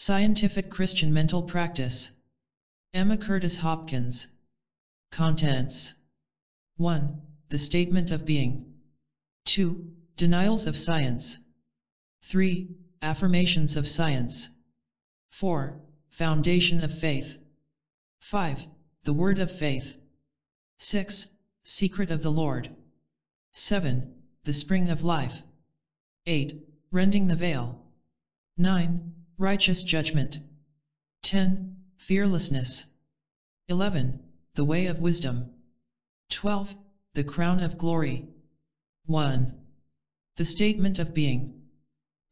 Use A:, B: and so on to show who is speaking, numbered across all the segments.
A: Scientific Christian Mental Practice Emma Curtis Hopkins Contents 1. The Statement of Being 2. Denials of Science 3. Affirmations of Science 4. Foundation of Faith 5. The Word of Faith 6. Secret of the Lord 7. The Spring of Life 8. Rending the Veil 9. Righteous judgment. 10. Fearlessness. 11. The way of wisdom. 12. The crown of glory. 1. The statement of being.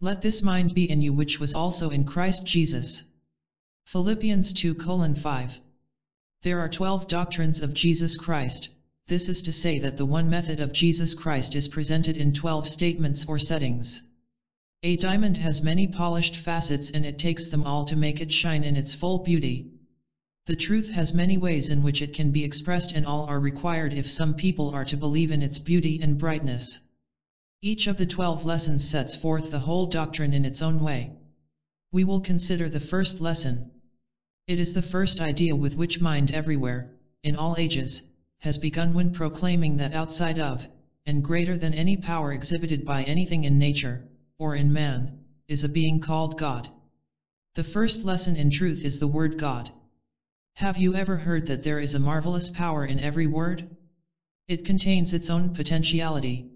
A: Let this mind be in you which was also in Christ Jesus. Philippians 2 5. There are twelve doctrines of Jesus Christ, this is to say that the one method of Jesus Christ is presented in twelve statements or settings. A diamond has many polished facets and it takes them all to make it shine in its full beauty. The truth has many ways in which it can be expressed and all are required if some people are to believe in its beauty and brightness. Each of the twelve lessons sets forth the whole doctrine in its own way. We will consider the first lesson. It is the first idea with which mind everywhere, in all ages, has begun when proclaiming that outside of, and greater than any power exhibited by anything in nature, or in man, is a being called God. The first lesson in truth is the word God. Have you ever heard that there is a marvelous power in every word? It contains its own potentiality.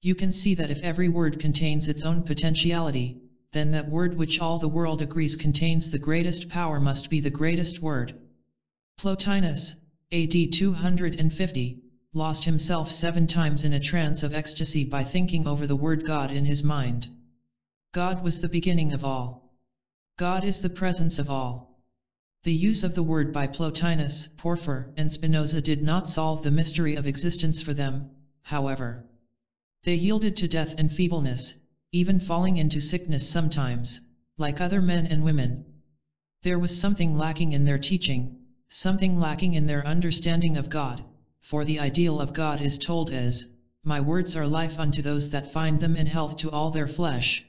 A: You can see that if every word contains its own potentiality, then that word which all the world agrees contains the greatest power must be the greatest word. Plotinus, AD 250, lost himself seven times in a trance of ecstasy by thinking over the word God in his mind. God was the beginning of all. God is the presence of all. The use of the word by Plotinus, Porphyry, and Spinoza did not solve the mystery of existence for them, however. They yielded to death and feebleness, even falling into sickness sometimes, like other men and women. There was something lacking in their teaching, something lacking in their understanding of God for the ideal of God is told as, My words are life unto those that find them and health to all their flesh.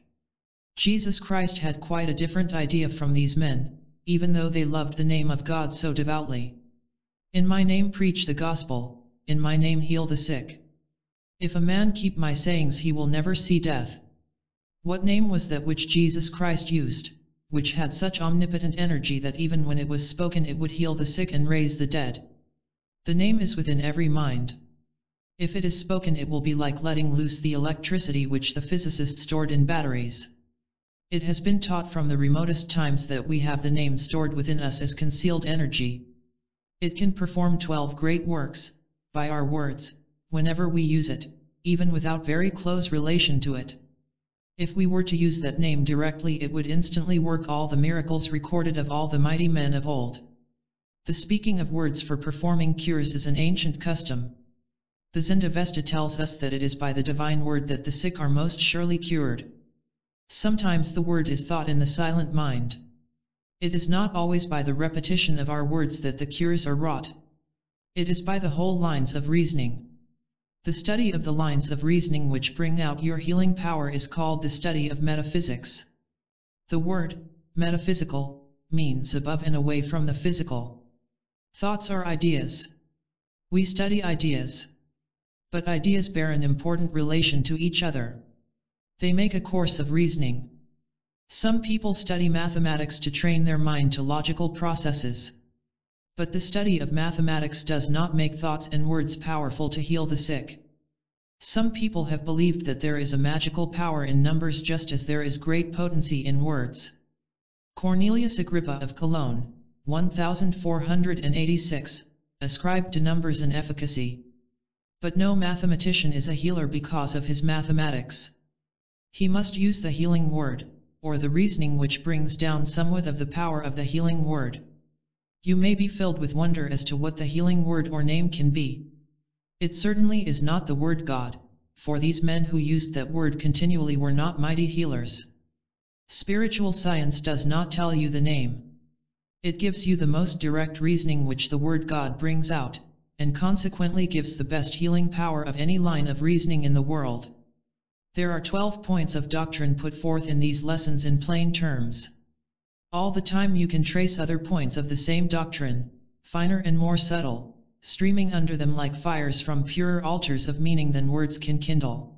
A: Jesus Christ had quite a different idea from these men, even though they loved the name of God so devoutly. In my name preach the gospel, in my name heal the sick. If a man keep my sayings he will never see death. What name was that which Jesus Christ used, which had such omnipotent energy that even when it was spoken it would heal the sick and raise the dead? The name is within every mind. If it is spoken it will be like letting loose the electricity which the physicist stored in batteries. It has been taught from the remotest times that we have the name stored within us as concealed energy. It can perform twelve great works, by our words, whenever we use it, even without very close relation to it. If we were to use that name directly it would instantly work all the miracles recorded of all the mighty men of old. The speaking of words for performing cures is an ancient custom. The Zendavesta tells us that it is by the divine word that the sick are most surely cured. Sometimes the word is thought in the silent mind. It is not always by the repetition of our words that the cures are wrought. It is by the whole lines of reasoning. The study of the lines of reasoning which bring out your healing power is called the study of metaphysics. The word, metaphysical, means above and away from the physical. Thoughts are ideas. We study ideas. But ideas bear an important relation to each other. They make a course of reasoning. Some people study mathematics to train their mind to logical processes. But the study of mathematics does not make thoughts and words powerful to heal the sick. Some people have believed that there is a magical power in numbers just as there is great potency in words. Cornelius Agrippa of Cologne, 1486, ascribed to numbers and efficacy. But no mathematician is a healer because of his mathematics. He must use the healing word, or the reasoning which brings down somewhat of the power of the healing word. You may be filled with wonder as to what the healing word or name can be. It certainly is not the word God, for these men who used that word continually were not mighty healers. Spiritual science does not tell you the name. It gives you the most direct reasoning which the word God brings out, and consequently gives the best healing power of any line of reasoning in the world. There are 12 points of doctrine put forth in these lessons in plain terms. All the time you can trace other points of the same doctrine, finer and more subtle, streaming under them like fires from purer altars of meaning than words can kindle.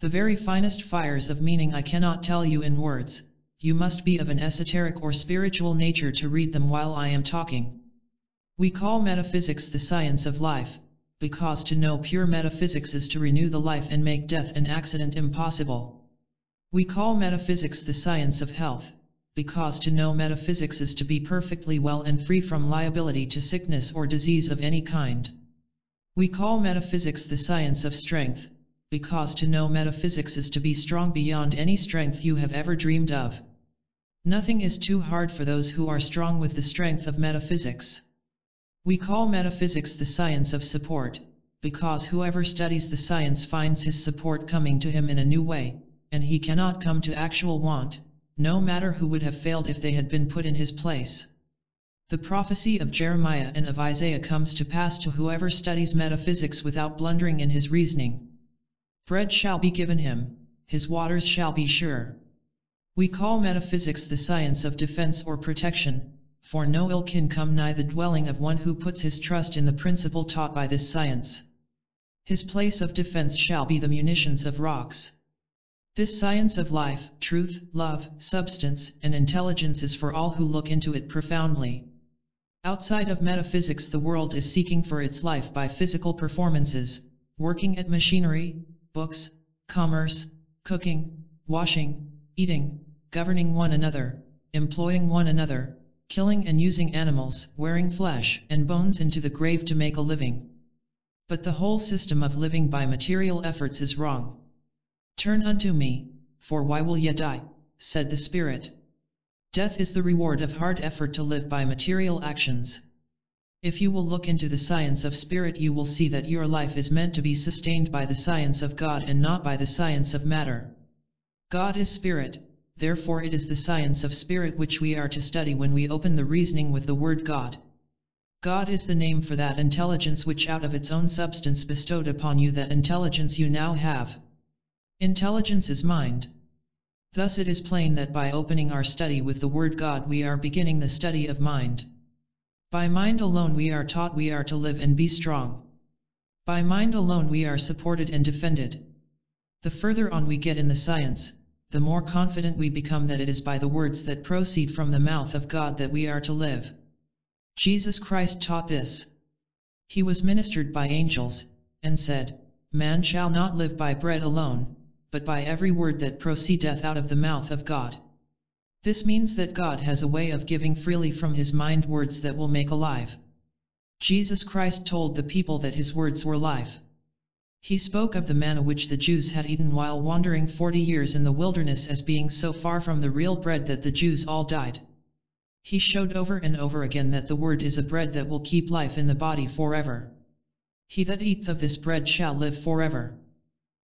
A: The very finest fires of meaning I cannot tell you in words, you must be of an esoteric or spiritual nature to read them while I am talking. We call metaphysics the science of life, because to know pure metaphysics is to renew the life and make death and accident impossible. We call metaphysics the science of health, because to know metaphysics is to be perfectly well and free from liability to sickness or disease of any kind. We call metaphysics the science of strength, because to know metaphysics is to be strong beyond any strength you have ever dreamed of. Nothing is too hard for those who are strong with the strength of metaphysics. We call metaphysics the science of support, because whoever studies the science finds his support coming to him in a new way, and he cannot come to actual want, no matter who would have failed if they had been put in his place. The prophecy of Jeremiah and of Isaiah comes to pass to whoever studies metaphysics without blundering in his reasoning. Bread shall be given him, his waters shall be sure. We call metaphysics the science of defense or protection, for no ill can come nigh the dwelling of one who puts his trust in the principle taught by this science. His place of defense shall be the munitions of rocks. This science of life, truth, love, substance, and intelligence is for all who look into it profoundly. Outside of metaphysics the world is seeking for its life by physical performances, working at machinery, books, commerce, cooking, washing, eating, governing one another, employing one another, killing and using animals, wearing flesh and bones into the grave to make a living. But the whole system of living by material efforts is wrong. Turn unto me, for why will ye die, said the Spirit. Death is the reward of hard effort to live by material actions. If you will look into the science of spirit you will see that your life is meant to be sustained by the science of God and not by the science of matter. God is spirit, therefore it is the science of spirit which we are to study when we open the reasoning with the word God. God is the name for that intelligence which out of its own substance bestowed upon you that intelligence you now have. Intelligence is mind. Thus it is plain that by opening our study with the word God we are beginning the study of mind. By mind alone we are taught we are to live and be strong. By mind alone we are supported and defended. The further on we get in the science, the more confident we become that it is by the words that proceed from the mouth of God that we are to live. Jesus Christ taught this. He was ministered by angels, and said, Man shall not live by bread alone, but by every word that proceedeth out of the mouth of God. This means that God has a way of giving freely from his mind words that will make alive. Jesus Christ told the people that his words were life. He spoke of the manna which the Jews had eaten while wandering forty years in the wilderness as being so far from the real bread that the Jews all died. He showed over and over again that the word is a bread that will keep life in the body forever. He that eateth of this bread shall live forever.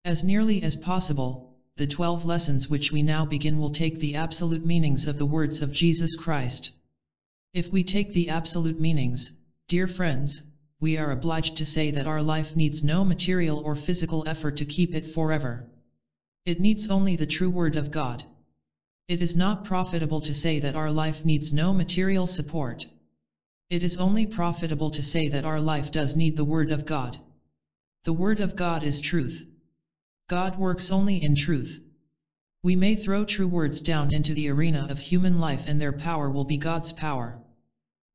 A: As nearly as possible, the twelve lessons which we now begin will take the absolute meanings of the words of Jesus Christ. If we take the absolute meanings, dear friends, we are obliged to say that our life needs no material or physical effort to keep it forever. It needs only the true word of God. It is not profitable to say that our life needs no material support. It is only profitable to say that our life does need the word of God. The word of God is truth. God works only in truth. We may throw true words down into the arena of human life and their power will be God's power.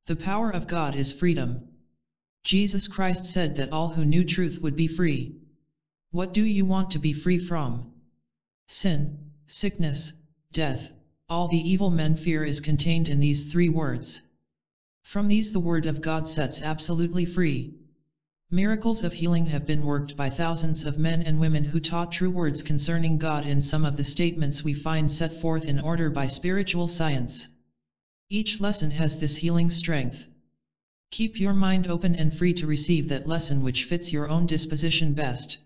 A: The power of God is freedom, Jesus Christ said that all who knew truth would be free. What do you want to be free from? Sin, sickness, death, all the evil men fear is contained in these three words. From these the Word of God sets absolutely free. Miracles of healing have been worked by thousands of men and women who taught true words concerning God in some of the statements we find set forth in order by spiritual science. Each lesson has this healing strength. Keep your mind open and free to receive that lesson which fits your own disposition best.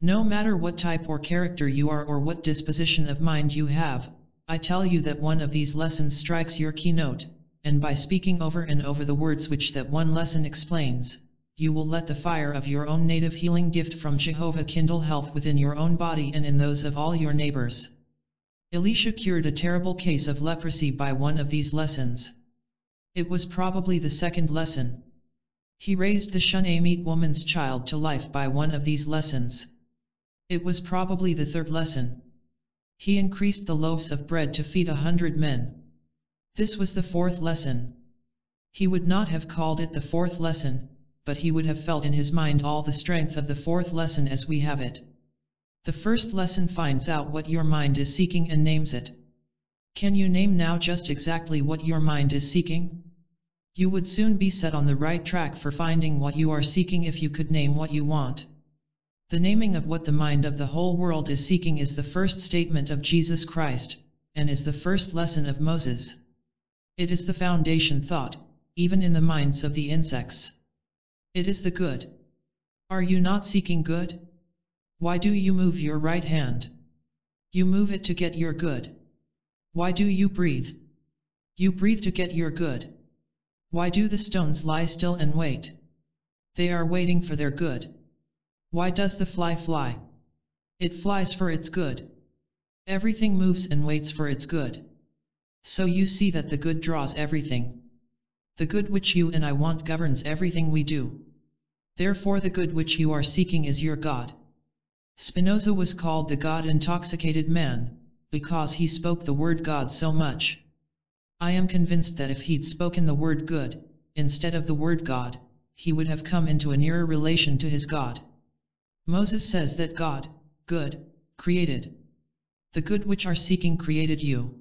A: No matter what type or character you are or what disposition of mind you have, I tell you that one of these lessons strikes your keynote, and by speaking over and over the words which that one lesson explains, you will let the fire of your own native healing gift from Jehovah kindle health within your own body and in those of all your neighbors. Elisha cured a terrible case of leprosy by one of these lessons. It was probably the second lesson. He raised the Shunamite woman's child to life by one of these lessons. It was probably the third lesson. He increased the loaves of bread to feed a hundred men. This was the fourth lesson. He would not have called it the fourth lesson, but he would have felt in his mind all the strength of the fourth lesson as we have it. The first lesson finds out what your mind is seeking and names it. Can you name now just exactly what your mind is seeking? You would soon be set on the right track for finding what you are seeking if you could name what you want. The naming of what the mind of the whole world is seeking is the first statement of Jesus Christ, and is the first lesson of Moses. It is the foundation thought, even in the minds of the insects. It is the good. Are you not seeking good? Why do you move your right hand? You move it to get your good. Why do you breathe? You breathe to get your good. Why do the stones lie still and wait? They are waiting for their good. Why does the fly fly? It flies for its good. Everything moves and waits for its good. So you see that the good draws everything. The good which you and I want governs everything we do. Therefore the good which you are seeking is your God. Spinoza was called the God-intoxicated man because he spoke the word God so much. I am convinced that if he'd spoken the word good, instead of the word God, he would have come into a nearer relation to his God. Moses says that God, good, created. The good which are seeking created you.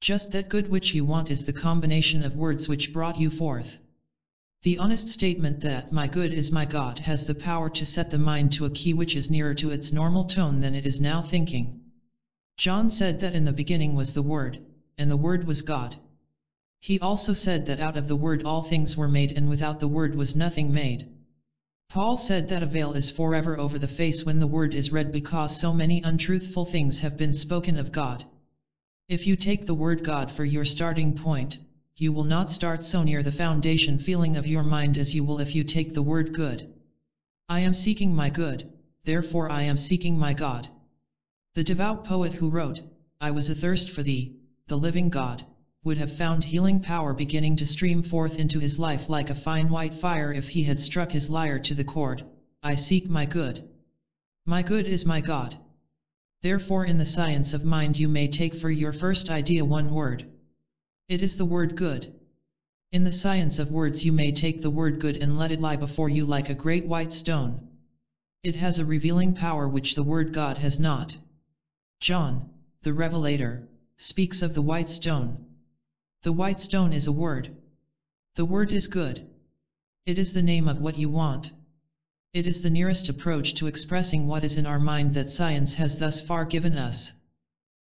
A: Just that good which you want is the combination of words which brought you forth. The honest statement that my good is my God has the power to set the mind to a key which is nearer to its normal tone than it is now thinking. John said that in the beginning was the Word, and the Word was God. He also said that out of the Word all things were made and without the Word was nothing made. Paul said that a veil is forever over the face when the Word is read because so many untruthful things have been spoken of God. If you take the word God for your starting point, you will not start so near the foundation feeling of your mind as you will if you take the word good. I am seeking my good, therefore I am seeking my God. The devout poet who wrote, I was athirst for thee, the living God, would have found healing power beginning to stream forth into his life like a fine white fire if he had struck his lyre to the chord, I seek my good. My good is my God. Therefore in the science of mind you may take for your first idea one word. It is the word good. In the science of words you may take the word good and let it lie before you like a great white stone. It has a revealing power which the word God has not. John, the Revelator, speaks of the white stone. The white stone is a word. The word is good. It is the name of what you want. It is the nearest approach to expressing what is in our mind that science has thus far given us.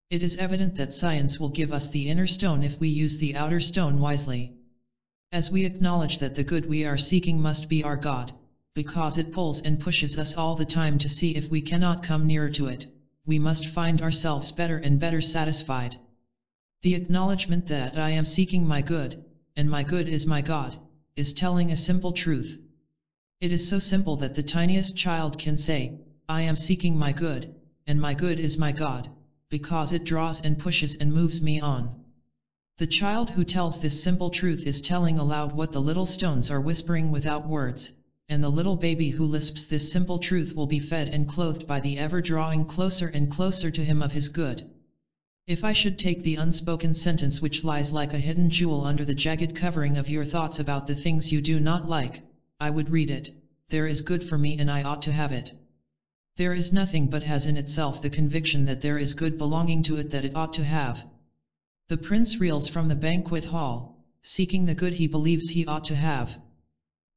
A: It is evident that science will give us the inner stone if we use the outer stone wisely. As we acknowledge that the good we are seeking must be our God, because it pulls and pushes us all the time to see if we cannot come nearer to it we must find ourselves better and better satisfied. The acknowledgement that I am seeking my good, and my good is my God, is telling a simple truth. It is so simple that the tiniest child can say, I am seeking my good, and my good is my God, because it draws and pushes and moves me on. The child who tells this simple truth is telling aloud what the little stones are whispering without words, and the little baby who lisps this simple truth will be fed and clothed by the ever drawing closer and closer to him of his good. If I should take the unspoken sentence which lies like a hidden jewel under the jagged covering of your thoughts about the things you do not like, I would read it, there is good for me and I ought to have it. There is nothing but has in itself the conviction that there is good belonging to it that it ought to have. The prince reels from the banquet hall, seeking the good he believes he ought to have.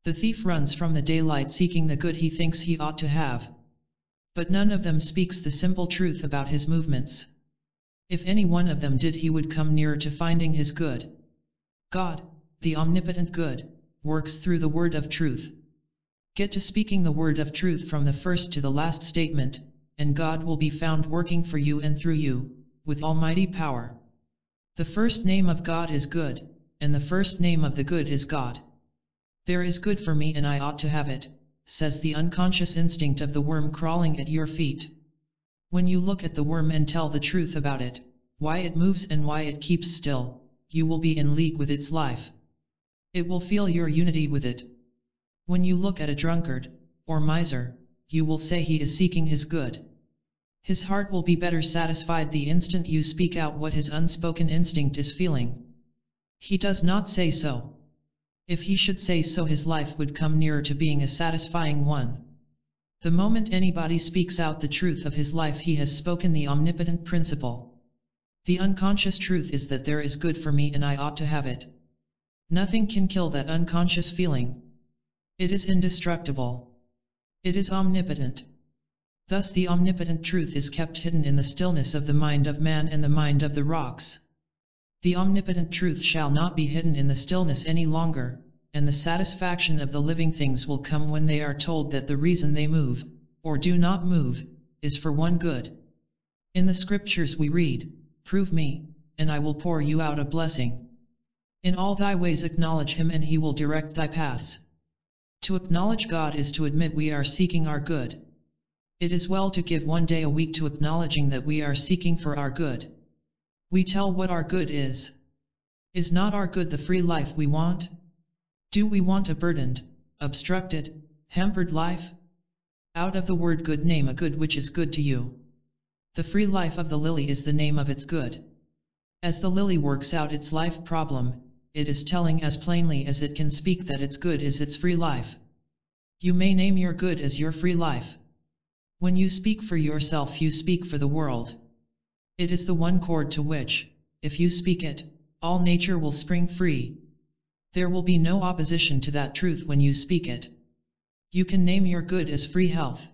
A: The thief runs from the daylight seeking the good he thinks he ought to have. But none of them speaks the simple truth about his movements. If any one of them did he would come nearer to finding his good. God, the omnipotent good, works through the word of truth. Get to speaking the word of truth from the first to the last statement, and God will be found working for you and through you, with almighty power. The first name of God is good, and the first name of the good is God. There is good for me and I ought to have it, says the unconscious instinct of the worm crawling at your feet. When you look at the worm and tell the truth about it, why it moves and why it keeps still, you will be in league with its life. It will feel your unity with it. When you look at a drunkard, or miser, you will say he is seeking his good. His heart will be better satisfied the instant you speak out what his unspoken instinct is feeling. He does not say so, if he should say so his life would come nearer to being a satisfying one. The moment anybody speaks out the truth of his life he has spoken the omnipotent principle. The unconscious truth is that there is good for me and I ought to have it. Nothing can kill that unconscious feeling. It is indestructible. It is omnipotent. Thus the omnipotent truth is kept hidden in the stillness of the mind of man and the mind of the rocks. The omnipotent truth shall not be hidden in the stillness any longer, and the satisfaction of the living things will come when they are told that the reason they move, or do not move, is for one good. In the scriptures we read, Prove me, and I will pour you out a blessing. In all thy ways acknowledge him and he will direct thy paths. To acknowledge God is to admit we are seeking our good. It is well to give one day a week to acknowledging that we are seeking for our good. We tell what our good is. Is not our good the free life we want? Do we want a burdened, obstructed, hampered life? Out of the word good name a good which is good to you. The free life of the lily is the name of its good. As the lily works out its life problem, it is telling as plainly as it can speak that its good is its free life. You may name your good as your free life. When you speak for yourself you speak for the world. It is the one chord to which, if you speak it, all nature will spring free. There will be no opposition to that truth when you speak it. You can name your good as free health.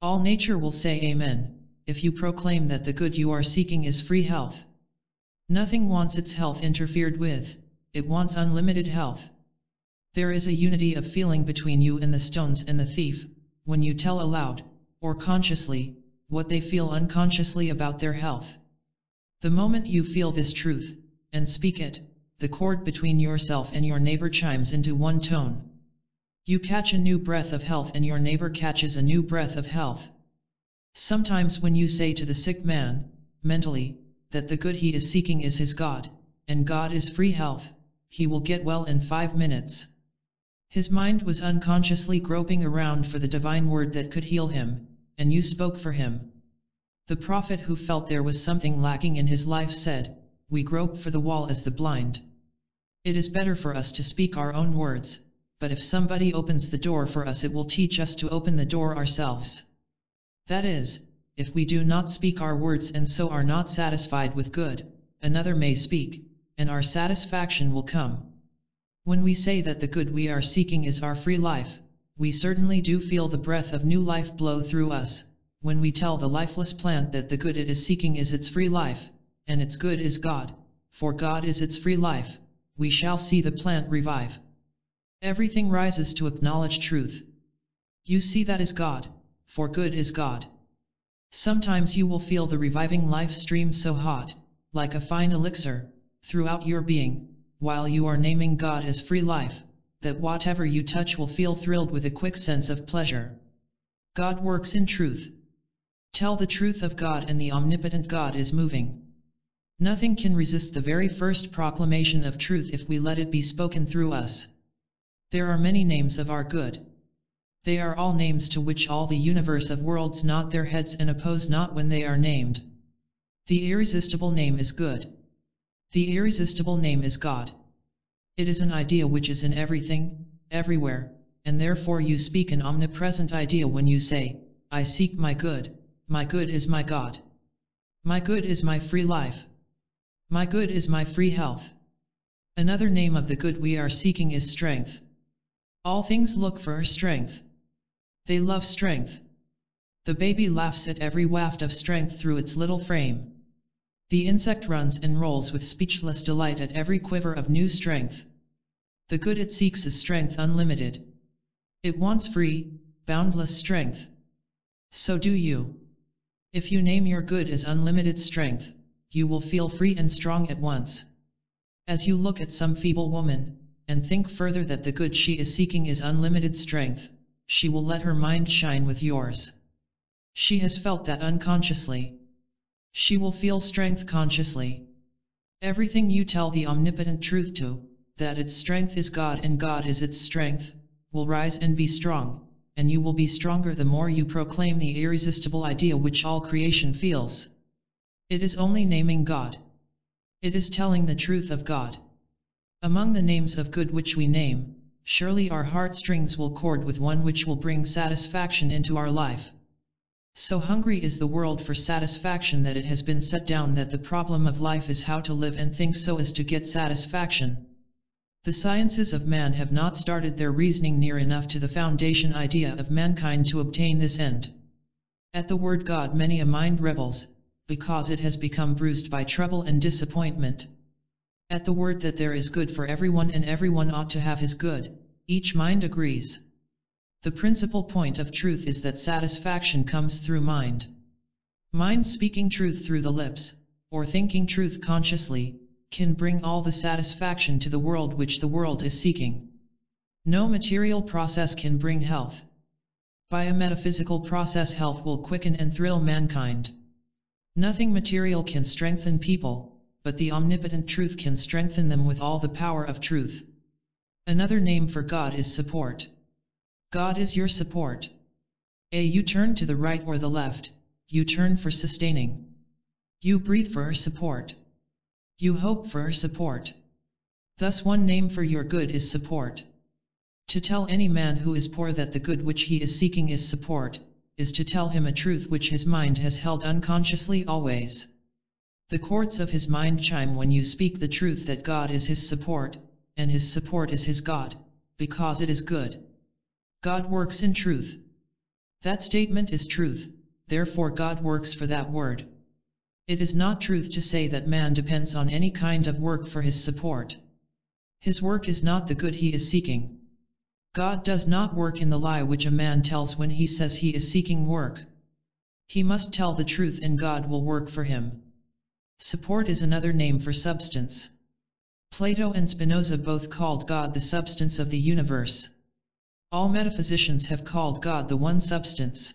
A: All nature will say Amen, if you proclaim that the good you are seeking is free health. Nothing wants its health interfered with, it wants unlimited health. There is a unity of feeling between you and the stones and the thief, when you tell aloud, or consciously, what they feel unconsciously about their health. The moment you feel this truth, and speak it, the chord between yourself and your neighbor chimes into one tone. You catch a new breath of health and your neighbor catches a new breath of health. Sometimes when you say to the sick man, mentally, that the good he is seeking is his God, and God is free health, he will get well in five minutes. His mind was unconsciously groping around for the divine word that could heal him, and you spoke for him. The prophet who felt there was something lacking in his life said, We grope for the wall as the blind. It is better for us to speak our own words, but if somebody opens the door for us it will teach us to open the door ourselves. That is, if we do not speak our words and so are not satisfied with good, another may speak, and our satisfaction will come. When we say that the good we are seeking is our free life, we certainly do feel the breath of new life blow through us, when we tell the lifeless plant that the good it is seeking is its free life, and its good is God, for God is its free life, we shall see the plant revive. Everything rises to acknowledge truth. You see that is God, for good is God. Sometimes you will feel the reviving life stream so hot, like a fine elixir, throughout your being, while you are naming God as free life that whatever you touch will feel thrilled with a quick sense of pleasure. God works in truth. Tell the truth of God and the omnipotent God is moving. Nothing can resist the very first proclamation of truth if we let it be spoken through us. There are many names of our good. They are all names to which all the universe of worlds nod their heads and oppose not when they are named. The irresistible name is good. The irresistible name is God. It is an idea which is in everything, everywhere, and therefore you speak an omnipresent idea when you say, I seek my good, my good is my God. My good is my free life. My good is my free health. Another name of the good we are seeking is strength. All things look for strength. They love strength. The baby laughs at every waft of strength through its little frame. The insect runs and rolls with speechless delight at every quiver of new strength. The good it seeks is strength unlimited. It wants free, boundless strength. So do you. If you name your good as unlimited strength, you will feel free and strong at once. As you look at some feeble woman, and think further that the good she is seeking is unlimited strength, she will let her mind shine with yours. She has felt that unconsciously, she will feel strength consciously. Everything you tell the omnipotent truth to, that its strength is God and God is its strength, will rise and be strong, and you will be stronger the more you proclaim the irresistible idea which all creation feels. It is only naming God. It is telling the truth of God. Among the names of good which we name, surely our heartstrings will chord with one which will bring satisfaction into our life. So hungry is the world for satisfaction that it has been set down that the problem of life is how to live and think so as to get satisfaction. The sciences of man have not started their reasoning near enough to the foundation idea of mankind to obtain this end. At the word God many a mind rebels, because it has become bruised by trouble and disappointment. At the word that there is good for everyone and everyone ought to have his good, each mind agrees. The principal point of truth is that satisfaction comes through mind. Mind speaking truth through the lips, or thinking truth consciously, can bring all the satisfaction to the world which the world is seeking. No material process can bring health. By a metaphysical process health will quicken and thrill mankind. Nothing material can strengthen people, but the omnipotent truth can strengthen them with all the power of truth. Another name for God is support. God is your support. A. You turn to the right or the left, you turn for sustaining. You breathe for support. You hope for support. Thus one name for your good is support. To tell any man who is poor that the good which he is seeking is support, is to tell him a truth which his mind has held unconsciously always. The chords of his mind chime when you speak the truth that God is his support, and his support is his God, because it is good. God works in truth. That statement is truth, therefore God works for that word. It is not truth to say that man depends on any kind of work for his support. His work is not the good he is seeking. God does not work in the lie which a man tells when he says he is seeking work. He must tell the truth and God will work for him. Support is another name for substance. Plato and Spinoza both called God the substance of the universe. All metaphysicians have called God the one substance.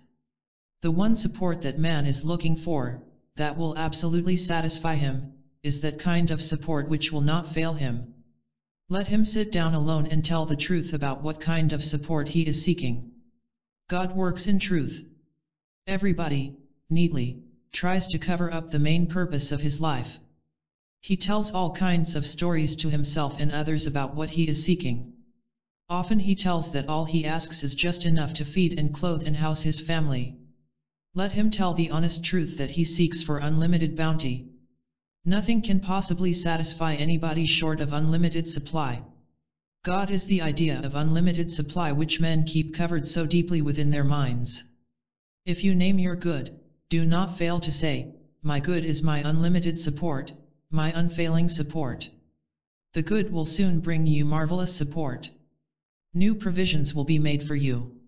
A: The one support that man is looking for, that will absolutely satisfy him, is that kind of support which will not fail him. Let him sit down alone and tell the truth about what kind of support he is seeking. God works in truth. Everybody, neatly, tries to cover up the main purpose of his life. He tells all kinds of stories to himself and others about what he is seeking. Often he tells that all he asks is just enough to feed and clothe and house his family. Let him tell the honest truth that he seeks for unlimited bounty. Nothing can possibly satisfy anybody short of unlimited supply. God is the idea of unlimited supply which men keep covered so deeply within their minds. If you name your good, do not fail to say, My good is my unlimited support, my unfailing support. The good will soon bring you marvelous support. New provisions will be made for you.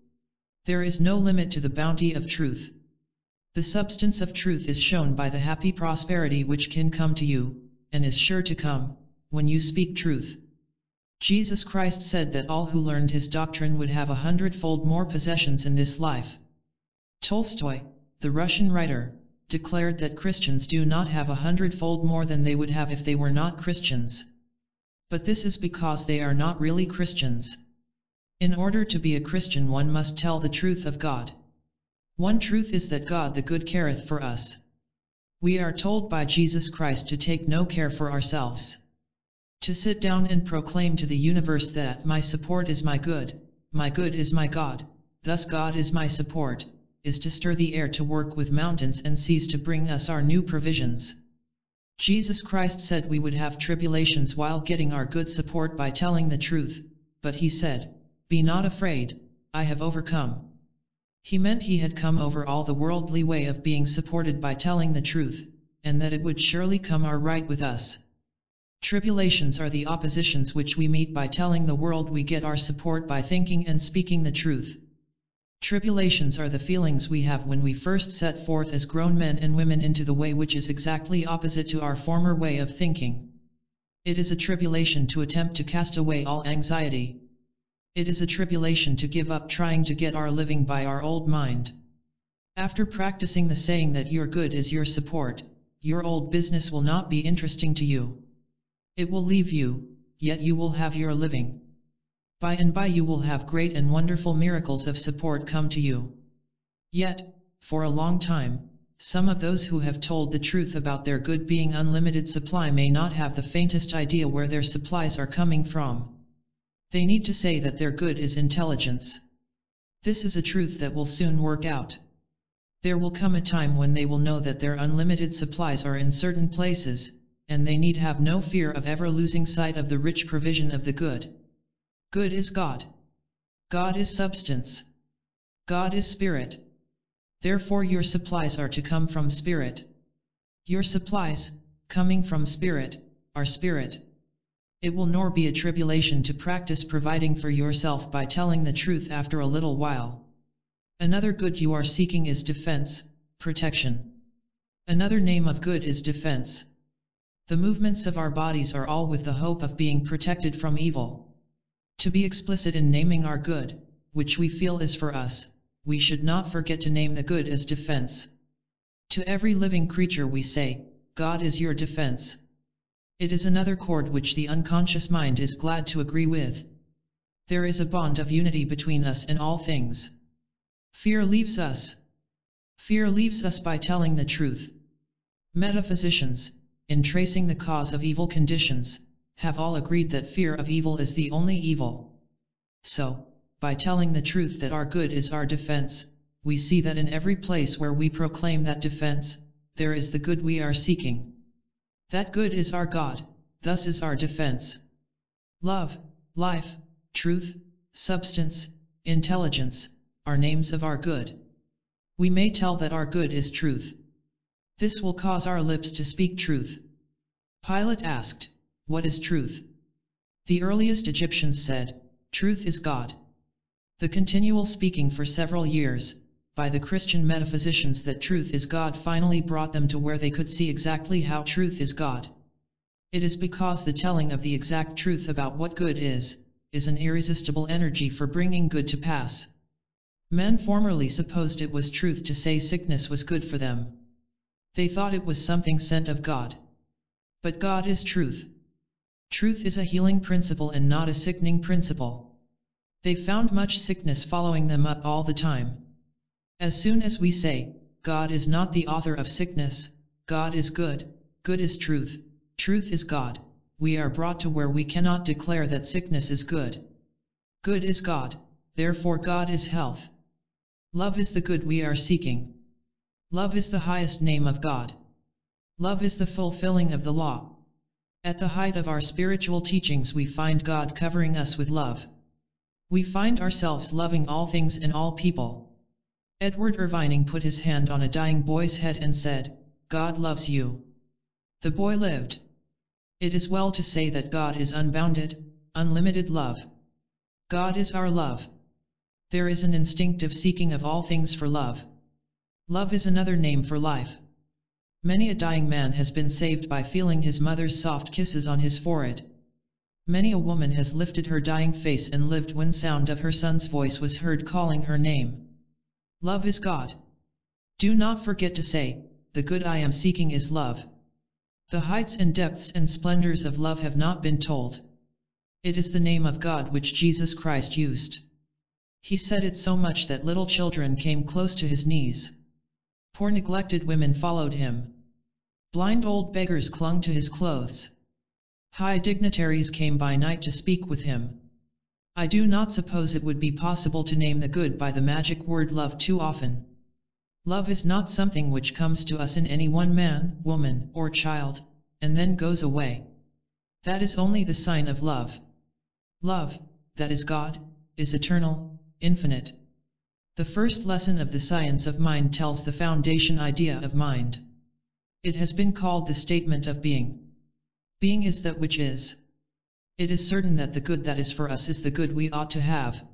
A: There is no limit to the bounty of truth. The substance of truth is shown by the happy prosperity which can come to you, and is sure to come, when you speak truth. Jesus Christ said that all who learned his doctrine would have a hundredfold more possessions in this life. Tolstoy, the Russian writer, declared that Christians do not have a hundredfold more than they would have if they were not Christians. But this is because they are not really Christians. In order to be a Christian one must tell the truth of God. One truth is that God the good careth for us. We are told by Jesus Christ to take no care for ourselves. To sit down and proclaim to the universe that my support is my good, my good is my God, thus God is my support, is to stir the air to work with mountains and seas to bring us our new provisions. Jesus Christ said we would have tribulations while getting our good support by telling the truth, but he said, be not afraid, I have overcome. He meant he had come over all the worldly way of being supported by telling the truth, and that it would surely come our right with us. Tribulations are the oppositions which we meet by telling the world we get our support by thinking and speaking the truth. Tribulations are the feelings we have when we first set forth as grown men and women into the way which is exactly opposite to our former way of thinking. It is a tribulation to attempt to cast away all anxiety, it is a tribulation to give up trying to get our living by our old mind. After practicing the saying that your good is your support, your old business will not be interesting to you. It will leave you, yet you will have your living. By and by you will have great and wonderful miracles of support come to you. Yet, for a long time, some of those who have told the truth about their good being unlimited supply may not have the faintest idea where their supplies are coming from. They need to say that their good is intelligence. This is a truth that will soon work out. There will come a time when they will know that their unlimited supplies are in certain places, and they need have no fear of ever losing sight of the rich provision of the good. Good is God. God is substance. God is spirit. Therefore your supplies are to come from spirit. Your supplies, coming from spirit, are spirit. It will nor be a tribulation to practice providing for yourself by telling the truth after a little while. Another good you are seeking is defense, protection. Another name of good is defense. The movements of our bodies are all with the hope of being protected from evil. To be explicit in naming our good, which we feel is for us, we should not forget to name the good as defense. To every living creature we say, God is your defense. It is another chord which the unconscious mind is glad to agree with. There is a bond of unity between us and all things. Fear leaves us. Fear leaves us by telling the truth. Metaphysicians, in tracing the cause of evil conditions, have all agreed that fear of evil is the only evil. So, by telling the truth that our good is our defense, we see that in every place where we proclaim that defense, there is the good we are seeking. That good is our God, thus is our defense. Love, life, truth, substance, intelligence, are names of our good. We may tell that our good is truth. This will cause our lips to speak truth. Pilate asked, What is truth? The earliest Egyptians said, Truth is God. The continual speaking for several years, by the Christian metaphysicians that truth is God finally brought them to where they could see exactly how truth is God. It is because the telling of the exact truth about what good is, is an irresistible energy for bringing good to pass. Men formerly supposed it was truth to say sickness was good for them. They thought it was something sent of God. But God is truth. Truth is a healing principle and not a sickening principle. They found much sickness following them up all the time. As soon as we say, God is not the author of sickness, God is good, good is truth, truth is God, we are brought to where we cannot declare that sickness is good. Good is God, therefore God is health. Love is the good we are seeking. Love is the highest name of God. Love is the fulfilling of the law. At the height of our spiritual teachings we find God covering us with love. We find ourselves loving all things and all people. Edward Irving put his hand on a dying boy's head and said, God loves you. The boy lived. It is well to say that God is unbounded, unlimited love. God is our love. There is an instinctive seeking of all things for love. Love is another name for life. Many a dying man has been saved by feeling his mother's soft kisses on his forehead. Many a woman has lifted her dying face and lived when sound of her son's voice was heard calling her name. Love is God. Do not forget to say, the good I am seeking is love. The heights and depths and splendors of love have not been told. It is the name of God which Jesus Christ used. He said it so much that little children came close to his knees. Poor neglected women followed him. Blind old beggars clung to his clothes. High dignitaries came by night to speak with him. I do not suppose it would be possible to name the good by the magic word love too often. Love is not something which comes to us in any one man, woman, or child, and then goes away. That is only the sign of love. Love, that is God, is eternal, infinite. The first lesson of the science of mind tells the foundation idea of mind. It has been called the statement of being. Being is that which is. It is certain that the good that is for us is the good we ought to have.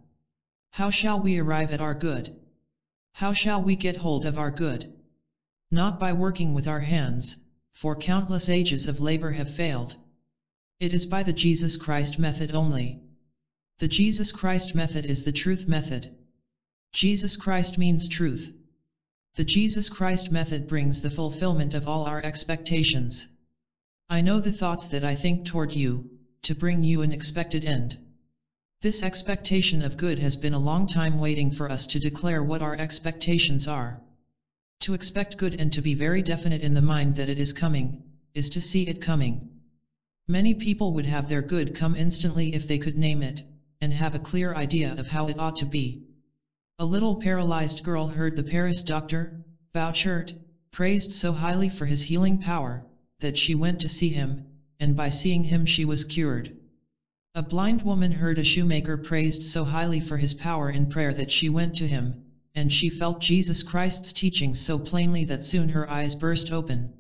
A: How shall we arrive at our good? How shall we get hold of our good? Not by working with our hands, for countless ages of labor have failed. It is by the Jesus Christ method only. The Jesus Christ method is the truth method. Jesus Christ means truth. The Jesus Christ method brings the fulfillment of all our expectations. I know the thoughts that I think toward you, to bring you an expected end. This expectation of good has been a long time waiting for us to declare what our expectations are. To expect good and to be very definite in the mind that it is coming, is to see it coming. Many people would have their good come instantly if they could name it, and have a clear idea of how it ought to be. A little paralyzed girl heard the Paris doctor, Bouchert, praised so highly for his healing power, that she went to see him, and by seeing him she was cured. A blind woman heard a shoemaker praised so highly for his power in prayer that she went to him, and she felt Jesus Christ's teaching so plainly that soon her eyes burst open.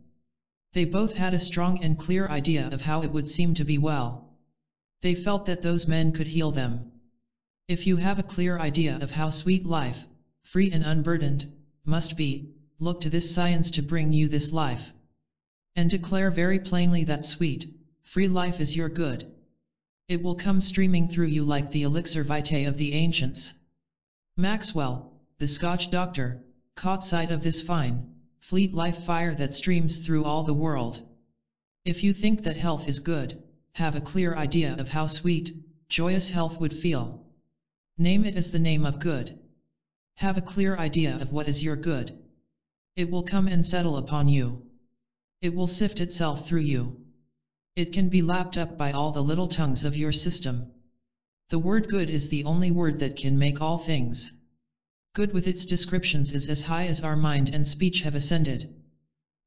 A: They both had a strong and clear idea of how it would seem to be well. They felt that those men could heal them. If you have a clear idea of how sweet life, free and unburdened, must be, look to this science to bring you this life and declare very plainly that sweet, free life is your good. It will come streaming through you like the elixir vitae of the ancients. Maxwell, the Scotch doctor, caught sight of this fine, fleet life fire that streams through all the world. If you think that health is good, have a clear idea of how sweet, joyous health would feel. Name it as the name of good. Have a clear idea of what is your good. It will come and settle upon you. It will sift itself through you. It can be lapped up by all the little tongues of your system. The word good is the only word that can make all things. Good with its descriptions is as high as our mind and speech have ascended.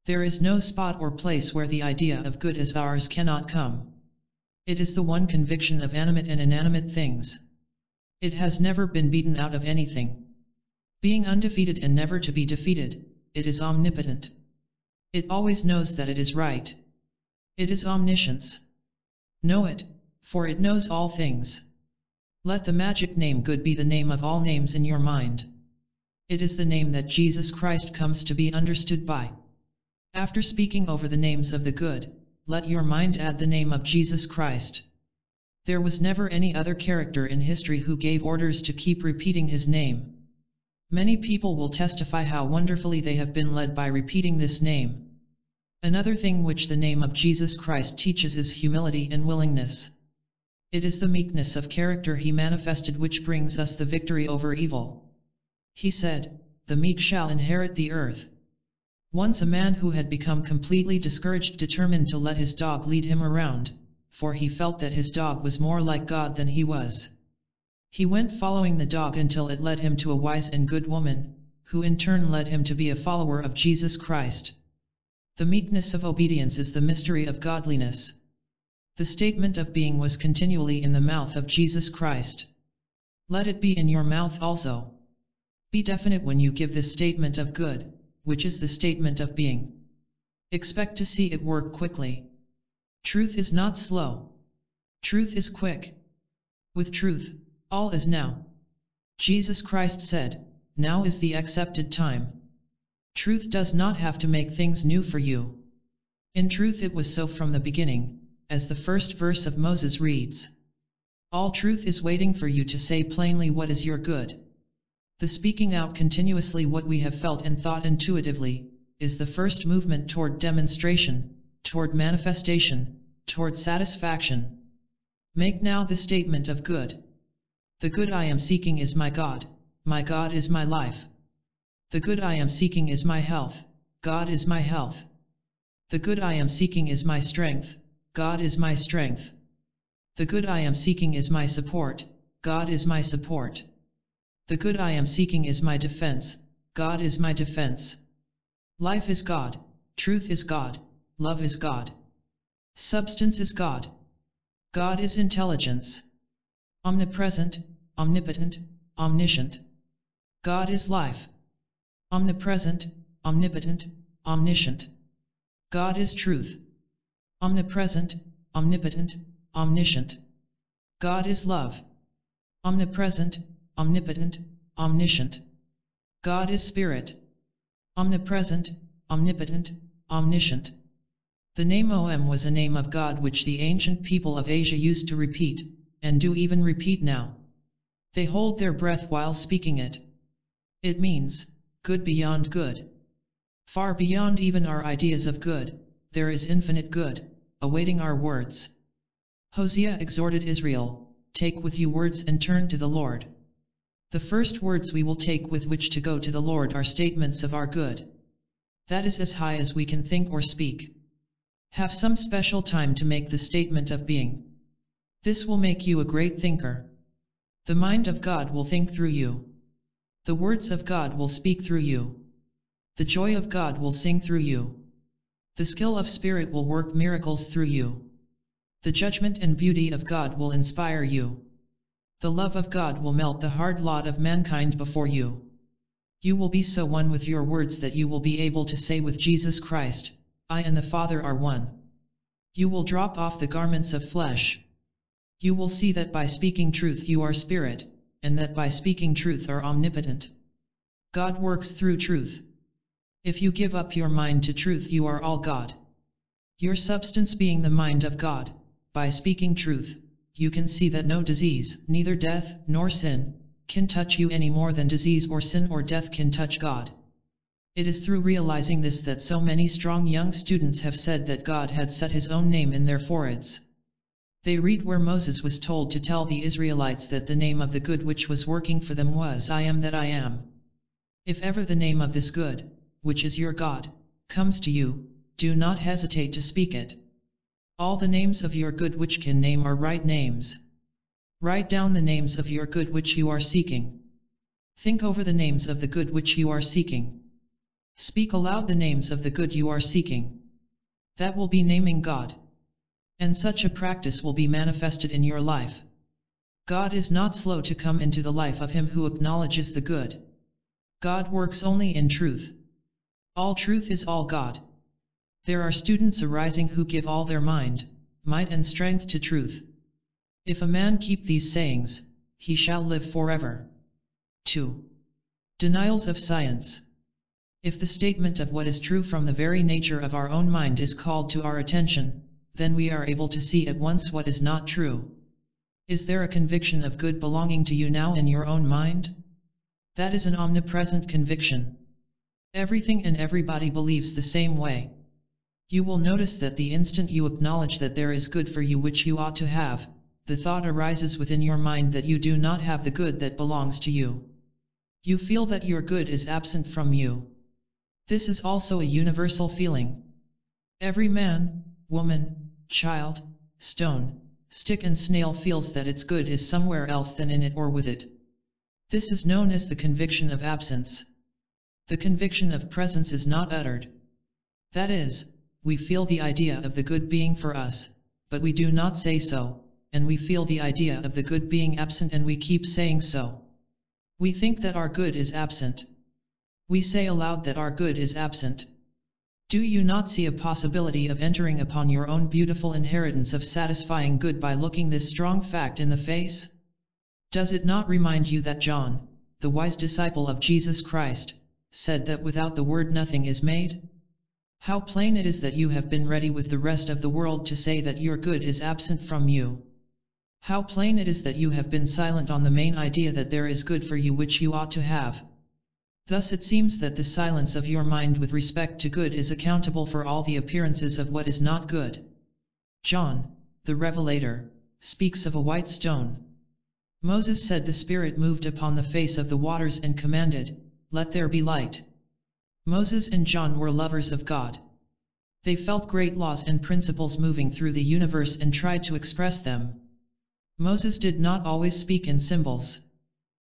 A: There is no spot or place where the idea of good as ours cannot come. It is the one conviction of animate and inanimate things. It has never been beaten out of anything. Being undefeated and never to be defeated, it is omnipotent. It always knows that it is right. It is omniscience. Know it, for it knows all things. Let the magic name good be the name of all names in your mind. It is the name that Jesus Christ comes to be understood by. After speaking over the names of the good, let your mind add the name of Jesus Christ. There was never any other character in history who gave orders to keep repeating his name. Many people will testify how wonderfully they have been led by repeating this name. Another thing which the name of Jesus Christ teaches is humility and willingness. It is the meekness of character he manifested which brings us the victory over evil. He said, The meek shall inherit the earth. Once a man who had become completely discouraged determined to let his dog lead him around, for he felt that his dog was more like God than he was. He went following the dog until it led him to a wise and good woman, who in turn led him to be a follower of Jesus Christ. The meekness of obedience is the mystery of godliness. The statement of being was continually in the mouth of Jesus Christ. Let it be in your mouth also. Be definite when you give this statement of good, which is the statement of being. Expect to see it work quickly. Truth is not slow. Truth is quick. With truth, all is now. Jesus Christ said, Now is the accepted time. Truth does not have to make things new for you. In truth it was so from the beginning, as the first verse of Moses reads. All truth is waiting for you to say plainly what is your good. The speaking out continuously what we have felt and thought intuitively, is the first movement toward demonstration, toward manifestation, toward satisfaction. Make now the statement of good. The good I am seeking is my God, my God is my life. The good I am seeking is my health, God is my health. The good I am seeking is my strength, God is my strength. The good I am seeking is my support, God is my support. The good I am seeking is my defense, God is my defense. Life is God, truth is God, love is God. Substance is God. God is intelligence omnipresent, omnipotent, omniscient. God is life. Omnipresent, omnipotent, omniscient. God is truth. Omnipresent, omnipotent, omniscient. God is love. Omnipresent, omnipotent, omniscient. God is spirit. Omnipresent, omnipotent, omniscient. The name Om was a name of God which the ancient people of Asia used to repeat and do even repeat now. They hold their breath while speaking it. It means, good beyond good. Far beyond even our ideas of good, there is infinite good, awaiting our words. Hosea exhorted Israel, Take with you words and turn to the Lord. The first words we will take with which to go to the Lord are statements of our good. That is as high as we can think or speak. Have some special time to make the statement of being. This will make you a great thinker. The mind of God will think through you. The words of God will speak through you. The joy of God will sing through you. The skill of Spirit will work miracles through you. The judgment and beauty of God will inspire you. The love of God will melt the hard lot of mankind before you. You will be so one with your words that you will be able to say with Jesus Christ, I and the Father are one. You will drop off the garments of flesh, you will see that by speaking truth you are spirit, and that by speaking truth are omnipotent. God works through truth. If you give up your mind to truth you are all God. Your substance being the mind of God, by speaking truth, you can see that no disease, neither death nor sin, can touch you any more than disease or sin or death can touch God. It is through realizing this that so many strong young students have said that God had set his own name in their foreheads. They read where Moses was told to tell the Israelites that the name of the good which was working for them was I am that I am. If ever the name of this good, which is your God, comes to you, do not hesitate to speak it. All the names of your good which can name are right names. Write down the names of your good which you are seeking. Think over the names of the good which you are seeking. Speak aloud the names of the good you are seeking. That will be naming God and such a practice will be manifested in your life. God is not slow to come into the life of him who acknowledges the good. God works only in truth. All truth is all God. There are students arising who give all their mind, might and strength to truth. If a man keep these sayings, he shall live forever. 2. Denials of Science If the statement of what is true from the very nature of our own mind is called to our attention, then we are able to see at once what is not true. Is there a conviction of good belonging to you now in your own mind? That is an omnipresent conviction. Everything and everybody believes the same way. You will notice that the instant you acknowledge that there is good for you which you ought to have, the thought arises within your mind that you do not have the good that belongs to you. You feel that your good is absent from you. This is also a universal feeling. Every man, woman, child, stone, stick and snail feels that its good is somewhere else than in it or with it. This is known as the conviction of absence. The conviction of presence is not uttered. That is, we feel the idea of the good being for us, but we do not say so, and we feel the idea of the good being absent and we keep saying so. We think that our good is absent. We say aloud that our good is absent. Do you not see a possibility of entering upon your own beautiful inheritance of satisfying good by looking this strong fact in the face? Does it not remind you that John, the wise disciple of Jesus Christ, said that without the word nothing is made? How plain it is that you have been ready with the rest of the world to say that your good is absent from you. How plain it is that you have been silent on the main idea that there is good for you which you ought to have, Thus it seems that the silence of your mind with respect to good is accountable for all the appearances of what is not good. John, the Revelator, speaks of a white stone. Moses said the Spirit moved upon the face of the waters and commanded, Let there be light. Moses and John were lovers of God. They felt great laws and principles moving through the universe and tried to express them. Moses did not always speak in symbols.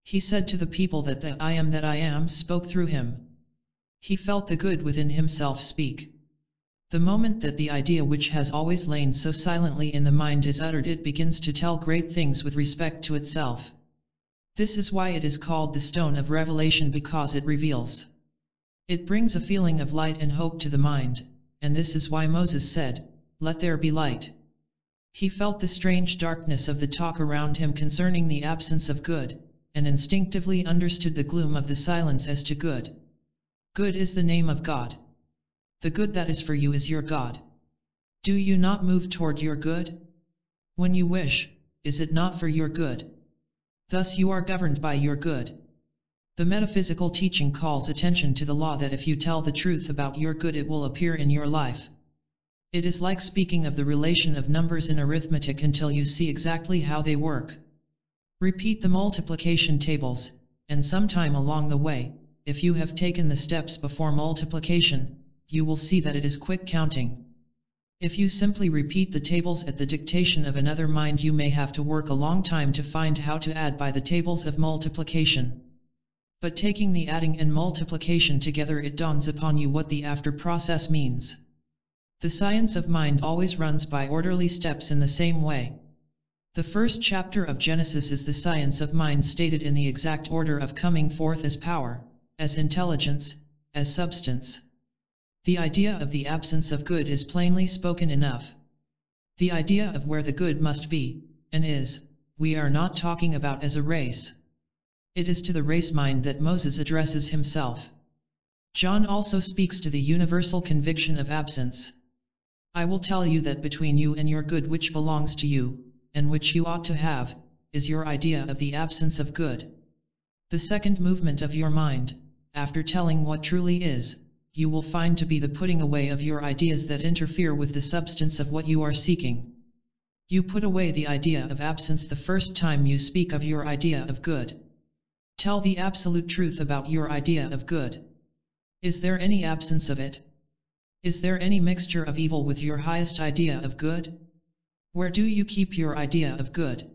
A: He said to the people that the I am that I am spoke through him. He felt the good within himself speak. The moment that the idea which has always lain so silently in the mind is uttered it begins to tell great things with respect to itself. This is why it is called the stone of revelation because it reveals. It brings a feeling of light and hope to the mind, and this is why Moses said, Let there be light. He felt the strange darkness of the talk around him concerning the absence of good, and instinctively understood the gloom of the silence as to good. Good is the name of God. The good that is for you is your God. Do you not move toward your good? When you wish, is it not for your good? Thus you are governed by your good. The metaphysical teaching calls attention to the law that if you tell the truth about your good it will appear in your life. It is like speaking of the relation of numbers in arithmetic until you see exactly how they work. Repeat the multiplication tables, and sometime along the way, if you have taken the steps before multiplication, you will see that it is quick counting. If you simply repeat the tables at the dictation of another mind you may have to work a long time to find how to add by the tables of multiplication. But taking the adding and multiplication together it dawns upon you what the after process means. The science of mind always runs by orderly steps in the same way. The first chapter of Genesis is the science of mind stated in the exact order of coming forth as power, as intelligence, as substance. The idea of the absence of good is plainly spoken enough. The idea of where the good must be, and is, we are not talking about as a race. It is to the race mind that Moses addresses himself. John also speaks to the universal conviction of absence. I will tell you that between you and your good which belongs to you, and which you ought to have, is your idea of the absence of good. The second movement of your mind, after telling what truly is, you will find to be the putting away of your ideas that interfere with the substance of what you are seeking. You put away the idea of absence the first time you speak of your idea of good. Tell the absolute truth about your idea of good. Is there any absence of it? Is there any mixture of evil with your highest idea of good? Where do you keep your idea of good?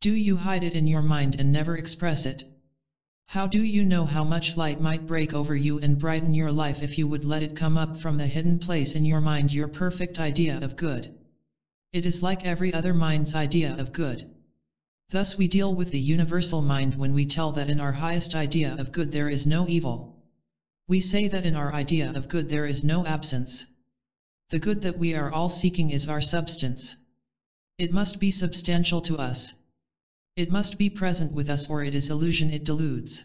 A: Do you hide it in your mind and never express it? How do you know how much light might break over you and brighten your life if you would let it come up from the hidden place in your mind your perfect idea of good? It is like every other mind's idea of good. Thus we deal with the universal mind when we tell that in our highest idea of good there is no evil. We say that in our idea of good there is no absence. The good that we are all seeking is our substance. It must be substantial to us. It must be present with us or it is illusion it deludes.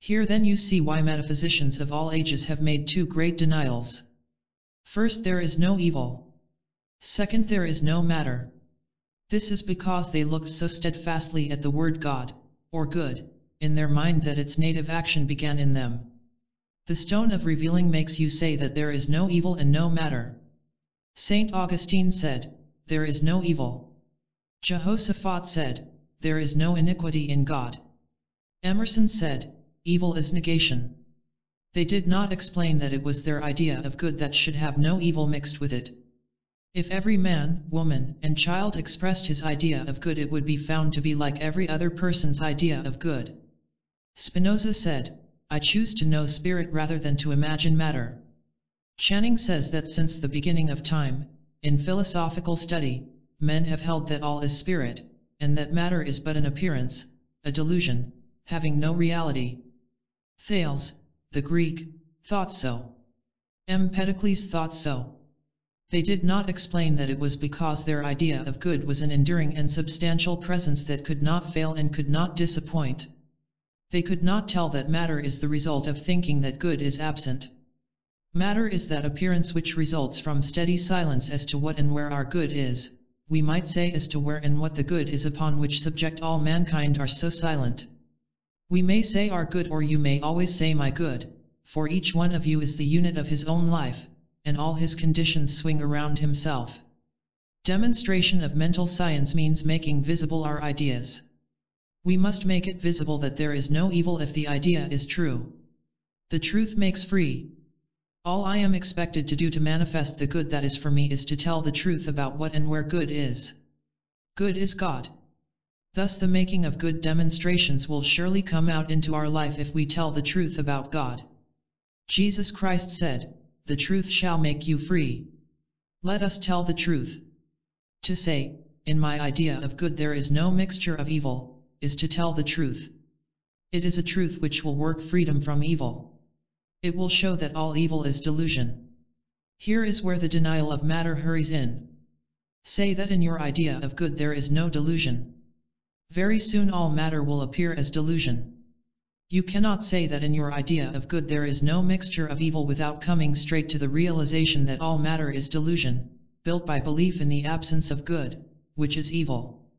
A: Here then you see why metaphysicians of all ages have made two great denials. First there is no evil. Second there is no matter. This is because they looked so steadfastly at the word God, or good, in their mind that its native action began in them. The stone of revealing makes you say that there is no evil and no matter. Saint Augustine said, there is no evil. Jehoshaphat said, there is no iniquity in God. Emerson said, evil is negation. They did not explain that it was their idea of good that should have no evil mixed with it. If every man, woman, and child expressed his idea of good it would be found to be like every other person's idea of good. Spinoza said, I choose to know spirit rather than to imagine matter. Channing says that since the beginning of time, in philosophical study, men have held that all is spirit, and that matter is but an appearance, a delusion, having no reality. Thales, the Greek, thought so. Empedocles thought so. They did not explain that it was because their idea of good was an enduring and substantial presence that could not fail and could not disappoint. They could not tell that matter is the result of thinking that good is absent. Matter is that appearance which results from steady silence as to what and where our good is, we might say as to where and what the good is upon which subject all mankind are so silent. We may say our good or you may always say my good, for each one of you is the unit of his own life, and all his conditions swing around himself. Demonstration of mental science means making visible our ideas. We must make it visible that there is no evil if the idea is true. The truth makes free, all I am expected to do to manifest the good that is for me is to tell the truth about what and where good is. Good is God. Thus the making of good demonstrations will surely come out into our life if we tell the truth about God. Jesus Christ said, The truth shall make you free. Let us tell the truth. To say, In my idea of good there is no mixture of evil, is to tell the truth. It is a truth which will work freedom from evil. It will show that all evil is delusion. Here is where the denial of matter hurries in. Say that in your idea of good there is no delusion. Very soon all matter will appear as delusion. You cannot say that in your idea of good there is no mixture of evil without coming straight to the realization that all matter is delusion, built by belief in the absence of good, which is evil.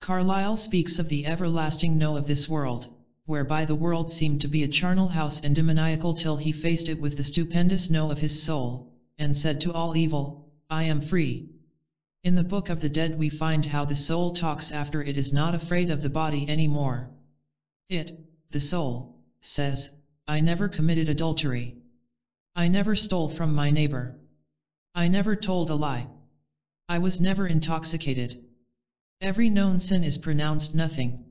A: Carlyle speaks of the everlasting no of this world whereby the world seemed to be a charnel house and demoniacal till he faced it with the stupendous no of his soul, and said to all evil, I am free. In the Book of the Dead we find how the soul talks after it is not afraid of the body any more. It, the soul, says, I never committed adultery. I never stole from my neighbor. I never told a lie. I was never intoxicated. Every known sin is pronounced nothing.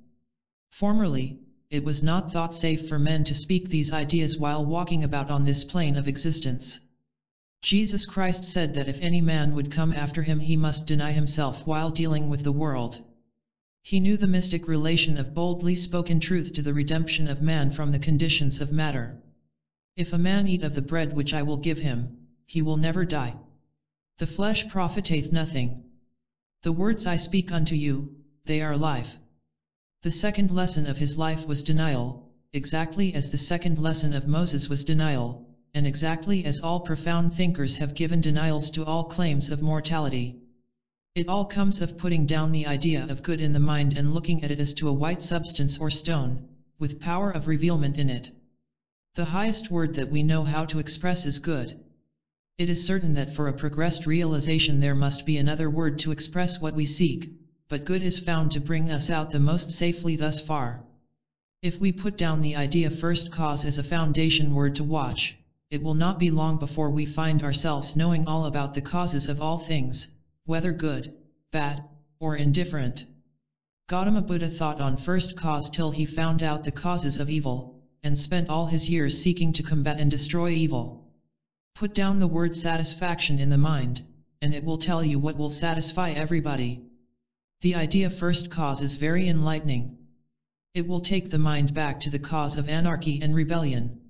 A: Formerly, it was not thought safe for men to speak these ideas while walking about on this plane of existence. Jesus Christ said that if any man would come after him he must deny himself while dealing with the world. He knew the mystic relation of boldly spoken truth to the redemption of man from the conditions of matter. If a man eat of the bread which I will give him, he will never die. The flesh profiteth nothing. The words I speak unto you, they are life. The second lesson of his life was denial, exactly as the second lesson of Moses was denial, and exactly as all profound thinkers have given denials to all claims of mortality. It all comes of putting down the idea of good in the mind and looking at it as to a white substance or stone, with power of revealment in it. The highest word that we know how to express is good. It is certain that for a progressed realization there must be another word to express what we seek, but good is found to bring us out the most safely thus far. If we put down the idea first cause as a foundation word to watch, it will not be long before we find ourselves knowing all about the causes of all things, whether good, bad, or indifferent. Gautama Buddha thought on first cause till he found out the causes of evil, and spent all his years seeking to combat and destroy evil. Put down the word satisfaction in the mind, and it will tell you what will satisfy everybody the idea first cause is very enlightening. It will take the mind back to the cause of anarchy and rebellion.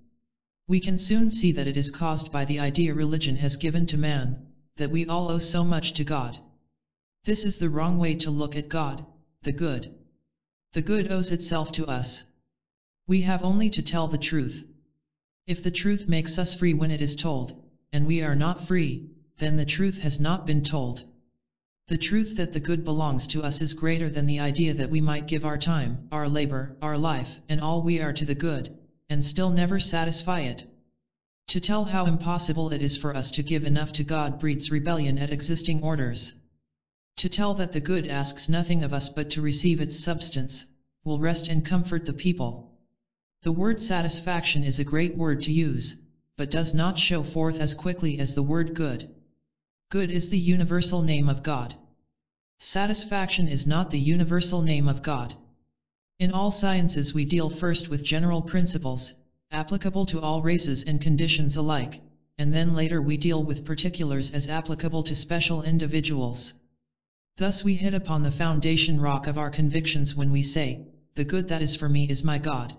A: We can soon see that it is caused by the idea religion has given to man, that we all owe so much to God. This is the wrong way to look at God, the good. The good owes itself to us. We have only to tell the truth. If the truth makes us free when it is told, and we are not free, then the truth has not been told. The truth that the good belongs to us is greater than the idea that we might give our time, our labor, our life, and all we are to the good, and still never satisfy it. To tell how impossible it is for us to give enough to God breeds rebellion at existing orders. To tell that the good asks nothing of us but to receive its substance, will rest and comfort the people. The word satisfaction is a great word to use, but does not show forth as quickly as the word good. Good is the universal name of God. Satisfaction is not the universal name of God. In all sciences we deal first with general principles, applicable to all races and conditions alike, and then later we deal with particulars as applicable to special individuals. Thus we hit upon the foundation rock of our convictions when we say, the good that is for me is my God.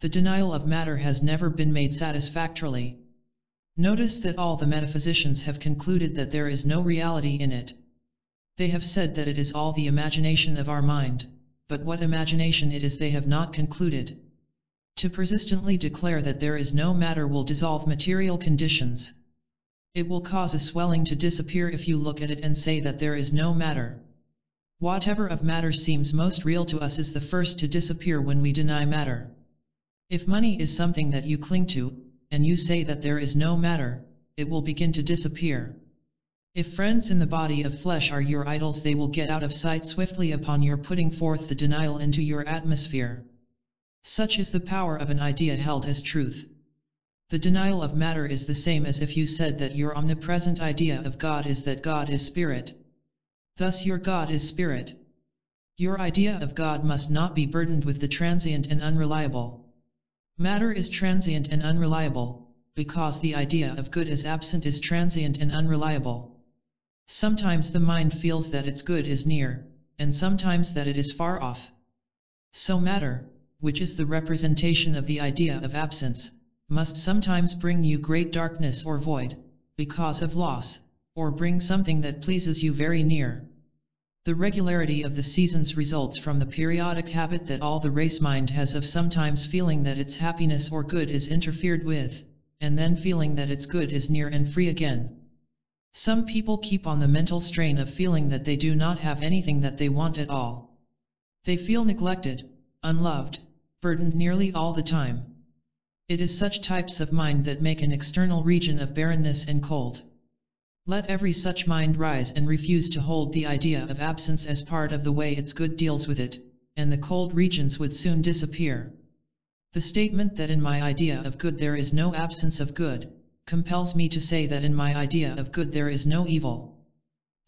A: The denial of matter has never been made satisfactorily, Notice that all the metaphysicians have concluded that there is no reality in it. They have said that it is all the imagination of our mind, but what imagination it is they have not concluded. To persistently declare that there is no matter will dissolve material conditions. It will cause a swelling to disappear if you look at it and say that there is no matter. Whatever of matter seems most real to us is the first to disappear when we deny matter. If money is something that you cling to, and you say that there is no matter, it will begin to disappear. If friends in the body of flesh are your idols they will get out of sight swiftly upon your putting forth the denial into your atmosphere. Such is the power of an idea held as truth. The denial of matter is the same as if you said that your omnipresent idea of God is that God is spirit. Thus your God is spirit. Your idea of God must not be burdened with the transient and unreliable. Matter is transient and unreliable, because the idea of good as absent is transient and unreliable. Sometimes the mind feels that its good is near, and sometimes that it is far off. So matter, which is the representation of the idea of absence, must sometimes bring you great darkness or void, because of loss, or bring something that pleases you very near, the regularity of the seasons results from the periodic habit that all the race mind has of sometimes feeling that its happiness or good is interfered with, and then feeling that its good is near and free again. Some people keep on the mental strain of feeling that they do not have anything that they want at all. They feel neglected, unloved, burdened nearly all the time. It is such types of mind that make an external region of barrenness and cold. Let every such mind rise and refuse to hold the idea of absence as part of the way its good deals with it, and the cold regions would soon disappear. The statement that in my idea of good there is no absence of good, compels me to say that in my idea of good there is no evil.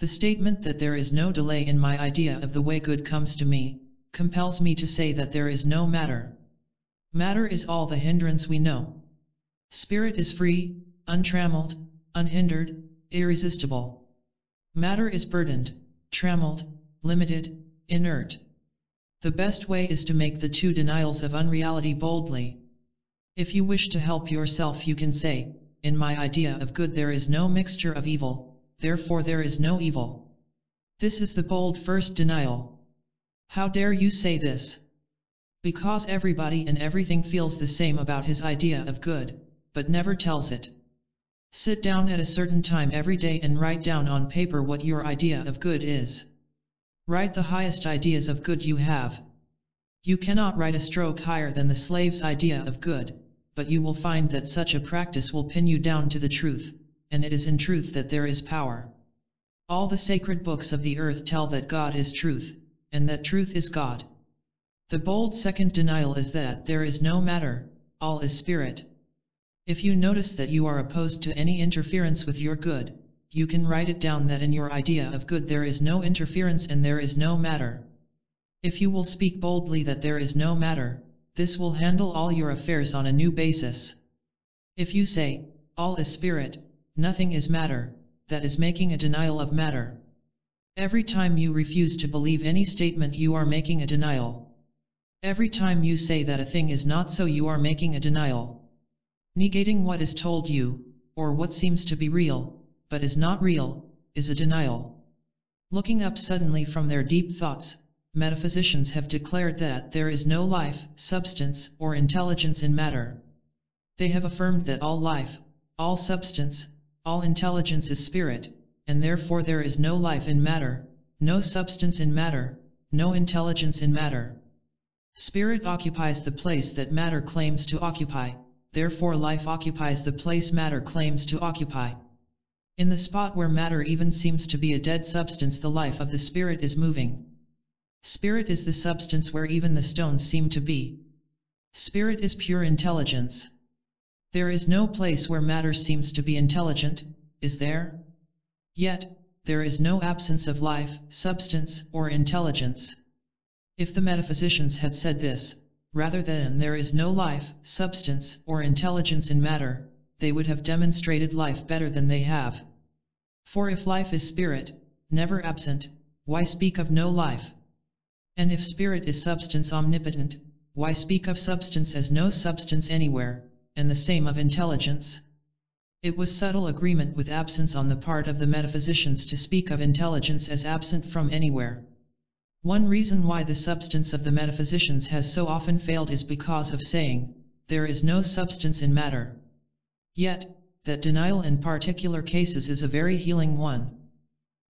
A: The statement that there is no delay in my idea of the way good comes to me, compels me to say that there is no matter. Matter is all the hindrance we know. Spirit is free, untrammeled, unhindered, irresistible. Matter is burdened, trammeled, limited, inert. The best way is to make the two denials of unreality boldly. If you wish to help yourself you can say, in my idea of good there is no mixture of evil, therefore there is no evil. This is the bold first denial. How dare you say this? Because everybody and everything feels the same about his idea of good, but never tells it. Sit down at a certain time every day and write down on paper what your idea of good is. Write the highest ideas of good you have. You cannot write a stroke higher than the slave's idea of good, but you will find that such a practice will pin you down to the truth, and it is in truth that there is power. All the sacred books of the earth tell that God is truth, and that truth is God. The bold second denial is that there is no matter, all is spirit. If you notice that you are opposed to any interference with your good, you can write it down that in your idea of good there is no interference and there is no matter. If you will speak boldly that there is no matter, this will handle all your affairs on a new basis. If you say, all is spirit, nothing is matter, that is making a denial of matter. Every time you refuse to believe any statement you are making a denial. Every time you say that a thing is not so you are making a denial. Negating what is told you, or what seems to be real, but is not real, is a denial. Looking up suddenly from their deep thoughts, metaphysicians have declared that there is no life, substance, or intelligence in matter. They have affirmed that all life, all substance, all intelligence is spirit, and therefore there is no life in matter, no substance in matter, no intelligence in matter. Spirit occupies the place that matter claims to occupy, therefore life occupies the place matter claims to occupy. In the spot where matter even seems to be a dead substance the life of the spirit is moving. Spirit is the substance where even the stones seem to be. Spirit is pure intelligence. There is no place where matter seems to be intelligent, is there? Yet, there is no absence of life, substance, or intelligence. If the metaphysicians had said this, rather than there is no life, substance, or intelligence in matter, they would have demonstrated life better than they have. For if life is spirit, never absent, why speak of no life? And if spirit is substance omnipotent, why speak of substance as no substance anywhere, and the same of intelligence? It was subtle agreement with absence on the part of the metaphysicians to speak of intelligence as absent from anywhere. One reason why the substance of the metaphysicians has so often failed is because of saying, there is no substance in matter. Yet, that denial in particular cases is a very healing one.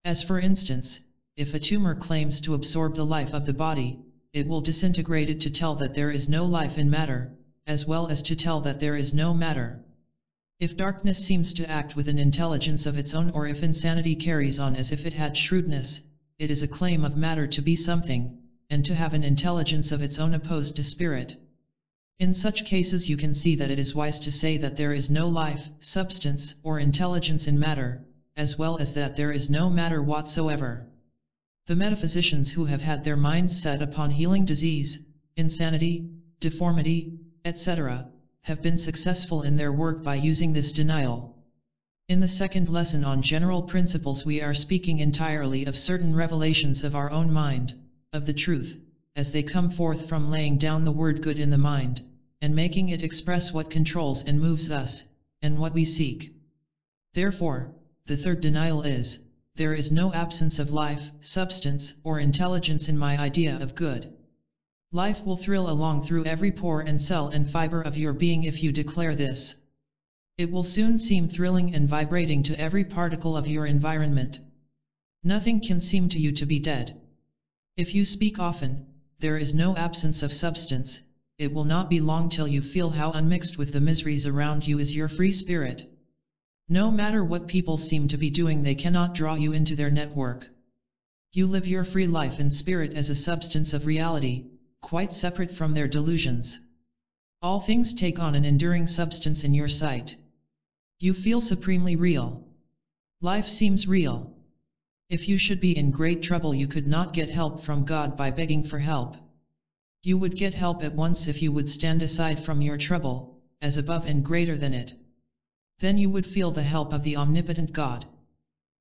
A: As for instance, if a tumor claims to absorb the life of the body, it will disintegrate it to tell that there is no life in matter, as well as to tell that there is no matter. If darkness seems to act with an intelligence of its own or if insanity carries on as if it had shrewdness, it is a claim of matter to be something, and to have an intelligence of its own opposed to spirit. In such cases you can see that it is wise to say that there is no life, substance, or intelligence in matter, as well as that there is no matter whatsoever. The metaphysicians who have had their minds set upon healing disease, insanity, deformity, etc., have been successful in their work by using this denial. In the second lesson on general principles we are speaking entirely of certain revelations of our own mind, of the truth, as they come forth from laying down the word good in the mind, and making it express what controls and moves us, and what we seek. Therefore, the third denial is, there is no absence of life, substance, or intelligence in my idea of good. Life will thrill along through every pore and cell and fiber of your being if you declare this. It will soon seem thrilling and vibrating to every particle of your environment. Nothing can seem to you to be dead. If you speak often, there is no absence of substance, it will not be long till you feel how unmixed with the miseries around you is your free spirit. No matter what people seem to be doing they cannot draw you into their network. You live your free life in spirit as a substance of reality, quite separate from their delusions. All things take on an enduring substance in your sight. You feel supremely real. Life seems real. If you should be in great trouble you could not get help from God by begging for help. You would get help at once if you would stand aside from your trouble, as above and greater than it. Then you would feel the help of the omnipotent God.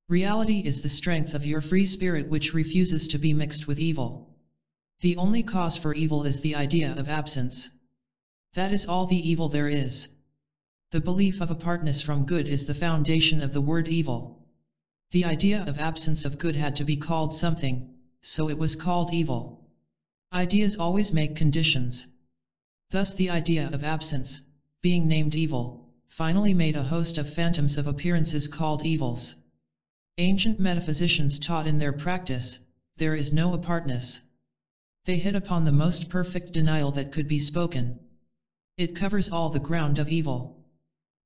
A: Reality is the strength of your free spirit which refuses to be mixed with evil. The only cause for evil is the idea of absence. That is all the evil there is the belief of apartness from good is the foundation of the word evil. The idea of absence of good had to be called something, so it was called evil. Ideas always make conditions. Thus the idea of absence, being named evil, finally made a host of phantoms of appearances called evils. Ancient metaphysicians taught in their practice, there is no apartness. They hit upon the most perfect denial that could be spoken. It covers all the ground of evil.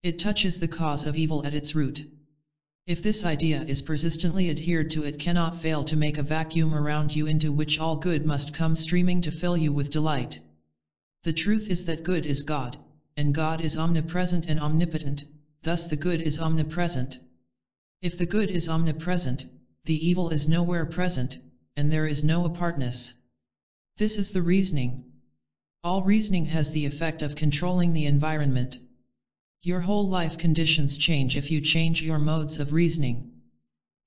A: It touches the cause of evil at its root. If this idea is persistently adhered to it cannot fail to make a vacuum around you into which all good must come streaming to fill you with delight. The truth is that good is God, and God is omnipresent and omnipotent, thus the good is omnipresent. If the good is omnipresent, the evil is nowhere present, and there is no apartness. This is the reasoning. All reasoning has the effect of controlling the environment. Your whole life conditions change if you change your modes of reasoning.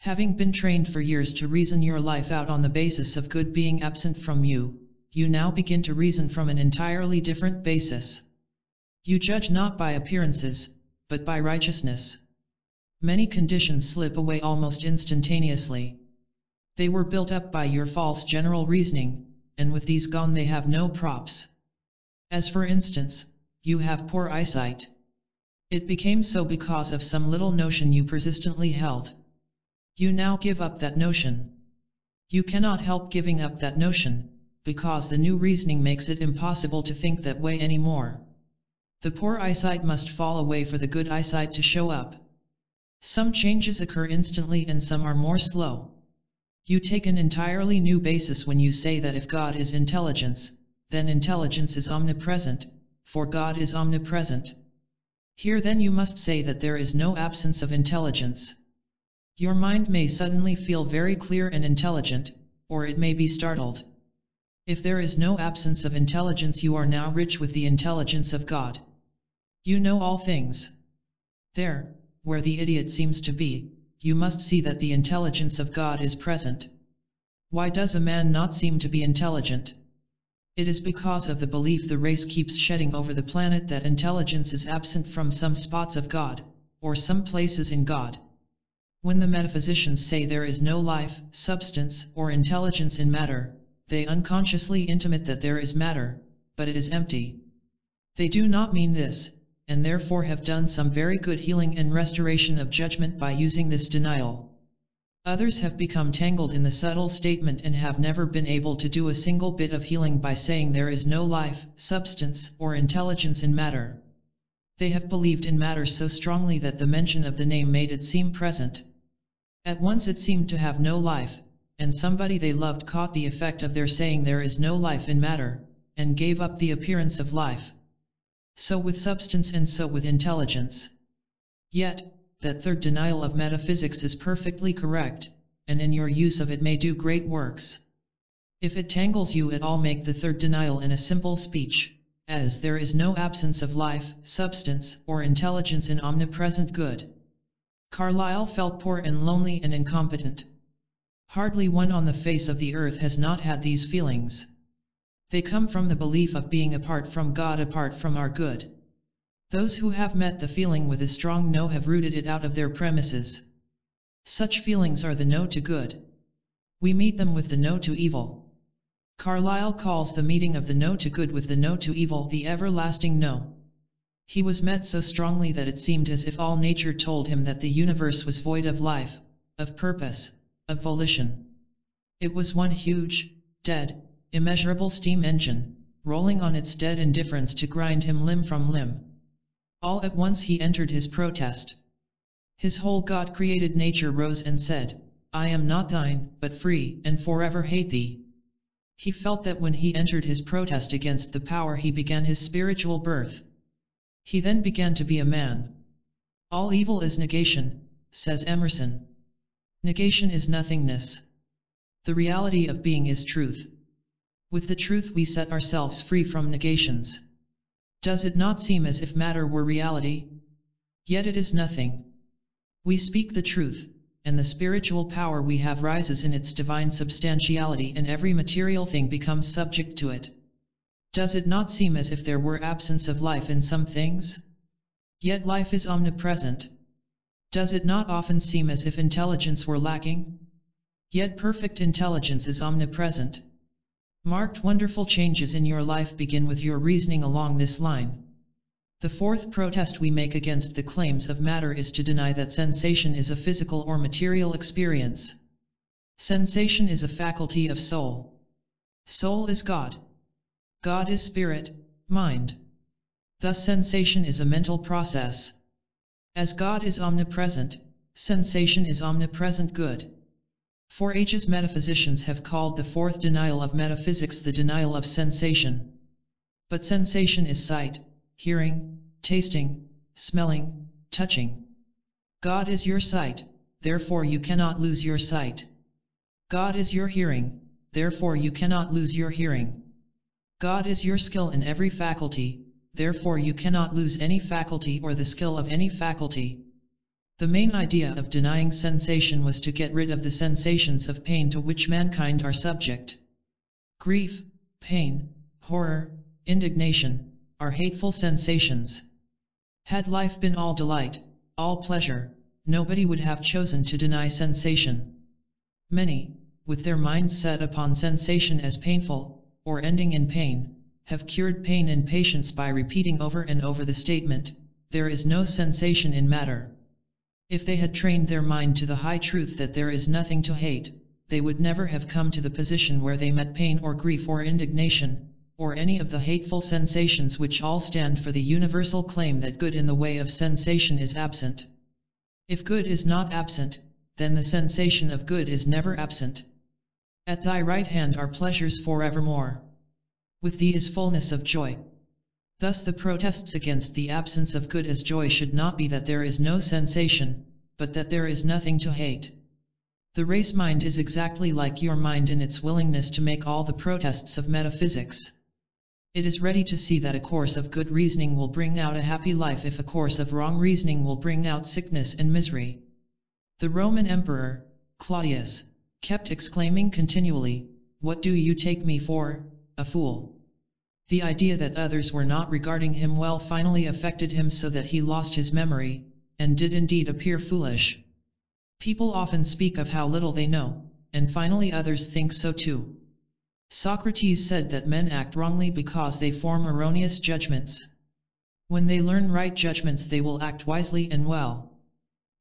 A: Having been trained for years to reason your life out on the basis of good being absent from you, you now begin to reason from an entirely different basis. You judge not by appearances, but by righteousness. Many conditions slip away almost instantaneously. They were built up by your false general reasoning, and with these gone they have no props. As for instance, you have poor eyesight. It became so because of some little notion you persistently held. You now give up that notion. You cannot help giving up that notion, because the new reasoning makes it impossible to think that way anymore. The poor eyesight must fall away for the good eyesight to show up. Some changes occur instantly and some are more slow. You take an entirely new basis when you say that if God is intelligence, then intelligence is omnipresent, for God is omnipresent. Here then you must say that there is no absence of intelligence. Your mind may suddenly feel very clear and intelligent, or it may be startled. If there is no absence of intelligence you are now rich with the intelligence of God. You know all things. There, where the idiot seems to be, you must see that the intelligence of God is present. Why does a man not seem to be intelligent? It is because of the belief the race keeps shedding over the planet that intelligence is absent from some spots of God, or some places in God. When the metaphysicians say there is no life, substance, or intelligence in matter, they unconsciously intimate that there is matter, but it is empty. They do not mean this, and therefore have done some very good healing and restoration of judgment by using this denial. Others have become tangled in the subtle statement and have never been able to do a single bit of healing by saying there is no life, substance, or intelligence in matter. They have believed in matter so strongly that the mention of the name made it seem present. At once it seemed to have no life, and somebody they loved caught the effect of their saying there is no life in matter, and gave up the appearance of life. So with substance and so with intelligence. Yet, that third denial of metaphysics is perfectly correct, and in your use of it may do great works. If it tangles you at all make the third denial in a simple speech, as there is no absence of life, substance, or intelligence in omnipresent good. Carlyle felt poor and lonely and incompetent. Hardly one on the face of the earth has not had these feelings. They come from the belief of being apart from God apart from our good. Those who have met the feeling with a strong no have rooted it out of their premises. Such feelings are the no to good. We meet them with the no to evil. Carlyle calls the meeting of the no to good with the no to evil the everlasting no. He was met so strongly that it seemed as if all nature told him that the universe was void of life, of purpose, of volition. It was one huge, dead, immeasurable steam engine, rolling on its dead indifference to grind him limb from limb. All at once he entered his protest. His whole God-created nature rose and said, I am not thine, but free, and forever hate thee. He felt that when he entered his protest against the power he began his spiritual birth. He then began to be a man. All evil is negation, says Emerson. Negation is nothingness. The reality of being is truth. With the truth we set ourselves free from negations. Does it not seem as if matter were reality? Yet it is nothing. We speak the truth, and the spiritual power we have rises in its divine substantiality and every material thing becomes subject to it. Does it not seem as if there were absence of life in some things? Yet life is omnipresent. Does it not often seem as if intelligence were lacking? Yet perfect intelligence is omnipresent. Marked wonderful changes in your life begin with your reasoning along this line. The fourth protest we make against the claims of matter is to deny that sensation is a physical or material experience. Sensation is a faculty of soul. Soul is God. God is spirit, mind. Thus sensation is a mental process. As God is omnipresent, sensation is omnipresent good. For ages metaphysicians have called the fourth denial of metaphysics the denial of sensation. But sensation is sight, hearing, tasting, smelling, touching. God is your sight, therefore you cannot lose your sight. God is your hearing, therefore you cannot lose your hearing. God is your skill in every faculty, therefore you cannot lose any faculty or the skill of any faculty. The main idea of denying sensation was to get rid of the sensations of pain to which mankind are subject. Grief, pain, horror, indignation, are hateful sensations. Had life been all delight, all pleasure, nobody would have chosen to deny sensation. Many, with their minds set upon sensation as painful, or ending in pain, have cured pain in patients by repeating over and over the statement, there is no sensation in matter. If they had trained their mind to the high truth that there is nothing to hate, they would never have come to the position where they met pain or grief or indignation, or any of the hateful sensations which all stand for the universal claim that good in the way of sensation is absent. If good is not absent, then the sensation of good is never absent. At thy right hand are pleasures forevermore. With thee is fullness of joy, Thus the protests against the absence of good as joy should not be that there is no sensation, but that there is nothing to hate. The race mind is exactly like your mind in its willingness to make all the protests of metaphysics. It is ready to see that a course of good reasoning will bring out a happy life if a course of wrong reasoning will bring out sickness and misery. The Roman emperor, Claudius, kept exclaiming continually, What do you take me for, a fool? The idea that others were not regarding him well finally affected him so that he lost his memory, and did indeed appear foolish. People often speak of how little they know, and finally others think so too. Socrates said that men act wrongly because they form erroneous judgments. When they learn right judgments they will act wisely and well.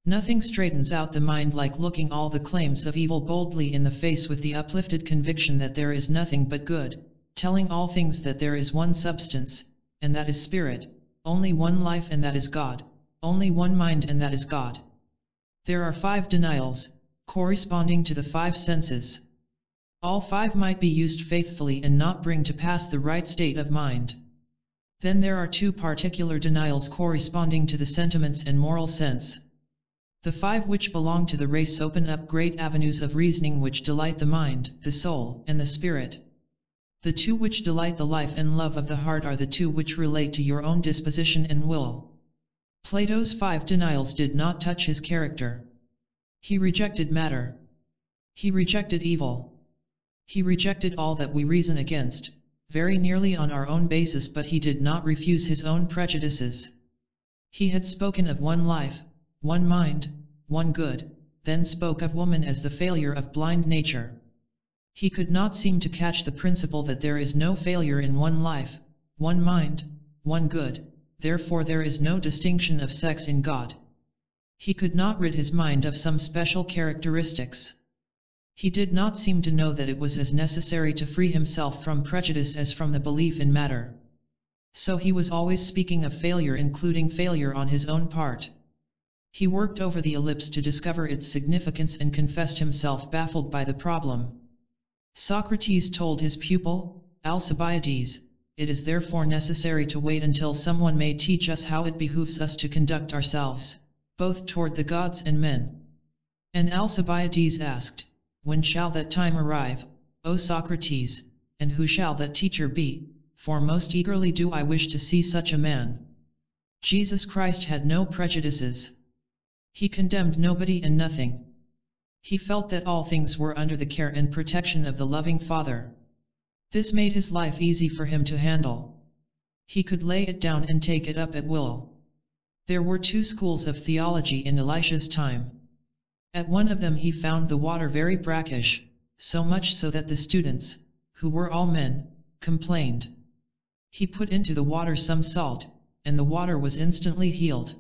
A: Nothing straightens out the mind like looking all the claims of evil boldly in the face with the uplifted conviction that there is nothing but good telling all things that there is one substance, and that is spirit, only one life and that is God, only one mind and that is God. There are five denials, corresponding to the five senses. All five might be used faithfully and not bring to pass the right state of mind. Then there are two particular denials corresponding to the sentiments and moral sense. The five which belong to the race open up great avenues of reasoning which delight the mind, the soul, and the spirit. The two which delight the life and love of the heart are the two which relate to your own disposition and will. Plato's five denials did not touch his character. He rejected matter. He rejected evil. He rejected all that we reason against, very nearly on our own basis but he did not refuse his own prejudices. He had spoken of one life, one mind, one good, then spoke of woman as the failure of blind nature. He could not seem to catch the principle that there is no failure in one life, one mind, one good, therefore there is no distinction of sex in God. He could not rid his mind of some special characteristics. He did not seem to know that it was as necessary to free himself from prejudice as from the belief in matter. So he was always speaking of failure including failure on his own part. He worked over the ellipse to discover its significance and confessed himself baffled by the problem. Socrates told his pupil, Alcibiades, it is therefore necessary to wait until someone may teach us how it behooves us to conduct ourselves, both toward the gods and men. And Alcibiades asked, When shall that time arrive, O Socrates, and who shall that teacher be, for most eagerly do I wish to see such a man. Jesus Christ had no prejudices. He condemned nobody and nothing. He felt that all things were under the care and protection of the loving Father. This made his life easy for him to handle. He could lay it down and take it up at will. There were two schools of theology in Elisha's time. At one of them he found the water very brackish, so much so that the students, who were all men, complained. He put into the water some salt, and the water was instantly healed.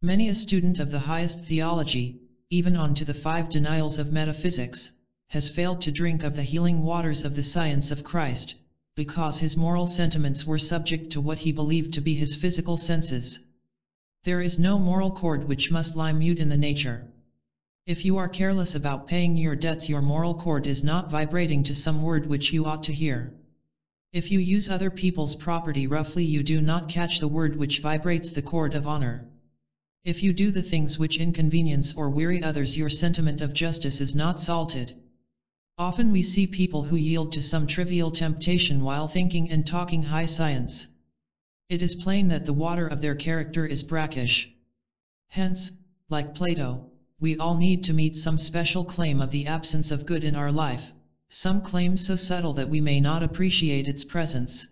A: Many a student of the highest theology, even on to the five denials of metaphysics, has failed to drink of the healing waters of the science of Christ, because his moral sentiments were subject to what he believed to be his physical senses. There is no moral chord which must lie mute in the nature. If you are careless about paying your debts your moral chord is not vibrating to some word which you ought to hear. If you use other people's property roughly you do not catch the word which vibrates the chord of honor. If you do the things which inconvenience or weary others your sentiment of justice is not salted. Often we see people who yield to some trivial temptation while thinking and talking high science. It is plain that the water of their character is brackish. Hence, like Plato, we all need to meet some special claim of the absence of good in our life, some claim so subtle that we may not appreciate its presence.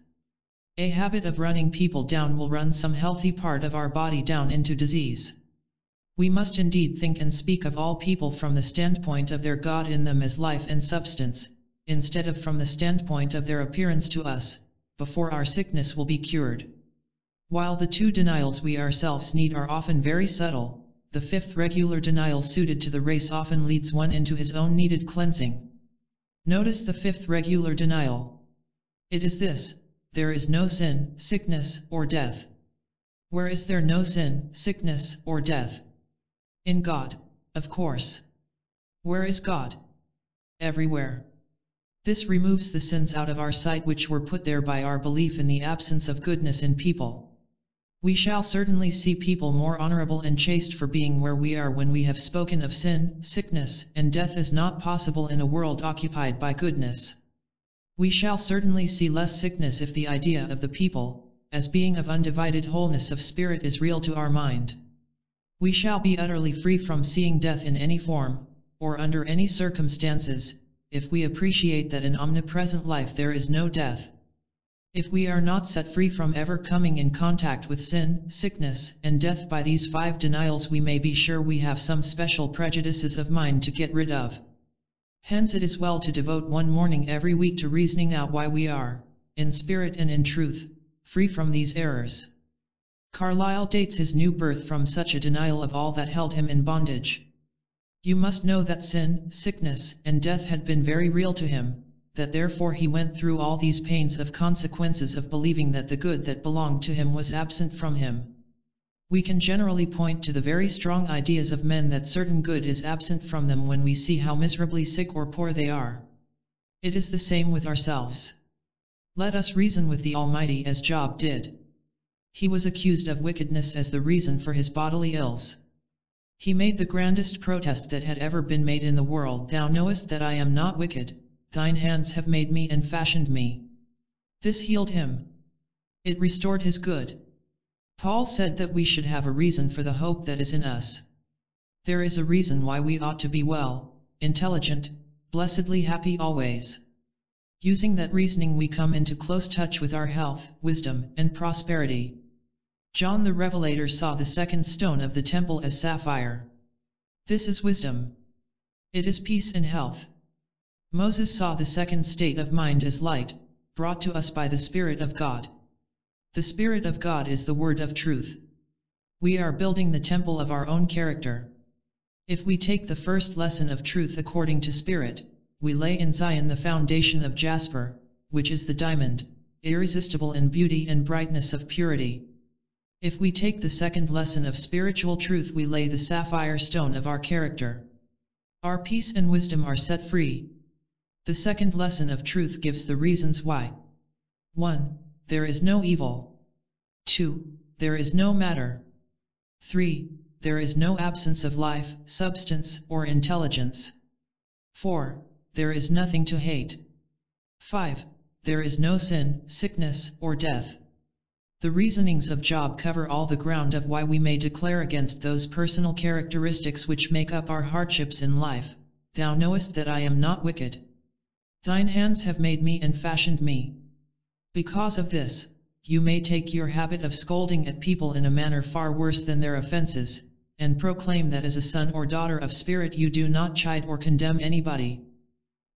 A: A habit of running people down will run some healthy part of our body down into disease. We must indeed think and speak of all people from the standpoint of their God in them as life and substance, instead of from the standpoint of their appearance to us, before our sickness will be cured. While the two denials we ourselves need are often very subtle, the fifth regular denial suited to the race often leads one into his own needed cleansing. Notice the fifth regular denial. It is this there is no sin, sickness, or death. Where is there no sin, sickness, or death? In God, of course. Where is God? Everywhere. This removes the sins out of our sight which were put there by our belief in the absence of goodness in people. We shall certainly see people more honorable and chaste for being where we are when we have spoken of sin, sickness, and death as not possible in a world occupied by goodness. We shall certainly see less sickness if the idea of the people, as being of undivided wholeness of spirit is real to our mind. We shall be utterly free from seeing death in any form, or under any circumstances, if we appreciate that in omnipresent life there is no death. If we are not set free from ever coming in contact with sin, sickness, and death by these five denials we may be sure we have some special prejudices of mind to get rid of. Hence it is well to devote one morning every week to reasoning out why we are, in spirit and in truth, free from these errors. Carlyle dates his new birth from such a denial of all that held him in bondage. You must know that sin, sickness, and death had been very real to him, that therefore he went through all these pains of consequences of believing that the good that belonged to him was absent from him we can generally point to the very strong ideas of men that certain good is absent from them when we see how miserably sick or poor they are. It is the same with ourselves. Let us reason with the Almighty as Job did. He was accused of wickedness as the reason for his bodily ills. He made the grandest protest that had ever been made in the world, Thou knowest that I am not wicked, thine hands have made me and fashioned me. This healed him. It restored his good. Paul said that we should have a reason for the hope that is in us. There is a reason why we ought to be well, intelligent, blessedly happy always. Using that reasoning we come into close touch with our health, wisdom, and prosperity. John the Revelator saw the second stone of the temple as sapphire. This is wisdom. It is peace and health. Moses saw the second state of mind as light, brought to us by the Spirit of God. The Spirit of God is the word of truth. We are building the temple of our own character. If we take the first lesson of truth according to Spirit, we lay in Zion the foundation of jasper, which is the diamond, irresistible in beauty and brightness of purity. If we take the second lesson of spiritual truth we lay the sapphire stone of our character. Our peace and wisdom are set free. The second lesson of truth gives the reasons why. 1 there is no evil. 2. There is no matter. 3. There is no absence of life, substance, or intelligence. 4. There is nothing to hate. 5. There is no sin, sickness, or death. The reasonings of Job cover all the ground of why we may declare against those personal characteristics which make up our hardships in life, Thou knowest that I am not wicked. Thine hands have made me and fashioned me. Because of this, you may take your habit of scolding at people in a manner far worse than their offenses, and proclaim that as a son or daughter of spirit you do not chide or condemn anybody.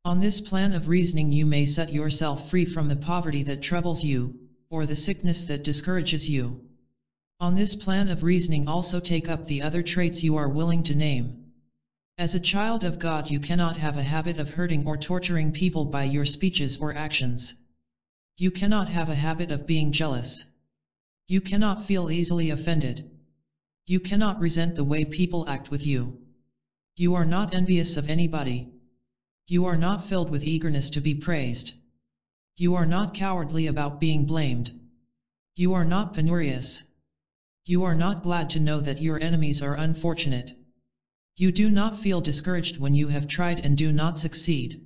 A: On this plan of reasoning you may set yourself free from the poverty that troubles you, or the sickness that discourages you. On this plan of reasoning also take up the other traits you are willing to name. As a child of God you cannot have a habit of hurting or torturing people by your speeches or actions. You cannot have a habit of being jealous. You cannot feel easily offended. You cannot resent the way people act with you. You are not envious of anybody. You are not filled with eagerness to be praised. You are not cowardly about being blamed. You are not penurious. You are not glad to know that your enemies are unfortunate. You do not feel discouraged when you have tried and do not succeed.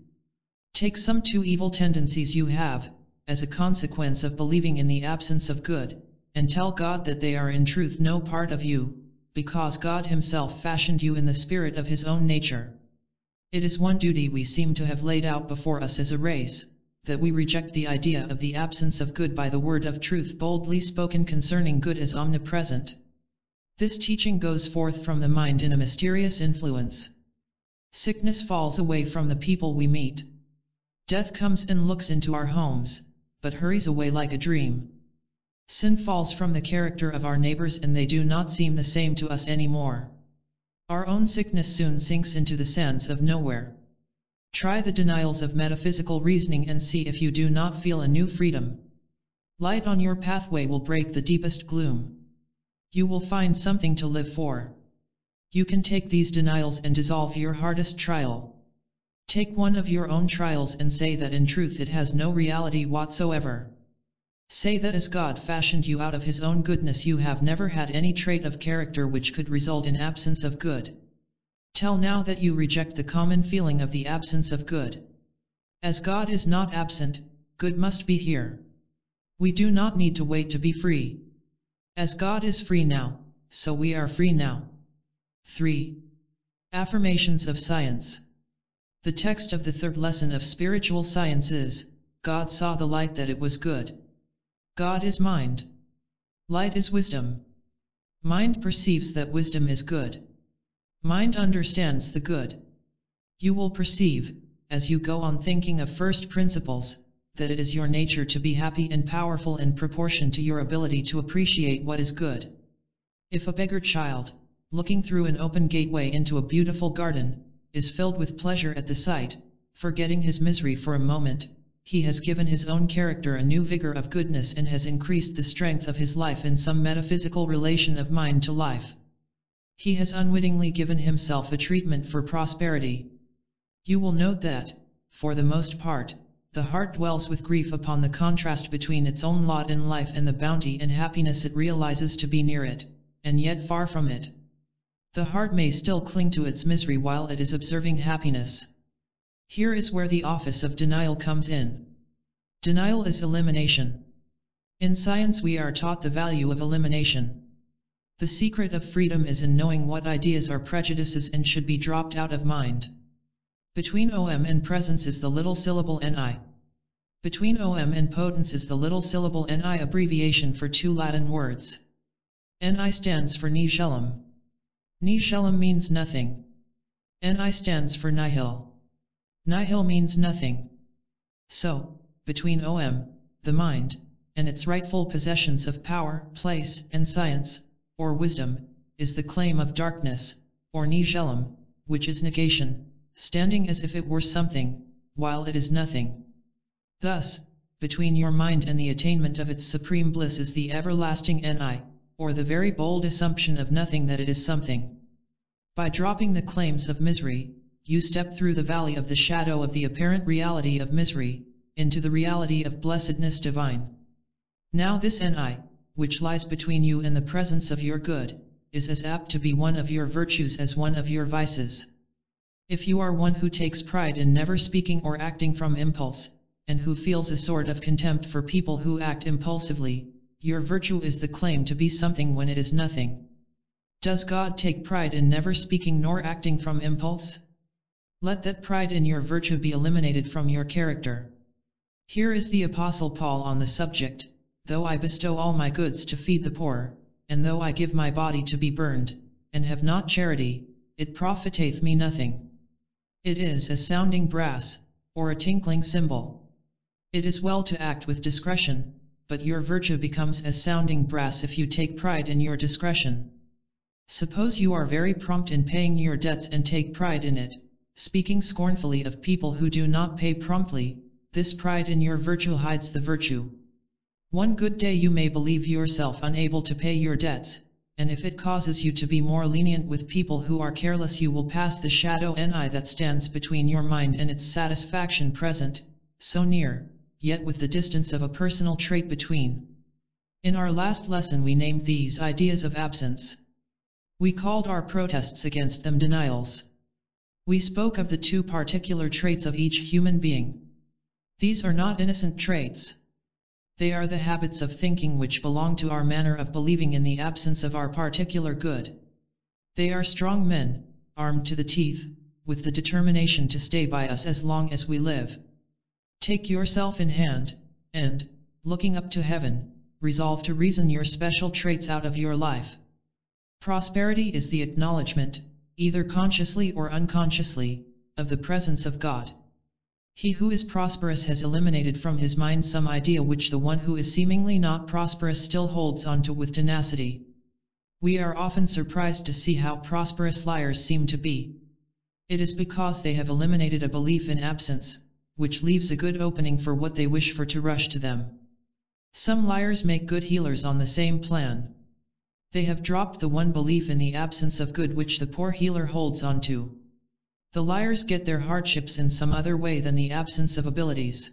A: Take some two evil tendencies you have, as a consequence of believing in the absence of good, and tell God that they are in truth no part of you, because God himself fashioned you in the spirit of his own nature. It is one duty we seem to have laid out before us as a race, that we reject the idea of the absence of good by the word of truth boldly spoken concerning good as omnipresent. This teaching goes forth from the mind in a mysterious influence. Sickness falls away from the people we meet. Death comes and looks into our homes, but hurries away like a dream. Sin falls from the character of our neighbors and they do not seem the same to us anymore. Our own sickness soon sinks into the sands of nowhere. Try the denials of metaphysical reasoning and see if you do not feel a new freedom. Light on your pathway will break the deepest gloom. You will find something to live for. You can take these denials and dissolve your hardest trial. Take one of your own trials and say that in truth it has no reality whatsoever. Say that as God fashioned you out of his own goodness you have never had any trait of character which could result in absence of good. Tell now that you reject the common feeling of the absence of good. As God is not absent, good must be here. We do not need to wait to be free. As God is free now, so we are free now. 3. Affirmations of Science the text of the third lesson of spiritual science is, God saw the light that it was good. God is mind. Light is wisdom. Mind perceives that wisdom is good. Mind understands the good. You will perceive, as you go on thinking of first principles, that it is your nature to be happy and powerful in proportion to your ability to appreciate what is good. If a beggar child, looking through an open gateway into a beautiful garden, is filled with pleasure at the sight, forgetting his misery for a moment, he has given his own character a new vigor of goodness and has increased the strength of his life in some metaphysical relation of mind to life. He has unwittingly given himself a treatment for prosperity. You will note that, for the most part, the heart dwells with grief upon the contrast between its own lot in life and the bounty and happiness it realizes to be near it, and yet far from it the heart may still cling to its misery while it is observing happiness. Here is where the office of denial comes in. Denial is elimination. In science we are taught the value of elimination. The secret of freedom is in knowing what ideas are prejudices and should be dropped out of mind. Between OM and presence is the little syllable NI. Between OM and potence is the little syllable NI abbreviation for two Latin words. NI stands for nigellum. Nishalem means nothing. Ni stands for nihil. Nihil means nothing. So, between OM, the mind, and its rightful possessions of power, place, and science, or wisdom, is the claim of darkness, or nihilum, which is negation, standing as if it were something, while it is nothing. Thus, between your mind and the attainment of its supreme bliss is the everlasting Ni, or the very bold assumption of nothing that it is something. By dropping the claims of misery, you step through the valley of the shadow of the apparent reality of misery, into the reality of blessedness divine. Now this NI, which lies between you and the presence of your good, is as apt to be one of your virtues as one of your vices. If you are one who takes pride in never speaking or acting from impulse, and who feels a sort of contempt for people who act impulsively, your virtue is the claim to be something when it is nothing. Does God take pride in never speaking nor acting from impulse? Let that pride in your virtue be eliminated from your character. Here is the Apostle Paul on the subject, though I bestow all my goods to feed the poor, and though I give my body to be burned, and have not charity, it profiteth me nothing. It is as sounding brass, or a tinkling cymbal. It is well to act with discretion, but your virtue becomes as sounding brass if you take pride in your discretion. Suppose you are very prompt in paying your debts and take pride in it, speaking scornfully of people who do not pay promptly, this pride in your virtue hides the virtue. One good day you may believe yourself unable to pay your debts, and if it causes you to be more lenient with people who are careless you will pass the shadow ni that stands between your mind and its satisfaction present, so near, yet with the distance of a personal trait between. In our last lesson we named these ideas of absence. We called our protests against them denials. We spoke of the two particular traits of each human being. These are not innocent traits. They are the habits of thinking which belong to our manner of believing in the absence of our particular good. They are strong men, armed to the teeth, with the determination to stay by us as long as we live. Take yourself in hand, and, looking up to heaven, resolve to reason your special traits out of your life. Prosperity is the acknowledgement, either consciously or unconsciously, of the presence of God. He who is prosperous has eliminated from his mind some idea which the one who is seemingly not prosperous still holds on to with tenacity. We are often surprised to see how prosperous liars seem to be. It is because they have eliminated a belief in absence, which leaves a good opening for what they wish for to rush to them. Some liars make good healers on the same plan. They have dropped the one belief in the absence of good which the poor healer holds on to. The liars get their hardships in some other way than the absence of abilities.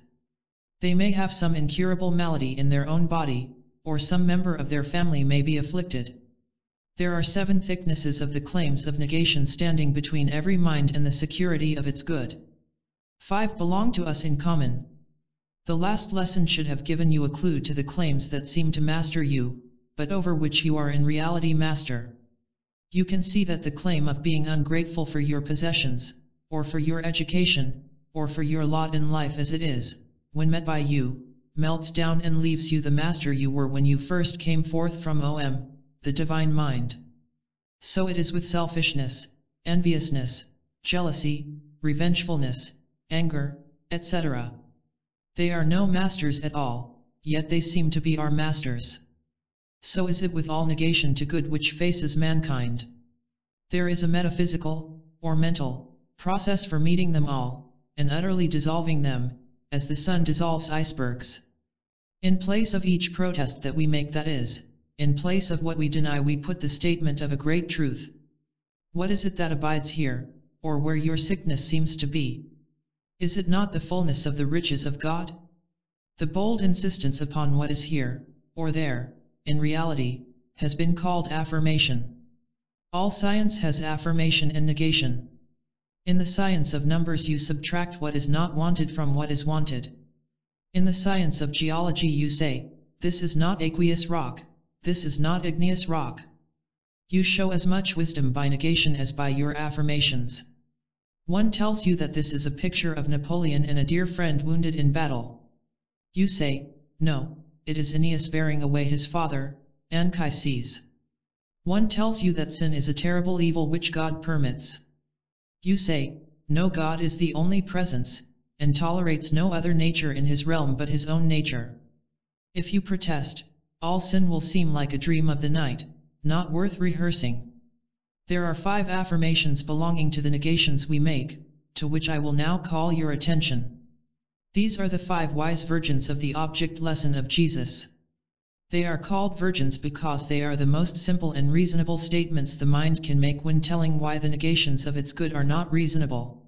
A: They may have some incurable malady in their own body, or some member of their family may be afflicted. There are seven thicknesses of the claims of negation standing between every mind and the security of its good. Five belong to us in common. The last lesson should have given you a clue to the claims that seem to master you, but over which you are in reality master. You can see that the claim of being ungrateful for your possessions, or for your education, or for your lot in life as it is, when met by you, melts down and leaves you the master you were when you first came forth from OM, the divine mind. So it is with selfishness, enviousness, jealousy, revengefulness, anger, etc. They are no masters at all, yet they seem to be our masters. So is it with all negation to good which faces mankind. There is a metaphysical, or mental, process for meeting them all, and utterly dissolving them, as the sun dissolves icebergs. In place of each protest that we make that is, in place of what we deny we put the statement of a great truth. What is it that abides here, or where your sickness seems to be, is it not the fullness of the riches of God? The bold insistence upon what is here, or there, in reality, has been called affirmation. All science has affirmation and negation. In the science of numbers you subtract what is not wanted from what is wanted. In the science of geology you say, this is not aqueous rock, this is not igneous rock. You show as much wisdom by negation as by your affirmations. One tells you that this is a picture of Napoleon and a dear friend wounded in battle. You say, no, it is Aeneas bearing away his father, Anchises. One tells you that sin is a terrible evil which God permits. You say, no God is the only presence, and tolerates no other nature in his realm but his own nature. If you protest, all sin will seem like a dream of the night, not worth rehearsing. There are five affirmations belonging to the negations we make, to which I will now call your attention. These are the five wise virgins of the object lesson of Jesus. They are called virgins because they are the most simple and reasonable statements the mind can make when telling why the negations of its good are not reasonable.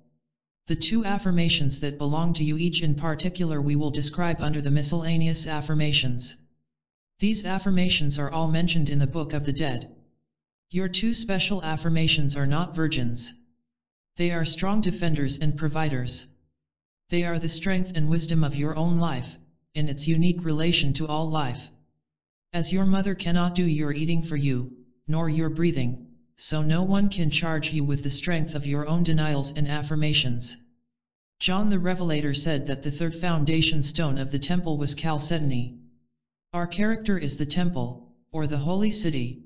A: The two affirmations that belong to you each in particular we will describe under the miscellaneous affirmations. These affirmations are all mentioned in the Book of the Dead. Your two special affirmations are not virgins. They are strong defenders and providers. They are the strength and wisdom of your own life, in its unique relation to all life. As your mother cannot do your eating for you, nor your breathing, so no one can charge you with the strength of your own denials and affirmations. John the Revelator said that the third foundation stone of the temple was chalcedony. Our character is the temple, or the holy city,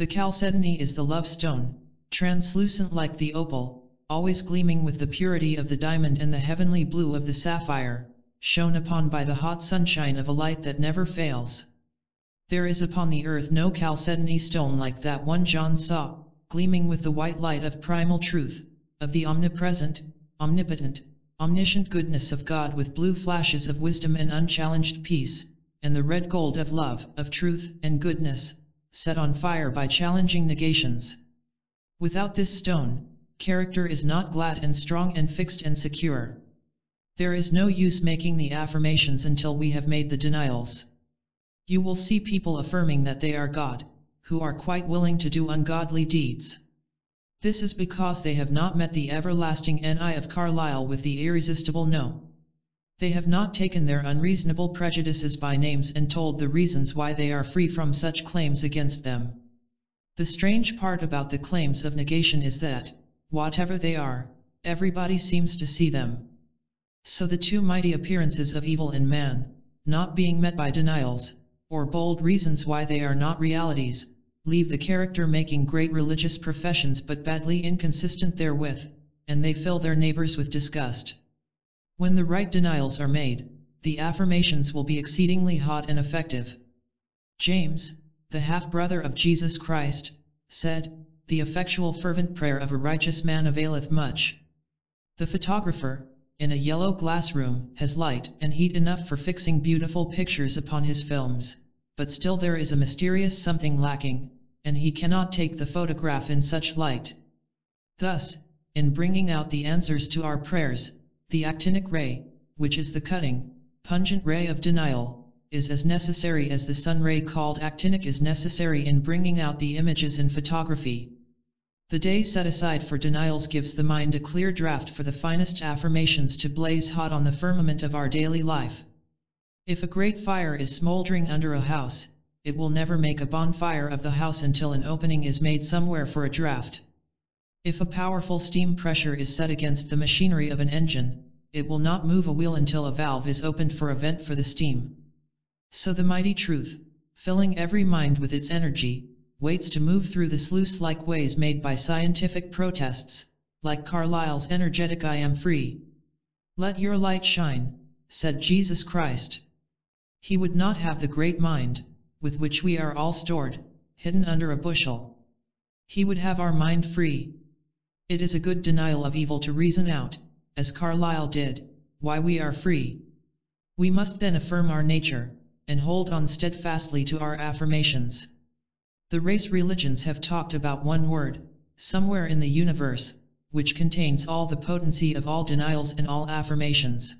A: the chalcedony is the love stone, translucent like the opal, always gleaming with the purity of the diamond and the heavenly blue of the sapphire, shone upon by the hot sunshine of a light that never fails. There is upon the earth no chalcedony stone like that one John saw, gleaming with the white light of primal truth, of the omnipresent, omnipotent, omniscient goodness of God with blue flashes of wisdom and unchallenged peace, and the red gold of love, of truth and goodness, set on fire by challenging negations. Without this stone, character is not glad and strong and fixed and secure. There is no use making the affirmations until we have made the denials. You will see people affirming that they are God, who are quite willing to do ungodly deeds. This is because they have not met the everlasting NI of Carlyle with the irresistible no. They have not taken their unreasonable prejudices by names and told the reasons why they are free from such claims against them. The strange part about the claims of negation is that, whatever they are, everybody seems to see them. So the two mighty appearances of evil in man, not being met by denials, or bold reasons why they are not realities, leave the character making great religious professions but badly inconsistent therewith, and they fill their neighbors with disgust. When the right denials are made, the affirmations will be exceedingly hot and effective. James, the half-brother of Jesus Christ, said, The effectual fervent prayer of a righteous man availeth much. The photographer, in a yellow glass room, has light and heat enough for fixing beautiful pictures upon his films, but still there is a mysterious something lacking, and he cannot take the photograph in such light. Thus, in bringing out the answers to our prayers, the actinic ray, which is the cutting, pungent ray of denial, is as necessary as the sun ray called actinic is necessary in bringing out the images in photography. The day set aside for denials gives the mind a clear draft for the finest affirmations to blaze hot on the firmament of our daily life. If a great fire is smoldering under a house, it will never make a bonfire of the house until an opening is made somewhere for a draft. If a powerful steam pressure is set against the machinery of an engine, it will not move a wheel until a valve is opened for a vent for the steam. So the mighty truth, filling every mind with its energy, waits to move through the sluice-like ways made by scientific protests, like Carlyle's energetic I am free. Let your light shine, said Jesus Christ. He would not have the great mind, with which we are all stored, hidden under a bushel. He would have our mind free, it is a good denial of evil to reason out, as Carlyle did, why we are free. We must then affirm our nature, and hold on steadfastly to our affirmations. The race religions have talked about one word, somewhere in the universe, which contains all the potency of all denials and all affirmations.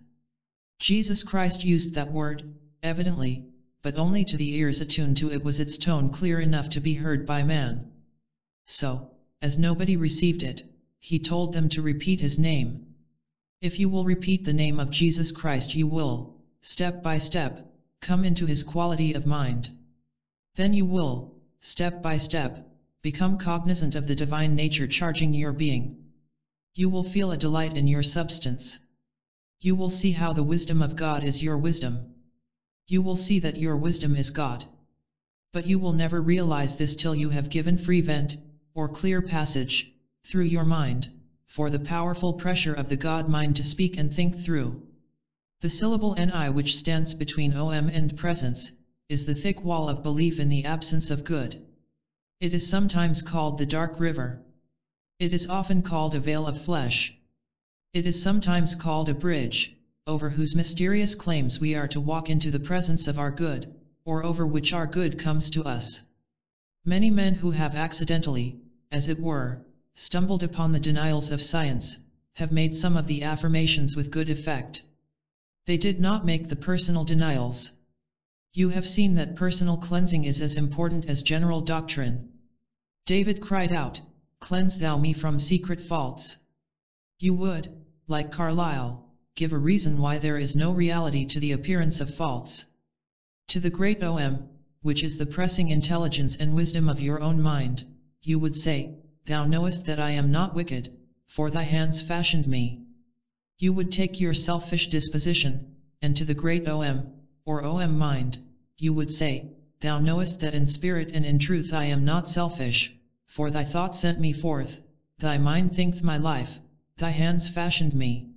A: Jesus Christ used that word, evidently, but only to the ears attuned to it was its tone clear enough to be heard by man. So, as nobody received it, he told them to repeat his name. If you will repeat the name of Jesus Christ you will, step by step, come into his quality of mind. Then you will, step by step, become cognizant of the divine nature charging your being. You will feel a delight in your substance. You will see how the wisdom of God is your wisdom. You will see that your wisdom is God. But you will never realize this till you have given free vent, or clear passage, through your mind, for the powerful pressure of the God mind to speak and think through. The syllable ni which stands between om and presence, is the thick wall of belief in the absence of good. It is sometimes called the dark river. It is often called a veil of flesh. It is sometimes called a bridge, over whose mysterious claims we are to walk into the presence of our good, or over which our good comes to us. Many men who have accidentally, as it were, stumbled upon the denials of science, have made some of the affirmations with good effect. They did not make the personal denials. You have seen that personal cleansing is as important as general doctrine. David cried out, Cleanse thou me from secret faults. You would, like Carlyle, give a reason why there is no reality to the appearance of faults. To the great OM, which is the pressing intelligence and wisdom of your own mind, you would say, Thou knowest that I am not wicked, for thy hands fashioned me. You would take your selfish disposition, and to the great OM, or OM mind, you would say, Thou knowest that in spirit and in truth I am not selfish, for thy thought sent me forth, thy mind thinketh my life, thy hands fashioned me.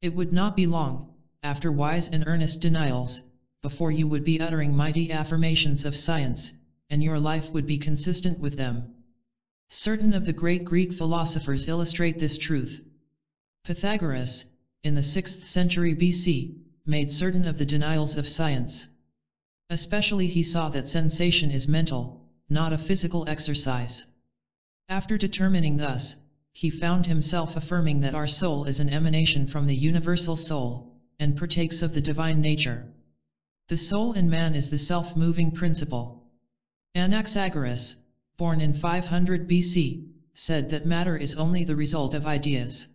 A: It would not be long, after wise and earnest denials, before you would be uttering mighty affirmations of science, and your life would be consistent with them. Certain of the great Greek philosophers illustrate this truth. Pythagoras, in the 6th century BC, made certain of the denials of science. Especially he saw that sensation is mental, not a physical exercise. After determining thus, he found himself affirming that our soul is an emanation from the universal soul, and partakes of the divine nature. The soul in man is the self-moving principle. Anaxagoras, born in 500 BC, said that matter is only the result of ideas.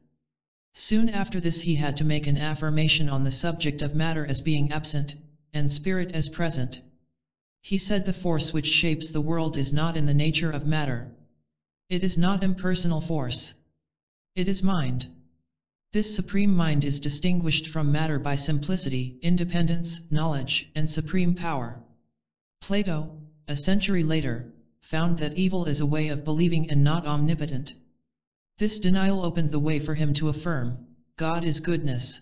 A: Soon after this he had to make an affirmation on the subject of matter as being absent, and spirit as present. He said the force which shapes the world is not in the nature of matter. It is not impersonal force. It is mind. This supreme mind is distinguished from matter by simplicity, independence, knowledge, and supreme power. Plato, a century later, found that evil is a way of believing and not omnipotent. This denial opened the way for him to affirm, God is goodness.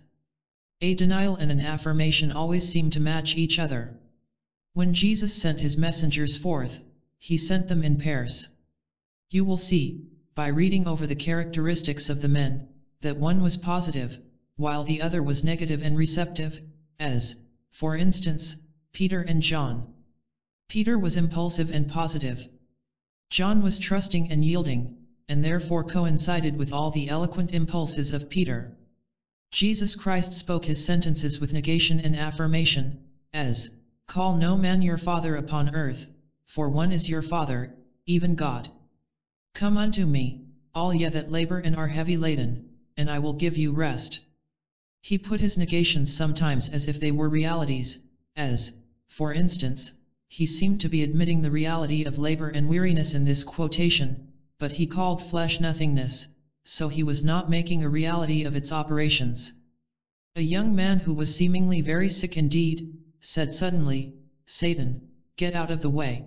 A: A denial and an affirmation always seem to match each other. When Jesus sent his messengers forth, he sent them in pairs. You will see, by reading over the characteristics of the men, that one was positive, while the other was negative and receptive, as, for instance, Peter and John. Peter was impulsive and positive. John was trusting and yielding, and therefore coincided with all the eloquent impulses of Peter. Jesus Christ spoke his sentences with negation and affirmation, as, Call no man your father upon earth, for one is your father, even God. Come unto me, all ye that labor and are heavy laden, and I will give you rest. He put his negations sometimes as if they were realities, as, for instance, he seemed to be admitting the reality of labor and weariness in this quotation, but he called flesh nothingness, so he was not making a reality of its operations. A young man who was seemingly very sick indeed, said suddenly, Satan, get out of the way.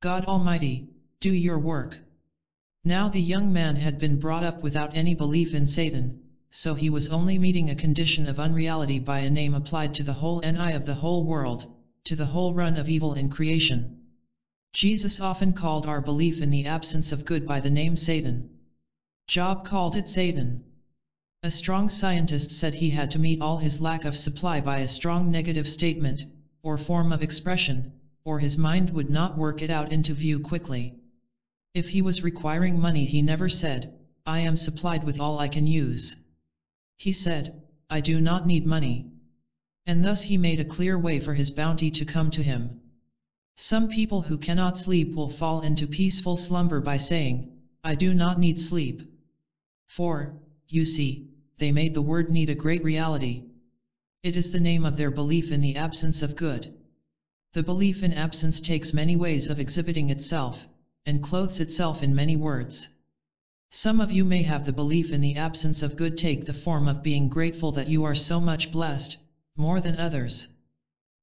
A: God Almighty, do your work. Now the young man had been brought up without any belief in Satan, so he was only meeting a condition of unreality by a name applied to the whole NI of the whole world to the whole run of evil in creation. Jesus often called our belief in the absence of good by the name Satan. Job called it Satan. A strong scientist said he had to meet all his lack of supply by a strong negative statement, or form of expression, or his mind would not work it out into view quickly. If he was requiring money he never said, I am supplied with all I can use. He said, I do not need money and thus he made a clear way for his bounty to come to him. Some people who cannot sleep will fall into peaceful slumber by saying, I do not need sleep. For, you see, they made the word need a great reality. It is the name of their belief in the absence of good. The belief in absence takes many ways of exhibiting itself, and clothes itself in many words. Some of you may have the belief in the absence of good take the form of being grateful that you are so much blessed, more than others.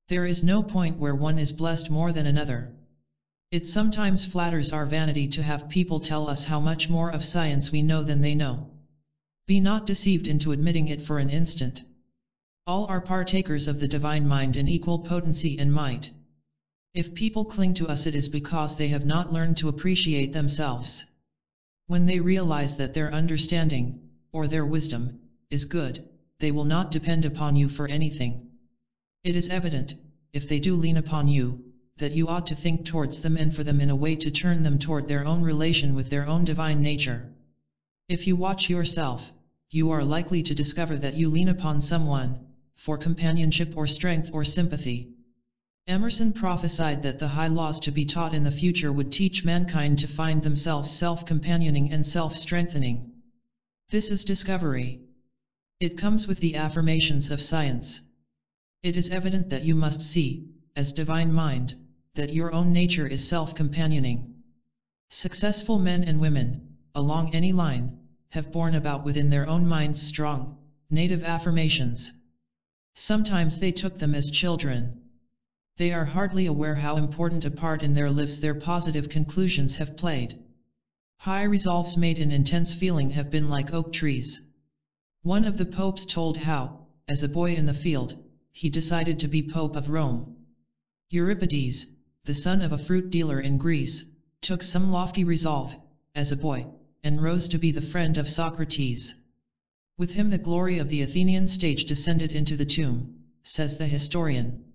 A: There is no point where one is blessed more than another. It sometimes flatters our vanity to have people tell us how much more of science we know than they know. Be not deceived into admitting it for an instant. All are partakers of the divine mind in equal potency and might. If people cling to us it is because they have not learned to appreciate themselves. When they realize that their understanding, or their wisdom, is good, they will not depend upon you for anything. It is evident, if they do lean upon you, that you ought to think towards them and for them in a way to turn them toward their own relation with their own divine nature. If you watch yourself, you are likely to discover that you lean upon someone, for companionship or strength or sympathy. Emerson prophesied that the high laws to be taught in the future would teach mankind to find themselves self-companioning and self-strengthening. This is discovery. It comes with the affirmations of science. It is evident that you must see, as divine mind, that your own nature is self-companioning. Successful men and women, along any line, have borne about within their own minds strong, native affirmations. Sometimes they took them as children. They are hardly aware how important a part in their lives their positive conclusions have played. High resolves made in intense feeling have been like oak trees. One of the popes told how, as a boy in the field, he decided to be Pope of Rome. Euripides, the son of a fruit dealer in Greece, took some lofty resolve, as a boy, and rose to be the friend of Socrates. With him the glory of the Athenian stage descended into the tomb, says the historian.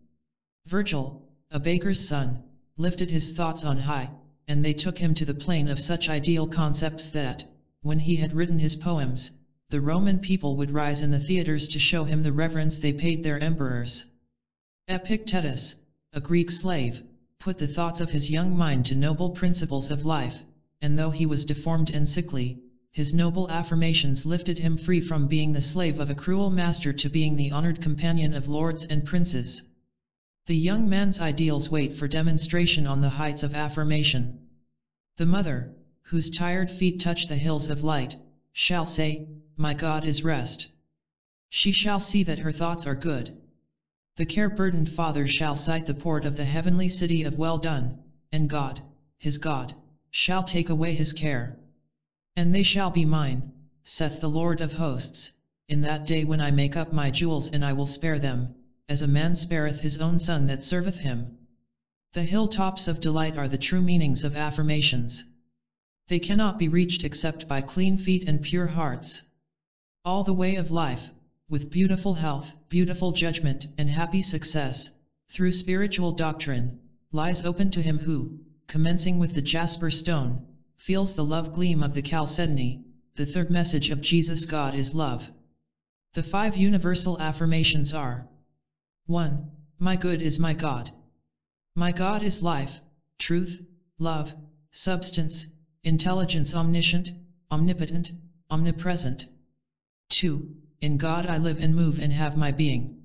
A: Virgil, a baker's son, lifted his thoughts on high, and they took him to the plane of such ideal concepts that, when he had written his poems, the Roman people would rise in the theatres to show him the reverence they paid their emperors. Epictetus, a Greek slave, put the thoughts of his young mind to noble principles of life, and though he was deformed and sickly, his noble affirmations lifted him free from being the slave of a cruel master to being the honored companion of lords and princes. The young man's ideals wait for demonstration on the heights of affirmation. The mother, whose tired feet touch the hills of light, shall say, my God is rest. She shall see that her thoughts are good. The care-burdened father shall sight the port of the heavenly city of well done, and God, his God, shall take away his care. And they shall be mine, saith the Lord of hosts, in that day when I make up my jewels and I will spare them, as a man spareth his own son that serveth him. The hilltops of delight are the true meanings of affirmations. They cannot be reached except by clean feet and pure hearts all the way of life, with beautiful health, beautiful judgment, and happy success, through spiritual doctrine, lies open to him who, commencing with the jasper stone, feels the love gleam of the chalcedony, the third message of Jesus God is love. The five universal affirmations are 1. My good is my God. My God is life, truth, love, substance, intelligence omniscient, omnipotent, omnipresent. 2. In God I live and move and have my being.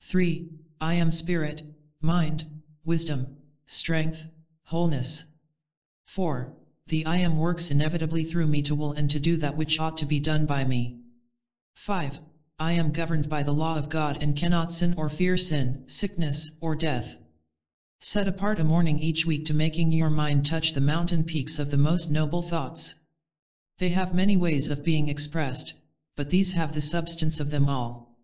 A: 3. I am spirit, mind, wisdom, strength, wholeness. 4. The I am works inevitably through me to will and to do that which ought to be done by me. 5. I am governed by the law of God and cannot sin or fear sin, sickness, or death. Set apart a morning each week to making your mind touch the mountain peaks of the most noble thoughts. They have many ways of being expressed, but these have the substance of them all.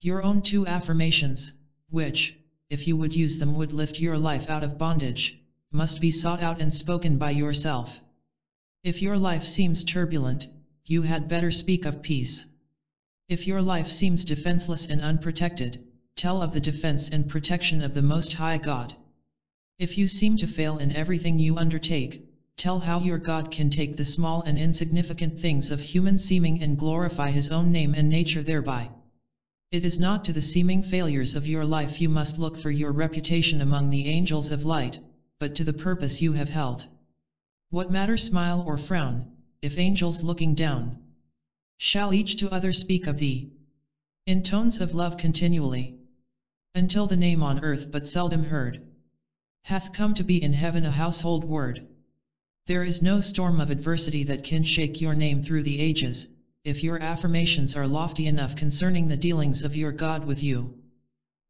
A: Your own two affirmations, which, if you would use them would lift your life out of bondage, must be sought out and spoken by yourself. If your life seems turbulent, you had better speak of peace. If your life seems defenseless and unprotected, tell of the defense and protection of the Most High God. If you seem to fail in everything you undertake, tell how your God can take the small and insignificant things of human seeming and glorify his own name and nature thereby. It is not to the seeming failures of your life you must look for your reputation among the angels of light, but to the purpose you have held. What matter smile or frown, if angels looking down shall each to other speak of thee in tones of love continually, until the name on earth but seldom heard hath come to be in heaven a household word. There is no storm of adversity that can shake your name through the ages, if your affirmations are lofty enough concerning the dealings of your God with you.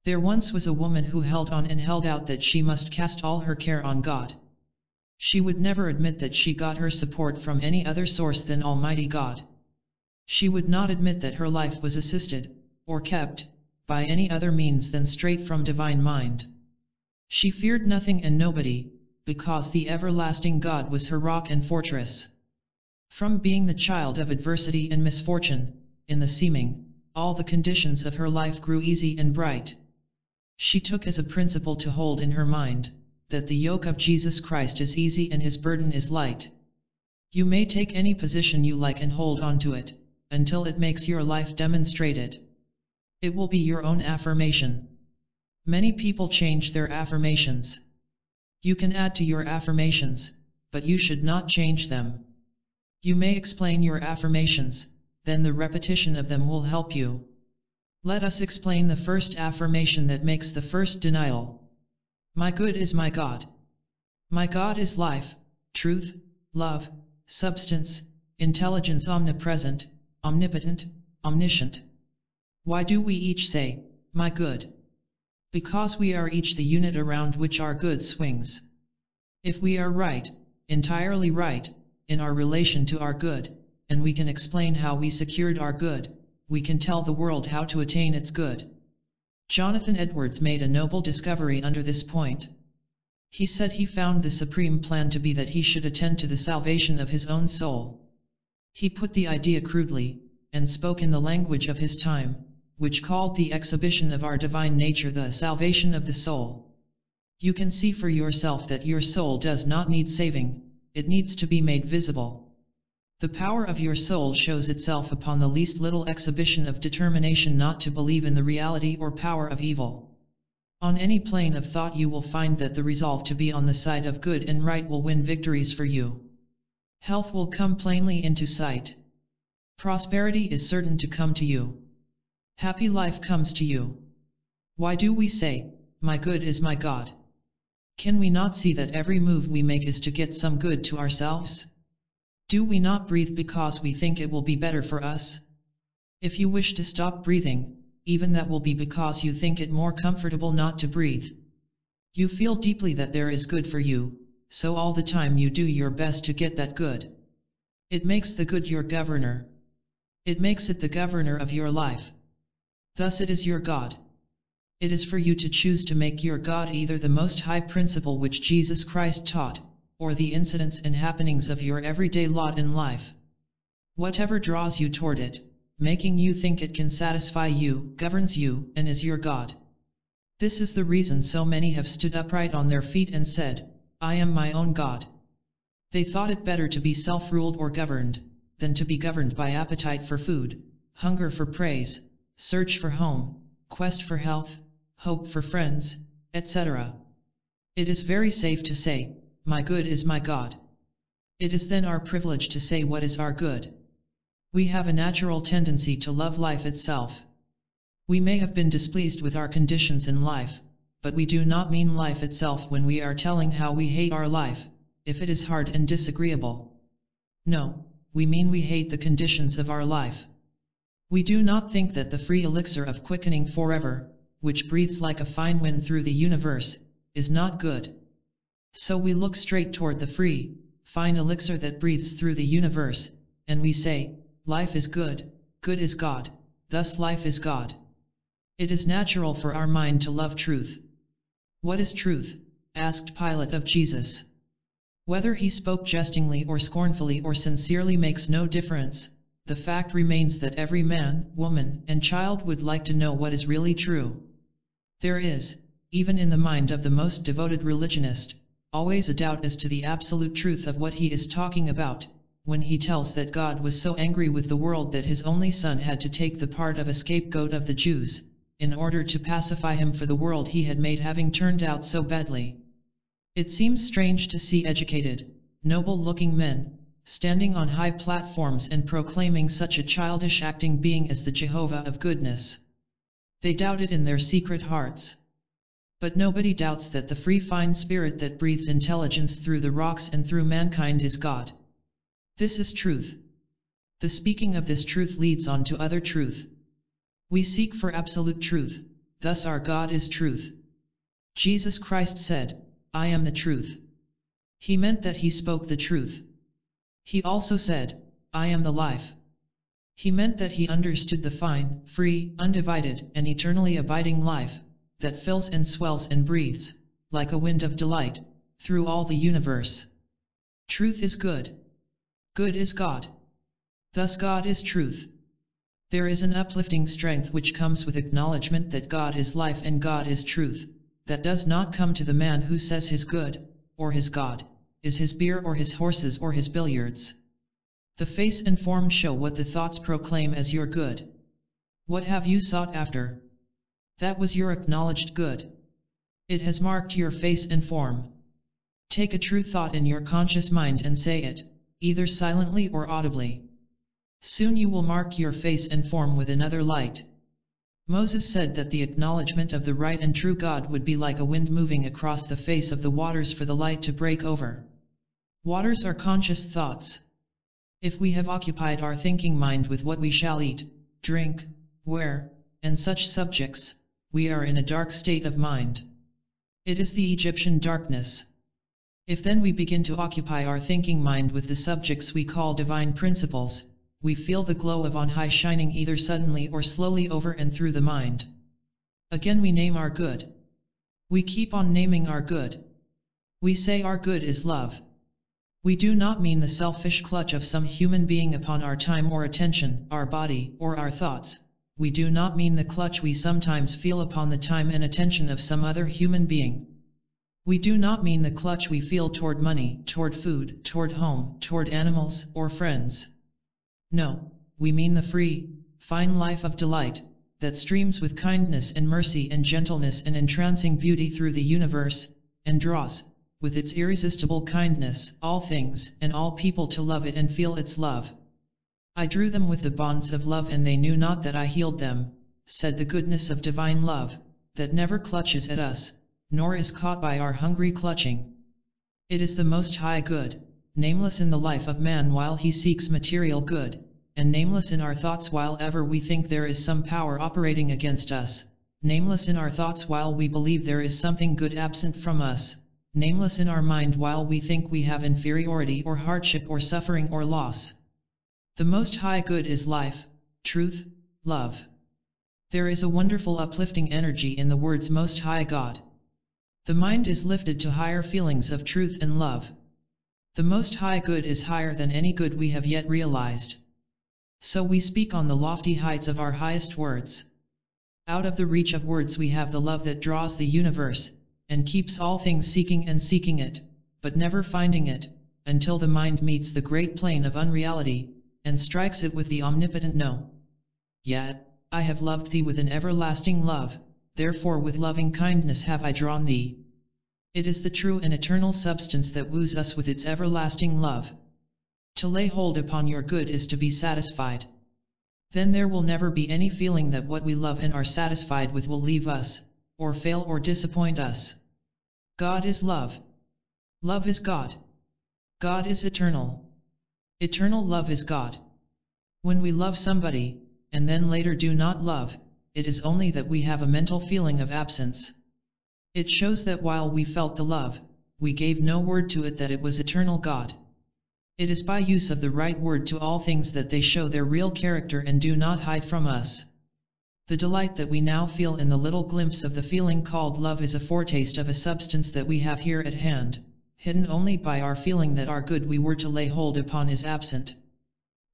A: There once was a woman who held on and held out that she must cast all her care on God. She would never admit that she got her support from any other source than Almighty God. She would not admit that her life was assisted, or kept, by any other means than straight from divine mind. She feared nothing and nobody, because the everlasting God was her rock and fortress. From being the child of adversity and misfortune, in the seeming, all the conditions of her life grew easy and bright. She took as a principle to hold in her mind, that the yoke of Jesus Christ is easy and his burden is light. You may take any position you like and hold on to it, until it makes your life demonstrate it. It will be your own affirmation. Many people change their affirmations. You can add to your affirmations, but you should not change them. You may explain your affirmations, then the repetition of them will help you. Let us explain the first affirmation that makes the first denial. My good is my God. My God is life, truth, love, substance, intelligence omnipresent, omnipotent, omniscient. Why do we each say, my good? because we are each the unit around which our good swings. If we are right, entirely right, in our relation to our good, and we can explain how we secured our good, we can tell the world how to attain its good. Jonathan Edwards made a noble discovery under this point. He said he found the supreme plan to be that he should attend to the salvation of his own soul. He put the idea crudely, and spoke in the language of his time, which called the exhibition of our divine nature the salvation of the soul. You can see for yourself that your soul does not need saving, it needs to be made visible. The power of your soul shows itself upon the least little exhibition of determination not to believe in the reality or power of evil. On any plane of thought you will find that the resolve to be on the side of good and right will win victories for you. Health will come plainly into sight. Prosperity is certain to come to you happy life comes to you. Why do we say, my good is my God? Can we not see that every move we make is to get some good to ourselves? Do we not breathe because we think it will be better for us? If you wish to stop breathing, even that will be because you think it more comfortable not to breathe. You feel deeply that there is good for you, so all the time you do your best to get that good. It makes the good your governor. It makes it the governor of your life thus it is your God. It is for you to choose to make your God either the most high principle which Jesus Christ taught, or the incidents and happenings of your everyday lot in life. Whatever draws you toward it, making you think it can satisfy you, governs you, and is your God. This is the reason so many have stood upright on their feet and said, I am my own God. They thought it better to be self-ruled or governed, than to be governed by appetite for food, hunger for praise, search for home, quest for health, hope for friends, etc. It is very safe to say, my good is my God. It is then our privilege to say what is our good. We have a natural tendency to love life itself. We may have been displeased with our conditions in life, but we do not mean life itself when we are telling how we hate our life, if it is hard and disagreeable. No, we mean we hate the conditions of our life. We do not think that the free elixir of quickening forever, which breathes like a fine wind through the universe, is not good. So we look straight toward the free, fine elixir that breathes through the universe, and we say, Life is good, good is God, thus life is God. It is natural for our mind to love truth. What is truth? asked Pilate of Jesus. Whether he spoke jestingly or scornfully or sincerely makes no difference, the fact remains that every man, woman, and child would like to know what is really true. There is, even in the mind of the most devoted religionist, always a doubt as to the absolute truth of what he is talking about, when he tells that God was so angry with the world that his only son had to take the part of a scapegoat of the Jews, in order to pacify him for the world he had made having turned out so badly. It seems strange to see educated, noble-looking men, standing on high platforms and proclaiming such a childish acting being as the Jehovah of goodness. They doubt it in their secret hearts. But nobody doubts that the free fine spirit that breathes intelligence through the rocks and through mankind is God. This is truth. The speaking of this truth leads on to other truth. We seek for absolute truth, thus our God is truth. Jesus Christ said, I am the truth. He meant that he spoke the truth. He also said, I am the life. He meant that he understood the fine, free, undivided, and eternally abiding life, that fills and swells and breathes, like a wind of delight, through all the universe. Truth is good. Good is God. Thus God is truth. There is an uplifting strength which comes with acknowledgement that God is life and God is truth, that does not come to the man who says his good, or his God, is his beer or his horses or his billiards. The face and form show what the thoughts proclaim as your good. What have you sought after? That was your acknowledged good. It has marked your face and form. Take a true thought in your conscious mind and say it, either silently or audibly. Soon you will mark your face and form with another light. Moses said that the acknowledgement of the right and true God would be like a wind moving across the face of the waters for the light to break over. Waters are conscious thoughts. If we have occupied our thinking mind with what we shall eat, drink, wear, and such subjects, we are in a dark state of mind. It is the Egyptian darkness. If then we begin to occupy our thinking mind with the subjects we call divine principles, we feel the glow of on high shining either suddenly or slowly over and through the mind. Again we name our good. We keep on naming our good. We say our good is love. We do not mean the selfish clutch of some human being upon our time or attention, our body, or our thoughts. We do not mean the clutch we sometimes feel upon the time and attention of some other human being. We do not mean the clutch we feel toward money, toward food, toward home, toward animals, or friends. No, we mean the free, fine life of delight, that streams with kindness and mercy and gentleness and entrancing beauty through the universe, and draws, with its irresistible kindness, all things and all people to love it and feel its love. I drew them with the bonds of love and they knew not that I healed them, said the goodness of divine love, that never clutches at us, nor is caught by our hungry clutching. It is the most high good, nameless in the life of man while he seeks material good, and nameless in our thoughts while ever we think there is some power operating against us, nameless in our thoughts while we believe there is something good absent from us, nameless in our mind while we think we have inferiority or hardship or suffering or loss. The most high good is life, truth, love. There is a wonderful uplifting energy in the words Most High God. The mind is lifted to higher feelings of truth and love. The Most High Good is higher than any good we have yet realized. So we speak on the lofty heights of our highest words. Out of the reach of words we have the love that draws the universe, and keeps all things seeking and seeking it, but never finding it, until the mind meets the great plane of unreality, and strikes it with the omnipotent no. Yet, I have loved thee with an everlasting love, therefore with loving kindness have I drawn thee. It is the true and eternal substance that woos us with its everlasting love. To lay hold upon your good is to be satisfied. Then there will never be any feeling that what we love and are satisfied with will leave us, or fail or disappoint us. God is love. Love is God. God is eternal. Eternal love is God. When we love somebody, and then later do not love, it is only that we have a mental feeling of absence. It shows that while we felt the love, we gave no word to it that it was eternal God. It is by use of the right word to all things that they show their real character and do not hide from us. The delight that we now feel in the little glimpse of the feeling called love is a foretaste of a substance that we have here at hand, hidden only by our feeling that our good we were to lay hold upon is absent.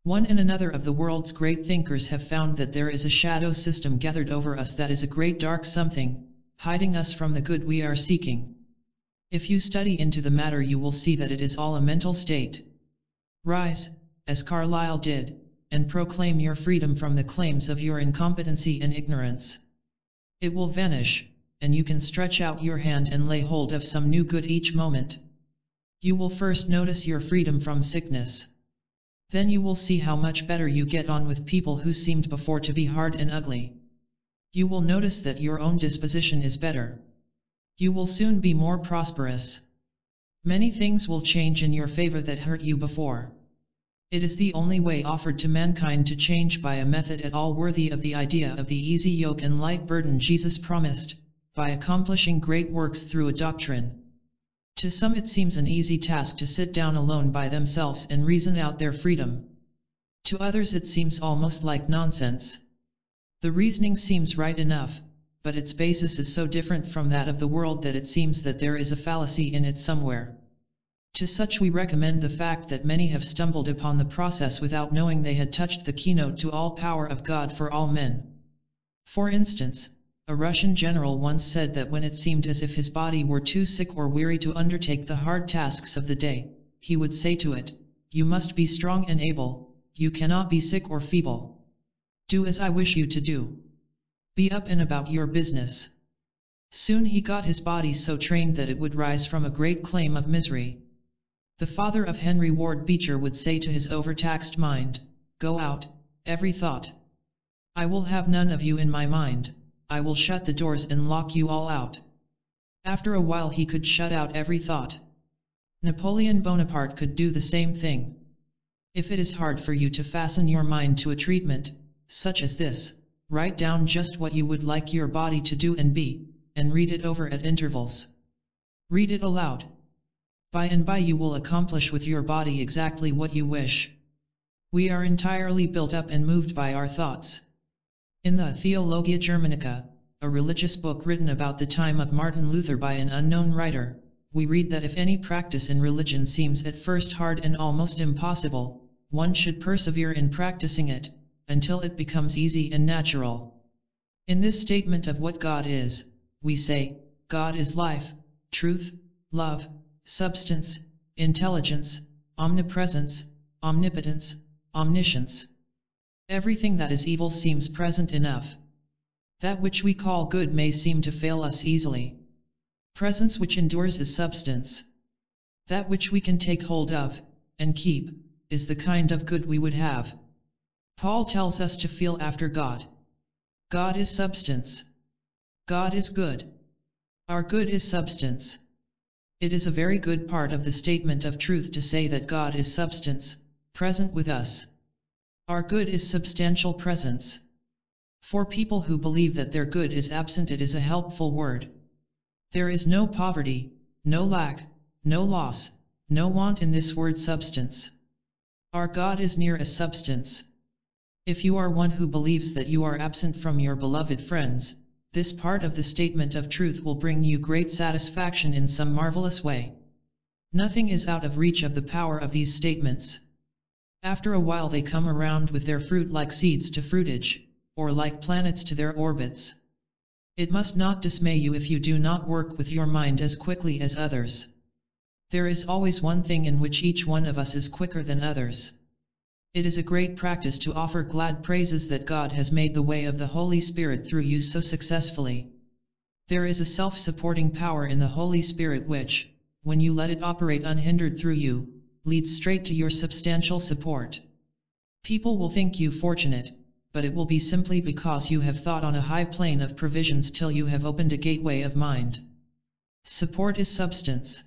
A: One and another of the world's great thinkers have found that there is a shadow system gathered over us that is a great dark something, hiding us from the good we are seeking. If you study into the matter you will see that it is all a mental state. Rise, as Carlyle did, and proclaim your freedom from the claims of your incompetency and ignorance. It will vanish, and you can stretch out your hand and lay hold of some new good each moment. You will first notice your freedom from sickness. Then you will see how much better you get on with people who seemed before to be hard and ugly. You will notice that your own disposition is better. You will soon be more prosperous. Many things will change in your favor that hurt you before. It is the only way offered to mankind to change by a method at all worthy of the idea of the easy yoke and light burden Jesus promised, by accomplishing great works through a doctrine. To some it seems an easy task to sit down alone by themselves and reason out their freedom. To others it seems almost like nonsense. The reasoning seems right enough, but its basis is so different from that of the world that it seems that there is a fallacy in it somewhere. To such we recommend the fact that many have stumbled upon the process without knowing they had touched the keynote to all power of God for all men. For instance, a Russian general once said that when it seemed as if his body were too sick or weary to undertake the hard tasks of the day, he would say to it, You must be strong and able, you cannot be sick or feeble. Do as I wish you to do. Be up and about your business. Soon he got his body so trained that it would rise from a great claim of misery, the father of Henry Ward Beecher would say to his overtaxed mind, Go out, every thought. I will have none of you in my mind, I will shut the doors and lock you all out. After a while he could shut out every thought. Napoleon Bonaparte could do the same thing. If it is hard for you to fasten your mind to a treatment, such as this, write down just what you would like your body to do and be, and read it over at intervals. Read it aloud. By and by you will accomplish with your body exactly what you wish. We are entirely built up and moved by our thoughts. In the Theologia Germanica, a religious book written about the time of Martin Luther by an unknown writer, we read that if any practice in religion seems at first hard and almost impossible, one should persevere in practicing it, until it becomes easy and natural. In this statement of what God is, we say, God is life, truth, love, substance, intelligence, omnipresence, omnipotence, omniscience. Everything that is evil seems present enough. That which we call good may seem to fail us easily. Presence which endures is substance. That which we can take hold of, and keep, is the kind of good we would have. Paul tells us to feel after God. God is substance. God is good. Our good is substance. It is a very good part of the statement of truth to say that God is substance, present with us. Our good is substantial presence. For people who believe that their good is absent it is a helpful word. There is no poverty, no lack, no loss, no want in this word substance. Our God is near as substance. If you are one who believes that you are absent from your beloved friends, this part of the statement of truth will bring you great satisfaction in some marvelous way. Nothing is out of reach of the power of these statements. After a while they come around with their fruit like seeds to fruitage, or like planets to their orbits. It must not dismay you if you do not work with your mind as quickly as others. There is always one thing in which each one of us is quicker than others. It is a great practice to offer glad praises that God has made the way of the Holy Spirit through you so successfully. There is a self-supporting power in the Holy Spirit which, when you let it operate unhindered through you, leads straight to your substantial support. People will think you fortunate, but it will be simply because you have thought on a high plane of provisions till you have opened a gateway of mind. Support is substance.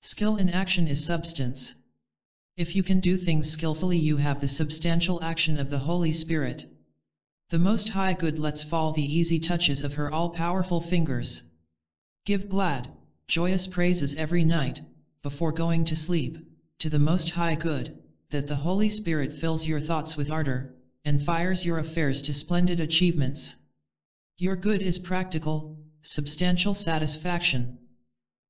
A: Skill in action is substance. If you can do things skillfully you have the substantial action of the Holy Spirit. The Most High Good lets fall the easy touches of her all-powerful fingers. Give glad, joyous praises every night, before going to sleep, to the Most High Good, that the Holy Spirit fills your thoughts with ardor, and fires your affairs to splendid achievements. Your good is practical, substantial satisfaction.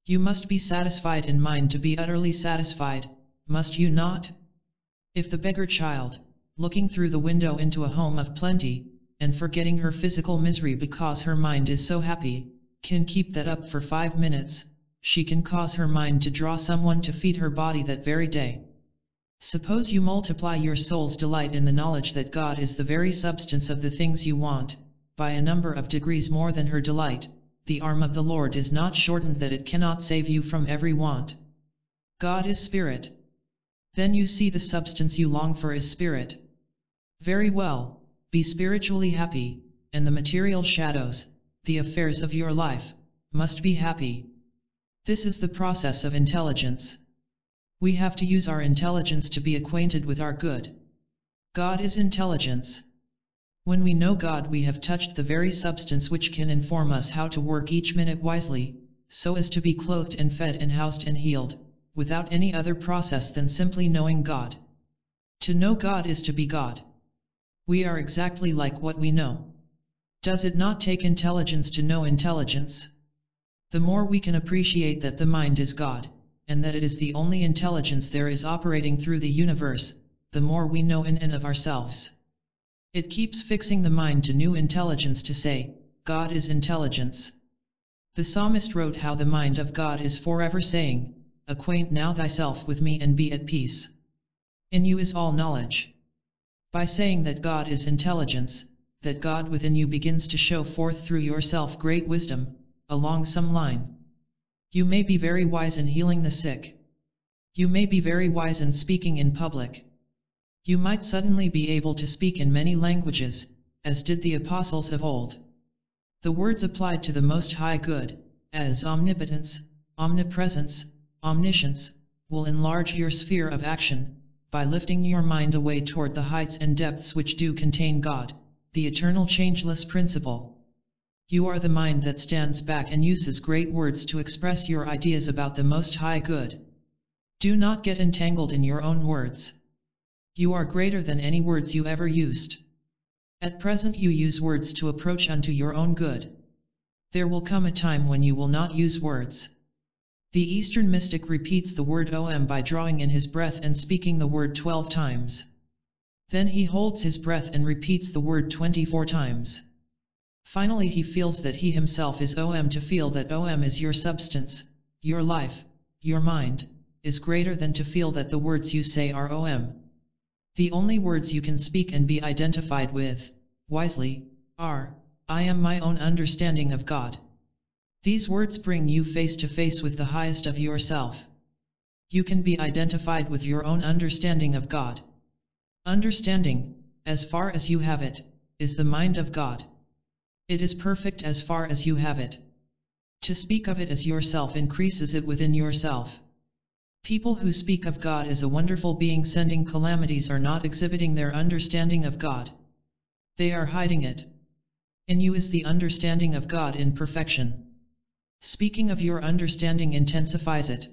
A: You must be satisfied in mind to be utterly satisfied, must you not? If the beggar child, looking through the window into a home of plenty, and forgetting her physical misery because her mind is so happy, can keep that up for five minutes, she can cause her mind to draw someone to feed her body that very day. Suppose you multiply your soul's delight in the knowledge that God is the very substance of the things you want, by a number of degrees more than her delight, the arm of the Lord is not shortened that it cannot save you from every want. God is spirit. Then you see the substance you long for is spirit. Very well, be spiritually happy, and the material shadows, the affairs of your life, must be happy. This is the process of intelligence. We have to use our intelligence to be acquainted with our good. God is intelligence. When we know God we have touched the very substance which can inform us how to work each minute wisely, so as to be clothed and fed and housed and healed without any other process than simply knowing God. To know God is to be God. We are exactly like what we know. Does it not take intelligence to know intelligence? The more we can appreciate that the mind is God, and that it is the only intelligence there is operating through the universe, the more we know in and of ourselves. It keeps fixing the mind to new intelligence to say, God is intelligence. The psalmist wrote how the mind of God is forever saying, acquaint now thyself with me and be at peace. In you is all knowledge. By saying that God is intelligence, that God within you begins to show forth through yourself great wisdom, along some line. You may be very wise in healing the sick. You may be very wise in speaking in public. You might suddenly be able to speak in many languages, as did the apostles of old. The words applied to the Most High Good, as omnipotence, omnipresence, Omniscience will enlarge your sphere of action by lifting your mind away toward the heights and depths which do contain God, the eternal changeless principle. You are the mind that stands back and uses great words to express your ideas about the Most High Good. Do not get entangled in your own words. You are greater than any words you ever used. At present you use words to approach unto your own good. There will come a time when you will not use words. The Eastern mystic repeats the word OM by drawing in his breath and speaking the word 12 times. Then he holds his breath and repeats the word 24 times. Finally he feels that he himself is OM to feel that OM is your substance, your life, your mind, is greater than to feel that the words you say are OM. The only words you can speak and be identified with, wisely, are, I am my own understanding of God. These words bring you face to face with the highest of yourself. You can be identified with your own understanding of God. Understanding, as far as you have it, is the mind of God. It is perfect as far as you have it. To speak of it as yourself increases it within yourself. People who speak of God as a wonderful being sending calamities are not exhibiting their understanding of God. They are hiding it. In you is the understanding of God in perfection. Speaking of your understanding intensifies it.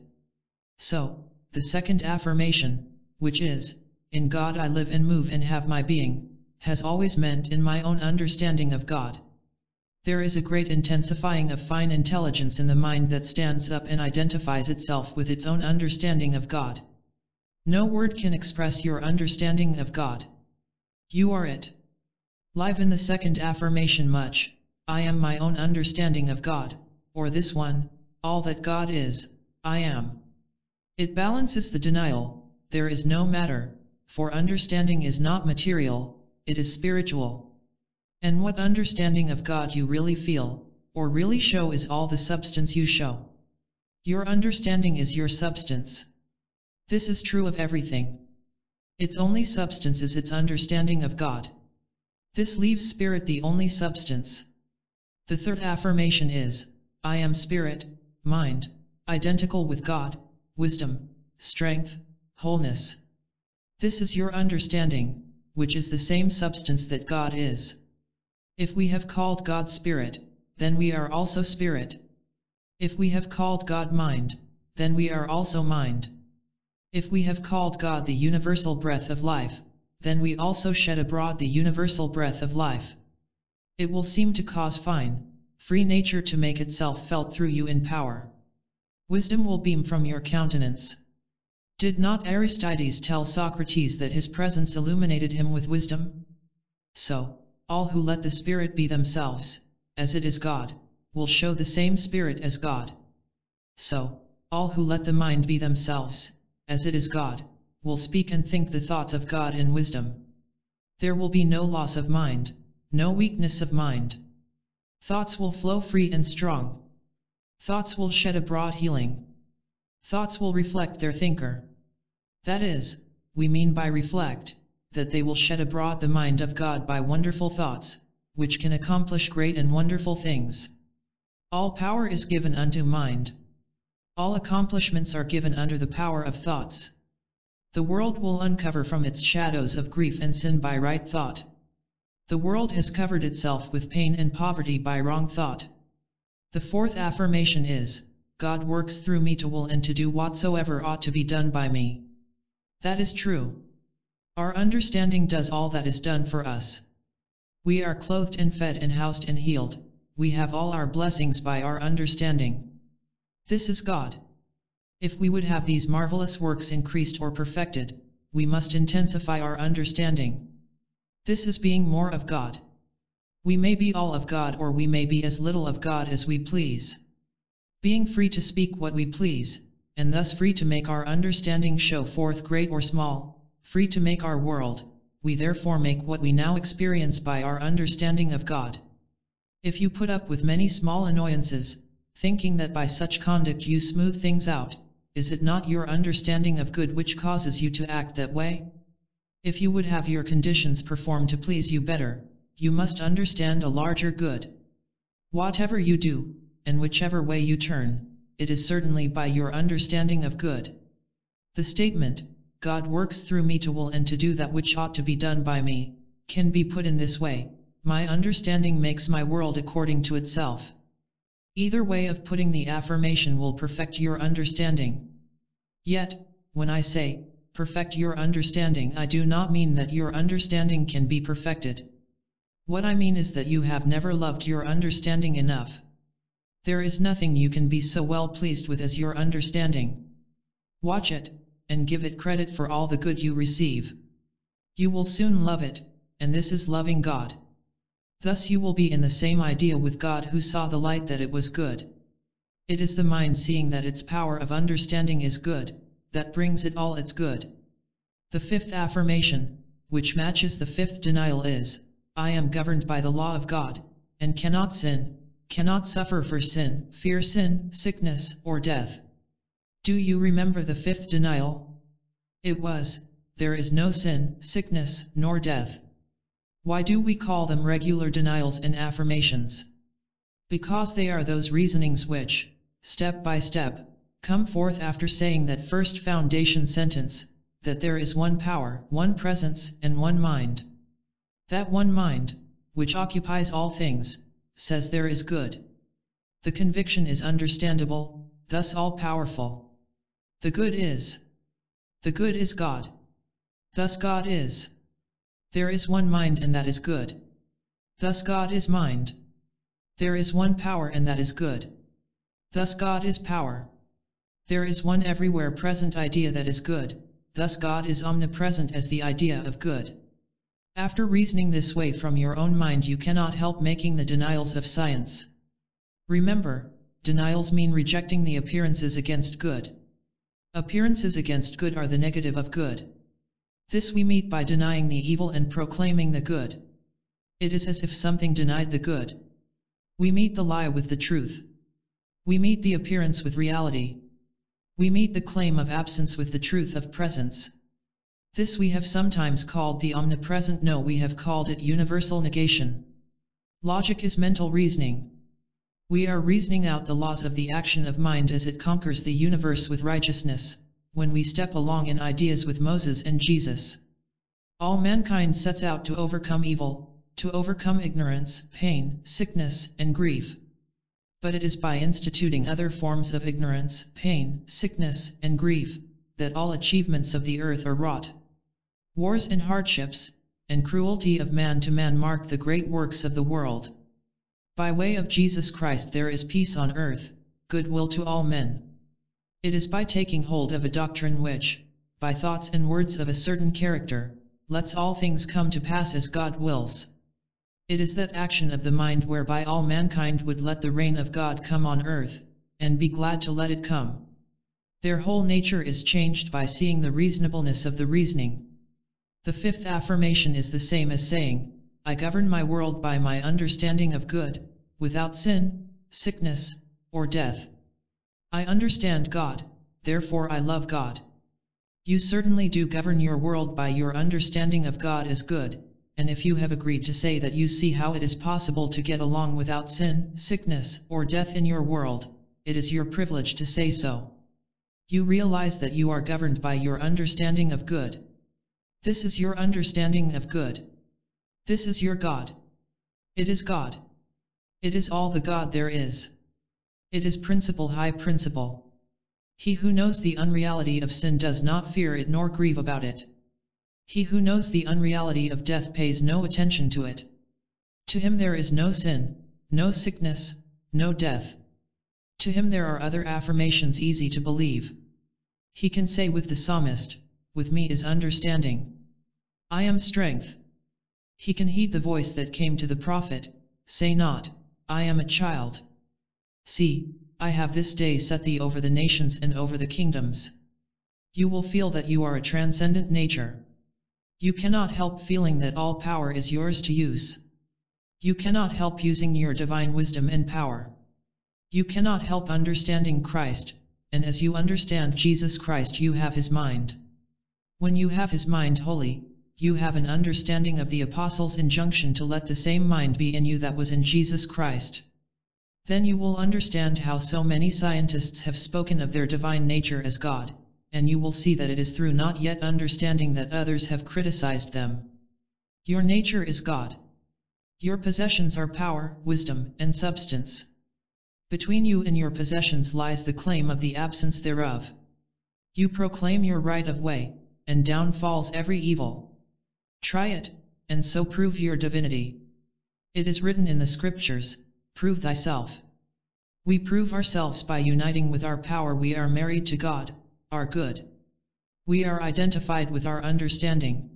A: So, the second affirmation, which is, In God I live and move and have my being, has always meant in my own understanding of God. There is a great intensifying of fine intelligence in the mind that stands up and identifies itself with its own understanding of God. No word can express your understanding of God. You are it. Live in the second affirmation much, I am my own understanding of God or this one, all that God is, I am. It balances the denial, there is no matter, for understanding is not material, it is spiritual. And what understanding of God you really feel, or really show is all the substance you show. Your understanding is your substance. This is true of everything. Its only substance is its understanding of God. This leaves spirit the only substance. The third affirmation is, I am spirit, mind, identical with God, wisdom, strength, wholeness. This is your understanding, which is the same substance that God is. If we have called God spirit, then we are also spirit. If we have called God mind, then we are also mind. If we have called God the universal breath of life, then we also shed abroad the universal breath of life. It will seem to cause fine, free nature to make itself felt through you in power. Wisdom will beam from your countenance. Did not Aristides tell Socrates that his presence illuminated him with wisdom? So, all who let the Spirit be themselves, as it is God, will show the same Spirit as God. So, all who let the mind be themselves, as it is God, will speak and think the thoughts of God in wisdom. There will be no loss of mind, no weakness of mind. Thoughts will flow free and strong. Thoughts will shed a broad healing. Thoughts will reflect their thinker. That is, we mean by reflect, that they will shed abroad the mind of God by wonderful thoughts, which can accomplish great and wonderful things. All power is given unto mind. All accomplishments are given under the power of thoughts. The world will uncover from its shadows of grief and sin by right thought, the world has covered itself with pain and poverty by wrong thought. The fourth affirmation is, God works through me to will and to do whatsoever ought to be done by me. That is true. Our understanding does all that is done for us. We are clothed and fed and housed and healed, we have all our blessings by our understanding. This is God. If we would have these marvelous works increased or perfected, we must intensify our understanding. This is being more of God. We may be all of God or we may be as little of God as we please. Being free to speak what we please, and thus free to make our understanding show forth great or small, free to make our world, we therefore make what we now experience by our understanding of God. If you put up with many small annoyances, thinking that by such conduct you smooth things out, is it not your understanding of good which causes you to act that way? If you would have your conditions perform to please you better, you must understand a larger good. Whatever you do, and whichever way you turn, it is certainly by your understanding of good. The statement, God works through me to will and to do that which ought to be done by me, can be put in this way, my understanding makes my world according to itself. Either way of putting the affirmation will perfect your understanding. Yet, when I say, perfect your understanding I do not mean that your understanding can be perfected. What I mean is that you have never loved your understanding enough. There is nothing you can be so well pleased with as your understanding. Watch it, and give it credit for all the good you receive. You will soon love it, and this is loving God. Thus you will be in the same idea with God who saw the light that it was good. It is the mind seeing that its power of understanding is good that brings it all its good. The fifth affirmation, which matches the fifth denial is, I am governed by the law of God, and cannot sin, cannot suffer for sin, fear sin, sickness, or death. Do you remember the fifth denial? It was, there is no sin, sickness, nor death. Why do we call them regular denials and affirmations? Because they are those reasonings which, step by step, come forth after saying that first foundation sentence, that there is one power, one presence, and one mind. That one mind, which occupies all things, says there is good. The conviction is understandable, thus all-powerful. The good is. The good is God. Thus God is. There is one mind and that is good. Thus God is mind. There is one power and that is good. Thus God is power. There is one everywhere present idea that is good, thus God is omnipresent as the idea of good. After reasoning this way from your own mind you cannot help making the denials of science. Remember, denials mean rejecting the appearances against good. Appearances against good are the negative of good. This we meet by denying the evil and proclaiming the good. It is as if something denied the good. We meet the lie with the truth. We meet the appearance with reality. We meet the claim of absence with the truth of presence. This we have sometimes called the omnipresent no we have called it universal negation. Logic is mental reasoning. We are reasoning out the laws of the action of mind as it conquers the universe with righteousness, when we step along in ideas with Moses and Jesus. All mankind sets out to overcome evil, to overcome ignorance, pain, sickness, and grief but it is by instituting other forms of ignorance, pain, sickness, and grief, that all achievements of the earth are wrought. Wars and hardships, and cruelty of man to man mark the great works of the world. By way of Jesus Christ there is peace on earth, good will to all men. It is by taking hold of a doctrine which, by thoughts and words of a certain character, lets all things come to pass as God wills. It is that action of the mind whereby all mankind would let the reign of God come on earth, and be glad to let it come. Their whole nature is changed by seeing the reasonableness of the reasoning. The fifth affirmation is the same as saying, I govern my world by my understanding of good, without sin, sickness, or death. I understand God, therefore I love God. You certainly do govern your world by your understanding of God as good, and if you have agreed to say that you see how it is possible to get along without sin, sickness, or death in your world, it is your privilege to say so. You realize that you are governed by your understanding of good. This is your understanding of good. This is your God. It is God. It is all the God there is. It is principle high principle. He who knows the unreality of sin does not fear it nor grieve about it. He who knows the unreality of death pays no attention to it. To him there is no sin, no sickness, no death. To him there are other affirmations easy to believe. He can say with the psalmist, with me is understanding. I am strength. He can heed the voice that came to the prophet, say not, I am a child. See, I have this day set thee over the nations and over the kingdoms. You will feel that you are a transcendent nature. You cannot help feeling that all power is yours to use. You cannot help using your divine wisdom and power. You cannot help understanding Christ, and as you understand Jesus Christ you have his mind. When you have his mind wholly, you have an understanding of the Apostles' injunction to let the same mind be in you that was in Jesus Christ. Then you will understand how so many scientists have spoken of their divine nature as God and you will see that it is through not yet understanding that others have criticized them. Your nature is God. Your possessions are power, wisdom, and substance. Between you and your possessions lies the claim of the absence thereof. You proclaim your right of way, and down falls every evil. Try it, and so prove your divinity. It is written in the scriptures, prove thyself. We prove ourselves by uniting with our power we are married to God, are good. We are identified with our understanding.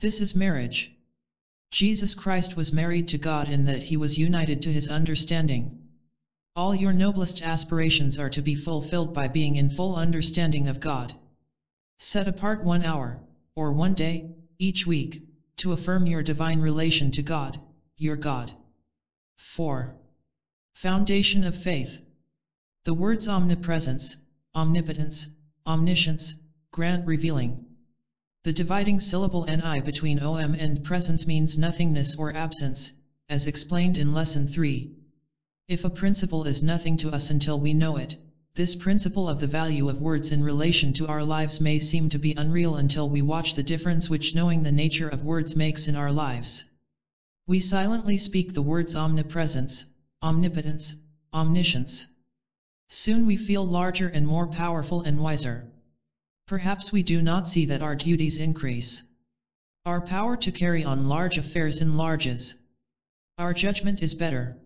A: This is marriage. Jesus Christ was married to God in that he was united to his understanding. All your noblest aspirations are to be fulfilled by being in full understanding of God. Set apart one hour, or one day, each week, to affirm your divine relation to God, your God. 4. Foundation of Faith The words omnipresence, omnipotence, omniscience, grand revealing. The dividing syllable ni between om and presence means nothingness or absence, as explained in Lesson 3. If a principle is nothing to us until we know it, this principle of the value of words in relation to our lives may seem to be unreal until we watch the difference which knowing the nature of words makes in our lives. We silently speak the words omnipresence, omnipotence, omniscience. Soon we feel larger and more powerful and wiser. Perhaps we do not see that our duties increase. Our power to carry on large affairs enlarges. Our judgment is better.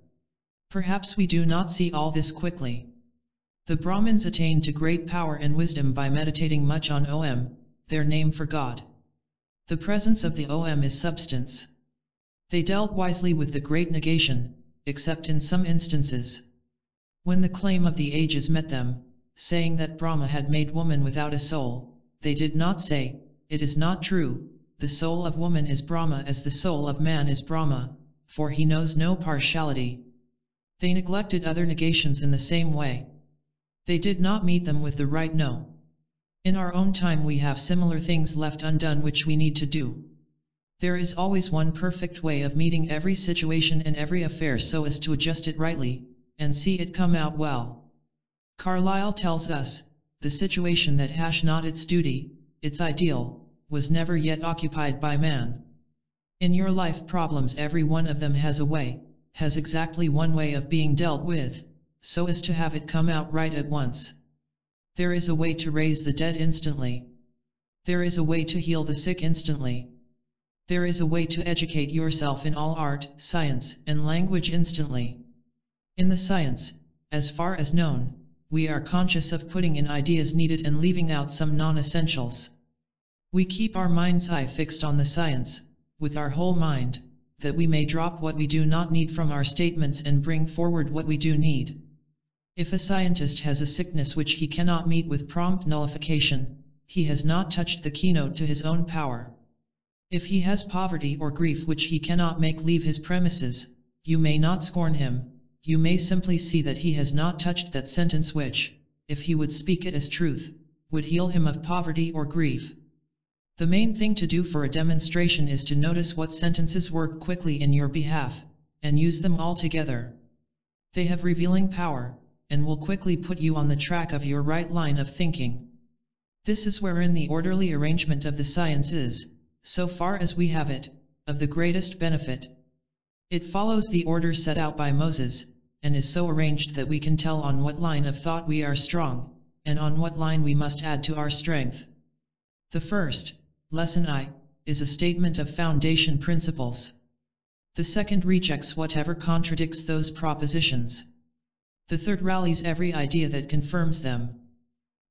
A: Perhaps we do not see all this quickly. The Brahmins attained to great power and wisdom by meditating much on OM, their name for God. The presence of the OM is substance. They dealt wisely with the great negation, except in some instances. When the claim of the ages met them, saying that Brahma had made woman without a soul, they did not say, It is not true, the soul of woman is Brahma as the soul of man is Brahma, for he knows no partiality. They neglected other negations in the same way. They did not meet them with the right no. In our own time we have similar things left undone which we need to do. There is always one perfect way of meeting every situation and every affair so as to adjust it rightly, and see it come out well. Carlyle tells us, the situation that hash not its duty, its ideal, was never yet occupied by man. In your life problems every one of them has a way, has exactly one way of being dealt with, so as to have it come out right at once. There is a way to raise the dead instantly. There is a way to heal the sick instantly. There is a way to educate yourself in all art, science, and language instantly. In the science, as far as known, we are conscious of putting in ideas needed and leaving out some non-essentials. We keep our mind's eye fixed on the science, with our whole mind, that we may drop what we do not need from our statements and bring forward what we do need. If a scientist has a sickness which he cannot meet with prompt nullification, he has not touched the keynote to his own power. If he has poverty or grief which he cannot make leave his premises, you may not scorn him, you may simply see that he has not touched that sentence which, if he would speak it as truth, would heal him of poverty or grief. The main thing to do for a demonstration is to notice what sentences work quickly in your behalf, and use them all together. They have revealing power, and will quickly put you on the track of your right line of thinking. This is wherein the orderly arrangement of the science is, so far as we have it, of the greatest benefit. It follows the order set out by Moses, and is so arranged that we can tell on what line of thought we are strong, and on what line we must add to our strength. The first, lesson I, is a statement of foundation principles. The second rejects whatever contradicts those propositions. The third rallies every idea that confirms them.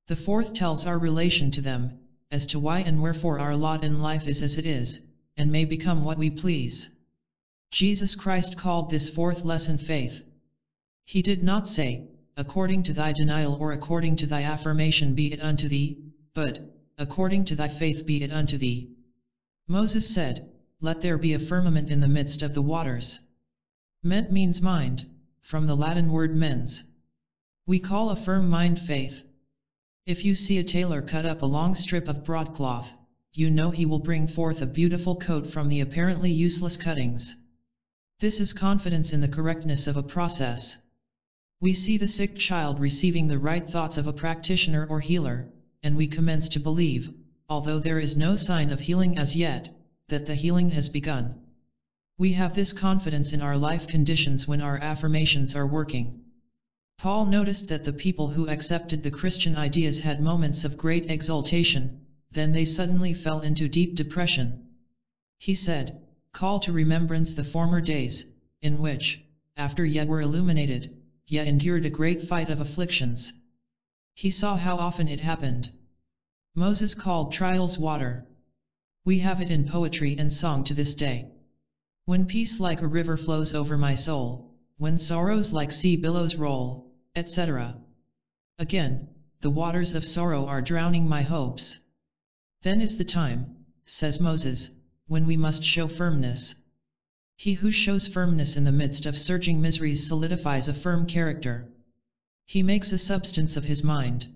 A: The fourth tells our relation to them, as to why and wherefore our lot in life is as it is, and may become what we please. Jesus Christ called this fourth lesson faith. He did not say, According to thy denial or according to thy affirmation be it unto thee, but, According to thy faith be it unto thee. Moses said, Let there be a firmament in the midst of the waters. Ment means mind, from the Latin word mens. We call a firm mind faith. If you see a tailor cut up a long strip of broadcloth, you know he will bring forth a beautiful coat from the apparently useless cuttings. This is confidence in the correctness of a process. We see the sick child receiving the right thoughts of a practitioner or healer, and we commence to believe, although there is no sign of healing as yet, that the healing has begun. We have this confidence in our life conditions when our affirmations are working. Paul noticed that the people who accepted the Christian ideas had moments of great exaltation, then they suddenly fell into deep depression. He said, call to remembrance the former days, in which, after yet were illuminated, ye endured a great fight of afflictions. He saw how often it happened. Moses called trials water. We have it in poetry and song to this day. When peace like a river flows over my soul, when sorrows like sea billows roll, etc. Again, the waters of sorrow are drowning my hopes. Then is the time, says Moses, when we must show firmness. He who shows firmness in the midst of surging miseries solidifies a firm character. He makes a substance of his mind.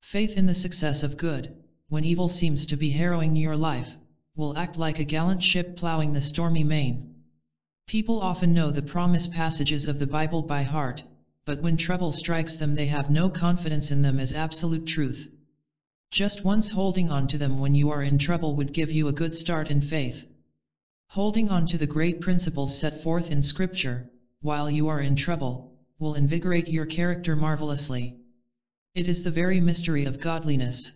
A: Faith in the success of good, when evil seems to be harrowing your life, will act like a gallant ship plowing the stormy main. People often know the promise passages of the Bible by heart, but when trouble strikes them they have no confidence in them as absolute truth. Just once holding on to them when you are in trouble would give you a good start in faith. Holding on to the great principles set forth in Scripture, while you are in trouble, will invigorate your character marvelously. It is the very mystery of godliness.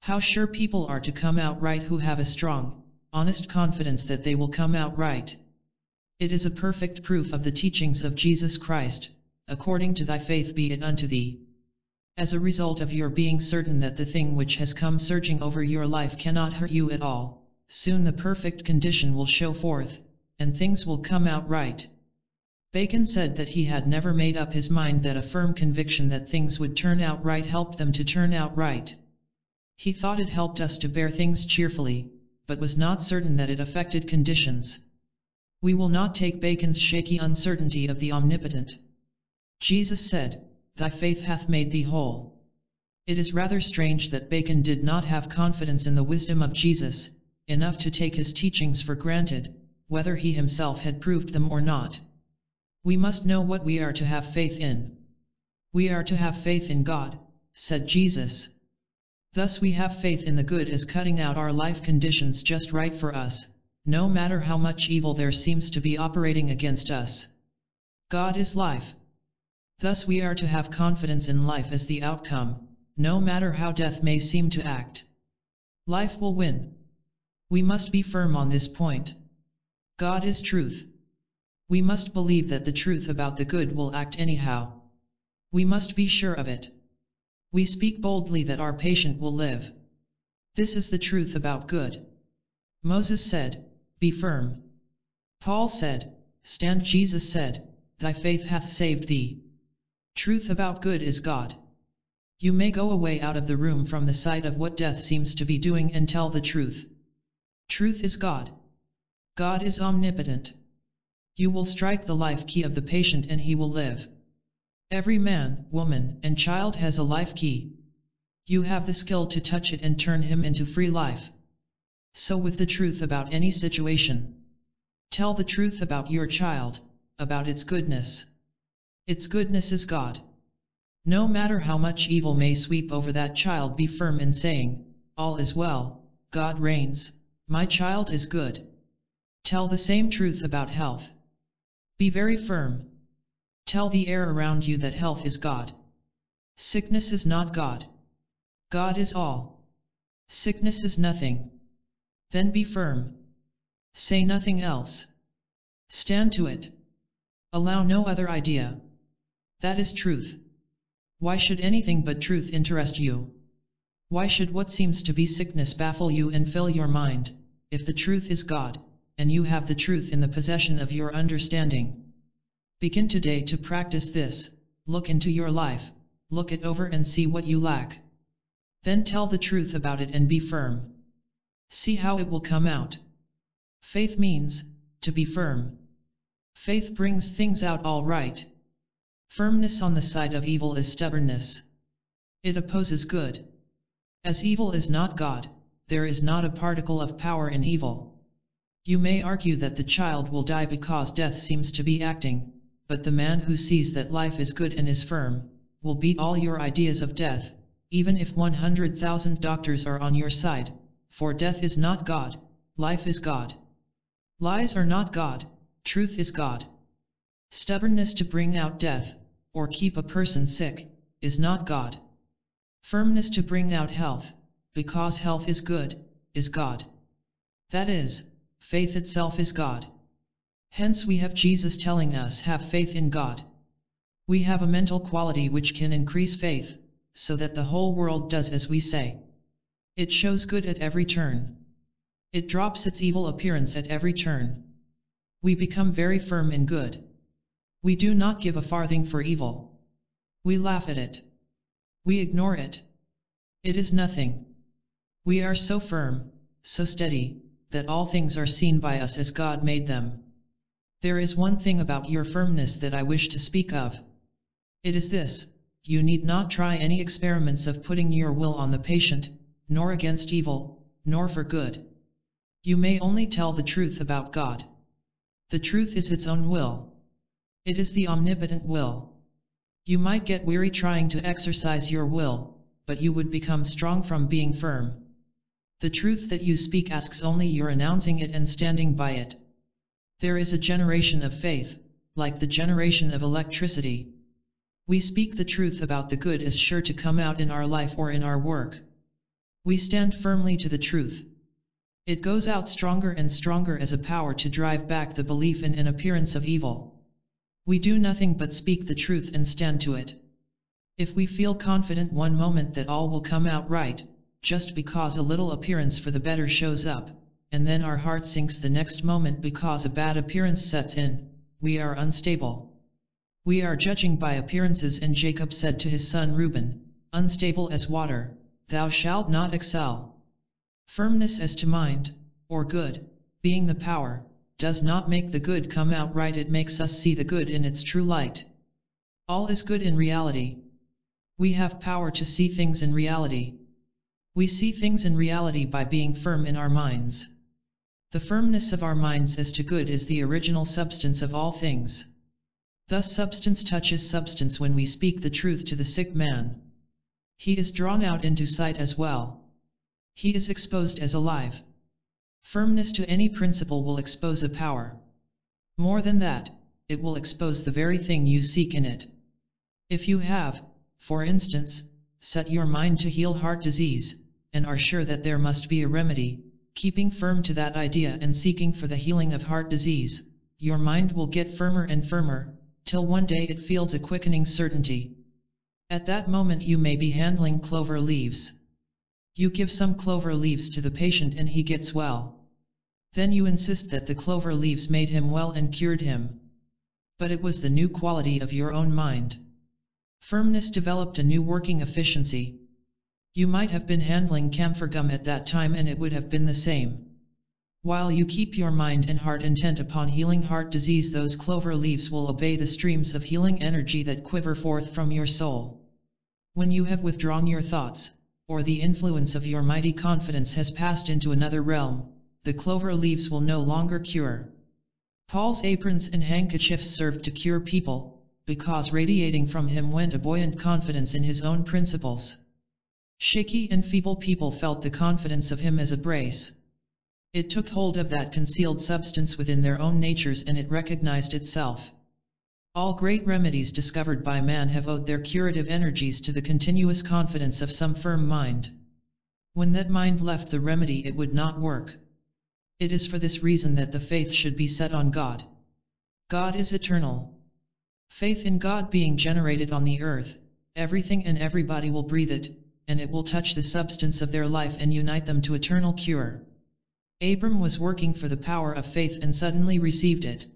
A: How sure people are to come out right who have a strong, honest confidence that they will come out right. It is a perfect proof of the teachings of Jesus Christ, according to thy faith be it unto thee as a result of your being certain that the thing which has come surging over your life cannot hurt you at all, soon the perfect condition will show forth, and things will come out right. Bacon said that he had never made up his mind that a firm conviction that things would turn out right helped them to turn out right. He thought it helped us to bear things cheerfully, but was not certain that it affected conditions. We will not take Bacon's shaky uncertainty of the omnipotent. Jesus said, thy faith hath made thee whole. It is rather strange that Bacon did not have confidence in the wisdom of Jesus, enough to take his teachings for granted, whether he himself had proved them or not. We must know what we are to have faith in. We are to have faith in God, said Jesus. Thus we have faith in the good as cutting out our life conditions just right for us, no matter how much evil there seems to be operating against us. God is life, Thus we are to have confidence in life as the outcome, no matter how death may seem to act. Life will win. We must be firm on this point. God is truth. We must believe that the truth about the good will act anyhow. We must be sure of it. We speak boldly that our patient will live. This is the truth about good. Moses said, Be firm. Paul said, Stand Jesus said, Thy faith hath saved thee. Truth about good is God. You may go away out of the room from the sight of what death seems to be doing and tell the truth. Truth is God. God is omnipotent. You will strike the life key of the patient and he will live. Every man, woman, and child has a life key. You have the skill to touch it and turn him into free life. So with the truth about any situation. Tell the truth about your child, about its goodness. Its goodness is God. No matter how much evil may sweep over that child be firm in saying, All is well, God reigns, my child is good. Tell the same truth about health. Be very firm. Tell the air around you that health is God. Sickness is not God. God is all. Sickness is nothing. Then be firm. Say nothing else. Stand to it. Allow no other idea. That is truth. Why should anything but truth interest you? Why should what seems to be sickness baffle you and fill your mind, if the truth is God, and you have the truth in the possession of your understanding? Begin today to practice this, look into your life, look it over and see what you lack. Then tell the truth about it and be firm. See how it will come out. Faith means, to be firm. Faith brings things out all right. Firmness on the side of evil is stubbornness. It opposes good. As evil is not God, there is not a particle of power in evil. You may argue that the child will die because death seems to be acting, but the man who sees that life is good and is firm, will beat all your ideas of death, even if 100,000 doctors are on your side, for death is not God, life is God. Lies are not God, truth is God. Stubbornness to bring out death, or keep a person sick, is not God. Firmness to bring out health, because health is good, is God. That is, faith itself is God. Hence we have Jesus telling us have faith in God. We have a mental quality which can increase faith, so that the whole world does as we say. It shows good at every turn. It drops its evil appearance at every turn. We become very firm in good. We do not give a farthing for evil. We laugh at it. We ignore it. It is nothing. We are so firm, so steady, that all things are seen by us as God made them. There is one thing about your firmness that I wish to speak of. It is this, you need not try any experiments of putting your will on the patient, nor against evil, nor for good. You may only tell the truth about God. The truth is its own will. It is the omnipotent will. You might get weary trying to exercise your will, but you would become strong from being firm. The truth that you speak asks only your announcing it and standing by it. There is a generation of faith, like the generation of electricity. We speak the truth about the good is sure to come out in our life or in our work. We stand firmly to the truth. It goes out stronger and stronger as a power to drive back the belief in an appearance of evil we do nothing but speak the truth and stand to it. If we feel confident one moment that all will come out right, just because a little appearance for the better shows up, and then our heart sinks the next moment because a bad appearance sets in, we are unstable. We are judging by appearances and Jacob said to his son Reuben, Unstable as water, thou shalt not excel. Firmness as to mind, or good, being the power, does not make the good come out right it makes us see the good in its true light. All is good in reality. We have power to see things in reality. We see things in reality by being firm in our minds. The firmness of our minds as to good is the original substance of all things. Thus substance touches substance when we speak the truth to the sick man. He is drawn out into sight as well. He is exposed as alive. Firmness to any principle will expose a power. More than that, it will expose the very thing you seek in it. If you have, for instance, set your mind to heal heart disease, and are sure that there must be a remedy, keeping firm to that idea and seeking for the healing of heart disease, your mind will get firmer and firmer, till one day it feels a quickening certainty. At that moment you may be handling clover leaves. You give some clover leaves to the patient and he gets well. Then you insist that the clover leaves made him well and cured him. But it was the new quality of your own mind. Firmness developed a new working efficiency. You might have been handling camphor gum at that time and it would have been the same. While you keep your mind and heart intent upon healing heart disease those clover leaves will obey the streams of healing energy that quiver forth from your soul. When you have withdrawn your thoughts, or the influence of your mighty confidence has passed into another realm, the clover leaves will no longer cure. Paul's aprons and handkerchiefs served to cure people, because radiating from him went a buoyant confidence in his own principles. Shaky and feeble people felt the confidence of him as a brace. It took hold of that concealed substance within their own natures and it recognized itself. All great remedies discovered by man have owed their curative energies to the continuous confidence of some firm mind. When that mind left the remedy it would not work. It is for this reason that the faith should be set on God. God is eternal. Faith in God being generated on the earth, everything and everybody will breathe it, and it will touch the substance of their life and unite them to eternal cure. Abram was working for the power of faith and suddenly received it.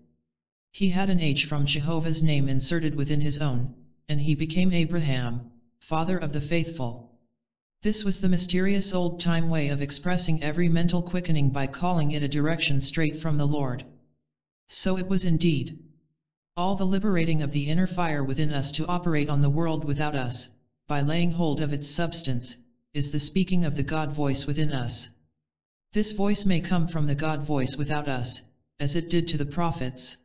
A: He had an H from Jehovah's name inserted within his own, and he became Abraham, father of the faithful. This was the mysterious old-time way of expressing every mental quickening by calling it a direction straight from the Lord. So it was indeed. All the liberating of the inner fire within us to operate on the world without us, by laying hold of its substance, is the speaking of the God voice within us. This voice may come from the God voice without us, as it did to the prophets.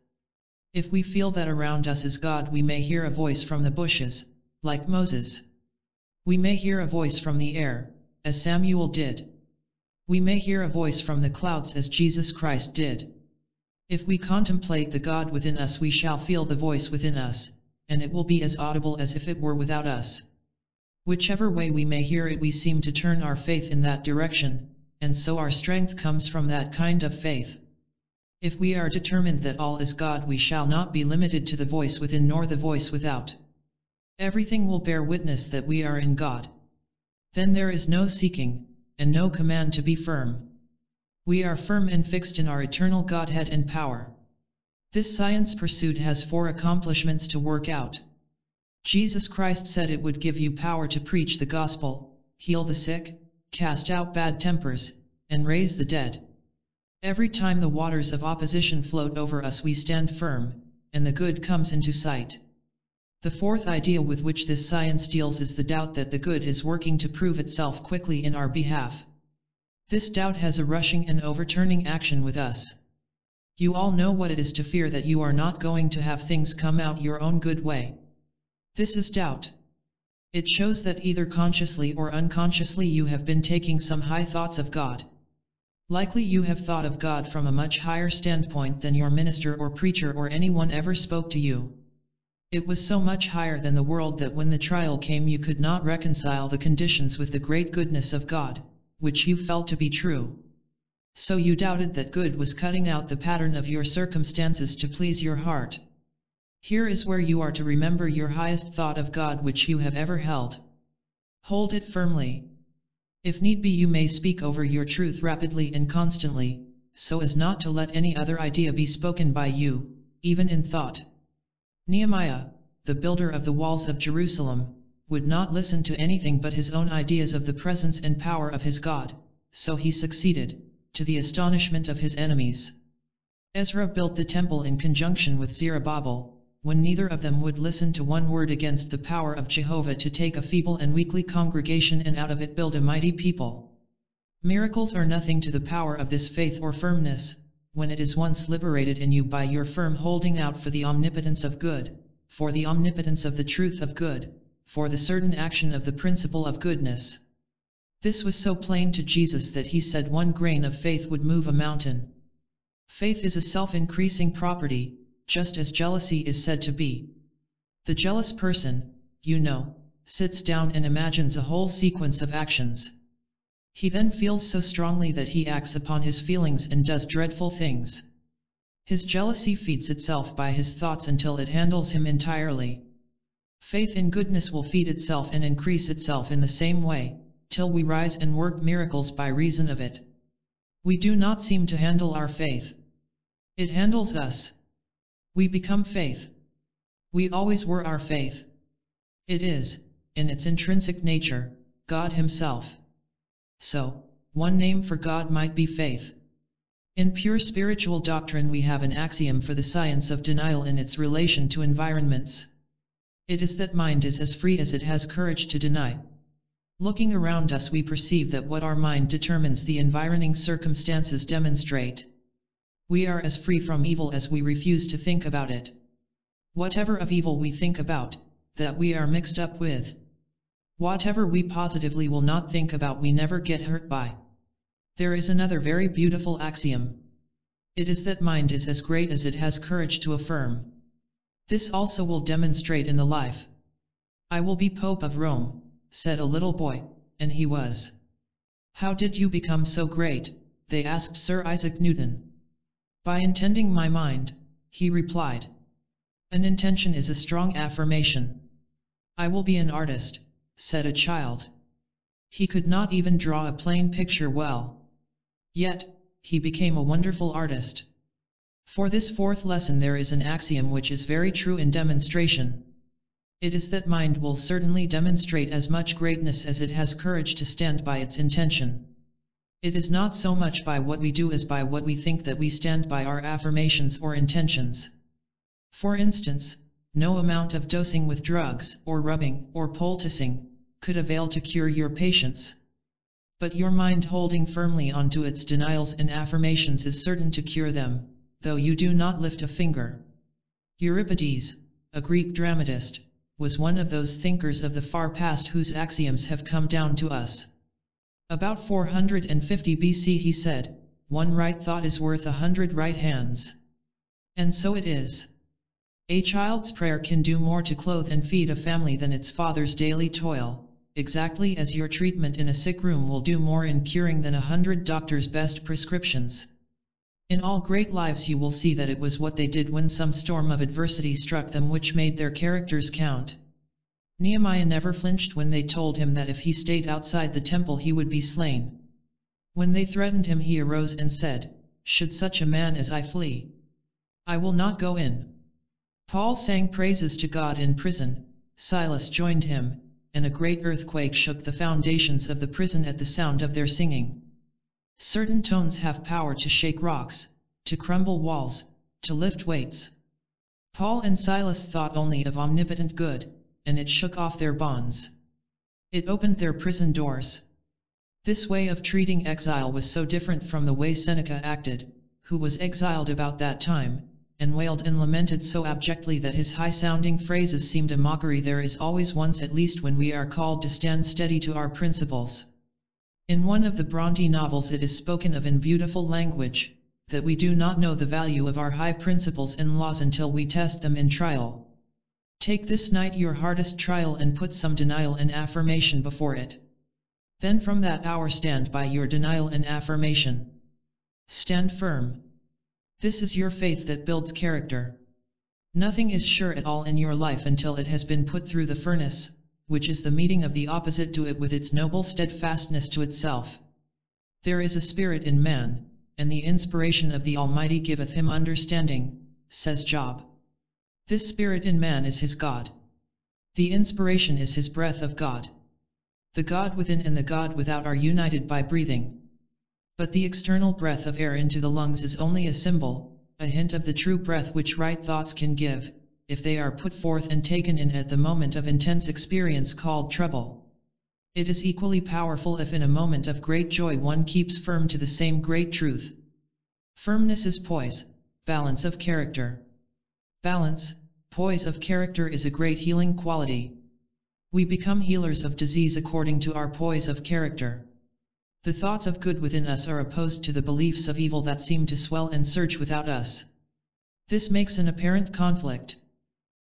A: If we feel that around us is God we may hear a voice from the bushes, like Moses. We may hear a voice from the air, as Samuel did. We may hear a voice from the clouds as Jesus Christ did. If we contemplate the God within us we shall feel the voice within us, and it will be as audible as if it were without us. Whichever way we may hear it we seem to turn our faith in that direction, and so our strength comes from that kind of faith. If we are determined that all is God we shall not be limited to the voice within nor the voice without. Everything will bear witness that we are in God. Then there is no seeking, and no command to be firm. We are firm and fixed in our eternal Godhead and power. This science pursued has four accomplishments to work out. Jesus Christ said it would give you power to preach the gospel, heal the sick, cast out bad tempers, and raise the dead. Every time the waters of opposition float over us we stand firm, and the good comes into sight. The fourth idea with which this science deals is the doubt that the good is working to prove itself quickly in our behalf. This doubt has a rushing and overturning action with us. You all know what it is to fear that you are not going to have things come out your own good way. This is doubt. It shows that either consciously or unconsciously you have been taking some high thoughts of God. Likely you have thought of God from a much higher standpoint than your minister or preacher or anyone ever spoke to you. It was so much higher than the world that when the trial came you could not reconcile the conditions with the great goodness of God, which you felt to be true. So you doubted that good was cutting out the pattern of your circumstances to please your heart. Here is where you are to remember your highest thought of God which you have ever held. Hold it firmly. If need be you may speak over your truth rapidly and constantly, so as not to let any other idea be spoken by you, even in thought. Nehemiah, the builder of the walls of Jerusalem, would not listen to anything but his own ideas of the presence and power of his God, so he succeeded, to the astonishment of his enemies. Ezra built the temple in conjunction with Zerubbabel, when neither of them would listen to one word against the power of Jehovah to take a feeble and weakly congregation and out of it build a mighty people. Miracles are nothing to the power of this faith or firmness, when it is once liberated in you by your firm holding out for the omnipotence of good, for the omnipotence of the truth of good, for the certain action of the principle of goodness. This was so plain to Jesus that he said one grain of faith would move a mountain. Faith is a self-increasing property, just as jealousy is said to be. The jealous person, you know, sits down and imagines a whole sequence of actions. He then feels so strongly that he acts upon his feelings and does dreadful things. His jealousy feeds itself by his thoughts until it handles him entirely. Faith in goodness will feed itself and increase itself in the same way, till we rise and work miracles by reason of it. We do not seem to handle our faith. It handles us. We become faith. We always were our faith. It is, in its intrinsic nature, God Himself. So, one name for God might be faith. In pure spiritual doctrine we have an axiom for the science of denial in its relation to environments. It is that mind is as free as it has courage to deny. Looking around us we perceive that what our mind determines the environing circumstances demonstrate. We are as free from evil as we refuse to think about it. Whatever of evil we think about, that we are mixed up with. Whatever we positively will not think about we never get hurt by. There is another very beautiful axiom. It is that mind is as great as it has courage to affirm. This also will demonstrate in the life. I will be Pope of Rome, said a little boy, and he was. How did you become so great? they asked Sir Isaac Newton. By intending my mind, he replied. An intention is a strong affirmation. I will be an artist, said a child. He could not even draw a plain picture well. Yet, he became a wonderful artist. For this fourth lesson there is an axiom which is very true in demonstration. It is that mind will certainly demonstrate as much greatness as it has courage to stand by its intention. It is not so much by what we do as by what we think that we stand by our affirmations or intentions. For instance, no amount of dosing with drugs, or rubbing, or poulticing, could avail to cure your patients. But your mind holding firmly onto its denials and affirmations is certain to cure them, though you do not lift a finger. Euripides, a Greek dramatist, was one of those thinkers of the far past whose axioms have come down to us. About 450 BC he said, one right thought is worth a hundred right hands. And so it is. A child's prayer can do more to clothe and feed a family than its father's daily toil, exactly as your treatment in a sick room will do more in curing than a hundred doctors' best prescriptions. In all great lives you will see that it was what they did when some storm of adversity struck them which made their characters count. Nehemiah never flinched when they told him that if he stayed outside the temple he would be slain. When they threatened him he arose and said, Should such a man as I flee? I will not go in. Paul sang praises to God in prison, Silas joined him, and a great earthquake shook the foundations of the prison at the sound of their singing. Certain tones have power to shake rocks, to crumble walls, to lift weights. Paul and Silas thought only of omnipotent good, and it shook off their bonds. It opened their prison doors. This way of treating exile was so different from the way Seneca acted, who was exiled about that time, and wailed and lamented so abjectly that his high-sounding phrases seemed a mockery there is always once at least when we are called to stand steady to our principles. In one of the Bronte novels it is spoken of in beautiful language, that we do not know the value of our high principles and laws until we test them in trial. Take this night your hardest trial and put some denial and affirmation before it. Then from that hour stand by your denial and affirmation. Stand firm. This is your faith that builds character. Nothing is sure at all in your life until it has been put through the furnace, which is the meeting of the opposite to it with its noble steadfastness to itself. There is a spirit in man, and the inspiration of the Almighty giveth him understanding, says Job. This spirit in man is his God. The inspiration is his breath of God. The God within and the God without are united by breathing. But the external breath of air into the lungs is only a symbol, a hint of the true breath which right thoughts can give, if they are put forth and taken in at the moment of intense experience called trouble. It is equally powerful if in a moment of great joy one keeps firm to the same great truth. Firmness is poise, balance of character balance, poise of character is a great healing quality. We become healers of disease according to our poise of character. The thoughts of good within us are opposed to the beliefs of evil that seem to swell and surge without us. This makes an apparent conflict.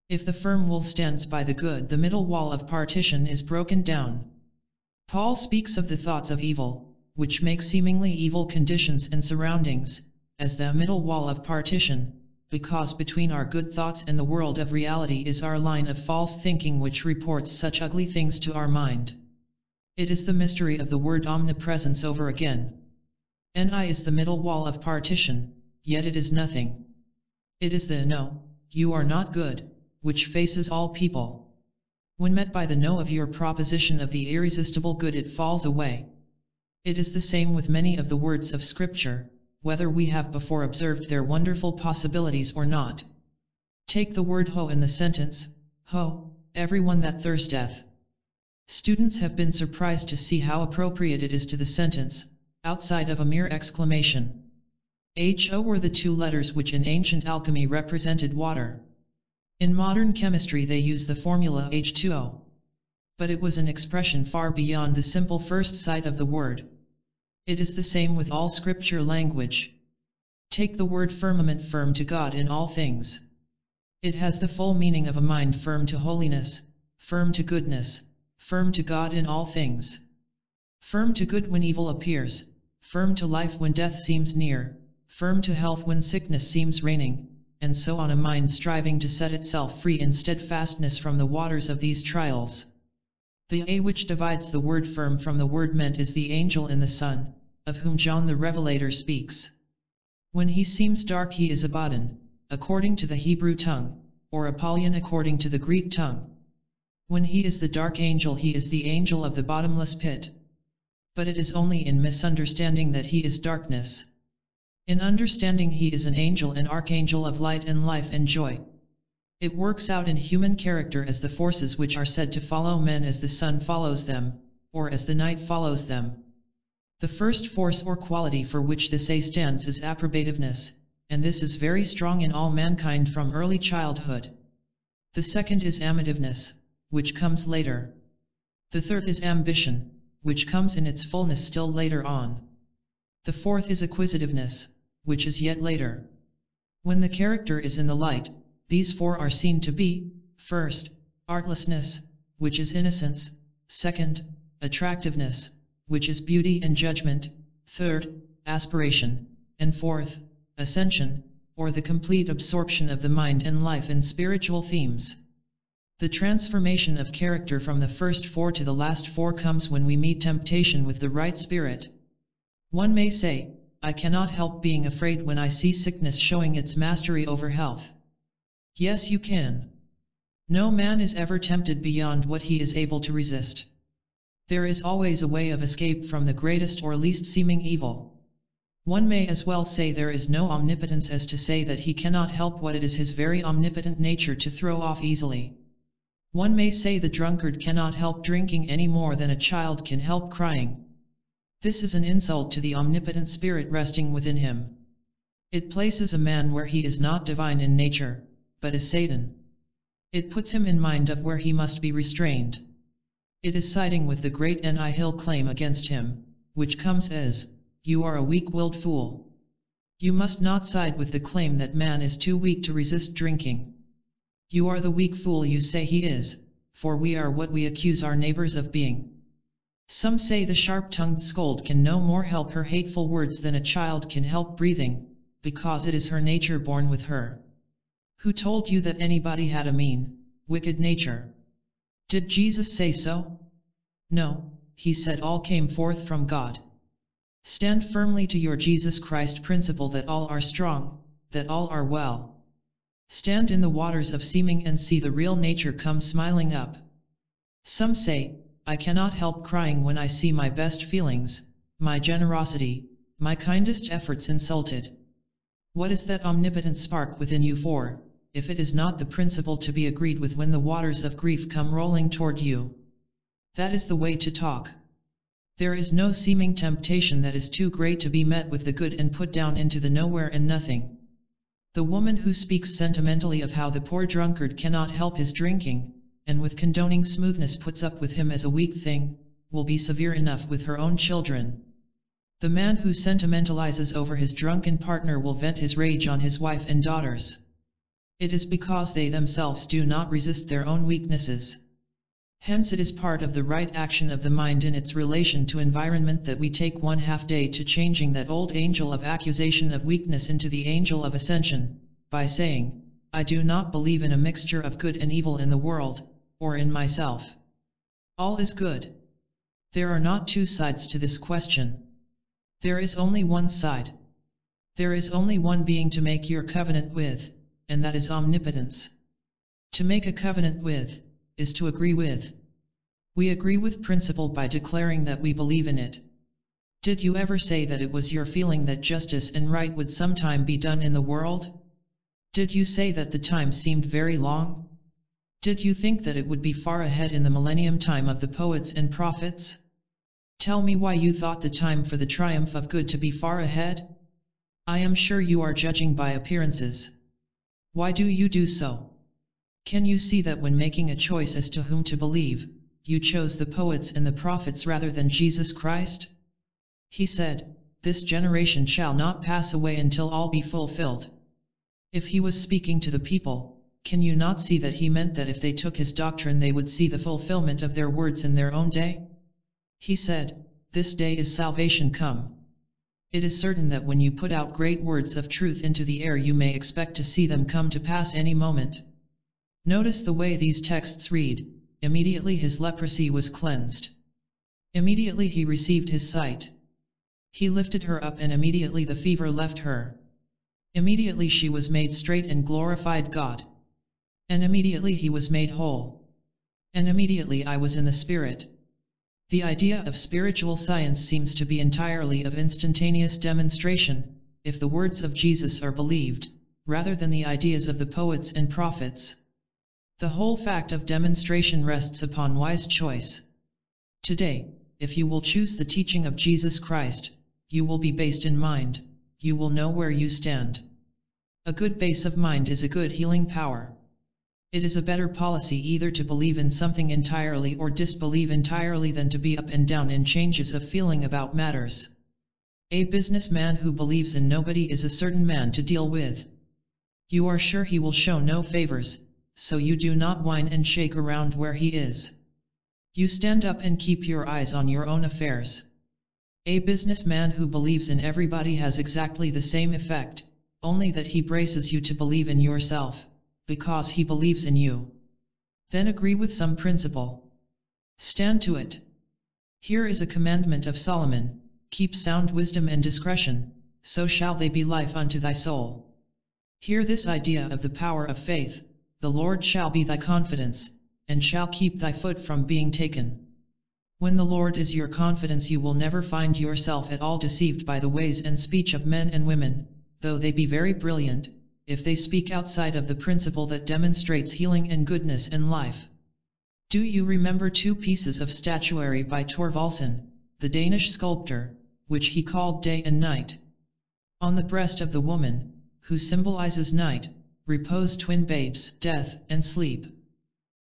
A: If the firm wall stands by the good the middle wall of partition is broken down. Paul speaks of the thoughts of evil, which make seemingly evil conditions and surroundings, as the middle wall of partition, because between our good thoughts and the world of reality is our line of false thinking which reports such ugly things to our mind. It is the mystery of the word omnipresence over again. Ni is the middle wall of partition, yet it is nothing. It is the no, you are not good, which faces all people. When met by the no of your proposition of the irresistible good it falls away. It is the same with many of the words of Scripture, whether we have before observed their wonderful possibilities or not. Take the word ho in the sentence, ho, everyone that thirsteth. Students have been surprised to see how appropriate it is to the sentence, outside of a mere exclamation. HO were the two letters which in ancient alchemy represented water. In modern chemistry they use the formula H2O. But it was an expression far beyond the simple first sight of the word. It is the same with all scripture language. Take the word firmament firm to God in all things. It has the full meaning of a mind firm to holiness, firm to goodness, firm to God in all things. Firm to good when evil appears, firm to life when death seems near, firm to health when sickness seems reigning, and so on a mind striving to set itself free in steadfastness from the waters of these trials. The A which divides the word firm from the word meant is the angel in the sun, of whom John the Revelator speaks. When he seems dark he is Abaddon, according to the Hebrew tongue, or Apollyon according to the Greek tongue. When he is the dark angel he is the angel of the bottomless pit. But it is only in misunderstanding that he is darkness. In understanding he is an angel and archangel of light and life and joy, it works out in human character as the forces which are said to follow men as the sun follows them, or as the night follows them. The first force or quality for which this A stands is approbativeness, and this is very strong in all mankind from early childhood. The second is amativeness, which comes later. The third is ambition, which comes in its fullness still later on. The fourth is acquisitiveness, which is yet later. When the character is in the light, these four are seen to be, first, artlessness, which is innocence, second, attractiveness, which is beauty and judgment, third, aspiration, and fourth, ascension, or the complete absorption of the mind and life in spiritual themes. The transformation of character from the first four to the last four comes when we meet temptation with the right spirit. One may say, I cannot help being afraid when I see sickness showing its mastery over health. Yes you can. No man is ever tempted beyond what he is able to resist. There is always a way of escape from the greatest or least seeming evil. One may as well say there is no omnipotence as to say that he cannot help what it is his very omnipotent nature to throw off easily. One may say the drunkard cannot help drinking any more than a child can help crying. This is an insult to the omnipotent spirit resting within him. It places a man where he is not divine in nature, but is Satan. It puts him in mind of where he must be restrained. It is siding with the great Nihil claim against him, which comes as, you are a weak-willed fool. You must not side with the claim that man is too weak to resist drinking. You are the weak fool you say he is, for we are what we accuse our neighbors of being. Some say the sharp-tongued scold can no more help her hateful words than a child can help breathing, because it is her nature born with her. Who told you that anybody had a mean, wicked nature? Did Jesus say so? No, he said all came forth from God. Stand firmly to your Jesus Christ principle that all are strong, that all are well. Stand in the waters of seeming and see the real nature come smiling up. Some say, I cannot help crying when I see my best feelings, my generosity, my kindest efforts insulted. What is that omnipotent spark within you for? if it is not the principle to be agreed with when the waters of grief come rolling toward you. That is the way to talk. There is no seeming temptation that is too great to be met with the good and put down into the nowhere and nothing. The woman who speaks sentimentally of how the poor drunkard cannot help his drinking, and with condoning smoothness puts up with him as a weak thing, will be severe enough with her own children. The man who sentimentalizes over his drunken partner will vent his rage on his wife and daughters. It is because they themselves do not resist their own weaknesses. Hence it is part of the right action of the mind in its relation to environment that we take one half day to changing that old angel of accusation of weakness into the angel of ascension, by saying, I do not believe in a mixture of good and evil in the world, or in myself. All is good. There are not two sides to this question. There is only one side. There is only one being to make your covenant with and that is omnipotence. To make a covenant with, is to agree with. We agree with principle by declaring that we believe in it. Did you ever say that it was your feeling that justice and right would sometime be done in the world? Did you say that the time seemed very long? Did you think that it would be far ahead in the millennium time of the poets and prophets? Tell me why you thought the time for the triumph of good to be far ahead? I am sure you are judging by appearances. Why do you do so? Can you see that when making a choice as to whom to believe, you chose the poets and the prophets rather than Jesus Christ? He said, This generation shall not pass away until all be fulfilled. If he was speaking to the people, can you not see that he meant that if they took his doctrine they would see the fulfillment of their words in their own day? He said, This day is salvation come. It is certain that when you put out great words of truth into the air you may expect to see them come to pass any moment. Notice the way these texts read, immediately his leprosy was cleansed. Immediately he received his sight. He lifted her up and immediately the fever left her. Immediately she was made straight and glorified God. And immediately he was made whole. And immediately I was in the Spirit. The idea of spiritual science seems to be entirely of instantaneous demonstration, if the words of Jesus are believed, rather than the ideas of the poets and prophets. The whole fact of demonstration rests upon wise choice. Today, if you will choose the teaching of Jesus Christ, you will be based in mind, you will know where you stand. A good base of mind is a good healing power. It is a better policy either to believe in something entirely or disbelieve entirely than to be up and down in changes of feeling about matters. A businessman who believes in nobody is a certain man to deal with. You are sure he will show no favors, so you do not whine and shake around where he is. You stand up and keep your eyes on your own affairs. A businessman who believes in everybody has exactly the same effect, only that he braces you to believe in yourself because he believes in you. Then agree with some principle. Stand to it. Here is a commandment of Solomon, keep sound wisdom and discretion, so shall they be life unto thy soul. Hear this idea of the power of faith, the Lord shall be thy confidence, and shall keep thy foot from being taken. When the Lord is your confidence you will never find yourself at all deceived by the ways and speech of men and women, though they be very brilliant, if they speak outside of the principle that demonstrates healing and goodness in life. Do you remember two pieces of statuary by Thorvaldsen, the Danish sculptor, which he called Day and Night? On the breast of the woman, who symbolizes night, repose twin babes, death and sleep.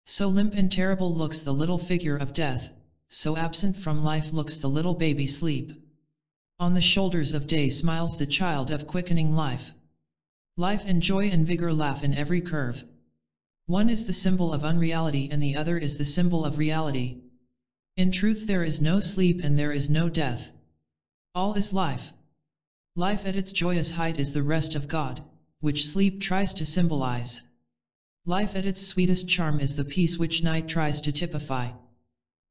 A: So limp and terrible looks the little figure of death, so absent from life looks the little baby sleep. On the shoulders of day smiles the child of quickening life. Life and joy and vigor laugh in every curve. One is the symbol of unreality and the other is the symbol of reality. In truth there is no sleep and there is no death. All is life. Life at its joyous height is the rest of God, which sleep tries to symbolize. Life at its sweetest charm is the peace which night tries to typify.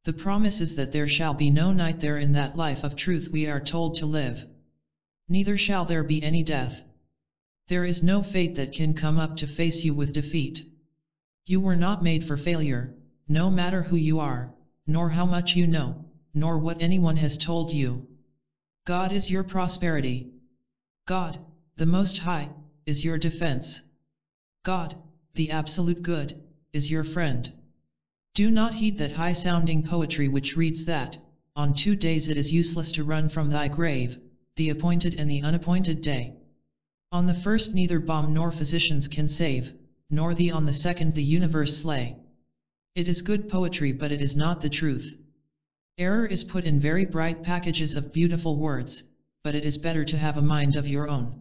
A: The promise is that there shall be no night there in that life of truth we are told to live. Neither shall there be any death. There is no fate that can come up to face you with defeat. You were not made for failure, no matter who you are, nor how much you know, nor what anyone has told you. God is your prosperity. God, the Most High, is your defense. God, the absolute good, is your friend. Do not heed that high-sounding poetry which reads that, on two days it is useless to run from thy grave, the appointed and the unappointed day. On the first neither balm nor physicians can save, nor thee on the second the universe slay. It is good poetry but it is not the truth. Error is put in very bright packages of beautiful words, but it is better to have a mind of your own.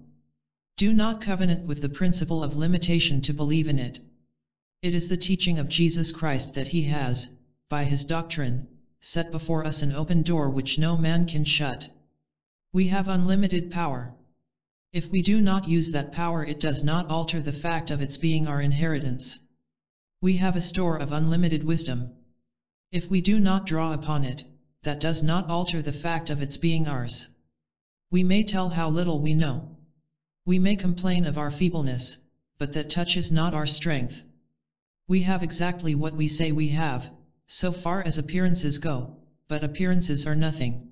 A: Do not covenant with the principle of limitation to believe in it. It is the teaching of Jesus Christ that he has, by his doctrine, set before us an open door which no man can shut. We have unlimited power. If we do not use that power it does not alter the fact of its being our inheritance. We have a store of unlimited wisdom. If we do not draw upon it, that does not alter the fact of its being ours. We may tell how little we know. We may complain of our feebleness, but that touches not our strength. We have exactly what we say we have, so far as appearances go, but appearances are nothing.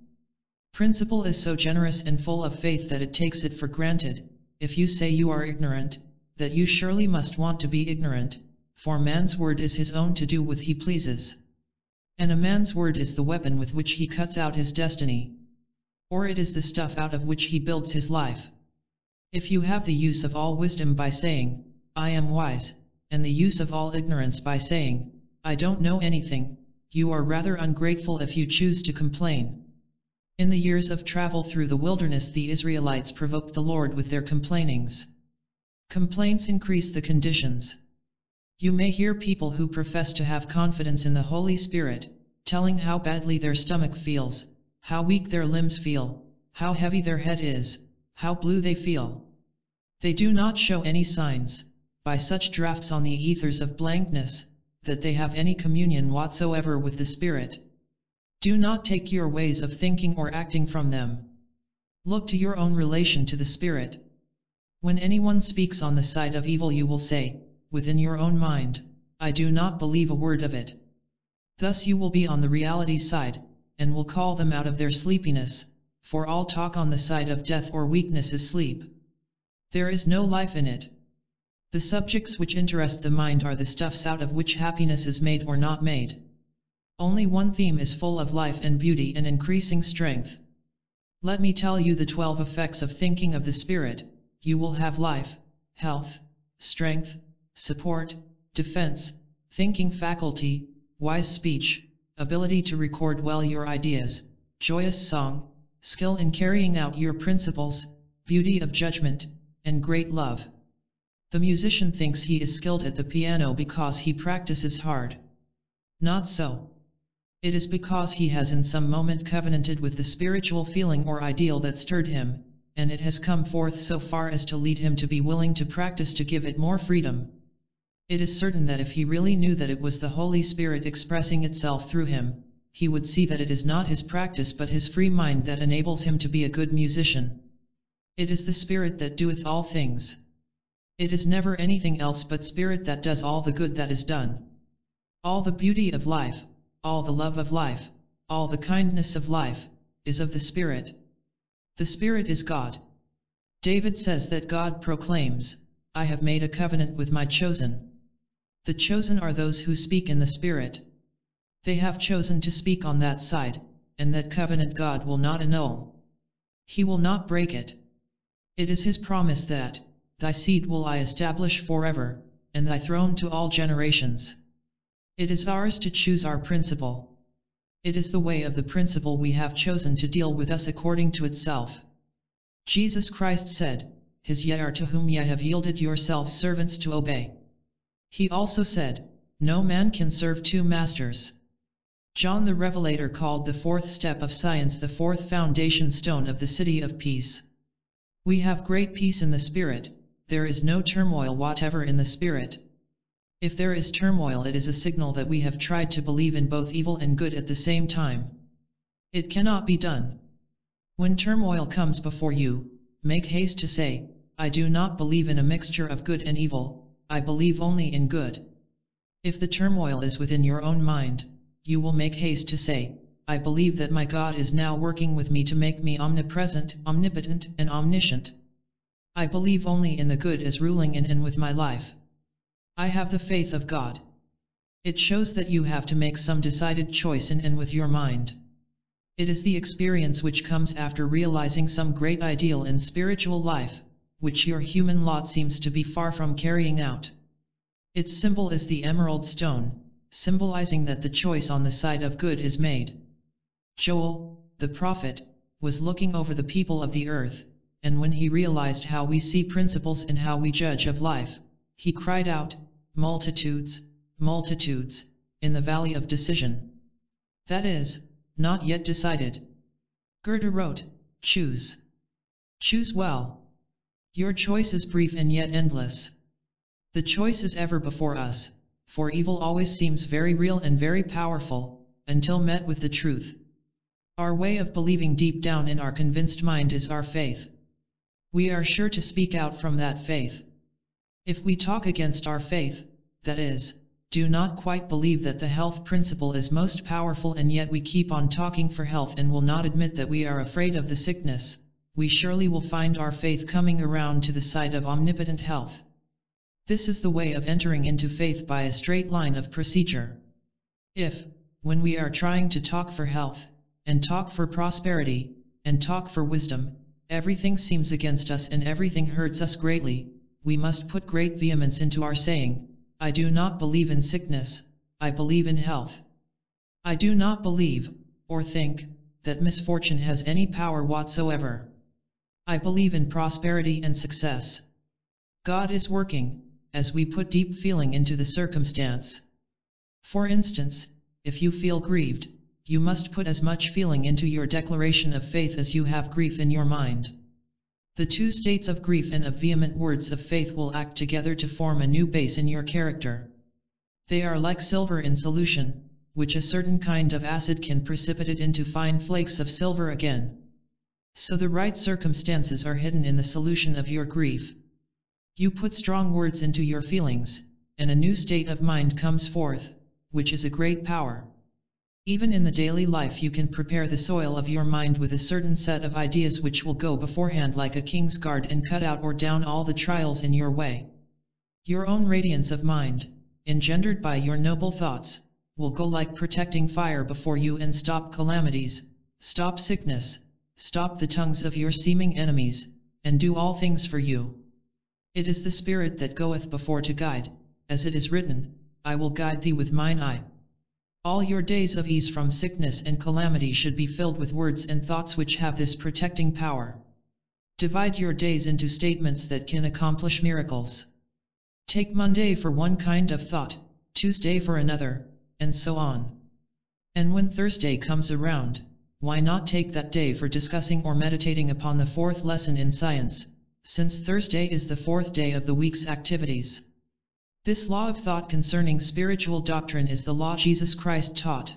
A: Principle is so generous and full of faith that it takes it for granted, if you say you are ignorant, that you surely must want to be ignorant, for man's word is his own to do with he pleases. And a man's word is the weapon with which he cuts out his destiny. Or it is the stuff out of which he builds his life. If you have the use of all wisdom by saying, I am wise, and the use of all ignorance by saying, I don't know anything, you are rather ungrateful if you choose to complain. In the years of travel through the wilderness the Israelites provoked the Lord with their complainings. Complaints increase the conditions. You may hear people who profess to have confidence in the Holy Spirit, telling how badly their stomach feels, how weak their limbs feel, how heavy their head is, how blue they feel. They do not show any signs, by such drafts on the ethers of blankness, that they have any communion whatsoever with the Spirit. Do not take your ways of thinking or acting from them. Look to your own relation to the Spirit. When anyone speaks on the side of evil you will say, within your own mind, I do not believe a word of it. Thus you will be on the reality side, and will call them out of their sleepiness, for all talk on the side of death or weakness is sleep. There is no life in it. The subjects which interest the mind are the stuffs out of which happiness is made or not made. Only one theme is full of life and beauty and increasing strength. Let me tell you the twelve effects of thinking of the Spirit, you will have life, health, strength, support, defense, thinking faculty, wise speech, ability to record well your ideas, joyous song, skill in carrying out your principles, beauty of judgment, and great love. The musician thinks he is skilled at the piano because he practices hard. Not so. It is because he has in some moment covenanted with the spiritual feeling or ideal that stirred him, and it has come forth so far as to lead him to be willing to practice to give it more freedom. It is certain that if he really knew that it was the Holy Spirit expressing itself through him, he would see that it is not his practice but his free mind that enables him to be a good musician. It is the Spirit that doeth all things. It is never anything else but Spirit that does all the good that is done. All the beauty of life, all the love of life, all the kindness of life, is of the Spirit. The Spirit is God. David says that God proclaims, I have made a covenant with my chosen. The chosen are those who speak in the Spirit. They have chosen to speak on that side, and that covenant God will not annul. He will not break it. It is his promise that, Thy seed will I establish forever, and thy throne to all generations. It is ours to choose our principle. It is the way of the principle we have chosen to deal with us according to itself. Jesus Christ said, His ye are to whom ye have yielded yourselves servants to obey. He also said, No man can serve two masters. John the Revelator called the fourth step of science the fourth foundation stone of the city of peace. We have great peace in the spirit, there is no turmoil whatever in the spirit. If there is turmoil it is a signal that we have tried to believe in both evil and good at the same time. It cannot be done. When turmoil comes before you, make haste to say, I do not believe in a mixture of good and evil, I believe only in good. If the turmoil is within your own mind, you will make haste to say, I believe that my God is now working with me to make me omnipresent, omnipotent and omniscient. I believe only in the good as ruling in and with my life. I have the faith of God. It shows that you have to make some decided choice in and with your mind. It is the experience which comes after realizing some great ideal in spiritual life, which your human lot seems to be far from carrying out. Its symbol is the emerald stone, symbolizing that the choice on the side of good is made. Joel, the prophet, was looking over the people of the earth, and when he realized how we see principles and how we judge of life, he cried out, Multitudes, multitudes, in the valley of decision. That is, not yet decided. Goethe wrote, Choose. Choose well. Your choice is brief and yet endless. The choice is ever before us, for evil always seems very real and very powerful, until met with the truth. Our way of believing deep down in our convinced mind is our faith. We are sure to speak out from that faith. If we talk against our faith, that is, do not quite believe that the health principle is most powerful and yet we keep on talking for health and will not admit that we are afraid of the sickness, we surely will find our faith coming around to the side of omnipotent health. This is the way of entering into faith by a straight line of procedure. If, when we are trying to talk for health, and talk for prosperity, and talk for wisdom, everything seems against us and everything hurts us greatly, we must put great vehemence into our saying, I do not believe in sickness, I believe in health. I do not believe, or think, that misfortune has any power whatsoever. I believe in prosperity and success. God is working, as we put deep feeling into the circumstance. For instance, if you feel grieved, you must put as much feeling into your declaration of faith as you have grief in your mind. The two states of grief and of vehement words of faith will act together to form a new base in your character. They are like silver in solution, which a certain kind of acid can precipitate into fine flakes of silver again. So the right circumstances are hidden in the solution of your grief. You put strong words into your feelings, and a new state of mind comes forth, which is a great power. Even in the daily life you can prepare the soil of your mind with a certain set of ideas which will go beforehand like a king's guard and cut out or down all the trials in your way. Your own radiance of mind, engendered by your noble thoughts, will go like protecting fire before you and stop calamities, stop sickness, stop the tongues of your seeming enemies, and do all things for you. It is the Spirit that goeth before to guide, as it is written, I will guide thee with mine eye. All your days of ease from sickness and calamity should be filled with words and thoughts which have this protecting power. Divide your days into statements that can accomplish miracles. Take Monday for one kind of thought, Tuesday for another, and so on. And when Thursday comes around, why not take that day for discussing or meditating upon the fourth lesson in science, since Thursday is the fourth day of the week's activities. This law of thought concerning spiritual doctrine is the law Jesus Christ taught.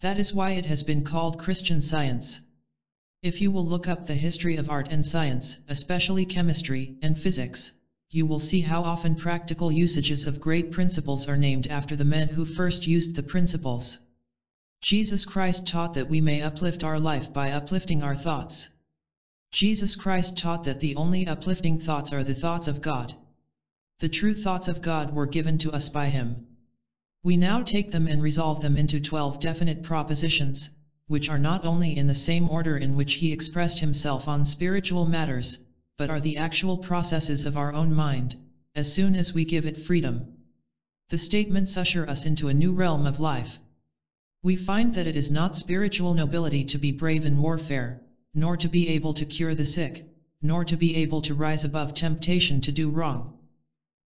A: That is why it has been called Christian science. If you will look up the history of art and science, especially chemistry and physics, you will see how often practical usages of great principles are named after the men who first used the principles. Jesus Christ taught that we may uplift our life by uplifting our thoughts. Jesus Christ taught that the only uplifting thoughts are the thoughts of God, the true thoughts of God were given to us by him. We now take them and resolve them into twelve definite propositions, which are not only in the same order in which he expressed himself on spiritual matters, but are the actual processes of our own mind, as soon as we give it freedom. The statements usher us into a new realm of life. We find that it is not spiritual nobility to be brave in warfare, nor to be able to cure the sick, nor to be able to rise above temptation to do wrong.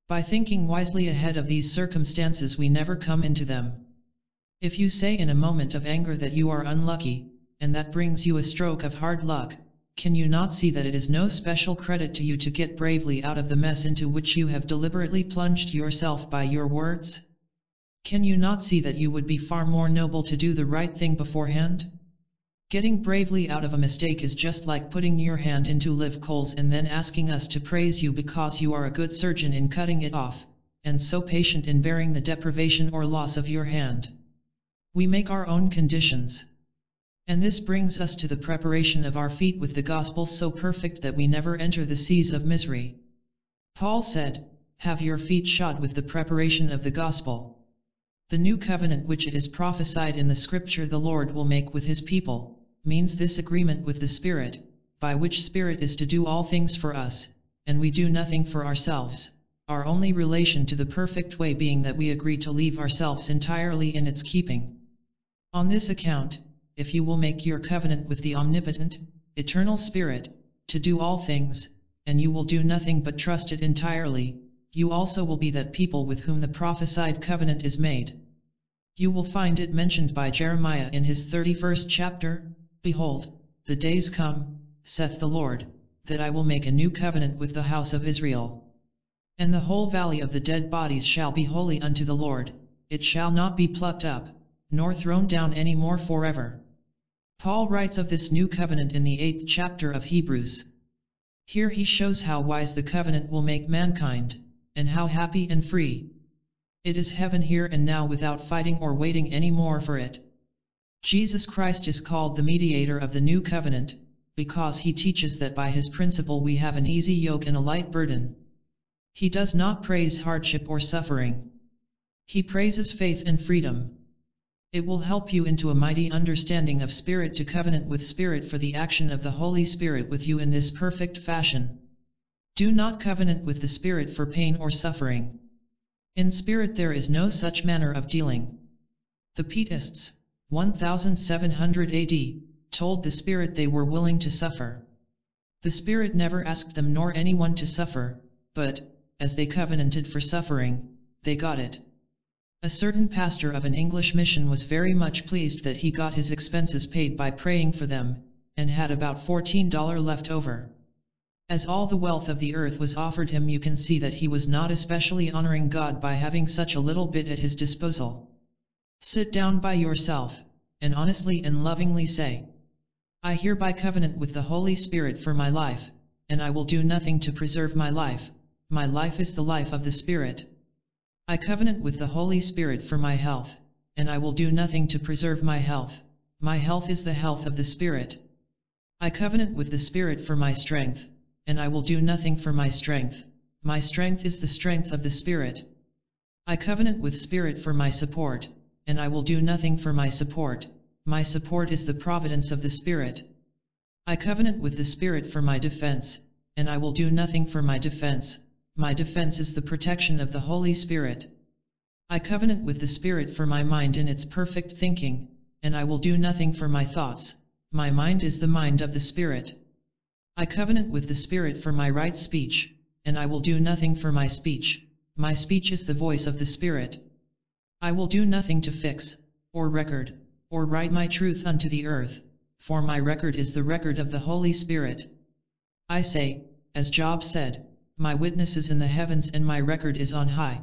A: By thinking wisely ahead of these circumstances we never come into them. If you say in a moment of anger that you are unlucky, and that brings you a stroke of hard luck, can you not see that it is no special credit to you to get bravely out of the mess into which you have deliberately plunged yourself by your words? Can you not see that you would be far more noble to do the right thing beforehand? Getting bravely out of a mistake is just like putting your hand into live coals and then asking us to praise you because you are a good surgeon in cutting it off, and so patient in bearing the deprivation or loss of your hand. We make our own conditions. And this brings us to the preparation of our feet with the gospel so perfect that we never enter the seas of misery. Paul said, Have your feet shod with the preparation of the gospel. The new covenant which it is prophesied in the scripture the Lord will make with his people means this agreement with the Spirit, by which Spirit is to do all things for us, and we do nothing for ourselves, our only relation to the perfect way being that we agree to leave ourselves entirely in its keeping. On this account, if you will make your covenant with the omnipotent, eternal Spirit, to do all things, and you will do nothing but trust it entirely, you also will be that people with whom the prophesied covenant is made. You will find it mentioned by Jeremiah in his 31st chapter, Behold, the days come, saith the Lord, that I will make a new covenant with the house of Israel. And the whole valley of the dead bodies shall be holy unto the Lord, it shall not be plucked up, nor thrown down any more forever. Paul writes of this new covenant in the eighth chapter of Hebrews. Here he shows how wise the covenant will make mankind, and how happy and free. It is heaven here and now without fighting or waiting any more for it. Jesus Christ is called the mediator of the new covenant, because he teaches that by his principle we have an easy yoke and a light burden. He does not praise hardship or suffering. He praises faith and freedom. It will help you into a mighty understanding of Spirit to covenant with Spirit for the action of the Holy Spirit with you in this perfect fashion. Do not covenant with the Spirit for pain or suffering. In Spirit there is no such manner of dealing. The Pietists, 1700 AD, told the spirit they were willing to suffer. The spirit never asked them nor anyone to suffer, but, as they covenanted for suffering, they got it. A certain pastor of an English mission was very much pleased that he got his expenses paid by praying for them, and had about $14 left over. As all the wealth of the earth was offered him you can see that he was not especially honoring God by having such a little bit at his disposal. Sit down by yourself, and honestly and lovingly say, I hereby covenant with the Holy Spirit for my life, and I will do nothing to preserve my life, my life is the life of the Spirit. I covenant with the Holy Spirit for my health, and I will do nothing to preserve my health, my health is the health of the Spirit. I covenant with the Spirit for my strength, and I will do nothing for my strength, my strength is the strength of the Spirit. I covenant with Spirit for my support, and I will do nothing for my support, my support is the providence of the Spirit. I covenant with the Spirit for my defense, and I will do nothing for my defense, my defense is the protection of the Holy Spirit. I covenant with the Spirit for my mind in its perfect thinking, and I will do nothing for my thoughts, my mind is the mind of the Spirit. I covenant with the Spirit for my right speech, and I will do nothing for my speech, my speech is the voice of the Spirit. I will do nothing to fix, or record, or write my truth unto the earth, for my record is the record of the Holy Spirit. I say, as Job said, My witness is in the heavens and my record is on high.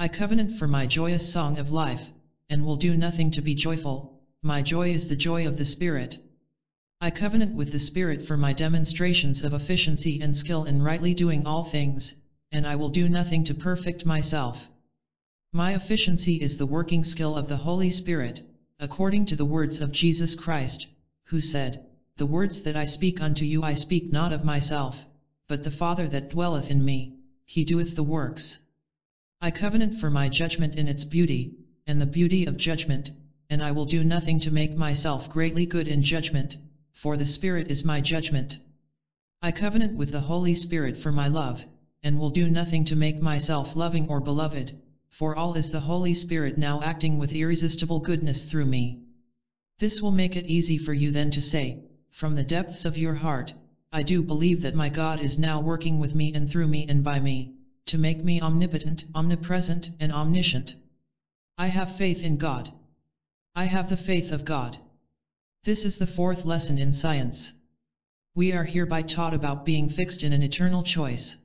A: I covenant for my joyous song of life, and will do nothing to be joyful, my joy is the joy of the Spirit. I covenant with the Spirit for my demonstrations of efficiency and skill in rightly doing all things, and I will do nothing to perfect myself. My efficiency is the working skill of the Holy Spirit, according to the words of Jesus Christ, who said, The words that I speak unto you I speak not of myself, but the Father that dwelleth in me, he doeth the works. I covenant for my judgment in its beauty, and the beauty of judgment, and I will do nothing to make myself greatly good in judgment, for the Spirit is my judgment. I covenant with the Holy Spirit for my love, and will do nothing to make myself loving or beloved, for all is the Holy Spirit now acting with irresistible goodness through me. This will make it easy for you then to say, from the depths of your heart, I do believe that my God is now working with me and through me and by me, to make me omnipotent, omnipresent and omniscient. I have faith in God. I have the faith of God. This is the fourth lesson in science. We are hereby taught about being fixed in an eternal choice.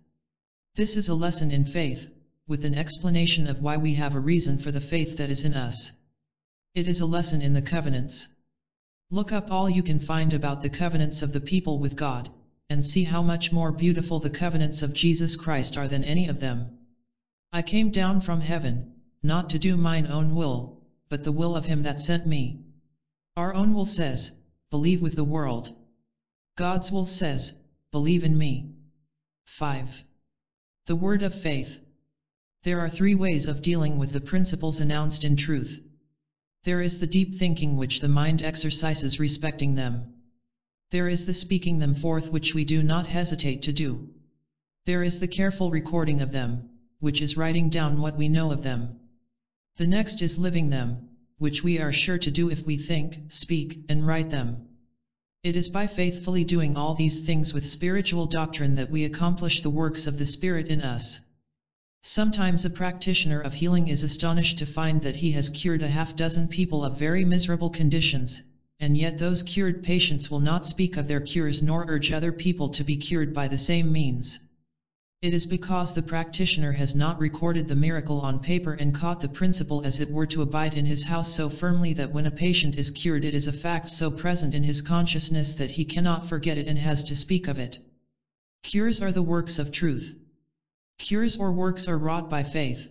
A: This is a lesson in faith with an explanation of why we have a reason for the faith that is in us. It is a lesson in the covenants. Look up all you can find about the covenants of the people with God, and see how much more beautiful the covenants of Jesus Christ are than any of them. I came down from heaven, not to do mine own will, but the will of him that sent me. Our own will says, believe with the world. God's will says, believe in me. 5. The Word of Faith there are three ways of dealing with the principles announced in truth. There is the deep thinking which the mind exercises respecting them. There is the speaking them forth which we do not hesitate to do. There is the careful recording of them, which is writing down what we know of them. The next is living them, which we are sure to do if we think, speak, and write them. It is by faithfully doing all these things with spiritual doctrine that we accomplish the works of the Spirit in us. Sometimes a practitioner of healing is astonished to find that he has cured a half dozen people of very miserable conditions, and yet those cured patients will not speak of their cures nor urge other people to be cured by the same means. It is because the practitioner has not recorded the miracle on paper and caught the principle as it were to abide in his house so firmly that when a patient is cured it is a fact so present in his consciousness that he cannot forget it and has to speak of it. Cures are the works of truth. Cures or works are wrought by faith.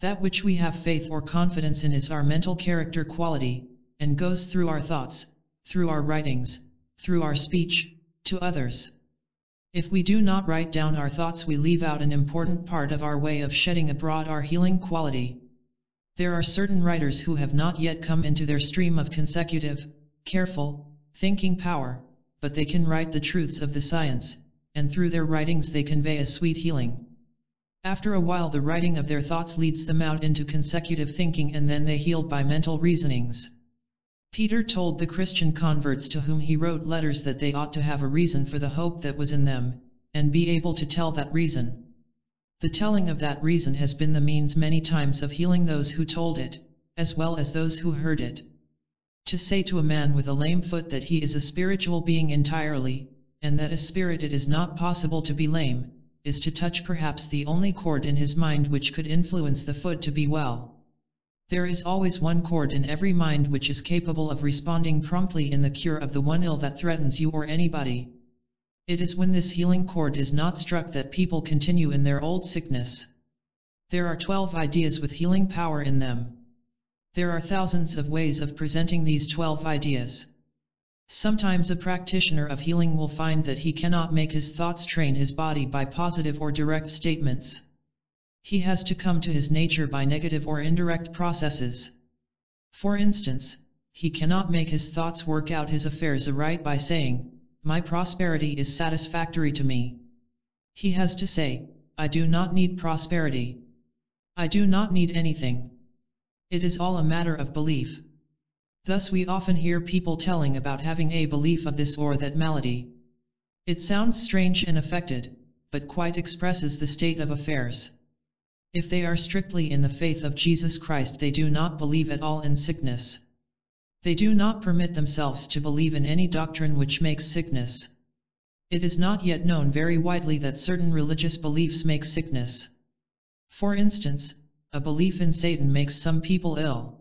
A: That which we have faith or confidence in is our mental character quality, and goes through our thoughts, through our writings, through our speech, to others. If we do not write down our thoughts we leave out an important part of our way of shedding abroad our healing quality. There are certain writers who have not yet come into their stream of consecutive, careful, thinking power, but they can write the truths of the science, and through their writings they convey a sweet healing. After a while the writing of their thoughts leads them out into consecutive thinking and then they heal by mental reasonings. Peter told the Christian converts to whom he wrote letters that they ought to have a reason for the hope that was in them, and be able to tell that reason. The telling of that reason has been the means many times of healing those who told it, as well as those who heard it. To say to a man with a lame foot that he is a spiritual being entirely, and that as spirit it is not possible to be lame, is to touch perhaps the only chord in his mind which could influence the foot to be well. There is always one chord in every mind which is capable of responding promptly in the cure of the one ill that threatens you or anybody. It is when this healing chord is not struck that people continue in their old sickness. There are twelve ideas with healing power in them. There are thousands of ways of presenting these twelve ideas. Sometimes a practitioner of healing will find that he cannot make his thoughts train his body by positive or direct statements. He has to come to his nature by negative or indirect processes. For instance, he cannot make his thoughts work out his affairs aright by saying, My prosperity is satisfactory to me. He has to say, I do not need prosperity. I do not need anything. It is all a matter of belief. Thus we often hear people telling about having a belief of this or that malady. It sounds strange and affected, but quite expresses the state of affairs. If they are strictly in the faith of Jesus Christ they do not believe at all in sickness. They do not permit themselves to believe in any doctrine which makes sickness. It is not yet known very widely that certain religious beliefs make sickness. For instance, a belief in Satan makes some people ill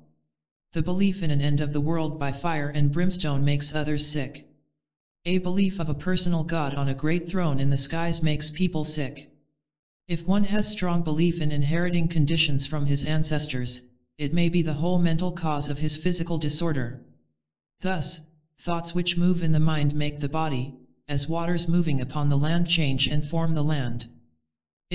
A: the belief in an end of the world by fire and brimstone makes others sick. A belief of a personal God on a great throne in the skies makes people sick. If one has strong belief in inheriting conditions from his ancestors, it may be the whole mental cause of his physical disorder. Thus, thoughts which move in the mind make the body, as waters moving upon the land change and form the land.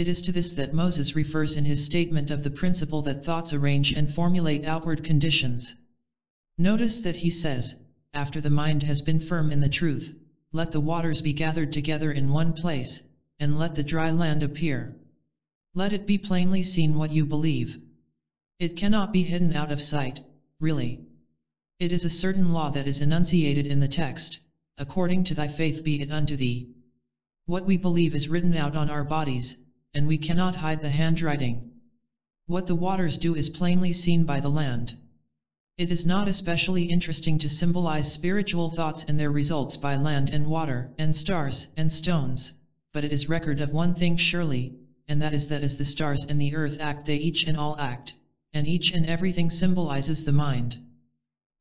A: It is to this that Moses refers in his statement of the principle that thoughts arrange and formulate outward conditions. Notice that he says, after the mind has been firm in the truth, let the waters be gathered together in one place, and let the dry land appear. Let it be plainly seen what you believe. It cannot be hidden out of sight, really. It is a certain law that is enunciated in the text, according to thy faith be it unto thee. What we believe is written out on our bodies, and we cannot hide the handwriting. What the waters do is plainly seen by the land. It is not especially interesting to symbolize spiritual thoughts and their results by land and water and stars and stones, but it is record of one thing surely, and that is that as the stars and the earth act they each and all act, and each and everything symbolizes the mind.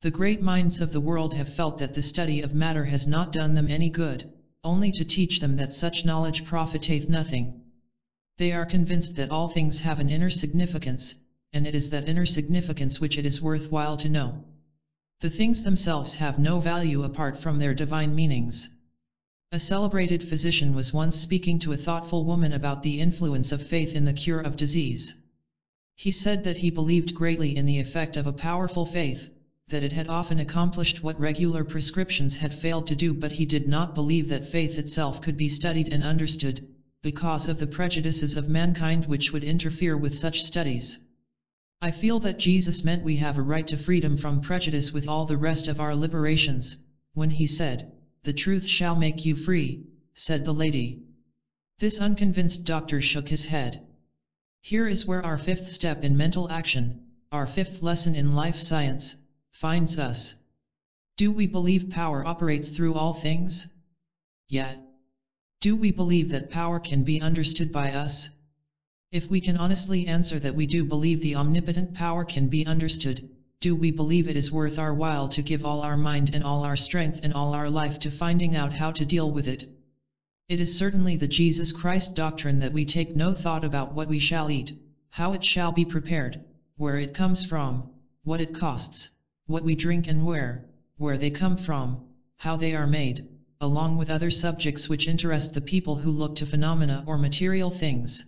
A: The great minds of the world have felt that the study of matter has not done them any good, only to teach them that such knowledge profiteth nothing, they are convinced that all things have an inner significance, and it is that inner significance which it is worthwhile to know. The things themselves have no value apart from their divine meanings. A celebrated physician was once speaking to a thoughtful woman about the influence of faith in the cure of disease. He said that he believed greatly in the effect of a powerful faith, that it had often accomplished what regular prescriptions had failed to do but he did not believe that faith itself could be studied and understood, because of the prejudices of mankind which would interfere with such studies. I feel that Jesus meant we have a right to freedom from prejudice with all the rest of our liberations, when he said, The truth shall make you free, said the lady. This unconvinced doctor shook his head. Here is where our fifth step in mental action, our fifth lesson in life science, finds us. Do we believe power operates through all things? Yet, do we believe that power can be understood by us? If we can honestly answer that we do believe the omnipotent power can be understood, do we believe it is worth our while to give all our mind and all our strength and all our life to finding out how to deal with it? It is certainly the Jesus Christ doctrine that we take no thought about what we shall eat, how it shall be prepared, where it comes from, what it costs, what we drink and where, where they come from, how they are made along with other subjects which interest the people who look to phenomena or material things.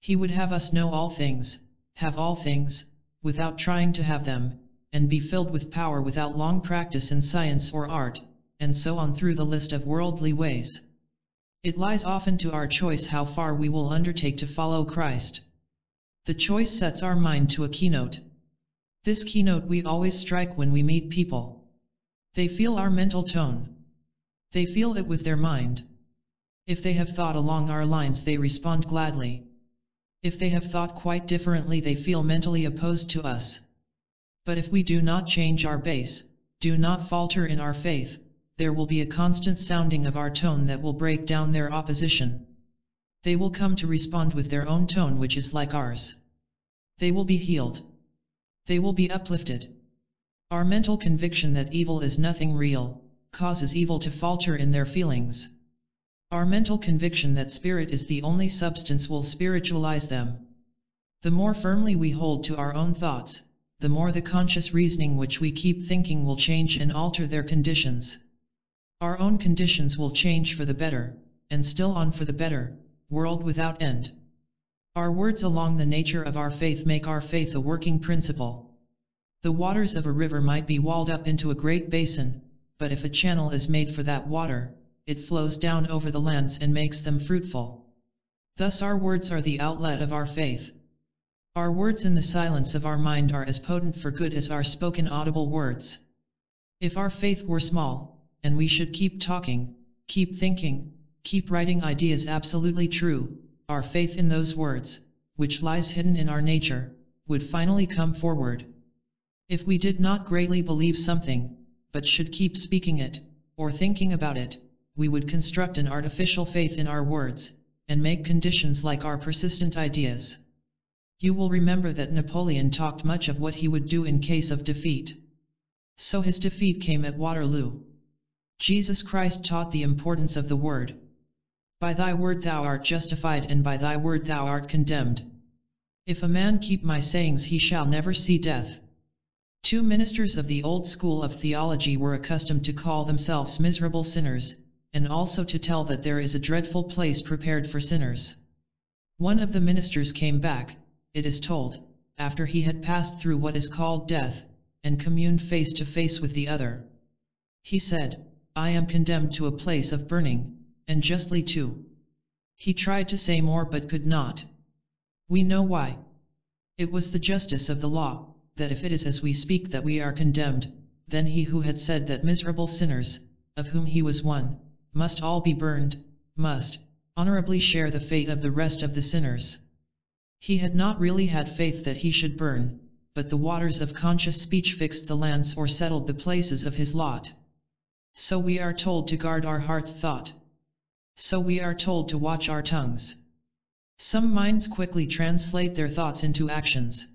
A: He would have us know all things, have all things, without trying to have them, and be filled with power without long practice in science or art, and so on through the list of worldly ways. It lies often to our choice how far we will undertake to follow Christ. The choice sets our mind to a keynote. This keynote we always strike when we meet people. They feel our mental tone. They feel it with their mind. If they have thought along our lines they respond gladly. If they have thought quite differently they feel mentally opposed to us. But if we do not change our base, do not falter in our faith, there will be a constant sounding of our tone that will break down their opposition. They will come to respond with their own tone which is like ours. They will be healed. They will be uplifted. Our mental conviction that evil is nothing real, causes evil to falter in their feelings. Our mental conviction that spirit is the only substance will spiritualize them. The more firmly we hold to our own thoughts, the more the conscious reasoning which we keep thinking will change and alter their conditions. Our own conditions will change for the better, and still on for the better, world without end. Our words along the nature of our faith make our faith a working principle. The waters of a river might be walled up into a great basin, but if a channel is made for that water, it flows down over the lands and makes them fruitful. Thus our words are the outlet of our faith. Our words in the silence of our mind are as potent for good as our spoken audible words. If our faith were small, and we should keep talking, keep thinking, keep writing ideas absolutely true, our faith in those words, which lies hidden in our nature, would finally come forward. If we did not greatly believe something, but should keep speaking it, or thinking about it, we would construct an artificial faith in our words, and make conditions like our persistent ideas. You will remember that Napoleon talked much of what he would do in case of defeat. So his defeat came at Waterloo. Jesus Christ taught the importance of the word. By thy word thou art justified and by thy word thou art condemned. If a man keep my sayings he shall never see death. Two ministers of the old school of theology were accustomed to call themselves miserable sinners, and also to tell that there is a dreadful place prepared for sinners. One of the ministers came back, it is told, after he had passed through what is called death, and communed face to face with the other. He said, I am condemned to a place of burning, and justly too. He tried to say more but could not. We know why. It was the justice of the law that if it is as we speak that we are condemned, then he who had said that miserable sinners, of whom he was one, must all be burned, must, honorably share the fate of the rest of the sinners. He had not really had faith that he should burn, but the waters of conscious speech fixed the lands or settled the places of his lot. So we are told to guard our heart's thought. So we are told to watch our tongues. Some minds quickly translate their thoughts into actions.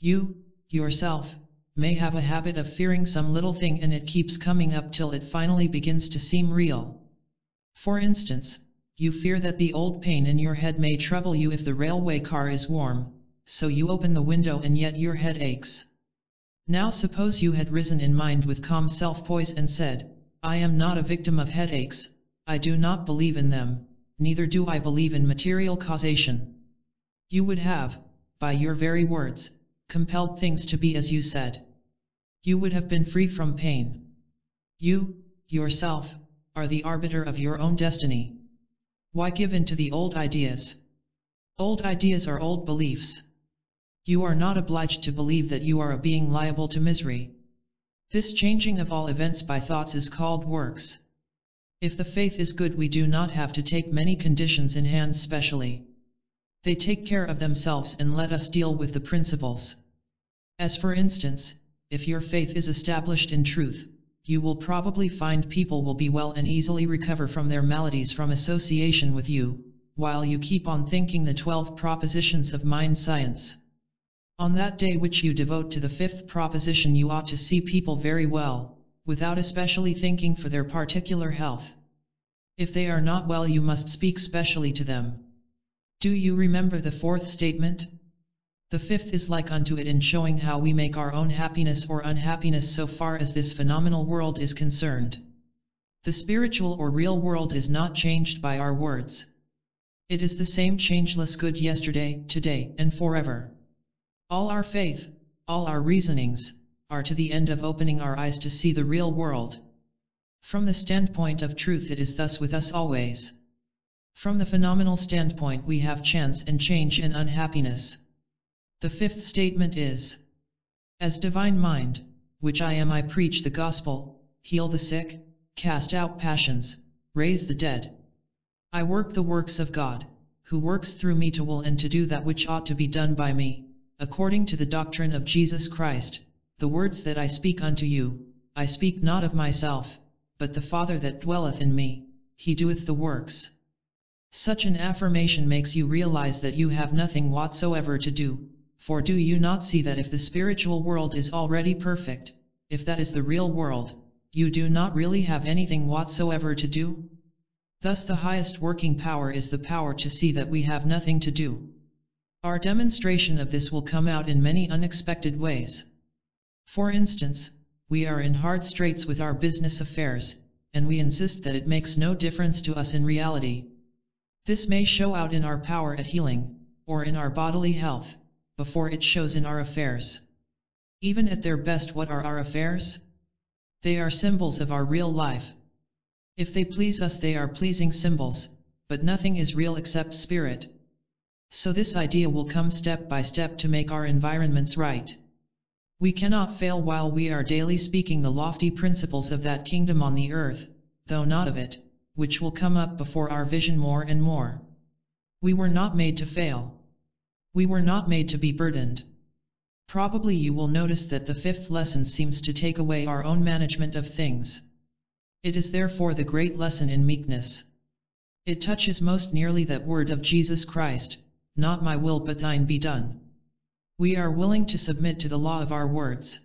A: You, yourself, may have a habit of fearing some little thing and it keeps coming up till it finally begins to seem real. For instance, you fear that the old pain in your head may trouble you if the railway car is warm, so you open the window and yet your head aches. Now suppose you had risen in mind with calm self-poise and said, I am not a victim of headaches, I do not believe in them, neither do I believe in material causation. You would have, by your very words, compelled things to be as you said. You would have been free from pain. You, yourself, are the arbiter of your own destiny. Why give in to the old ideas? Old ideas are old beliefs. You are not obliged to believe that you are a being liable to misery. This changing of all events by thoughts is called works. If the faith is good we do not have to take many conditions in hand specially. They take care of themselves and let us deal with the principles. As for instance, if your faith is established in truth, you will probably find people will be well and easily recover from their maladies from association with you, while you keep on thinking the 12 propositions of mind science. On that day which you devote to the fifth proposition you ought to see people very well, without especially thinking for their particular health. If they are not well you must speak specially to them. Do you remember the fourth statement? The fifth is like unto it in showing how we make our own happiness or unhappiness so far as this phenomenal world is concerned. The spiritual or real world is not changed by our words. It is the same changeless good yesterday, today, and forever. All our faith, all our reasonings, are to the end of opening our eyes to see the real world. From the standpoint of truth it is thus with us always. From the phenomenal standpoint we have chance and change and unhappiness. The fifth statement is, As divine mind, which I am I preach the gospel, heal the sick, cast out passions, raise the dead. I work the works of God, who works through me to will and to do that which ought to be done by me, according to the doctrine of Jesus Christ, the words that I speak unto you, I speak not of myself, but the Father that dwelleth in me, he doeth the works. Such an affirmation makes you realize that you have nothing whatsoever to do, for do you not see that if the spiritual world is already perfect, if that is the real world, you do not really have anything whatsoever to do? Thus the highest working power is the power to see that we have nothing to do. Our demonstration of this will come out in many unexpected ways. For instance, we are in hard straits with our business affairs, and we insist that it makes no difference to us in reality. This may show out in our power at healing, or in our bodily health before it shows in our affairs. Even at their best what are our affairs? They are symbols of our real life. If they please us they are pleasing symbols, but nothing is real except spirit. So this idea will come step by step to make our environments right. We cannot fail while we are daily speaking the lofty principles of that kingdom on the earth, though not of it, which will come up before our vision more and more. We were not made to fail. We were not made to be burdened. Probably you will notice that the fifth lesson seems to take away our own management of things. It is therefore the great lesson in meekness. It touches most nearly that word of Jesus Christ, Not my will but thine be done. We are willing to submit to the law of our words.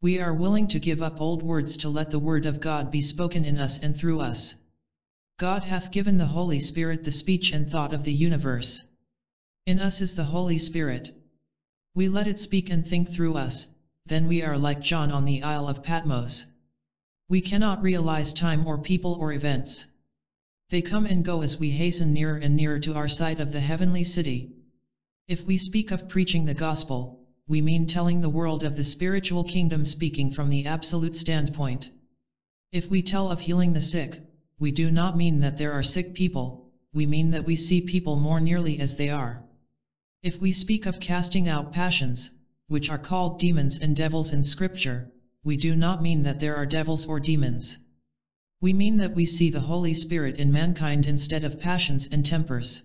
A: We are willing to give up old words to let the word of God be spoken in us and through us. God hath given the Holy Spirit the speech and thought of the universe. In us is the Holy Spirit. We let it speak and think through us, then we are like John on the Isle of Patmos. We cannot realize time or people or events. They come and go as we hasten nearer and nearer to our sight of the heavenly city. If we speak of preaching the gospel, we mean telling the world of the spiritual kingdom speaking from the absolute standpoint. If we tell of healing the sick, we do not mean that there are sick people, we mean that we see people more nearly as they are. If we speak of casting out passions, which are called demons and devils in Scripture, we do not mean that there are devils or demons. We mean that we see the Holy Spirit in mankind instead of passions and tempers.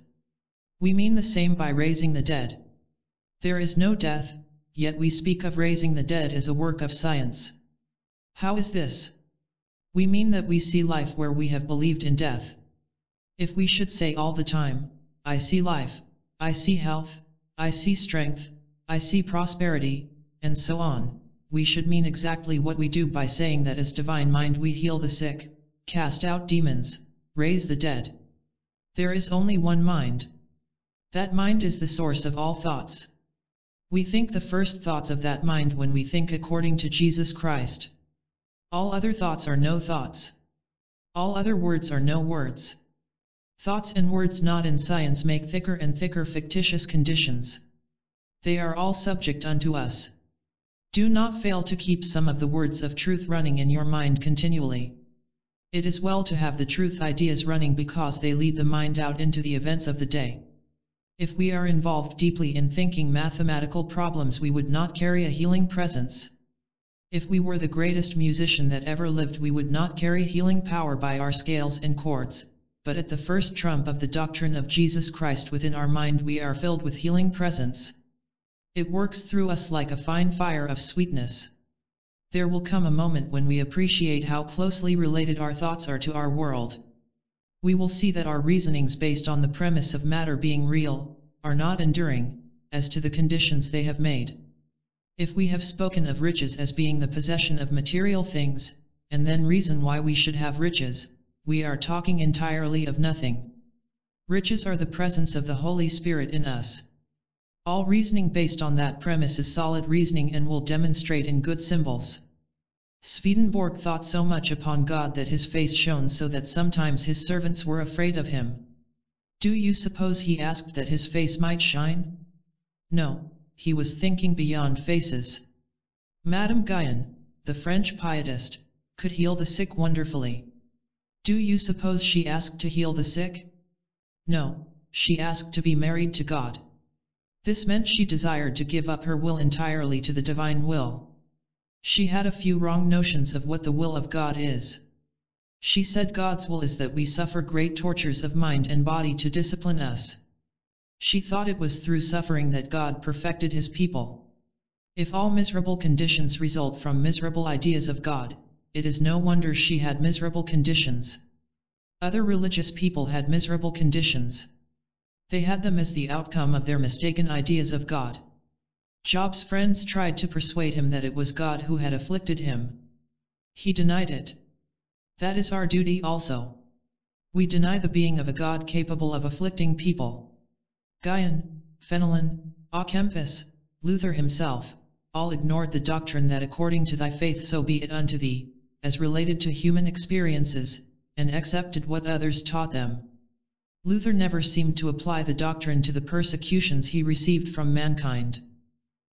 A: We mean the same by raising the dead. There is no death, yet we speak of raising the dead as a work of science. How is this? We mean that we see life where we have believed in death. If we should say all the time, I see life, I see health, I see strength, I see prosperity, and so on, we should mean exactly what we do by saying that as divine mind we heal the sick, cast out demons, raise the dead. There is only one mind. That mind is the source of all thoughts. We think the first thoughts of that mind when we think according to Jesus Christ. All other thoughts are no thoughts. All other words are no words. Thoughts and words not in science make thicker and thicker fictitious conditions. They are all subject unto us. Do not fail to keep some of the words of truth running in your mind continually. It is well to have the truth ideas running because they lead the mind out into the events of the day. If we are involved deeply in thinking mathematical problems we would not carry a healing presence. If we were the greatest musician that ever lived we would not carry healing power by our scales and chords, but at the first trump of the doctrine of Jesus Christ within our mind we are filled with healing presence. It works through us like a fine fire of sweetness. There will come a moment when we appreciate how closely related our thoughts are to our world. We will see that our reasonings based on the premise of matter being real, are not enduring, as to the conditions they have made. If we have spoken of riches as being the possession of material things, and then reason why we should have riches, we are talking entirely of nothing. Riches are the presence of the Holy Spirit in us. All reasoning based on that premise is solid reasoning and will demonstrate in good symbols. Swedenborg thought so much upon God that his face shone so that sometimes his servants were afraid of him. Do you suppose he asked that his face might shine? No, he was thinking beyond faces. Madame Guyon, the French pietist, could heal the sick wonderfully. Do you suppose she asked to heal the sick? No, she asked to be married to God. This meant she desired to give up her will entirely to the divine will. She had a few wrong notions of what the will of God is. She said God's will is that we suffer great tortures of mind and body to discipline us. She thought it was through suffering that God perfected his people. If all miserable conditions result from miserable ideas of God, it is no wonder she had miserable conditions. Other religious people had miserable conditions. They had them as the outcome of their mistaken ideas of God. Job's friends tried to persuade him that it was God who had afflicted him. He denied it. That is our duty also. We deny the being of a God capable of afflicting people. Guyon, Fenelon, à Kempis, Luther himself, all ignored the doctrine that according to thy faith so be it unto thee, as related to human experiences, and accepted what others taught them. Luther never seemed to apply the doctrine to the persecutions he received from mankind.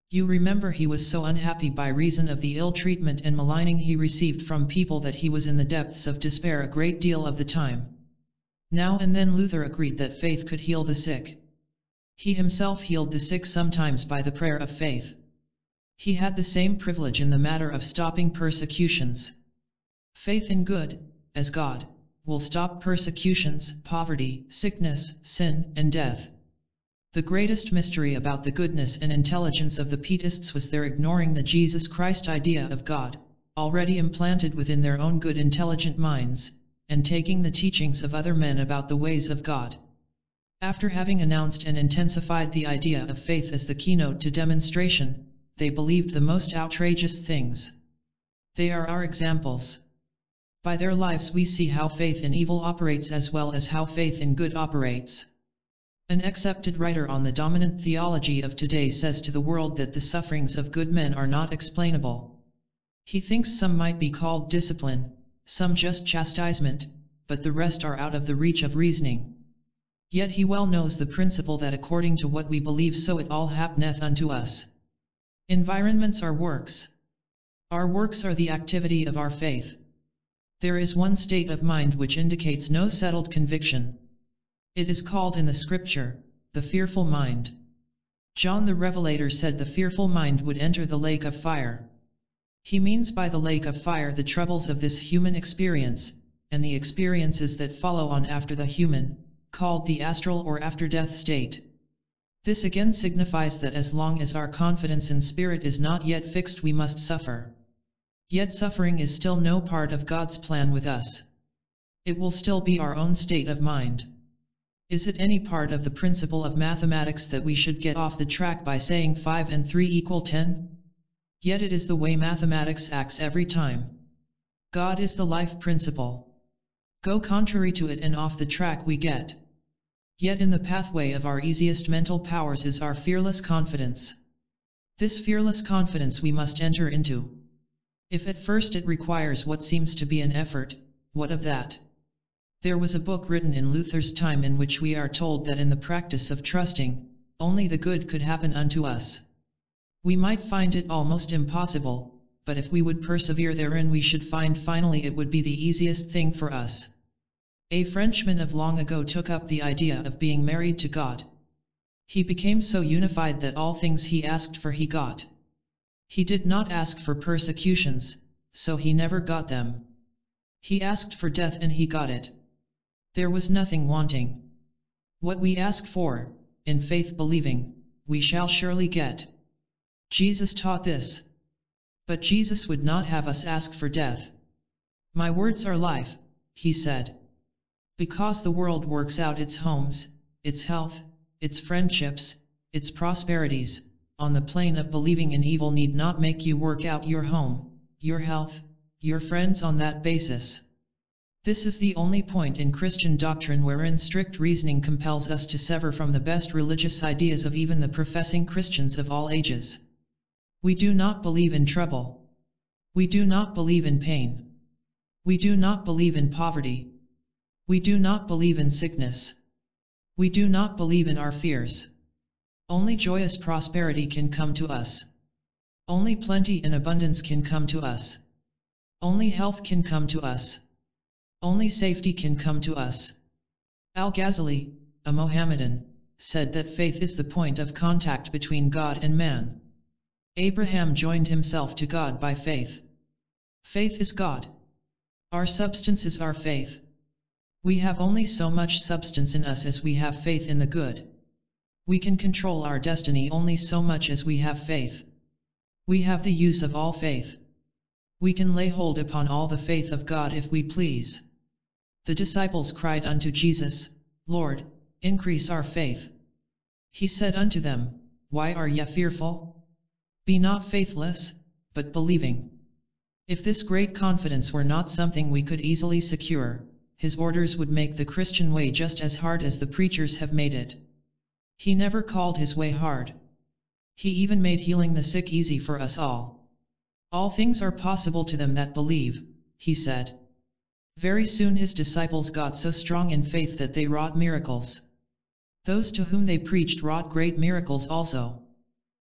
A: You remember he was so unhappy by reason of the ill treatment and maligning he received from people that he was in the depths of despair a great deal of the time. Now and then Luther agreed that faith could heal the sick. He himself healed the sick sometimes by the prayer of faith. He had the same privilege in the matter of stopping persecutions. Faith in good, as God, will stop persecutions, poverty, sickness, sin, and death. The greatest mystery about the goodness and intelligence of the Pietists was their ignoring the Jesus Christ idea of God, already implanted within their own good intelligent minds, and taking the teachings of other men about the ways of God. After having announced and intensified the idea of faith as the keynote to demonstration, they believed the most outrageous things. They are our examples. By their lives we see how faith in evil operates as well as how faith in good operates. An accepted writer on the dominant theology of today says to the world that the sufferings of good men are not explainable. He thinks some might be called discipline, some just chastisement, but the rest are out of the reach of reasoning. Yet he well knows the principle that according to what we believe so it all happeneth unto us. Environments are works. Our works are the activity of our faith. There is one state of mind which indicates no settled conviction. It is called in the scripture, the fearful mind. John the Revelator said the fearful mind would enter the lake of fire. He means by the lake of fire the troubles of this human experience, and the experiences that follow on after the human, called the astral or after-death state. This again signifies that as long as our confidence in spirit is not yet fixed we must suffer. Yet suffering is still no part of God's plan with us. It will still be our own state of mind. Is it any part of the principle of mathematics that we should get off the track by saying 5 and 3 equal 10? Yet it is the way mathematics acts every time. God is the life principle. Go contrary to it and off the track we get. Yet in the pathway of our easiest mental powers is our fearless confidence. This fearless confidence we must enter into. If at first it requires what seems to be an effort, what of that? There was a book written in Luther's time in which we are told that in the practice of trusting, only the good could happen unto us. We might find it almost impossible, but if we would persevere therein we should find finally it would be the easiest thing for us. A Frenchman of long ago took up the idea of being married to God. He became so unified that all things he asked for he got. He did not ask for persecutions, so he never got them. He asked for death and he got it. There was nothing wanting. What we ask for, in faith believing, we shall surely get. Jesus taught this. But Jesus would not have us ask for death. My words are life, he said. Because the world works out its homes, its health, its friendships, its prosperities, on the plane of believing in evil need not make you work out your home, your health, your friends on that basis. This is the only point in Christian doctrine wherein strict reasoning compels us to sever from the best religious ideas of even the professing Christians of all ages. We do not believe in trouble. We do not believe in pain. We do not believe in poverty. We do not believe in sickness. We do not believe in our fears. Only joyous prosperity can come to us. Only plenty and abundance can come to us. Only health can come to us. Only safety can come to us. Al-Ghazali, a Mohammedan, said that faith is the point of contact between God and man. Abraham joined himself to God by faith. Faith is God. Our substance is our faith. We have only so much substance in us as we have faith in the good. We can control our destiny only so much as we have faith. We have the use of all faith. We can lay hold upon all the faith of God if we please. The disciples cried unto Jesus, Lord, increase our faith. He said unto them, Why are ye fearful? Be not faithless, but believing. If this great confidence were not something we could easily secure, his orders would make the Christian way just as hard as the preachers have made it. He never called his way hard. He even made healing the sick easy for us all. All things are possible to them that believe, he said. Very soon his disciples got so strong in faith that they wrought miracles. Those to whom they preached wrought great miracles also.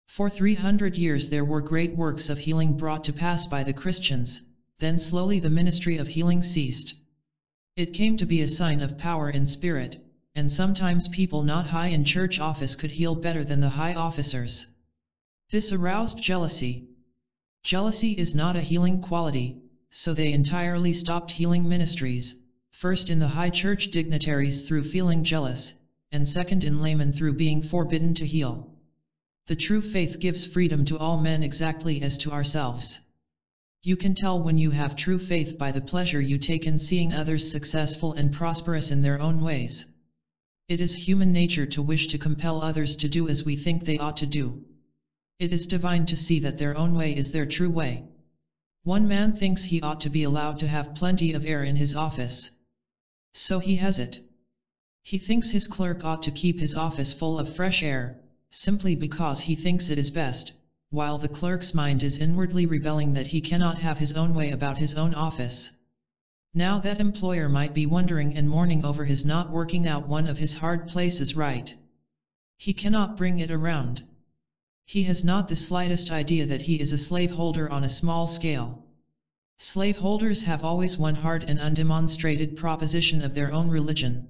A: For three hundred years there were great works of healing brought to pass by the Christians, then slowly the ministry of healing ceased. It came to be a sign of power in spirit, and sometimes people not high in church office could heal better than the high officers. This aroused jealousy. Jealousy is not a healing quality, so they entirely stopped healing ministries, first in the high church dignitaries through feeling jealous, and second in laymen through being forbidden to heal. The true faith gives freedom to all men exactly as to ourselves. You can tell when you have true faith by the pleasure you take in seeing others successful and prosperous in their own ways. It is human nature to wish to compel others to do as we think they ought to do. It is divine to see that their own way is their true way. One man thinks he ought to be allowed to have plenty of air in his office. So he has it. He thinks his clerk ought to keep his office full of fresh air, simply because he thinks it is best, while the clerk's mind is inwardly rebelling that he cannot have his own way about his own office. Now that employer might be wondering and mourning over his not working out one of his hard places right. He cannot bring it around. He has not the slightest idea that he is a slaveholder on a small scale. Slaveholders have always one hard and undemonstrated proposition of their own religion.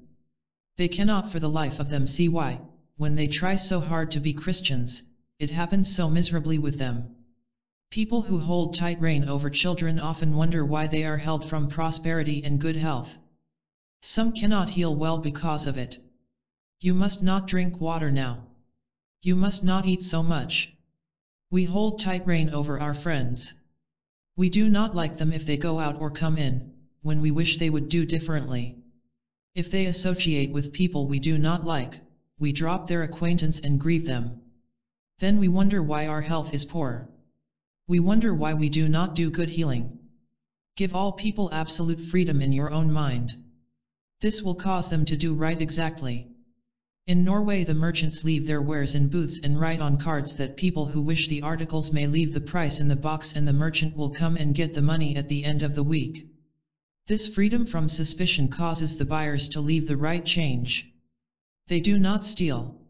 A: They cannot for the life of them see why, when they try so hard to be Christians, it happens so miserably with them. People who hold tight rein over children often wonder why they are held from prosperity and good health. Some cannot heal well because of it. You must not drink water now. You must not eat so much. We hold tight rein over our friends. We do not like them if they go out or come in, when we wish they would do differently. If they associate with people we do not like, we drop their acquaintance and grieve them. Then we wonder why our health is poor. We wonder why we do not do good healing. Give all people absolute freedom in your own mind. This will cause them to do right exactly. In Norway the merchants leave their wares in booths and write on cards that people who wish the articles may leave the price in the box and the merchant will come and get the money at the end of the week. This freedom from suspicion causes the buyers to leave the right change. They do not steal.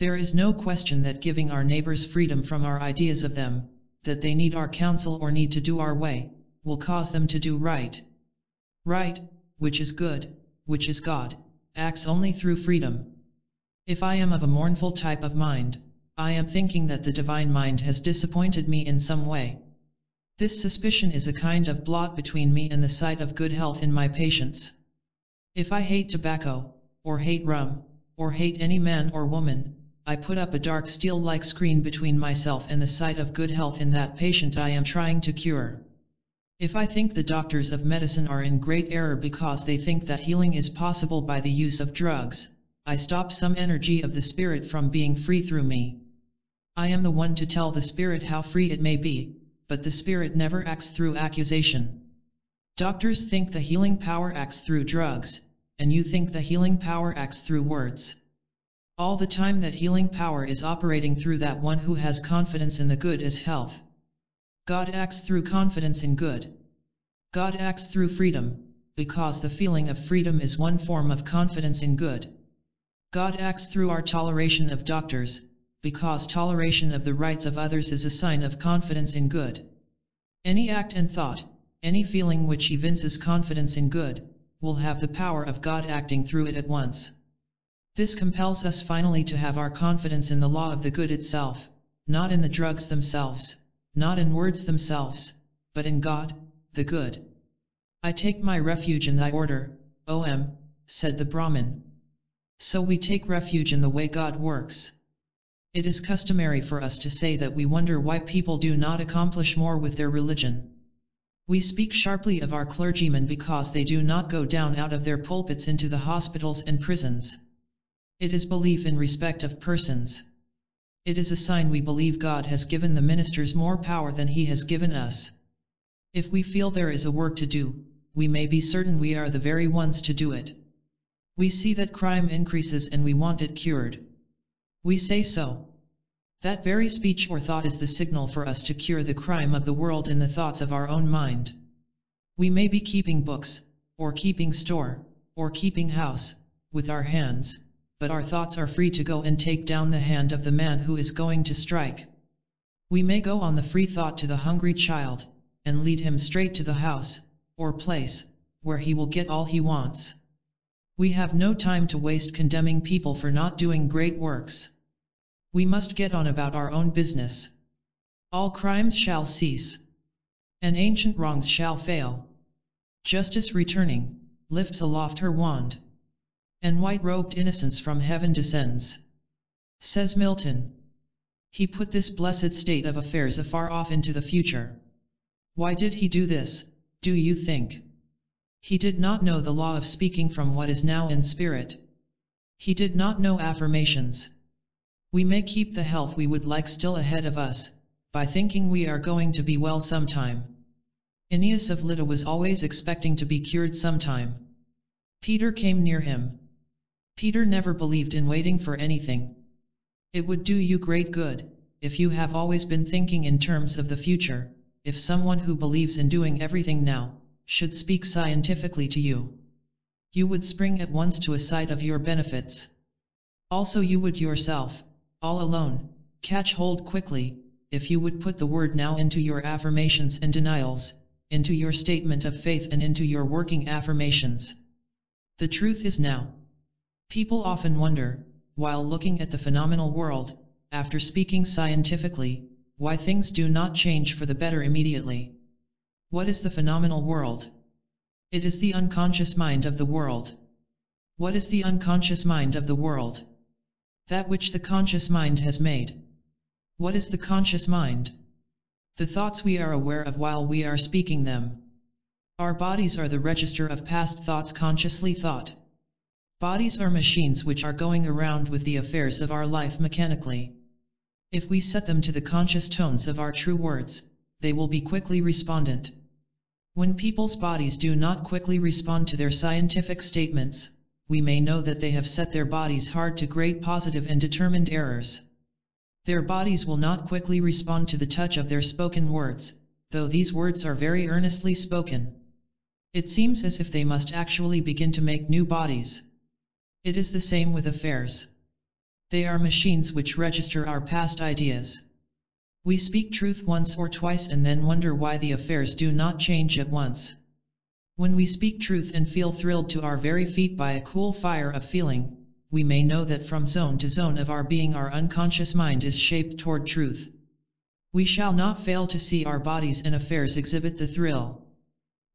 A: There is no question that giving our neighbors freedom from our ideas of them, that they need our counsel or need to do our way, will cause them to do right. Right, which is good, which is God, acts only through freedom. If I am of a mournful type of mind, I am thinking that the divine mind has disappointed me in some way. This suspicion is a kind of blot between me and the sight of good health in my patients. If I hate tobacco, or hate rum, or hate any man or woman, I put up a dark steel-like screen between myself and the sight of good health in that patient I am trying to cure. If I think the doctors of medicine are in great error because they think that healing is possible by the use of drugs, I stop some energy of the spirit from being free through me. I am the one to tell the spirit how free it may be, but the spirit never acts through accusation. Doctors think the healing power acts through drugs, and you think the healing power acts through words. All the time that healing power is operating through that one who has confidence in the good is health. God acts through confidence in good. God acts through freedom, because the feeling of freedom is one form of confidence in good. God acts through our toleration of doctors, because toleration of the rights of others is a sign of confidence in good. Any act and thought, any feeling which evinces confidence in good, will have the power of God acting through it at once. This compels us finally to have our confidence in the law of the good itself, not in the drugs themselves, not in words themselves, but in God, the good. I take my refuge in thy order, O M, said the Brahmin. So we take refuge in the way God works. It is customary for us to say that we wonder why people do not accomplish more with their religion. We speak sharply of our clergymen because they do not go down out of their pulpits into the hospitals and prisons. It is belief in respect of persons. It is a sign we believe God has given the ministers more power than he has given us. If we feel there is a work to do, we may be certain we are the very ones to do it. We see that crime increases and we want it cured. We say so. That very speech or thought is the signal for us to cure the crime of the world in the thoughts of our own mind. We may be keeping books, or keeping store, or keeping house, with our hands, but our thoughts are free to go and take down the hand of the man who is going to strike. We may go on the free thought to the hungry child, and lead him straight to the house, or place, where he will get all he wants. We have no time to waste condemning people for not doing great works. We must get on about our own business. All crimes shall cease. And ancient wrongs shall fail. Justice returning, lifts aloft her wand and white-robed innocence from heaven descends. Says Milton. He put this blessed state of affairs afar off into the future. Why did he do this, do you think? He did not know the law of speaking from what is now in spirit. He did not know affirmations. We may keep the health we would like still ahead of us, by thinking we are going to be well sometime. Aeneas of Lydda was always expecting to be cured sometime. Peter came near him, Peter never believed in waiting for anything. It would do you great good, if you have always been thinking in terms of the future, if someone who believes in doing everything now, should speak scientifically to you. You would spring at once to a sight of your benefits. Also you would yourself, all alone, catch hold quickly, if you would put the word now into your affirmations and denials, into your statement of faith and into your working affirmations. The truth is now. People often wonder, while looking at the phenomenal world, after speaking scientifically, why things do not change for the better immediately. What is the phenomenal world? It is the unconscious mind of the world. What is the unconscious mind of the world? That which the conscious mind has made. What is the conscious mind? The thoughts we are aware of while we are speaking them. Our bodies are the register of past thoughts consciously thought. Bodies are machines which are going around with the affairs of our life mechanically. If we set them to the conscious tones of our true words, they will be quickly respondent. When people's bodies do not quickly respond to their scientific statements, we may know that they have set their bodies hard to great positive and determined errors. Their bodies will not quickly respond to the touch of their spoken words, though these words are very earnestly spoken. It seems as if they must actually begin to make new bodies. It is the same with affairs. They are machines which register our past ideas. We speak truth once or twice and then wonder why the affairs do not change at once. When we speak truth and feel thrilled to our very feet by a cool fire of feeling, we may know that from zone to zone of our being our unconscious mind is shaped toward truth. We shall not fail to see our bodies and affairs exhibit the thrill.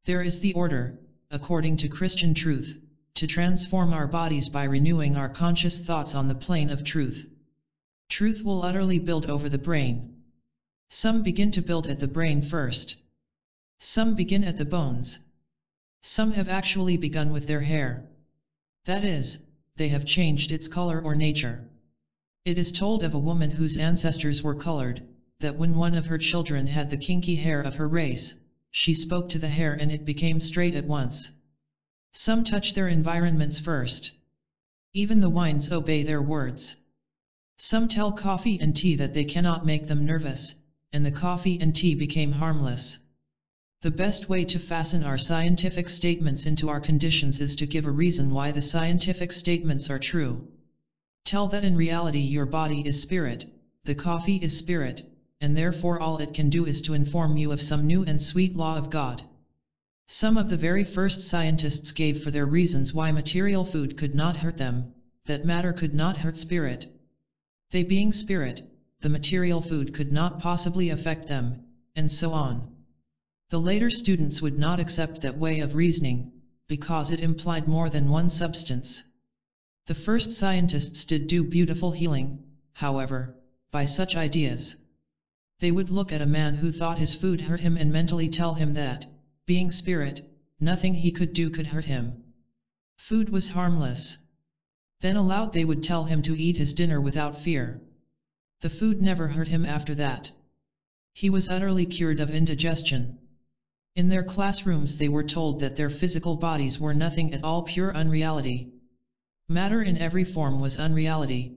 A: There is the order, according to Christian truth to transform our bodies by renewing our conscious thoughts on the plane of truth. Truth will utterly build over the brain. Some begin to build at the brain first. Some begin at the bones. Some have actually begun with their hair. That is, they have changed its color or nature. It is told of a woman whose ancestors were colored, that when one of her children had the kinky hair of her race, she spoke to the hair and it became straight at once. Some touch their environments first. Even the wines obey their words. Some tell coffee and tea that they cannot make them nervous, and the coffee and tea became harmless. The best way to fasten our scientific statements into our conditions is to give a reason why the scientific statements are true. Tell that in reality your body is spirit, the coffee is spirit, and therefore all it can do is to inform you of some new and sweet law of God. Some of the very first scientists gave for their reasons why material food could not hurt them, that matter could not hurt spirit. They being spirit, the material food could not possibly affect them, and so on. The later students would not accept that way of reasoning, because it implied more than one substance. The first scientists did do beautiful healing, however, by such ideas. They would look at a man who thought his food hurt him and mentally tell him that, being spirit, nothing he could do could hurt him. Food was harmless. Then aloud they would tell him to eat his dinner without fear. The food never hurt him after that. He was utterly cured of indigestion. In their classrooms they were told that their physical bodies were nothing at all pure unreality. Matter in every form was unreality.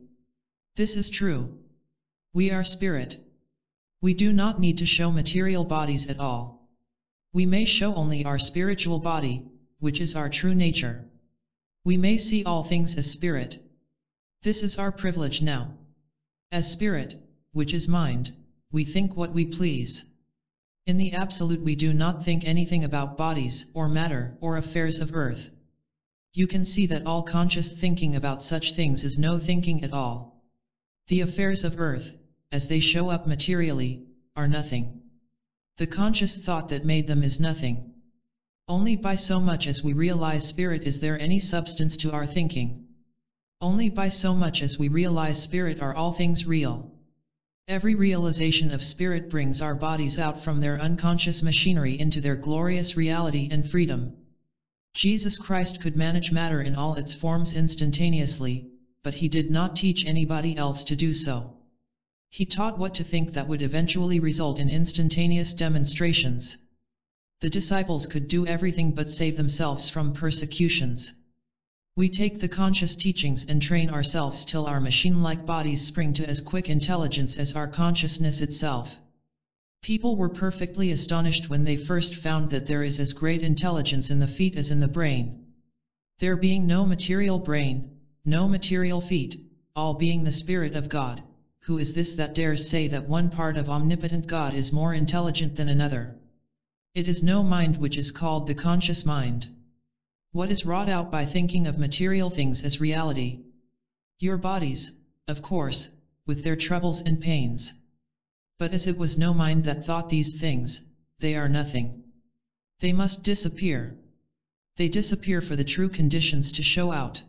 A: This is true. We are spirit. We do not need to show material bodies at all. We may show only our spiritual body, which is our true nature. We may see all things as spirit. This is our privilege now. As spirit, which is mind, we think what we please. In the absolute we do not think anything about bodies or matter or affairs of earth. You can see that all conscious thinking about such things is no thinking at all. The affairs of earth, as they show up materially, are nothing the conscious thought that made them is nothing. Only by so much as we realize spirit is there any substance to our thinking. Only by so much as we realize spirit are all things real. Every realization of spirit brings our bodies out from their unconscious machinery into their glorious reality and freedom. Jesus Christ could manage matter in all its forms instantaneously, but he did not teach anybody else to do so. He taught what to think that would eventually result in instantaneous demonstrations. The disciples could do everything but save themselves from persecutions. We take the conscious teachings and train ourselves till our machine-like bodies spring to as quick intelligence as our consciousness itself. People were perfectly astonished when they first found that there is as great intelligence in the feet as in the brain. There being no material brain, no material feet, all being the Spirit of God who is this that dares say that one part of omnipotent God is more intelligent than another? It is no mind which is called the conscious mind. What is wrought out by thinking of material things as reality? Your bodies, of course, with their troubles and pains. But as it was no mind that thought these things, they are nothing. They must disappear. They disappear for the true conditions to show out.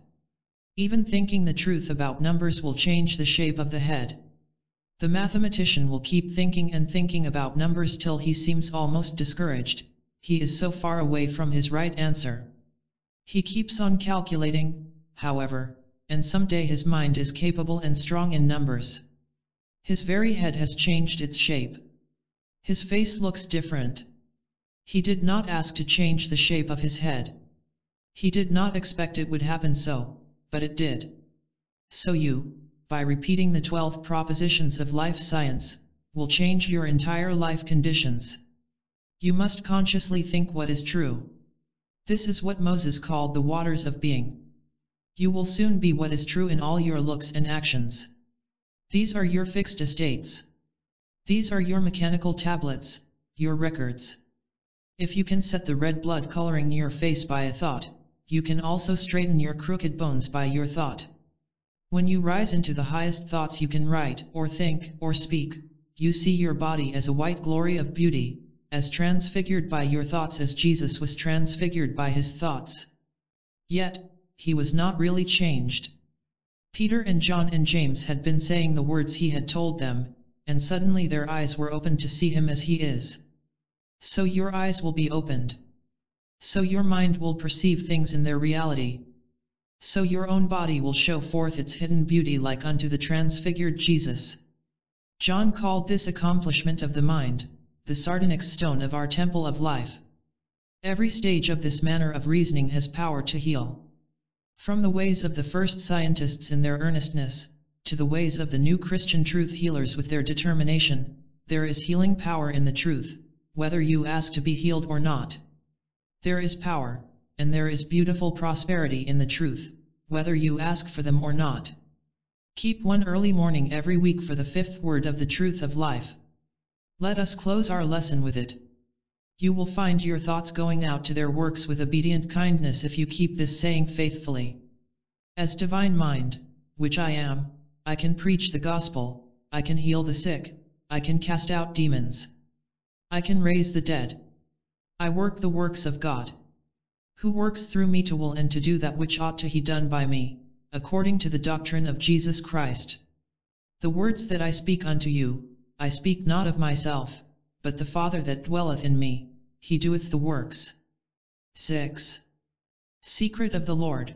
A: Even thinking the truth about numbers will change the shape of the head. The mathematician will keep thinking and thinking about numbers till he seems almost discouraged, he is so far away from his right answer. He keeps on calculating, however, and some day his mind is capable and strong in numbers. His very head has changed its shape. His face looks different. He did not ask to change the shape of his head. He did not expect it would happen so, but it did. So you, by repeating the 12 propositions of life science, will change your entire life conditions. You must consciously think what is true. This is what Moses called the waters of being. You will soon be what is true in all your looks and actions. These are your fixed estates. These are your mechanical tablets, your records. If you can set the red blood coloring your face by a thought, you can also straighten your crooked bones by your thought. When you rise into the highest thoughts you can write, or think, or speak, you see your body as a white glory of beauty, as transfigured by your thoughts as Jesus was transfigured by his thoughts. Yet, he was not really changed. Peter and John and James had been saying the words he had told them, and suddenly their eyes were opened to see him as he is. So your eyes will be opened. So your mind will perceive things in their reality so your own body will show forth its hidden beauty like unto the transfigured Jesus. John called this accomplishment of the mind, the sardonyx stone of our temple of life. Every stage of this manner of reasoning has power to heal. From the ways of the first scientists in their earnestness, to the ways of the new Christian truth healers with their determination, there is healing power in the truth, whether you ask to be healed or not. There is power and there is beautiful prosperity in the truth, whether you ask for them or not. Keep one early morning every week for the fifth word of the truth of life. Let us close our lesson with it. You will find your thoughts going out to their works with obedient kindness if you keep this saying faithfully. As divine mind, which I am, I can preach the gospel, I can heal the sick, I can cast out demons. I can raise the dead. I work the works of God who works through me to will and to do that which ought to he done by me, according to the doctrine of Jesus Christ. The words that I speak unto you, I speak not of myself, but the Father that dwelleth in me, he doeth the works. 6. Secret of the Lord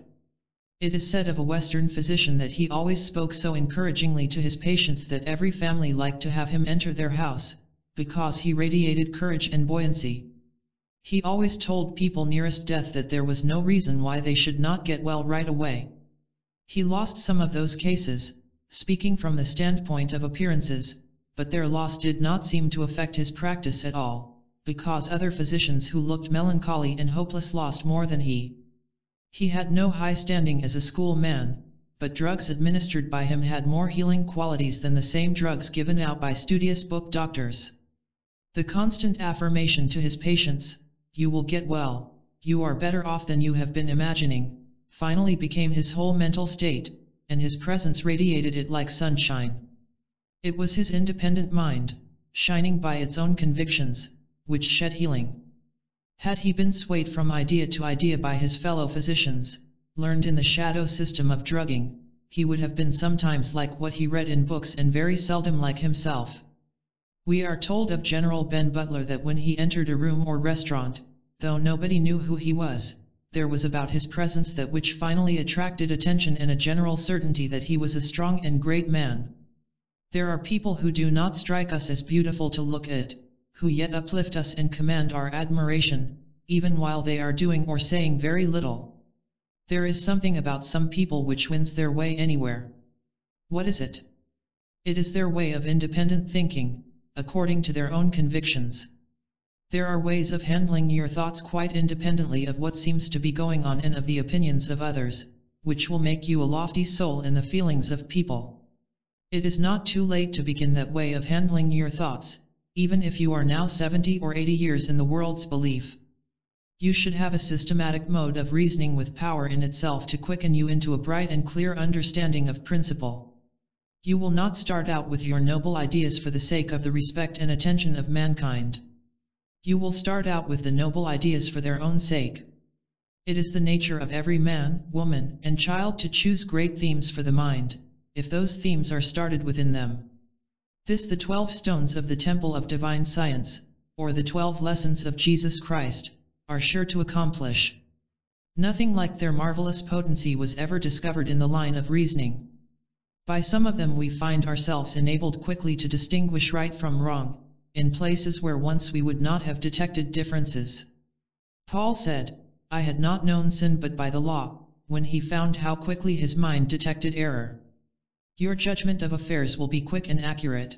A: It is said of a Western physician that he always spoke so encouragingly to his patients that every family liked to have him enter their house, because he radiated courage and buoyancy, he always told people nearest death that there was no reason why they should not get well right away. He lost some of those cases, speaking from the standpoint of appearances, but their loss did not seem to affect his practice at all, because other physicians who looked melancholy and hopeless lost more than he. He had no high standing as a schoolman, but drugs administered by him had more healing qualities than the same drugs given out by studious book doctors. The constant affirmation to his patients, you will get well, you are better off than you have been imagining, finally became his whole mental state, and his presence radiated it like sunshine. It was his independent mind, shining by its own convictions, which shed healing. Had he been swayed from idea to idea by his fellow physicians, learned in the shadow system of drugging, he would have been sometimes like what he read in books and very seldom like himself. We are told of General Ben Butler that when he entered a room or restaurant, though nobody knew who he was, there was about his presence that which finally attracted attention and a general certainty that he was a strong and great man. There are people who do not strike us as beautiful to look at, who yet uplift us and command our admiration, even while they are doing or saying very little. There is something about some people which wins their way anywhere. What is it? It is their way of independent thinking, according to their own convictions. There are ways of handling your thoughts quite independently of what seems to be going on and of the opinions of others, which will make you a lofty soul in the feelings of people. It is not too late to begin that way of handling your thoughts, even if you are now 70 or 80 years in the world's belief. You should have a systematic mode of reasoning with power in itself to quicken you into a bright and clear understanding of principle. You will not start out with your noble ideas for the sake of the respect and attention of mankind. You will start out with the noble ideas for their own sake. It is the nature of every man, woman, and child to choose great themes for the mind, if those themes are started within them. This the twelve stones of the temple of divine science, or the twelve lessons of Jesus Christ, are sure to accomplish. Nothing like their marvelous potency was ever discovered in the line of reasoning. By some of them we find ourselves enabled quickly to distinguish right from wrong, in places where once we would not have detected differences. Paul said, I had not known sin but by the law, when he found how quickly his mind detected error. Your judgment of affairs will be quick and accurate.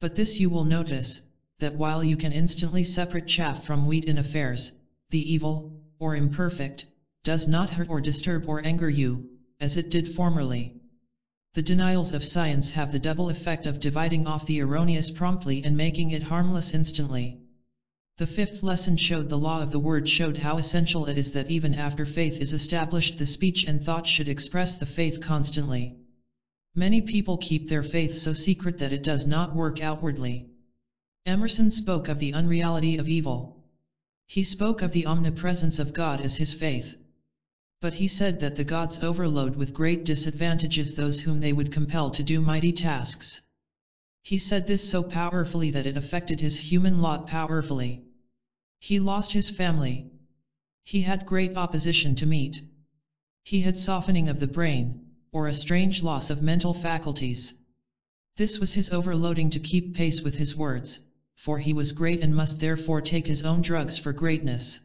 A: But this you will notice, that while you can instantly separate chaff from wheat in affairs, the evil, or imperfect, does not hurt or disturb or anger you, as it did formerly the denials of science have the double effect of dividing off the erroneous promptly and making it harmless instantly. The fifth lesson showed the law of the word showed how essential it is that even after faith is established the speech and thought should express the faith constantly. Many people keep their faith so secret that it does not work outwardly. Emerson spoke of the unreality of evil. He spoke of the omnipresence of God as his faith. But he said that the gods overload with great disadvantages those whom they would compel to do mighty tasks. He said this so powerfully that it affected his human lot powerfully. He lost his family. He had great opposition to meet. He had softening of the brain, or a strange loss of mental faculties. This was his overloading to keep pace with his words, for he was great and must therefore take his own drugs for greatness.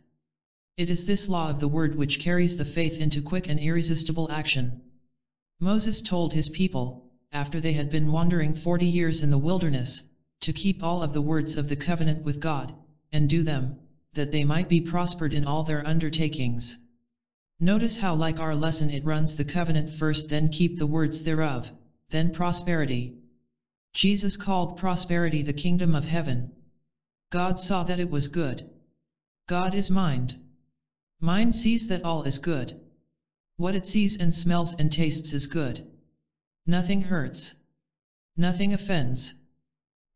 A: It is this law of the word which carries the faith into quick and irresistible action. Moses told his people, after they had been wandering forty years in the wilderness, to keep all of the words of the covenant with God, and do them, that they might be prospered in all their undertakings. Notice how like our lesson it runs the covenant first then keep the words thereof, then prosperity. Jesus called prosperity the kingdom of heaven. God saw that it was good. God is mind. Mind sees that all is good. What it sees and smells and tastes is good. Nothing hurts. Nothing offends.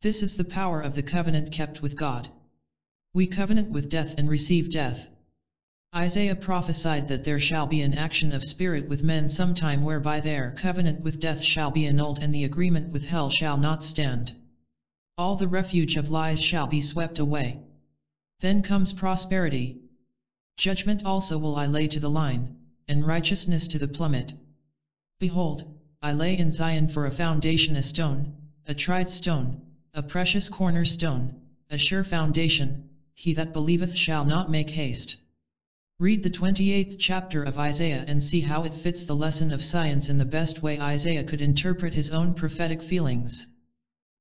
A: This is the power of the covenant kept with God. We covenant with death and receive death. Isaiah prophesied that there shall be an action of spirit with men sometime whereby their covenant with death shall be annulled and the agreement with hell shall not stand. All the refuge of lies shall be swept away. Then comes prosperity, Judgment also will I lay to the line, and righteousness to the plummet. Behold, I lay in Zion for a foundation a stone, a tried stone, a precious cornerstone, a sure foundation, he that believeth shall not make haste. Read the 28th chapter of Isaiah and see how it fits the lesson of science in the best way Isaiah could interpret his own prophetic feelings.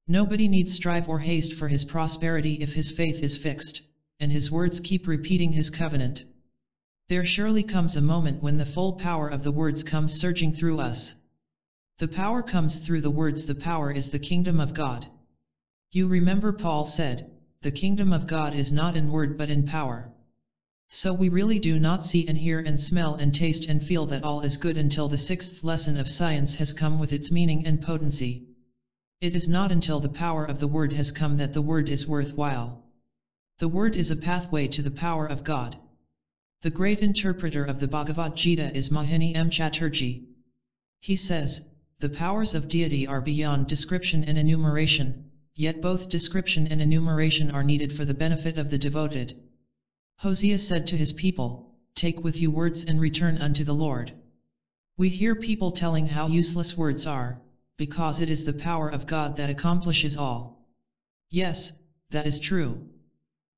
A: Nobody needs strive or haste for his prosperity if his faith is fixed and his words keep repeating his covenant. There surely comes a moment when the full power of the words comes surging through us. The power comes through the words the power is the kingdom of God. You remember Paul said, the kingdom of God is not in word but in power. So we really do not see and hear and smell and taste and feel that all is good until the sixth lesson of science has come with its meaning and potency. It is not until the power of the word has come that the word is worthwhile the Word is a pathway to the power of God. The great interpreter of the Bhagavad Gita is Mohini M. Chatterjee. He says, The powers of deity are beyond description and enumeration, yet both description and enumeration are needed for the benefit of the devoted. Hosea said to his people, Take with you words and return unto the Lord. We hear people telling how useless words are, because it is the power of God that accomplishes all. Yes, that is true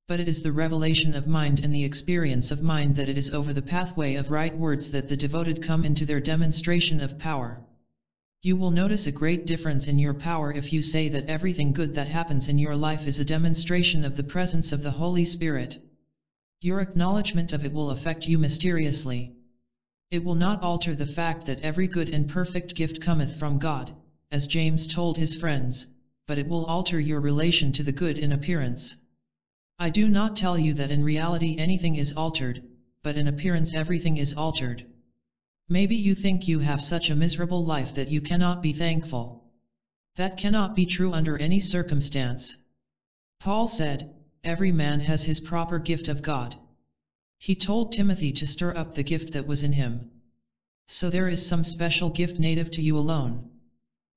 A: but it is the revelation of mind and the experience of mind that it is over the pathway of right words that the devoted come into their demonstration of power. You will notice a great difference in your power if you say that everything good that happens in your life is a demonstration of the presence of the Holy Spirit. Your acknowledgement of it will affect you mysteriously. It will not alter the fact that every good and perfect gift cometh from God, as James told his friends, but it will alter your relation to the good in appearance. I do not tell you that in reality anything is altered, but in appearance everything is altered. Maybe you think you have such a miserable life that you cannot be thankful. That cannot be true under any circumstance. Paul said, Every man has his proper gift of God. He told Timothy to stir up the gift that was in him. So there is some special gift native to you alone.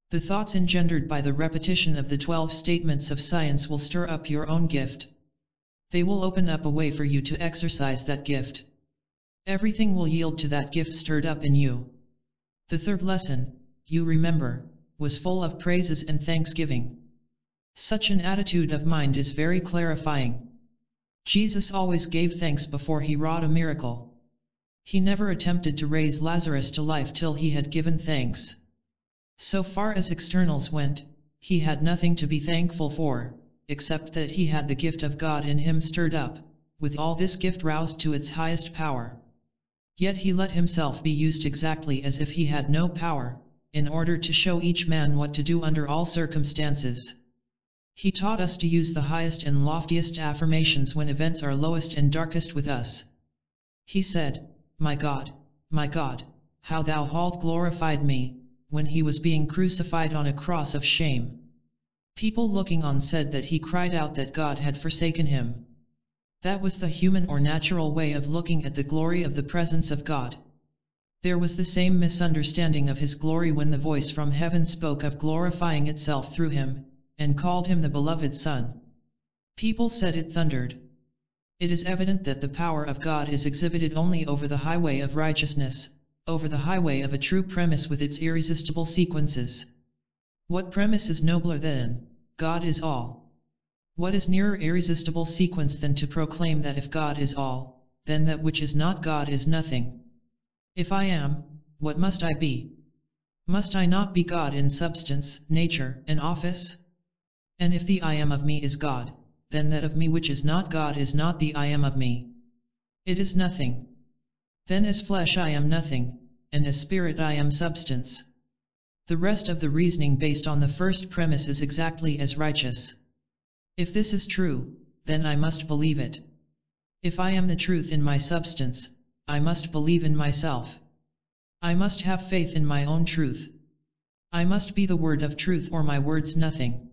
A: The thoughts engendered by the repetition of the twelve statements of science will stir up your own gift they will open up a way for you to exercise that gift. Everything will yield to that gift stirred up in you. The third lesson, you remember, was full of praises and thanksgiving. Such an attitude of mind is very clarifying. Jesus always gave thanks before he wrought a miracle. He never attempted to raise Lazarus to life till he had given thanks. So far as externals went, he had nothing to be thankful for except that he had the gift of God in him stirred up, with all this gift roused to its highest power. Yet he let himself be used exactly as if he had no power, in order to show each man what to do under all circumstances. He taught us to use the highest and loftiest affirmations when events are lowest and darkest with us. He said, My God, my God, how thou halt glorified me, when he was being crucified on a cross of shame. People looking on said that he cried out that God had forsaken him. That was the human or natural way of looking at the glory of the presence of God. There was the same misunderstanding of his glory when the voice from heaven spoke of glorifying itself through him, and called him the beloved Son. People said it thundered. It is evident that the power of God is exhibited only over the highway of righteousness, over the highway of a true premise with its irresistible sequences. What premise is nobler than God is all. What is nearer irresistible sequence than to proclaim that if God is all, then that which is not God is nothing? If I am, what must I be? Must I not be God in substance, nature, and office? And if the I am of me is God, then that of me which is not God is not the I am of me. It is nothing. Then as flesh I am nothing, and as spirit I am substance. The rest of the reasoning based on the first premise is exactly as righteous. If this is true, then I must believe it. If I am the truth in my substance, I must believe in myself. I must have faith in my own truth. I must be the word of truth or my words nothing.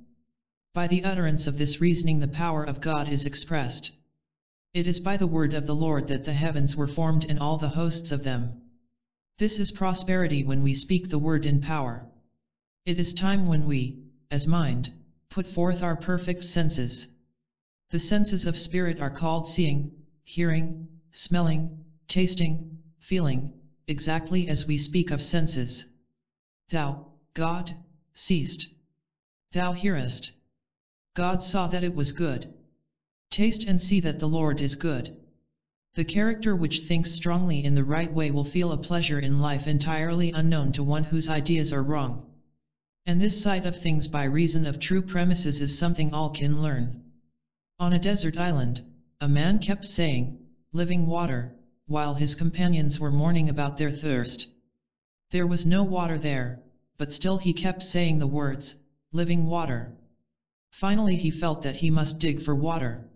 A: By the utterance of this reasoning the power of God is expressed. It is by the word of the Lord that the heavens were formed and all the hosts of them. This is prosperity when we speak the word in power. It is time when we, as mind, put forth our perfect senses. The senses of spirit are called seeing, hearing, smelling, tasting, feeling, exactly as we speak of senses. Thou, God, seest. Thou hearest. God saw that it was good. Taste and see that the Lord is good. The character which thinks strongly in the right way will feel a pleasure in life entirely unknown to one whose ideas are wrong. And this side of things by reason of true premises is something all can learn. On a desert island, a man kept saying, living water, while his companions were mourning about their thirst. There was no water there, but still he kept saying the words, living water. Finally he felt that he must dig for water.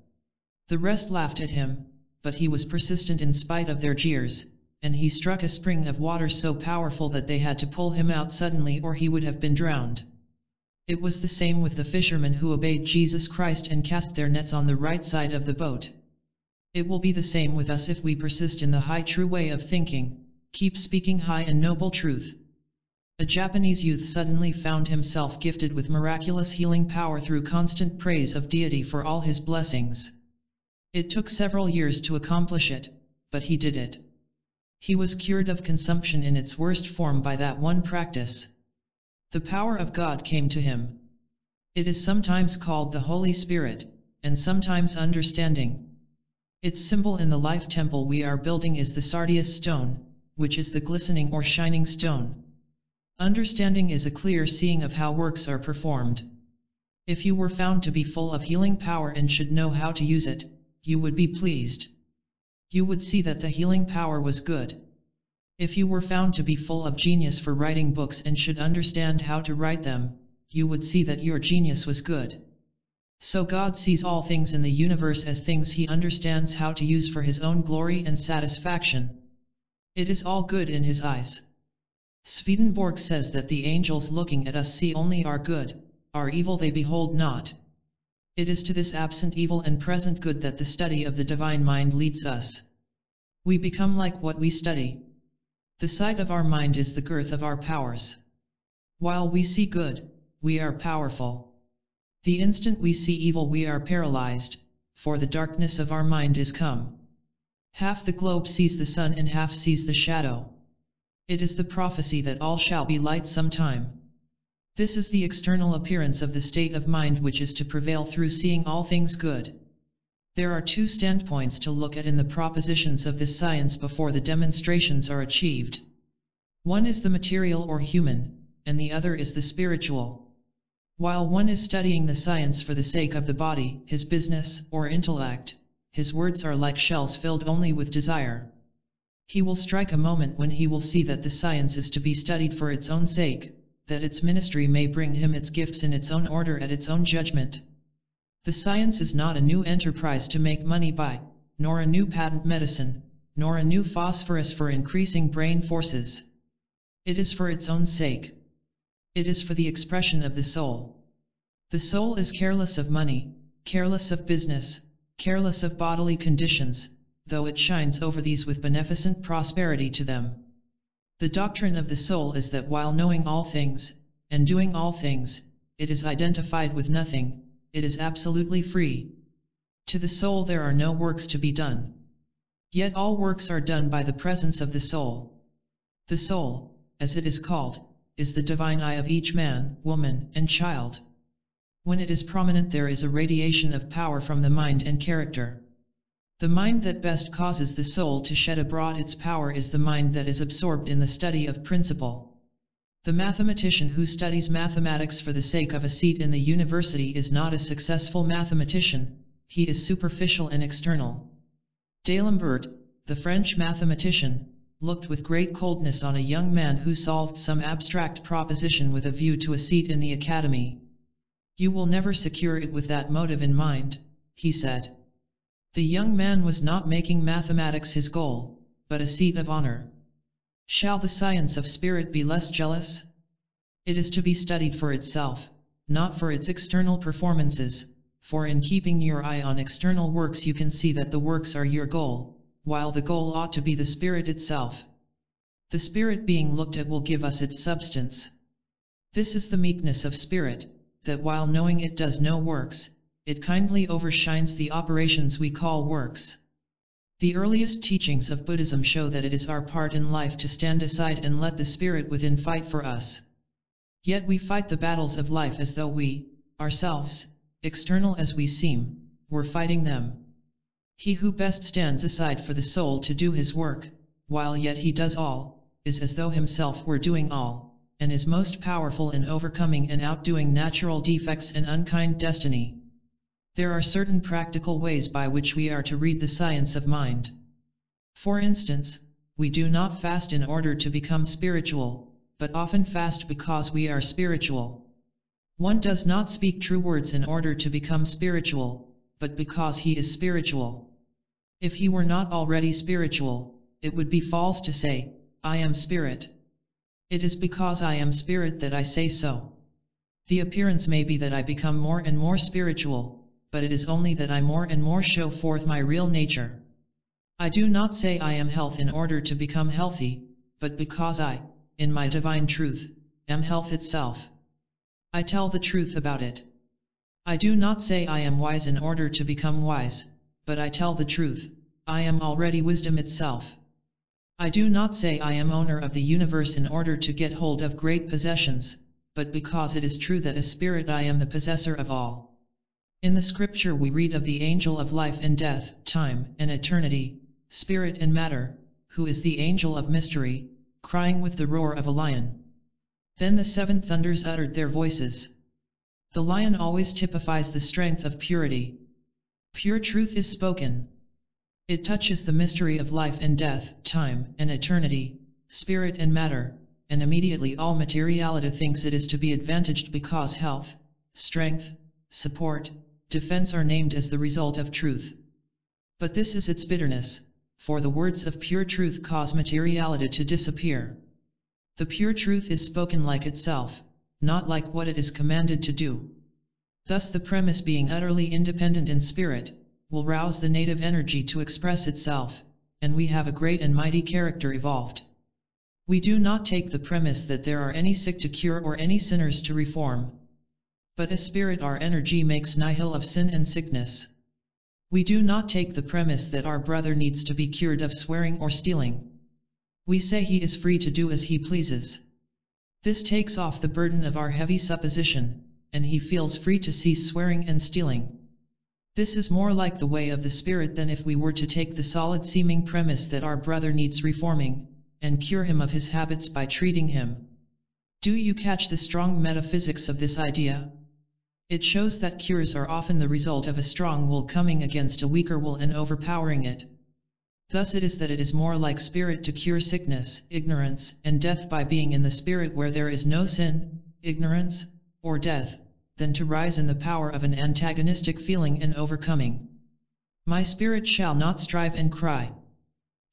A: The rest laughed at him, but he was persistent in spite of their jeers, and he struck a spring of water so powerful that they had to pull him out suddenly or he would have been drowned. It was the same with the fishermen who obeyed Jesus Christ and cast their nets on the right side of the boat. It will be the same with us if we persist in the high true way of thinking, keep speaking high and noble truth. A Japanese youth suddenly found himself gifted with miraculous healing power through constant praise of deity for all his blessings. It took several years to accomplish it, but he did it. He was cured of consumption in its worst form by that one practice. The power of God came to him. It is sometimes called the Holy Spirit, and sometimes understanding. Its symbol in the life temple we are building is the sardius stone, which is the glistening or shining stone. Understanding is a clear seeing of how works are performed. If you were found to be full of healing power and should know how to use it, you would be pleased. You would see that the healing power was good. If you were found to be full of genius for writing books and should understand how to write them, you would see that your genius was good. So God sees all things in the universe as things he understands how to use for his own glory and satisfaction. It is all good in his eyes. Swedenborg says that the angels looking at us see only our good, our evil they behold not. It is to this absent evil and present good that the study of the divine mind leads us. We become like what we study. The sight of our mind is the girth of our powers. While we see good, we are powerful. The instant we see evil we are paralyzed, for the darkness of our mind is come. Half the globe sees the sun and half sees the shadow. It is the prophecy that all shall be light sometime. This is the external appearance of the state of mind which is to prevail through seeing all things good. There are two standpoints to look at in the propositions of this science before the demonstrations are achieved. One is the material or human, and the other is the spiritual. While one is studying the science for the sake of the body, his business, or intellect, his words are like shells filled only with desire. He will strike a moment when he will see that the science is to be studied for its own sake that its ministry may bring him its gifts in its own order at its own judgment. The science is not a new enterprise to make money by, nor a new patent medicine, nor a new phosphorus for increasing brain forces. It is for its own sake. It is for the expression of the soul. The soul is careless of money, careless of business, careless of bodily conditions, though it shines over these with beneficent prosperity to them. The doctrine of the soul is that while knowing all things, and doing all things, it is identified with nothing, it is absolutely free. To the soul there are no works to be done. Yet all works are done by the presence of the soul. The soul, as it is called, is the divine eye of each man, woman and child. When it is prominent there is a radiation of power from the mind and character. The mind that best causes the soul to shed abroad its power is the mind that is absorbed in the study of principle. The mathematician who studies mathematics for the sake of a seat in the university is not a successful mathematician, he is superficial and external. D'Alembert, the French mathematician, looked with great coldness on a young man who solved some abstract proposition with a view to a seat in the academy. You will never secure it with that motive in mind, he said. The young man was not making mathematics his goal, but a seat of honor. Shall the science of spirit be less jealous? It is to be studied for itself, not for its external performances, for in keeping your eye on external works you can see that the works are your goal, while the goal ought to be the spirit itself. The spirit being looked at will give us its substance. This is the meekness of spirit, that while knowing it does no works, it kindly overshines the operations we call works. The earliest teachings of Buddhism show that it is our part in life to stand aside and let the spirit within fight for us. Yet we fight the battles of life as though we, ourselves, external as we seem, were fighting them. He who best stands aside for the soul to do his work, while yet he does all, is as though himself were doing all, and is most powerful in overcoming and outdoing natural defects and unkind destiny there are certain practical ways by which we are to read the science of mind. For instance, we do not fast in order to become spiritual, but often fast because we are spiritual. One does not speak true words in order to become spiritual, but because he is spiritual. If he were not already spiritual, it would be false to say, I am spirit. It is because I am spirit that I say so. The appearance may be that I become more and more spiritual, but it is only that I more and more show forth my real nature. I do not say I am health in order to become healthy, but because I, in my divine truth, am health itself. I tell the truth about it. I do not say I am wise in order to become wise, but I tell the truth, I am already wisdom itself. I do not say I am owner of the universe in order to get hold of great possessions, but because it is true that as spirit I am the possessor of all. In the scripture we read of the angel of life and death, time and eternity, spirit and matter, who is the angel of mystery, crying with the roar of a lion. Then the seven thunders uttered their voices. The lion always typifies the strength of purity. Pure truth is spoken. It touches the mystery of life and death, time and eternity, spirit and matter, and immediately all materiality thinks it is to be advantaged because health, strength, support, defense are named as the result of truth. But this is its bitterness, for the words of pure truth cause materiality to disappear. The pure truth is spoken like itself, not like what it is commanded to do. Thus the premise being utterly independent in spirit, will rouse the native energy to express itself, and we have a great and mighty character evolved. We do not take the premise that there are any sick to cure or any sinners to reform, but a spirit our energy makes nihil of sin and sickness. We do not take the premise that our brother needs to be cured of swearing or stealing. We say he is free to do as he pleases. This takes off the burden of our heavy supposition, and he feels free to cease swearing and stealing. This is more like the way of the Spirit than if we were to take the solid-seeming premise that our brother needs reforming, and cure him of his habits by treating him. Do you catch the strong metaphysics of this idea? It shows that cures are often the result of a strong will coming against a weaker will and overpowering it. Thus it is that it is more like spirit to cure sickness, ignorance, and death by being in the spirit where there is no sin, ignorance, or death, than to rise in the power of an antagonistic feeling and overcoming. My spirit shall not strive and cry.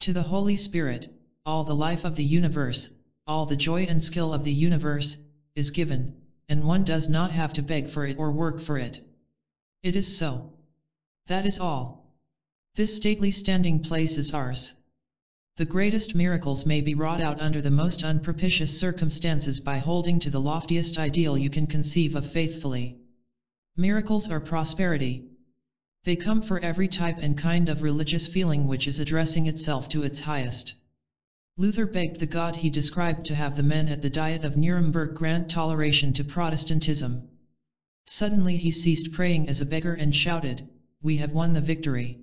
A: To the Holy Spirit, all the life of the universe, all the joy and skill of the universe, is given, and one does not have to beg for it or work for it. It is so. That is all. This stately standing place is ours. The greatest miracles may be wrought out under the most unpropitious circumstances by holding to the loftiest ideal you can conceive of faithfully. Miracles are prosperity. They come for every type and kind of religious feeling which is addressing itself to its highest. Luther begged the God he described to have the men at the Diet of Nuremberg grant toleration to Protestantism. Suddenly he ceased praying as a beggar and shouted, We have won the victory.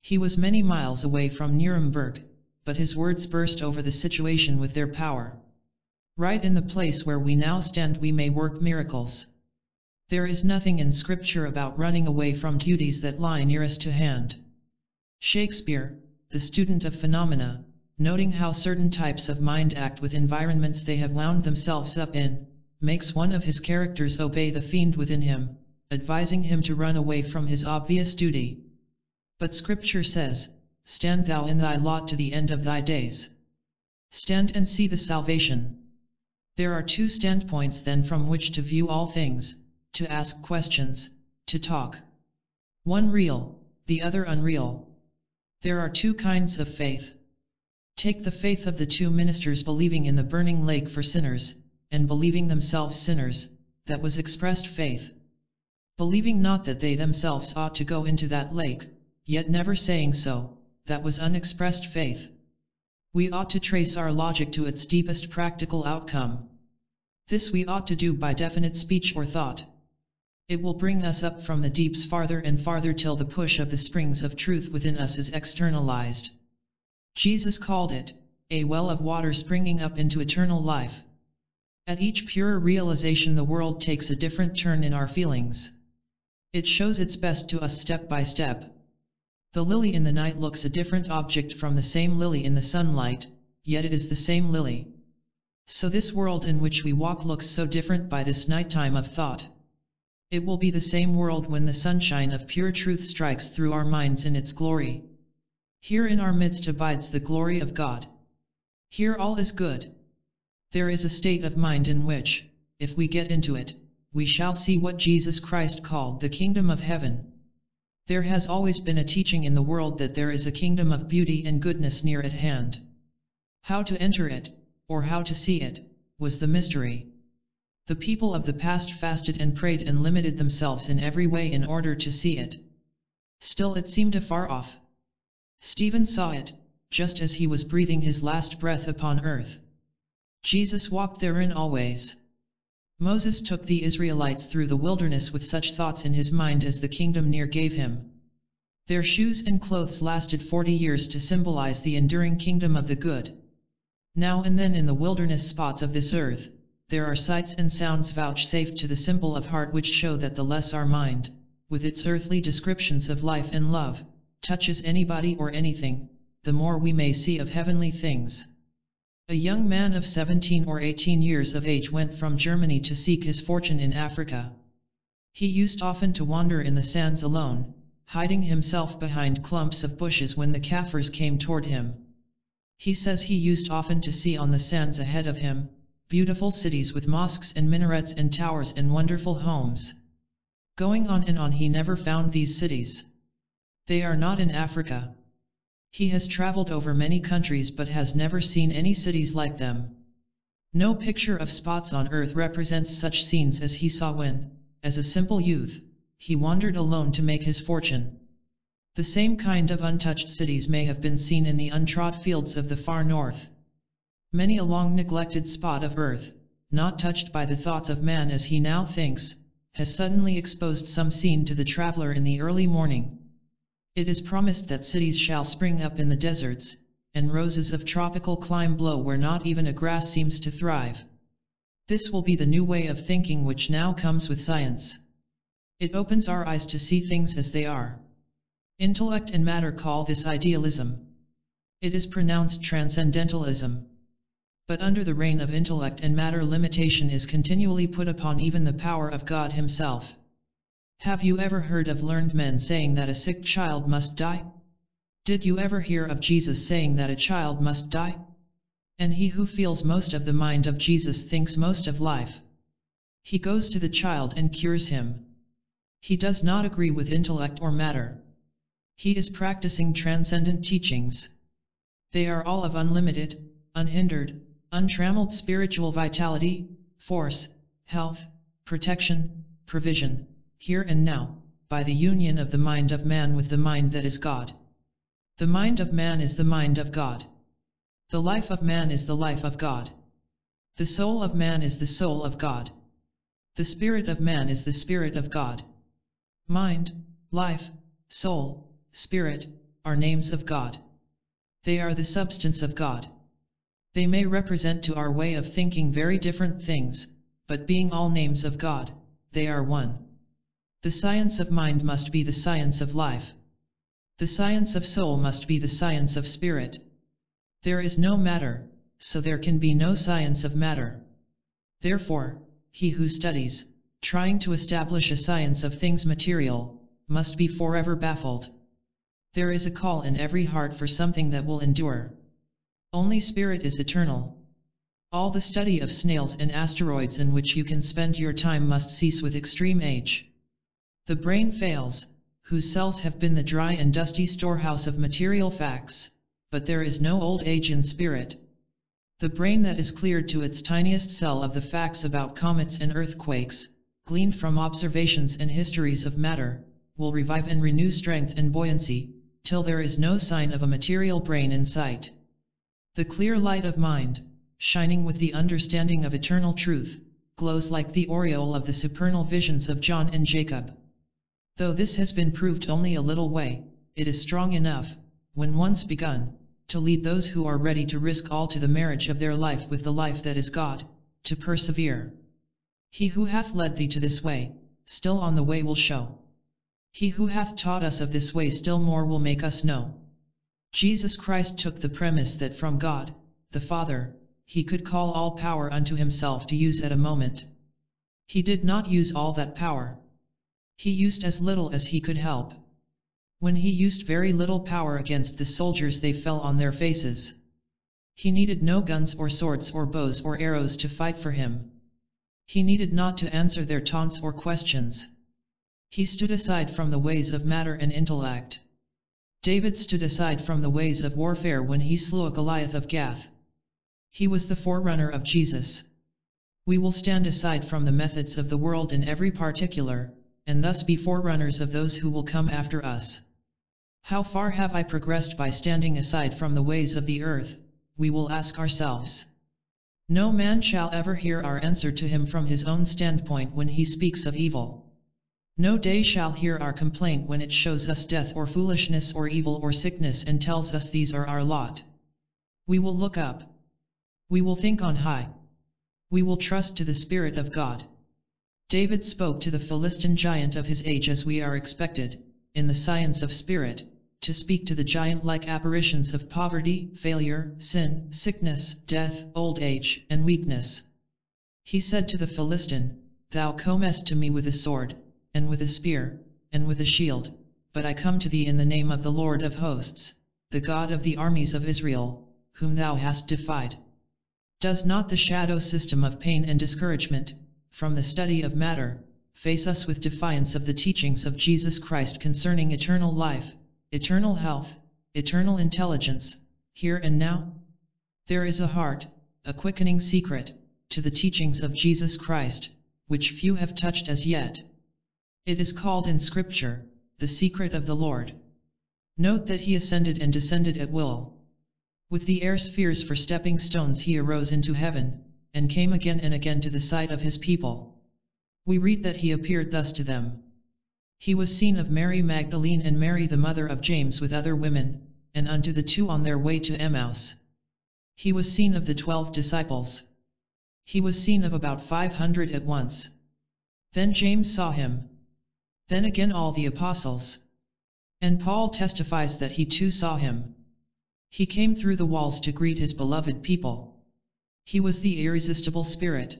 A: He was many miles away from Nuremberg, but his words burst over the situation with their power. Right in the place where we now stand we may work miracles. There is nothing in scripture about running away from duties that lie nearest to hand. Shakespeare, the student of phenomena, noting how certain types of mind act with environments they have wound themselves up in, makes one of his characters obey the fiend within him, advising him to run away from his obvious duty. But scripture says, Stand thou in thy lot to the end of thy days. Stand and see the salvation. There are two standpoints then from which to view all things, to ask questions, to talk. One real, the other unreal. There are two kinds of faith. Take the faith of the two ministers believing in the burning lake for sinners, and believing themselves sinners, that was expressed faith. Believing not that they themselves ought to go into that lake, yet never saying so, that was unexpressed faith. We ought to trace our logic to its deepest practical outcome. This we ought to do by definite speech or thought. It will bring us up from the deeps farther and farther till the push of the springs of truth within us is externalized. Jesus called it, a well of water springing up into eternal life. At each purer realization the world takes a different turn in our feelings. It shows its best to us step by step. The lily in the night looks a different object from the same lily in the sunlight, yet it is the same lily. So this world in which we walk looks so different by this nighttime of thought. It will be the same world when the sunshine of pure truth strikes through our minds in its glory. Here in our midst abides the glory of God. Here all is good. There is a state of mind in which, if we get into it, we shall see what Jesus Christ called the kingdom of heaven. There has always been a teaching in the world that there is a kingdom of beauty and goodness near at hand. How to enter it, or how to see it, was the mystery. The people of the past fasted and prayed and limited themselves in every way in order to see it. Still it seemed afar off. Stephen saw it, just as he was breathing his last breath upon earth. Jesus walked therein always. Moses took the Israelites through the wilderness with such thoughts in his mind as the kingdom near gave him. Their shoes and clothes lasted forty years to symbolize the enduring kingdom of the good. Now and then in the wilderness spots of this earth, there are sights and sounds vouchsafed to the simple of heart which show that the less our mind, with its earthly descriptions of life and love, touches anybody or anything, the more we may see of heavenly things. A young man of 17 or 18 years of age went from Germany to seek his fortune in Africa. He used often to wander in the sands alone, hiding himself behind clumps of bushes when the Kaffirs came toward him. He says he used often to see on the sands ahead of him, beautiful cities with mosques and minarets and towers and wonderful homes. Going on and on he never found these cities. They are not in Africa. He has traveled over many countries but has never seen any cities like them. No picture of spots on earth represents such scenes as he saw when, as a simple youth, he wandered alone to make his fortune. The same kind of untouched cities may have been seen in the untrod fields of the far north. Many a long neglected spot of earth, not touched by the thoughts of man as he now thinks, has suddenly exposed some scene to the traveler in the early morning. It is promised that cities shall spring up in the deserts, and roses of tropical clime blow where not even a grass seems to thrive. This will be the new way of thinking which now comes with science. It opens our eyes to see things as they are. Intellect and matter call this idealism. It is pronounced transcendentalism. But under the reign of intellect and matter limitation is continually put upon even the power of God himself. Have you ever heard of learned men saying that a sick child must die? Did you ever hear of Jesus saying that a child must die? And he who feels most of the mind of Jesus thinks most of life. He goes to the child and cures him. He does not agree with intellect or matter. He is practicing transcendent teachings. They are all of unlimited, unhindered, untrammeled spiritual vitality, force, health, protection, provision, here and now, by the union of the mind of man with the mind that is God. The mind of man is the mind of God. The life of man is the life of God. The soul of man is the soul of God. The spirit of man is the spirit of God. Mind, life, soul, spirit, are names of God. They are the substance of God. They may represent to our way of thinking very different things, but being all names of God, they are one. The science of mind must be the science of life. The science of soul must be the science of spirit. There is no matter, so there can be no science of matter. Therefore, he who studies, trying to establish a science of things material, must be forever baffled. There is a call in every heart for something that will endure. Only spirit is eternal. All the study of snails and asteroids in which you can spend your time must cease with extreme age. The brain fails, whose cells have been the dry and dusty storehouse of material facts, but there is no old age in spirit. The brain that is cleared to its tiniest cell of the facts about comets and earthquakes, gleaned from observations and histories of matter, will revive and renew strength and buoyancy, till there is no sign of a material brain in sight. The clear light of mind, shining with the understanding of eternal truth, glows like the aureole of the supernal visions of John and Jacob. Though this has been proved only a little way, it is strong enough, when once begun, to lead those who are ready to risk all to the marriage of their life with the life that is God, to persevere. He who hath led thee to this way, still on the way will show. He who hath taught us of this way still more will make us know. Jesus Christ took the premise that from God, the Father, he could call all power unto himself to use at a moment. He did not use all that power, he used as little as he could help. When he used very little power against the soldiers they fell on their faces. He needed no guns or swords or bows or arrows to fight for him. He needed not to answer their taunts or questions. He stood aside from the ways of matter and intellect. David stood aside from the ways of warfare when he slew a Goliath of Gath. He was the forerunner of Jesus. We will stand aside from the methods of the world in every particular, and thus be forerunners of those who will come after us. How far have I progressed by standing aside from the ways of the earth, we will ask ourselves. No man shall ever hear our answer to him from his own standpoint when he speaks of evil. No day shall hear our complaint when it shows us death or foolishness or evil or sickness and tells us these are our lot. We will look up. We will think on high. We will trust to the Spirit of God. David spoke to the Philistine giant of his age as we are expected, in the science of spirit, to speak to the giant-like apparitions of poverty, failure, sin, sickness, death, old age, and weakness. He said to the Philistine, Thou comest to me with a sword, and with a spear, and with a shield, but I come to thee in the name of the Lord of hosts, the God of the armies of Israel, whom thou hast defied. Does not the shadow system of pain and discouragement, from the study of matter, face us with defiance of the teachings of Jesus Christ concerning eternal life, eternal health, eternal intelligence, here and now? There is a heart, a quickening secret, to the teachings of Jesus Christ, which few have touched as yet. It is called in Scripture, the secret of the Lord. Note that he ascended and descended at will. With the air spheres for stepping stones he arose into heaven, and came again and again to the sight of his people. We read that he appeared thus to them. He was seen of Mary Magdalene and Mary the mother of James with other women, and unto the two on their way to Emmaus. He was seen of the twelve disciples. He was seen of about five hundred at once. Then James saw him. Then again all the apostles. And Paul testifies that he too saw him. He came through the walls to greet his beloved people. He was the irresistible spirit.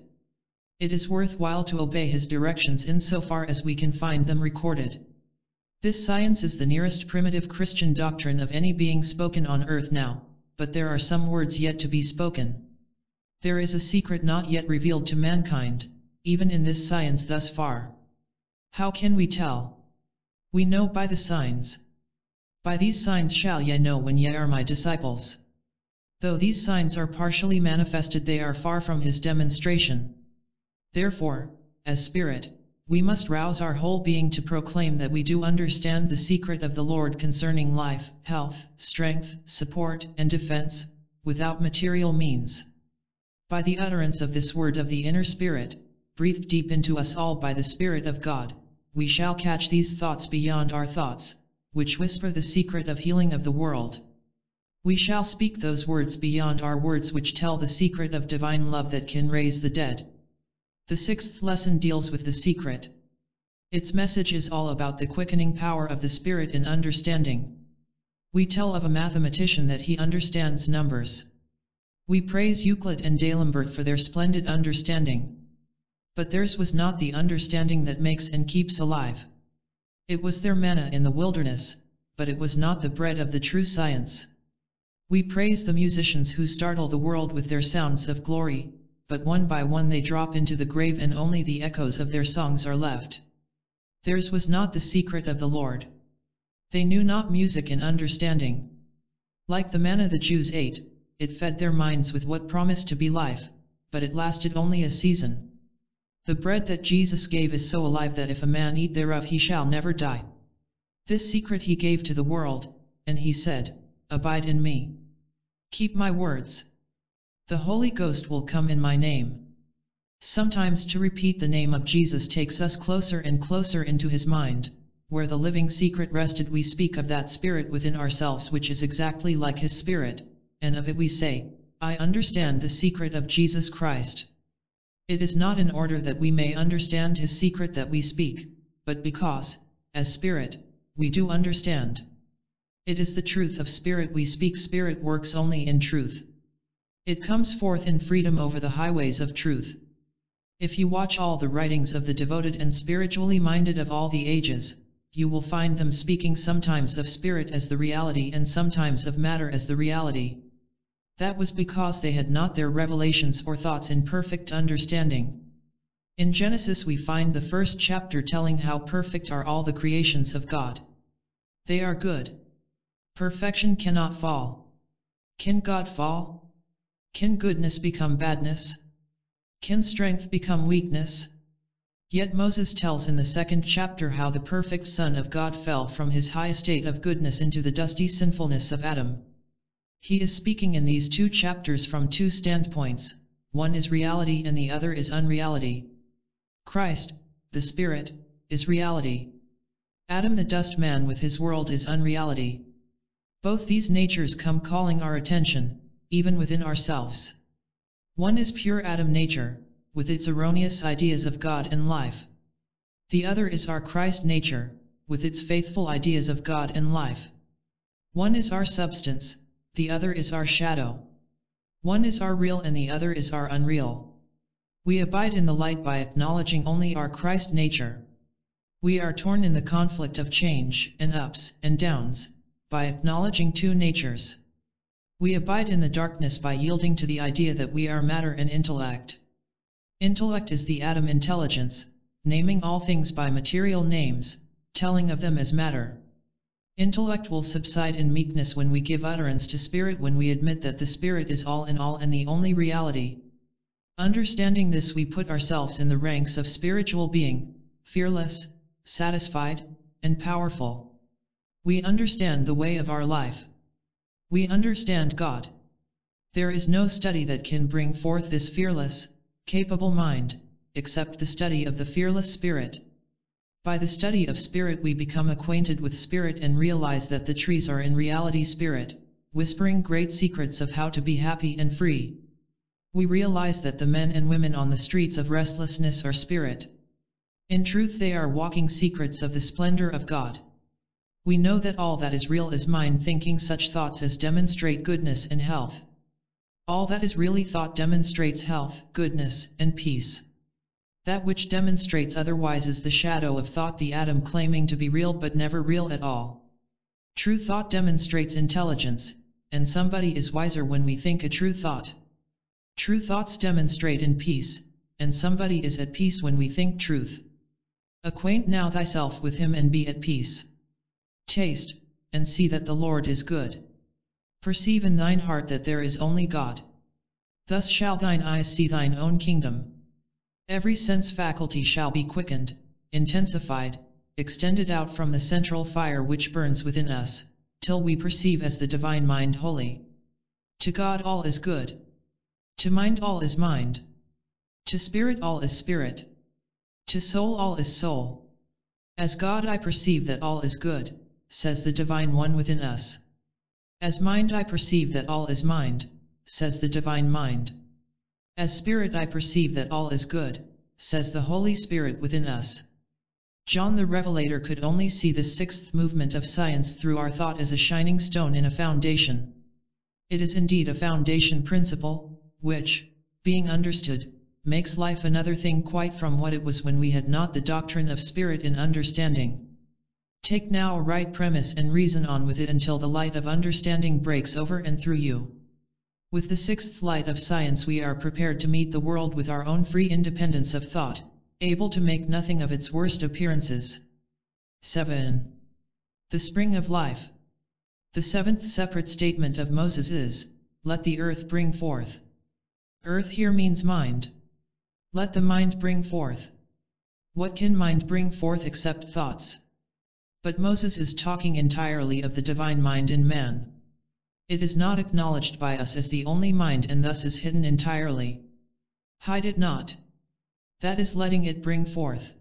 A: It is worthwhile to obey his directions insofar as we can find them recorded. This science is the nearest primitive Christian doctrine of any being spoken on earth now, but there are some words yet to be spoken. There is a secret not yet revealed to mankind, even in this science thus far. How can we tell? We know by the signs. By these signs shall ye know when ye are my disciples. Though these signs are partially manifested they are far from his demonstration. Therefore, as spirit, we must rouse our whole being to proclaim that we do understand the secret of the Lord concerning life, health, strength, support, and defense, without material means. By the utterance of this word of the inner spirit, breathed deep into us all by the Spirit of God, we shall catch these thoughts beyond our thoughts, which whisper the secret of healing of the world. We shall speak those words beyond our words which tell the secret of divine love that can raise the dead. The sixth lesson deals with the secret. Its message is all about the quickening power of the spirit in understanding. We tell of a mathematician that he understands numbers. We praise Euclid and D'Alembert for their splendid understanding. But theirs was not the understanding that makes and keeps alive. It was their manna in the wilderness, but it was not the bread of the true science. We praise the musicians who startle the world with their sounds of glory, but one by one they drop into the grave and only the echoes of their songs are left. Theirs was not the secret of the Lord. They knew not music and understanding. Like the manna the Jews ate, it fed their minds with what promised to be life, but it lasted only a season. The bread that Jesus gave is so alive that if a man eat thereof he shall never die. This secret he gave to the world, and he said, abide in me. Keep my words. The Holy Ghost will come in my name. Sometimes to repeat the name of Jesus takes us closer and closer into his mind, where the living secret rested we speak of that spirit within ourselves which is exactly like his spirit, and of it we say, I understand the secret of Jesus Christ. It is not in order that we may understand his secret that we speak, but because, as spirit, we do understand. It is the truth of spirit we speak spirit works only in truth. It comes forth in freedom over the highways of truth. If you watch all the writings of the devoted and spiritually minded of all the ages, you will find them speaking sometimes of spirit as the reality and sometimes of matter as the reality. That was because they had not their revelations or thoughts in perfect understanding. In Genesis we find the first chapter telling how perfect are all the creations of God. They are good. Perfection cannot fall. Can God fall? Can goodness become badness? Can strength become weakness? Yet Moses tells in the second chapter how the perfect Son of God fell from his high state of goodness into the dusty sinfulness of Adam. He is speaking in these two chapters from two standpoints, one is reality and the other is unreality. Christ, the Spirit, is reality. Adam the dust man with his world is unreality. Both these natures come calling our attention, even within ourselves. One is pure Adam nature, with its erroneous ideas of God and life. The other is our Christ nature, with its faithful ideas of God and life. One is our substance, the other is our shadow. One is our real and the other is our unreal. We abide in the light by acknowledging only our Christ nature. We are torn in the conflict of change and ups and downs, by acknowledging two natures. We abide in the darkness by yielding to the idea that we are matter and intellect. Intellect is the Adam intelligence, naming all things by material names, telling of them as matter. Intellect will subside in meekness when we give utterance to spirit when we admit that the spirit is all in all and the only reality. Understanding this we put ourselves in the ranks of spiritual being, fearless, satisfied, and powerful. We understand the way of our life. We understand God. There is no study that can bring forth this fearless, capable mind, except the study of the fearless spirit. By the study of spirit we become acquainted with spirit and realize that the trees are in reality spirit, whispering great secrets of how to be happy and free. We realize that the men and women on the streets of restlessness are spirit. In truth they are walking secrets of the splendor of God. We know that all that is real is mind thinking such thoughts as demonstrate goodness and health. All that is really thought demonstrates health, goodness, and peace. That which demonstrates otherwise is the shadow of thought the Adam claiming to be real but never real at all. True thought demonstrates intelligence, and somebody is wiser when we think a true thought. True thoughts demonstrate in peace, and somebody is at peace when we think truth. Acquaint now thyself with him and be at peace. Taste, and see that the Lord is good. Perceive in thine heart that there is only God. Thus shall thine eyes see thine own kingdom. Every sense faculty shall be quickened, intensified, extended out from the central fire which burns within us, till we perceive as the divine mind holy. To God all is good. To mind all is mind. To spirit all is spirit. To soul all is soul. As God I perceive that all is good says the Divine One within us. As mind I perceive that all is mind, says the Divine Mind. As Spirit I perceive that all is good, says the Holy Spirit within us. John the Revelator could only see the sixth movement of science through our thought as a shining stone in a foundation. It is indeed a foundation principle, which, being understood, makes life another thing quite from what it was when we had not the doctrine of spirit in understanding. Take now a right premise and reason on with it until the light of understanding breaks over and through you. With the sixth light of science we are prepared to meet the world with our own free independence of thought, able to make nothing of its worst appearances. 7. The Spring of Life The seventh separate statement of Moses is, Let the earth bring forth. Earth here means mind. Let the mind bring forth. What can mind bring forth except thoughts? But Moses is talking entirely of the divine mind in man. It is not acknowledged by us as the only mind and thus is hidden entirely. Hide it not. That is letting it bring forth.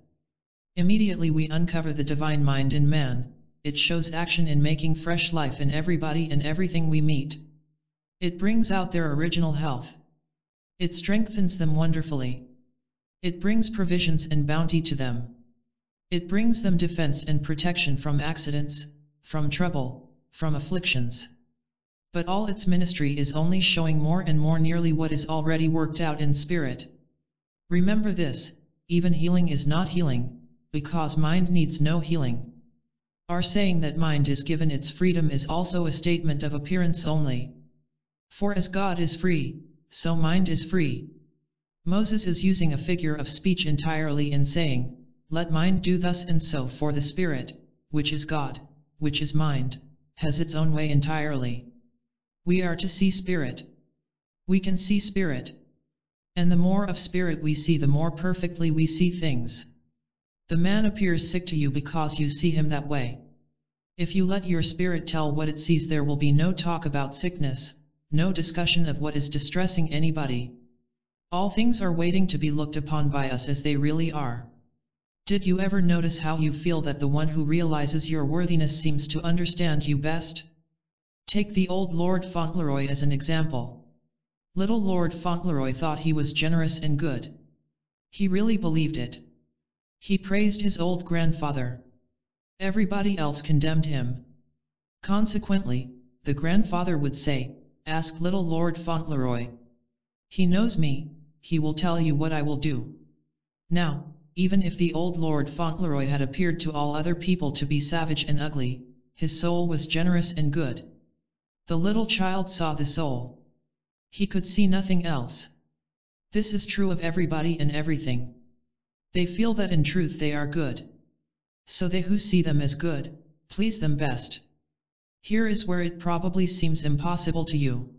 A: Immediately we uncover the divine mind in man, it shows action in making fresh life in everybody and everything we meet. It brings out their original health. It strengthens them wonderfully. It brings provisions and bounty to them. It brings them defense and protection from accidents, from trouble, from afflictions. But all its ministry is only showing more and more nearly what is already worked out in spirit. Remember this, even healing is not healing, because mind needs no healing. Our saying that mind is given its freedom is also a statement of appearance only. For as God is free, so mind is free. Moses is using a figure of speech entirely in saying, let mind do thus and so for the Spirit, which is God, which is mind, has its own way entirely. We are to see Spirit. We can see Spirit. And the more of Spirit we see the more perfectly we see things. The man appears sick to you because you see him that way. If you let your spirit tell what it sees there will be no talk about sickness, no discussion of what is distressing anybody. All things are waiting to be looked upon by us as they really are. Did you ever notice how you feel that the one who realizes your worthiness seems to understand you best? Take the old Lord Fauntleroy as an example. Little Lord Fauntleroy thought he was generous and good. He really believed it. He praised his old grandfather. Everybody else condemned him. Consequently, the grandfather would say, Ask little Lord Fauntleroy. He knows me, he will tell you what I will do. Now, even if the old Lord Fauntleroy had appeared to all other people to be savage and ugly, his soul was generous and good. The little child saw the soul. He could see nothing else. This is true of everybody and everything. They feel that in truth they are good. So they who see them as good, please them best. Here is where it probably seems impossible to you.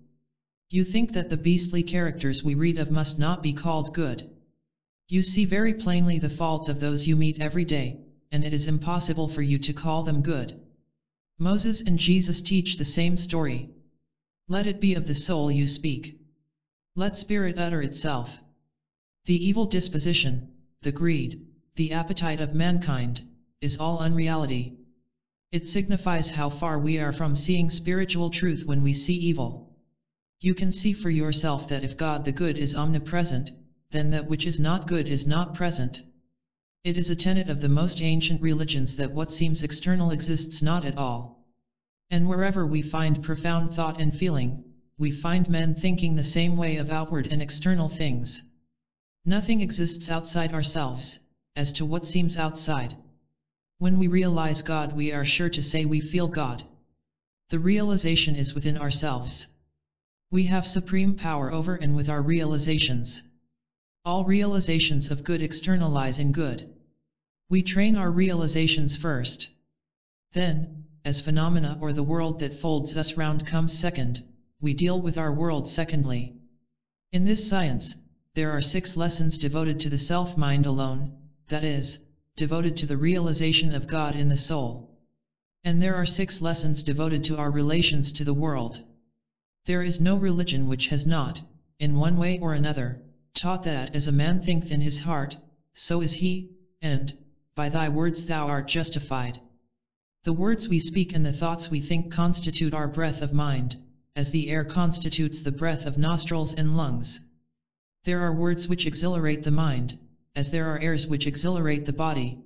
A: You think that the beastly characters we read of must not be called good. You see very plainly the faults of those you meet every day, and it is impossible for you to call them good. Moses and Jesus teach the same story. Let it be of the soul you speak. Let spirit utter itself. The evil disposition, the greed, the appetite of mankind, is all unreality. It signifies how far we are from seeing spiritual truth when we see evil. You can see for yourself that if God the Good is omnipresent, then that which is not good is not present. It is a tenet of the most ancient religions that what seems external exists not at all. And wherever we find profound thought and feeling, we find men thinking the same way of outward and external things. Nothing exists outside ourselves, as to what seems outside. When we realize God we are sure to say we feel God. The realization is within ourselves. We have supreme power over and with our realizations. All realizations of good externalize in good. We train our realizations first. Then, as phenomena or the world that folds us round comes second, we deal with our world secondly. In this science, there are six lessons devoted to the self-mind alone, that is, devoted to the realization of God in the soul. And there are six lessons devoted to our relations to the world. There is no religion which has not, in one way or another, taught that as a man thinketh in his heart, so is he, and, by thy words thou art justified. The words we speak and the thoughts we think constitute our breath of mind, as the air constitutes the breath of nostrils and lungs. There are words which exhilarate the mind, as there are airs which exhilarate the body.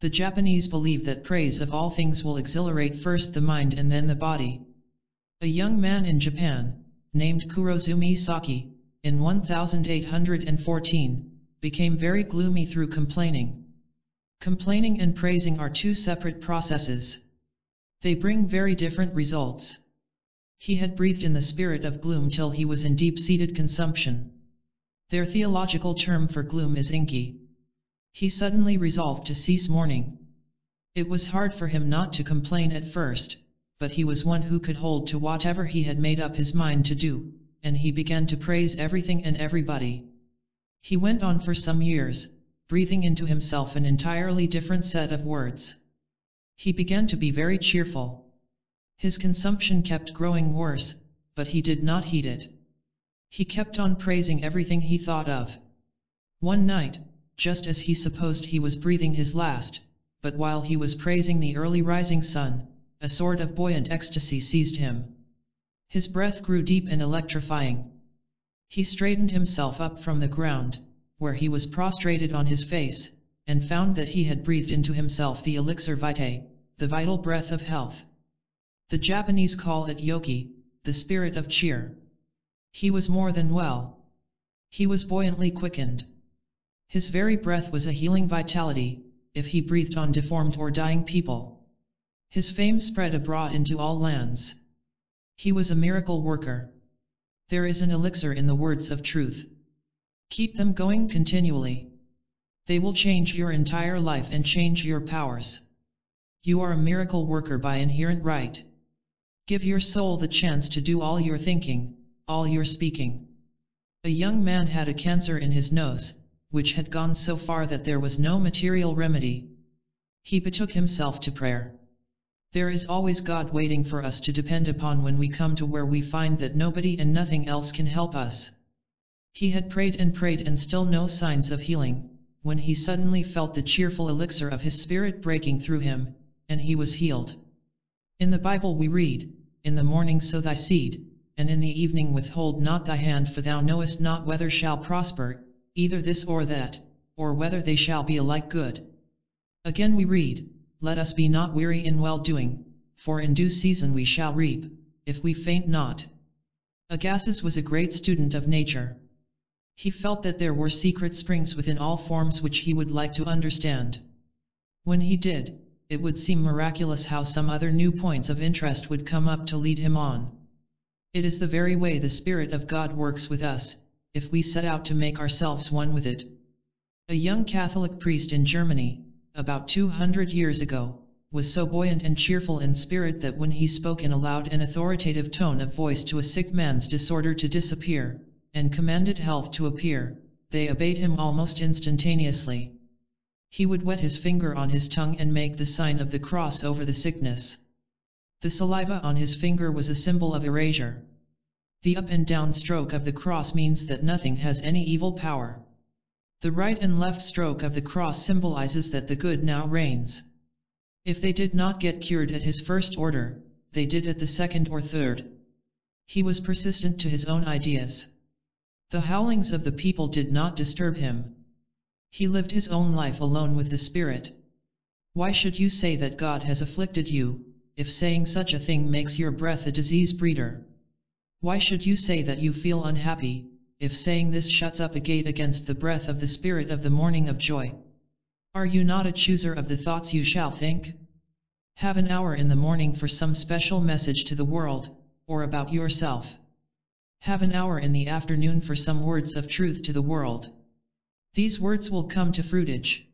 A: The Japanese believe that praise of all things will exhilarate first the mind and then the body. A young man in Japan, named Kurozumi Saki, in 1814, became very gloomy through complaining. Complaining and praising are two separate processes. They bring very different results. He had breathed in the spirit of gloom till he was in deep-seated consumption. Their theological term for gloom is inki. He suddenly resolved to cease mourning. It was hard for him not to complain at first, but he was one who could hold to whatever he had made up his mind to do, and he began to praise everything and everybody. He went on for some years, breathing into himself an entirely different set of words. He began to be very cheerful. His consumption kept growing worse, but he did not heed it. He kept on praising everything he thought of. One night, just as he supposed he was breathing his last, but while he was praising the early rising sun, a sort of buoyant ecstasy seized him. His breath grew deep and electrifying. He straightened himself up from the ground, where he was prostrated on his face, and found that he had breathed into himself the elixir vitae, the vital breath of health. The Japanese call it yoki, the spirit of cheer. He was more than well. He was buoyantly quickened. His very breath was a healing vitality, if he breathed on deformed or dying people. His fame spread abroad into all lands. He was a miracle worker. There is an elixir in the words of truth. Keep them going continually. They will change your entire life and change your powers. You are a miracle worker by inherent right. Give your soul the chance to do all your thinking, all your speaking. A young man had a cancer in his nose, which had gone so far that there was no material remedy. He betook himself to prayer. There is always God waiting for us to depend upon when we come to where we find that nobody and nothing else can help us. He had prayed and prayed and still no signs of healing, when he suddenly felt the cheerful elixir of his spirit breaking through him, and he was healed. In the Bible we read, In the morning sow thy seed, and in the evening withhold not thy hand for thou knowest not whether shall prosper, either this or that, or whether they shall be alike good. Again we read, let us be not weary in well-doing, for in due season we shall reap, if we faint not. Agassiz was a great student of nature. He felt that there were secret springs within all forms which he would like to understand. When he did, it would seem miraculous how some other new points of interest would come up to lead him on. It is the very way the Spirit of God works with us, if we set out to make ourselves one with it. A young Catholic priest in Germany, about 200 years ago, was so buoyant and cheerful in spirit that when he spoke in a loud and authoritative tone of voice to a sick man's disorder to disappear, and commanded health to appear, they obeyed him almost instantaneously. He would wet his finger on his tongue and make the sign of the cross over the sickness. The saliva on his finger was a symbol of erasure. The up and down stroke of the cross means that nothing has any evil power. The right and left stroke of the cross symbolizes that the good now reigns. If they did not get cured at his first order, they did at the second or third. He was persistent to his own ideas. The howlings of the people did not disturb him. He lived his own life alone with the Spirit. Why should you say that God has afflicted you, if saying such a thing makes your breath a disease breeder? Why should you say that you feel unhappy, if saying this shuts up a gate against the breath of the spirit of the morning of joy. Are you not a chooser of the thoughts you shall think? Have an hour in the morning for some special message to the world, or about yourself. Have an hour in the afternoon for some words of truth to the world. These words will come to fruitage.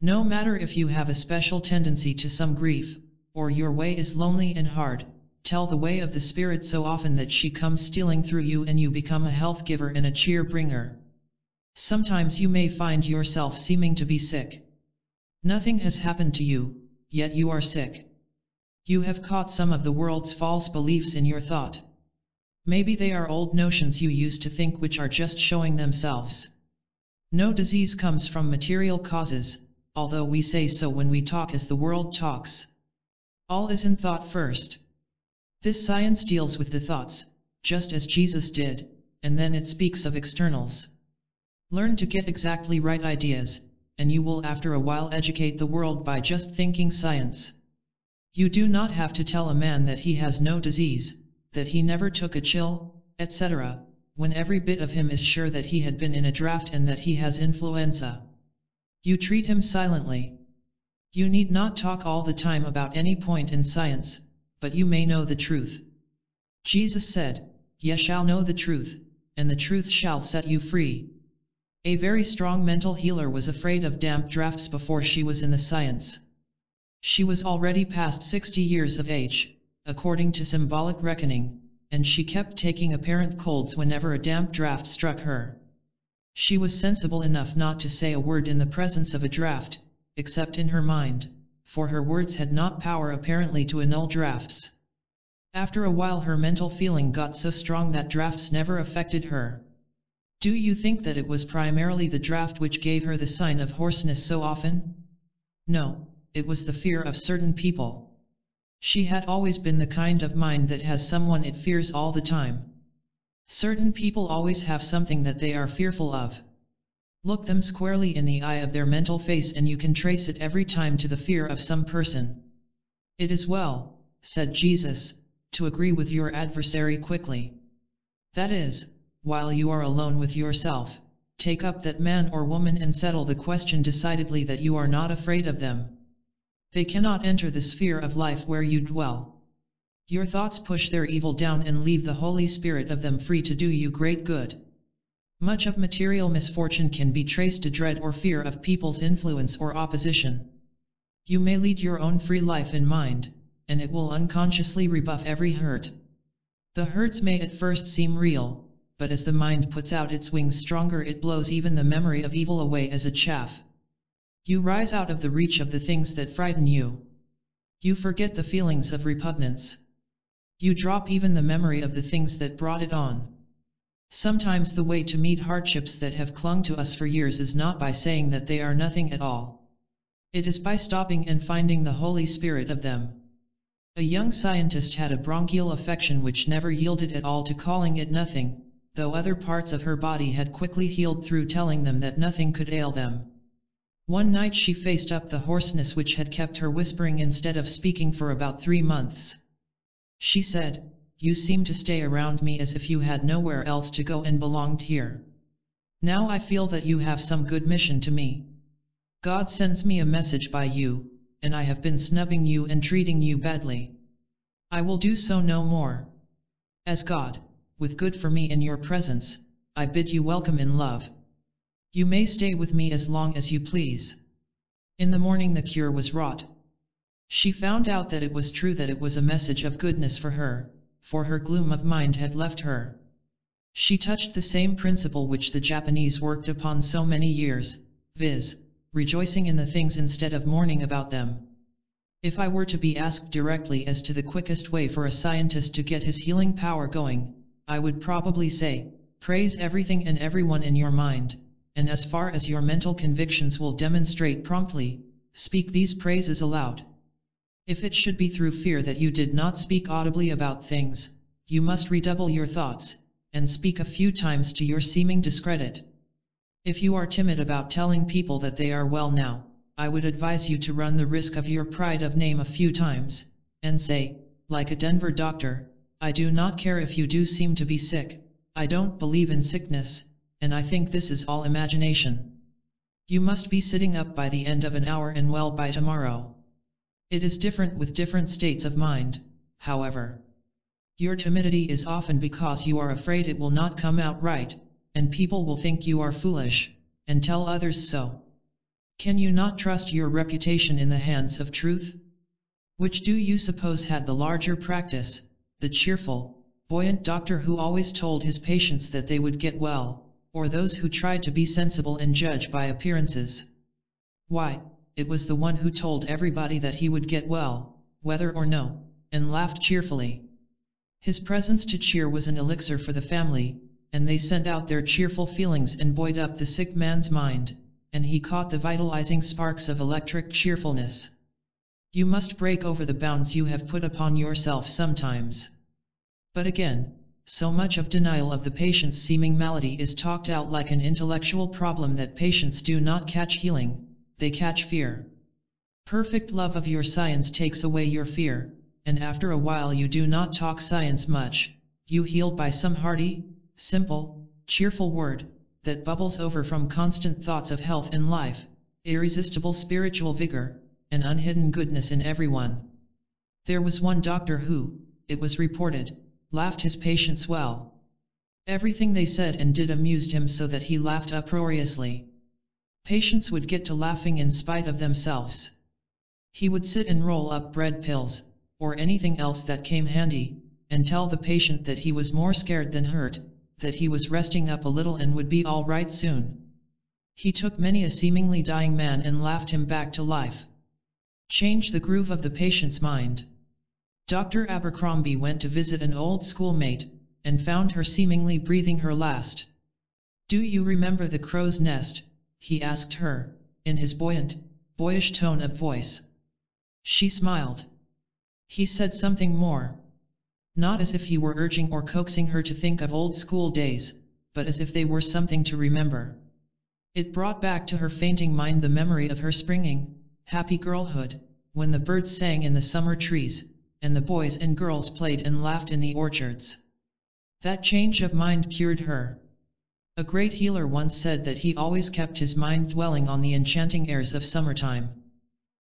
A: No matter if you have a special tendency to some grief, or your way is lonely and hard, tell the way of the Spirit so often that she comes stealing through you and you become a health giver and a cheer bringer. Sometimes you may find yourself seeming to be sick. Nothing has happened to you, yet you are sick. You have caught some of the world's false beliefs in your thought. Maybe they are old notions you used to think which are just showing themselves. No disease comes from material causes, although we say so when we talk as the world talks. All is in thought first. This science deals with the thoughts, just as Jesus did, and then it speaks of externals. Learn to get exactly right ideas, and you will after a while educate the world by just thinking science. You do not have to tell a man that he has no disease, that he never took a chill, etc., when every bit of him is sure that he had been in a draft and that he has influenza. You treat him silently. You need not talk all the time about any point in science, but you may know the truth. Jesus said, Ye shall know the truth, and the truth shall set you free. A very strong mental healer was afraid of damp drafts before she was in the science. She was already past 60 years of age, according to symbolic reckoning, and she kept taking apparent colds whenever a damp draft struck her. She was sensible enough not to say a word in the presence of a draft, except in her mind for her words had not power apparently to annul drafts. After a while her mental feeling got so strong that drafts never affected her. Do you think that it was primarily the draft which gave her the sign of hoarseness so often? No, it was the fear of certain people. She had always been the kind of mind that has someone it fears all the time. Certain people always have something that they are fearful of. Look them squarely in the eye of their mental face and you can trace it every time to the fear of some person. It is well, said Jesus, to agree with your adversary quickly. That is, while you are alone with yourself, take up that man or woman and settle the question decidedly that you are not afraid of them. They cannot enter the sphere of life where you dwell. Your thoughts push their evil down and leave the Holy Spirit of them free to do you great good. Much of material misfortune can be traced to dread or fear of people's influence or opposition. You may lead your own free life in mind, and it will unconsciously rebuff every hurt. The hurts may at first seem real, but as the mind puts out its wings stronger it blows even the memory of evil away as a chaff. You rise out of the reach of the things that frighten you. You forget the feelings of repugnance. You drop even the memory of the things that brought it on. Sometimes the way to meet hardships that have clung to us for years is not by saying that they are nothing at all. It is by stopping and finding the Holy Spirit of them. A young scientist had a bronchial affection which never yielded at all to calling it nothing, though other parts of her body had quickly healed through telling them that nothing could ail them. One night she faced up the hoarseness which had kept her whispering instead of speaking for about three months. She said, you seem to stay around me as if you had nowhere else to go and belonged here. Now I feel that you have some good mission to me. God sends me a message by you, and I have been snubbing you and treating you badly. I will do so no more. As God, with good for me in your presence, I bid you welcome in love. You may stay with me as long as you please. In the morning the cure was wrought. She found out that it was true that it was a message of goodness for her, for her gloom of mind had left her. She touched the same principle which the Japanese worked upon so many years, viz., rejoicing in the things instead of mourning about them. If I were to be asked directly as to the quickest way for a scientist to get his healing power going, I would probably say, praise everything and everyone in your mind, and as far as your mental convictions will demonstrate promptly, speak these praises aloud. If it should be through fear that you did not speak audibly about things, you must redouble your thoughts, and speak a few times to your seeming discredit. If you are timid about telling people that they are well now, I would advise you to run the risk of your pride of name a few times, and say, like a Denver doctor, I do not care if you do seem to be sick, I don't believe in sickness, and I think this is all imagination. You must be sitting up by the end of an hour and well by tomorrow. It is different with different states of mind, however. Your timidity is often because you are afraid it will not come out right, and people will think you are foolish, and tell others so. Can you not trust your reputation in the hands of truth? Which do you suppose had the larger practice, the cheerful, buoyant doctor who always told his patients that they would get well, or those who tried to be sensible and judge by appearances? Why, it was the one who told everybody that he would get well, whether or no, and laughed cheerfully. His presence to cheer was an elixir for the family, and they sent out their cheerful feelings and buoyed up the sick man's mind, and he caught the vitalizing sparks of electric cheerfulness. You must break over the bounds you have put upon yourself sometimes. But again, so much of denial of the patient's seeming malady is talked out like an intellectual problem that patients do not catch healing, they catch fear. Perfect love of your science takes away your fear, and after a while you do not talk science much, you heal by some hearty, simple, cheerful word, that bubbles over from constant thoughts of health and life, irresistible spiritual vigor, and unhidden goodness in everyone. There was one doctor who, it was reported, laughed his patients well. Everything they said and did amused him so that he laughed uproariously. Patients would get to laughing in spite of themselves. He would sit and roll up bread pills, or anything else that came handy, and tell the patient that he was more scared than hurt, that he was resting up a little and would be all right soon. He took many a seemingly dying man and laughed him back to life. Change the groove of the patient's mind. Dr. Abercrombie went to visit an old schoolmate, and found her seemingly breathing her last. Do you remember the crow's nest, he asked her, in his buoyant, boyish tone of voice. She smiled. He said something more. Not as if he were urging or coaxing her to think of old school days, but as if they were something to remember. It brought back to her fainting mind the memory of her springing, happy girlhood, when the birds sang in the summer trees, and the boys and girls played and laughed in the orchards. That change of mind cured her. A great healer once said that he always kept his mind dwelling on the enchanting airs of summertime.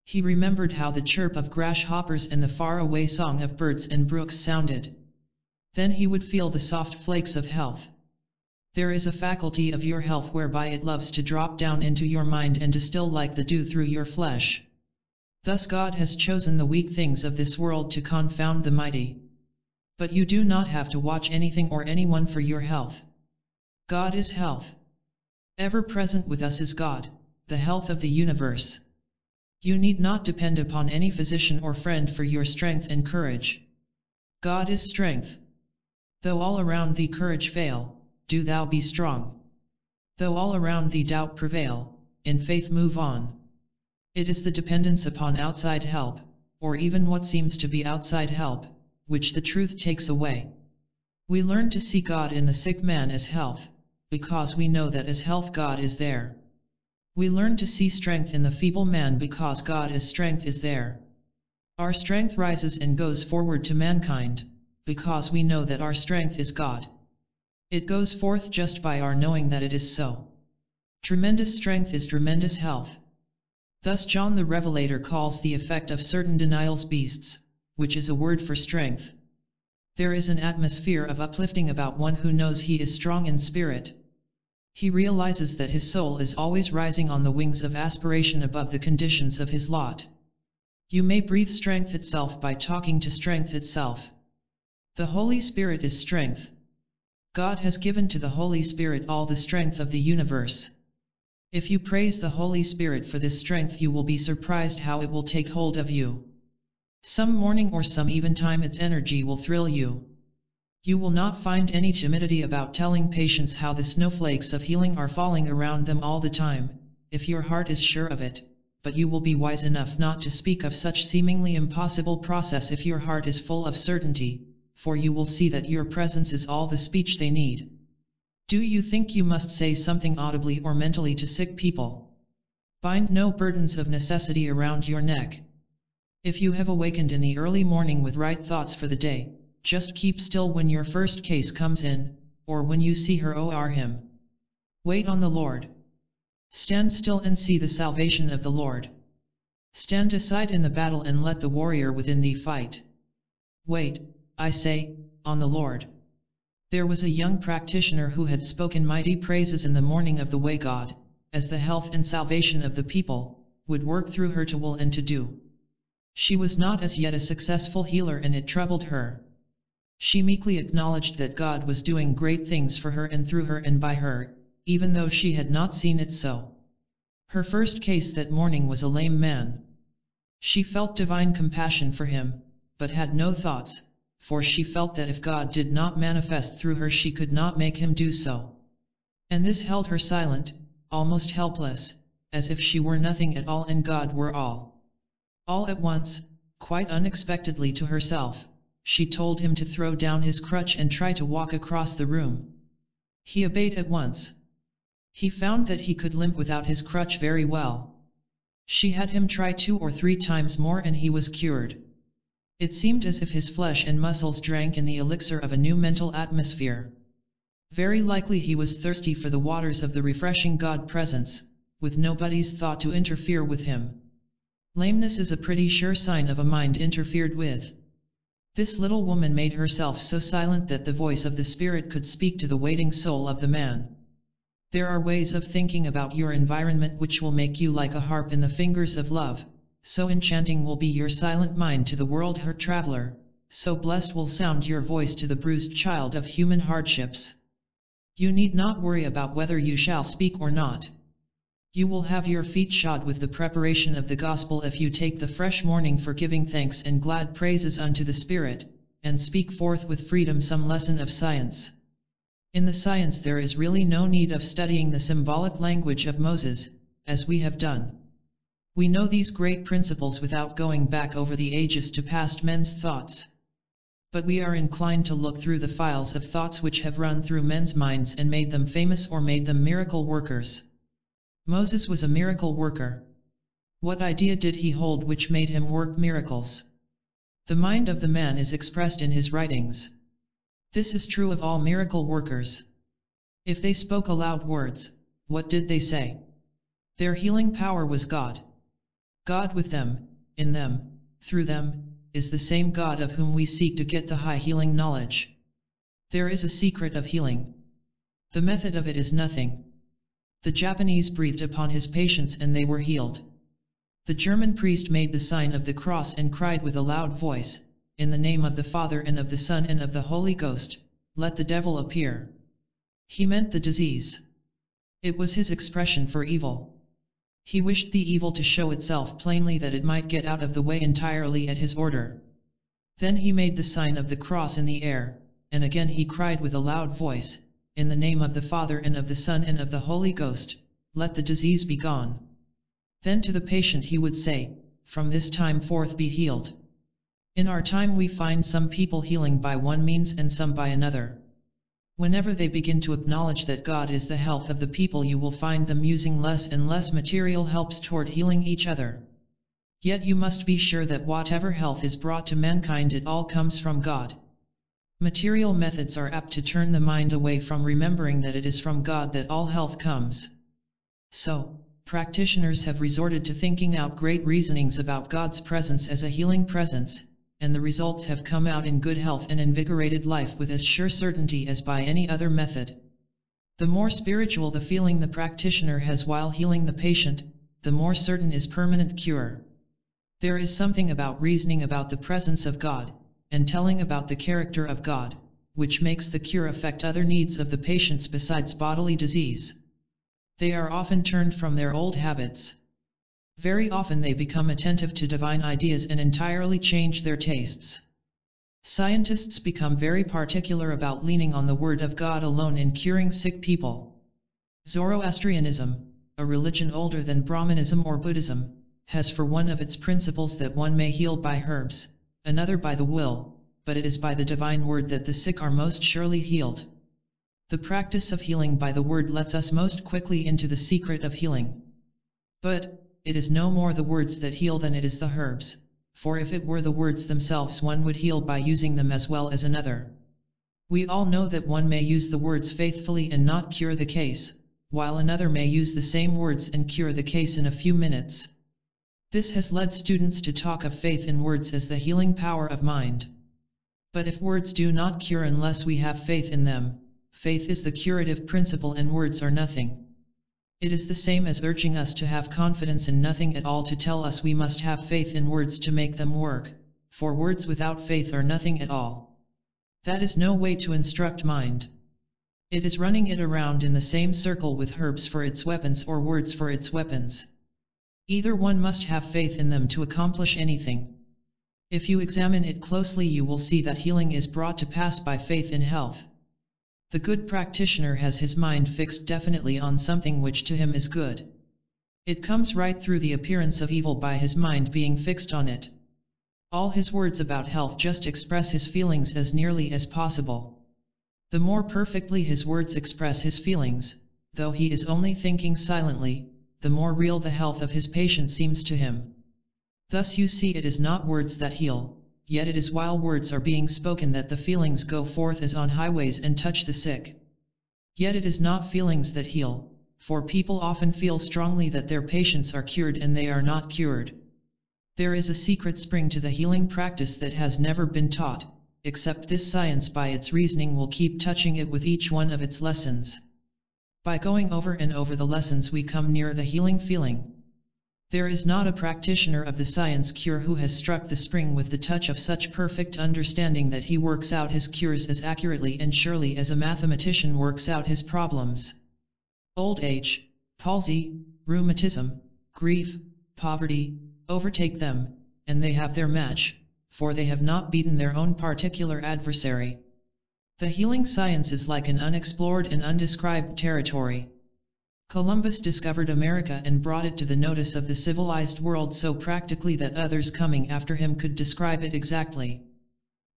A: He remembered how the chirp of grasshoppers and the faraway song of birds in brooks sounded. Then he would feel the soft flakes of health. There is a faculty of your health whereby it loves to drop down into your mind and distill like the dew through your flesh. Thus God has chosen the weak things of this world to confound the mighty. But you do not have to watch anything or anyone for your health. God is health. Ever present with us is God, the health of the universe. You need not depend upon any physician or friend for your strength and courage. God is strength. Though all around thee courage fail, do thou be strong. Though all around thee doubt prevail, in faith move on. It is the dependence upon outside help, or even what seems to be outside help, which the truth takes away. We learn to see God in the sick man as health, because we know that as health God is there. We learn to see strength in the feeble man because God as strength is there. Our strength rises and goes forward to mankind, because we know that our strength is God. It goes forth just by our knowing that it is so. Tremendous strength is tremendous health. Thus John the Revelator calls the effect of certain denials beasts, which is a word for strength. There is an atmosphere of uplifting about one who knows he is strong in spirit. He realizes that his soul is always rising on the wings of aspiration above the conditions of his lot. You may breathe strength itself by talking to strength itself. The Holy Spirit is strength. God has given to the Holy Spirit all the strength of the universe. If you praise the Holy Spirit for this strength you will be surprised how it will take hold of you. Some morning or some even time its energy will thrill you. You will not find any timidity about telling patients how the snowflakes of healing are falling around them all the time, if your heart is sure of it, but you will be wise enough not to speak of such seemingly impossible process if your heart is full of certainty, for you will see that your presence is all the speech they need. Do you think you must say something audibly or mentally to sick people? Bind no burdens of necessity around your neck. If you have awakened in the early morning with right thoughts for the day, just keep still when your first case comes in, or when you see her or him. Wait on the Lord. Stand still and see the salvation of the Lord. Stand aside in the battle and let the warrior within thee fight. Wait, I say, on the Lord. There was a young practitioner who had spoken mighty praises in the morning of the way God, as the health and salvation of the people, would work through her to will and to do. She was not as yet a successful healer and it troubled her. She meekly acknowledged that God was doing great things for her and through her and by her, even though she had not seen it so. Her first case that morning was a lame man. She felt divine compassion for him, but had no thoughts, for she felt that if God did not manifest through her she could not make him do so. And this held her silent, almost helpless, as if she were nothing at all and God were all. All at once, quite unexpectedly to herself, she told him to throw down his crutch and try to walk across the room. He obeyed at once. He found that he could limp without his crutch very well. She had him try two or three times more and he was cured. It seemed as if his flesh and muscles drank in the elixir of a new mental atmosphere. Very likely he was thirsty for the waters of the refreshing God presence, with nobody's thought to interfere with him. Lameness is a pretty sure sign of a mind interfered with. This little woman made herself so silent that the voice of the spirit could speak to the waiting soul of the man. There are ways of thinking about your environment which will make you like a harp in the fingers of love, so enchanting will be your silent mind to the world her traveler, so blessed will sound your voice to the bruised child of human hardships. You need not worry about whether you shall speak or not. You will have your feet shod with the preparation of the gospel if you take the fresh morning for giving thanks and glad praises unto the Spirit, and speak forth with freedom some lesson of science. In the science there is really no need of studying the symbolic language of Moses, as we have done. We know these great principles without going back over the ages to past men's thoughts. But we are inclined to look through the files of thoughts which have run through men's minds and made them famous or made them miracle workers. Moses was a miracle worker. What idea did he hold which made him work miracles? The mind of the man is expressed in his writings. This is true of all miracle workers. If they spoke aloud words, what did they say? Their healing power was God. God with them, in them, through them, is the same God of whom we seek to get the high healing knowledge. There is a secret of healing. The method of it is nothing. The Japanese breathed upon his patients and they were healed. The German priest made the sign of the cross and cried with a loud voice, In the name of the Father and of the Son and of the Holy Ghost, let the devil appear. He meant the disease. It was his expression for evil. He wished the evil to show itself plainly that it might get out of the way entirely at his order. Then he made the sign of the cross in the air, and again he cried with a loud voice, in the name of the Father and of the Son and of the Holy Ghost, let the disease be gone. Then to the patient he would say, From this time forth be healed. In our time we find some people healing by one means and some by another. Whenever they begin to acknowledge that God is the health of the people you will find them using less and less material helps toward healing each other. Yet you must be sure that whatever health is brought to mankind it all comes from God. Material methods are apt to turn the mind away from remembering that it is from God that all health comes. So, practitioners have resorted to thinking out great reasonings about God's presence as a healing presence, and the results have come out in good health and invigorated life with as sure certainty as by any other method. The more spiritual the feeling the practitioner has while healing the patient, the more certain is permanent cure. There is something about reasoning about the presence of God, and telling about the character of God, which makes the cure affect other needs of the patients besides bodily disease. They are often turned from their old habits. Very often they become attentive to divine ideas and entirely change their tastes. Scientists become very particular about leaning on the word of God alone in curing sick people. Zoroastrianism, a religion older than Brahmanism or Buddhism, has for one of its principles that one may heal by herbs, another by the will, but it is by the divine word that the sick are most surely healed. The practice of healing by the word lets us most quickly into the secret of healing. But, it is no more the words that heal than it is the herbs, for if it were the words themselves one would heal by using them as well as another. We all know that one may use the words faithfully and not cure the case, while another may use the same words and cure the case in a few minutes. This has led students to talk of faith in words as the healing power of mind. But if words do not cure unless we have faith in them, faith is the curative principle and words are nothing. It is the same as urging us to have confidence in nothing at all to tell us we must have faith in words to make them work, for words without faith are nothing at all. That is no way to instruct mind. It is running it around in the same circle with herbs for its weapons or words for its weapons. Either one must have faith in them to accomplish anything. If you examine it closely you will see that healing is brought to pass by faith in health. The good practitioner has his mind fixed definitely on something which to him is good. It comes right through the appearance of evil by his mind being fixed on it. All his words about health just express his feelings as nearly as possible. The more perfectly his words express his feelings, though he is only thinking silently, the more real the health of his patient seems to him. Thus you see it is not words that heal, yet it is while words are being spoken that the feelings go forth as on highways and touch the sick. Yet it is not feelings that heal, for people often feel strongly that their patients are cured and they are not cured. There is a secret spring to the healing practice that has never been taught, except this science by its reasoning will keep touching it with each one of its lessons. By going over and over the lessons we come near the healing feeling. There is not a practitioner of the science cure who has struck the spring with the touch of such perfect understanding that he works out his cures as accurately and surely as a mathematician works out his problems. Old age, palsy, rheumatism, grief, poverty, overtake them, and they have their match, for they have not beaten their own particular adversary. The healing science is like an unexplored and undescribed territory. Columbus discovered America and brought it to the notice of the civilized world so practically that others coming after him could describe it exactly.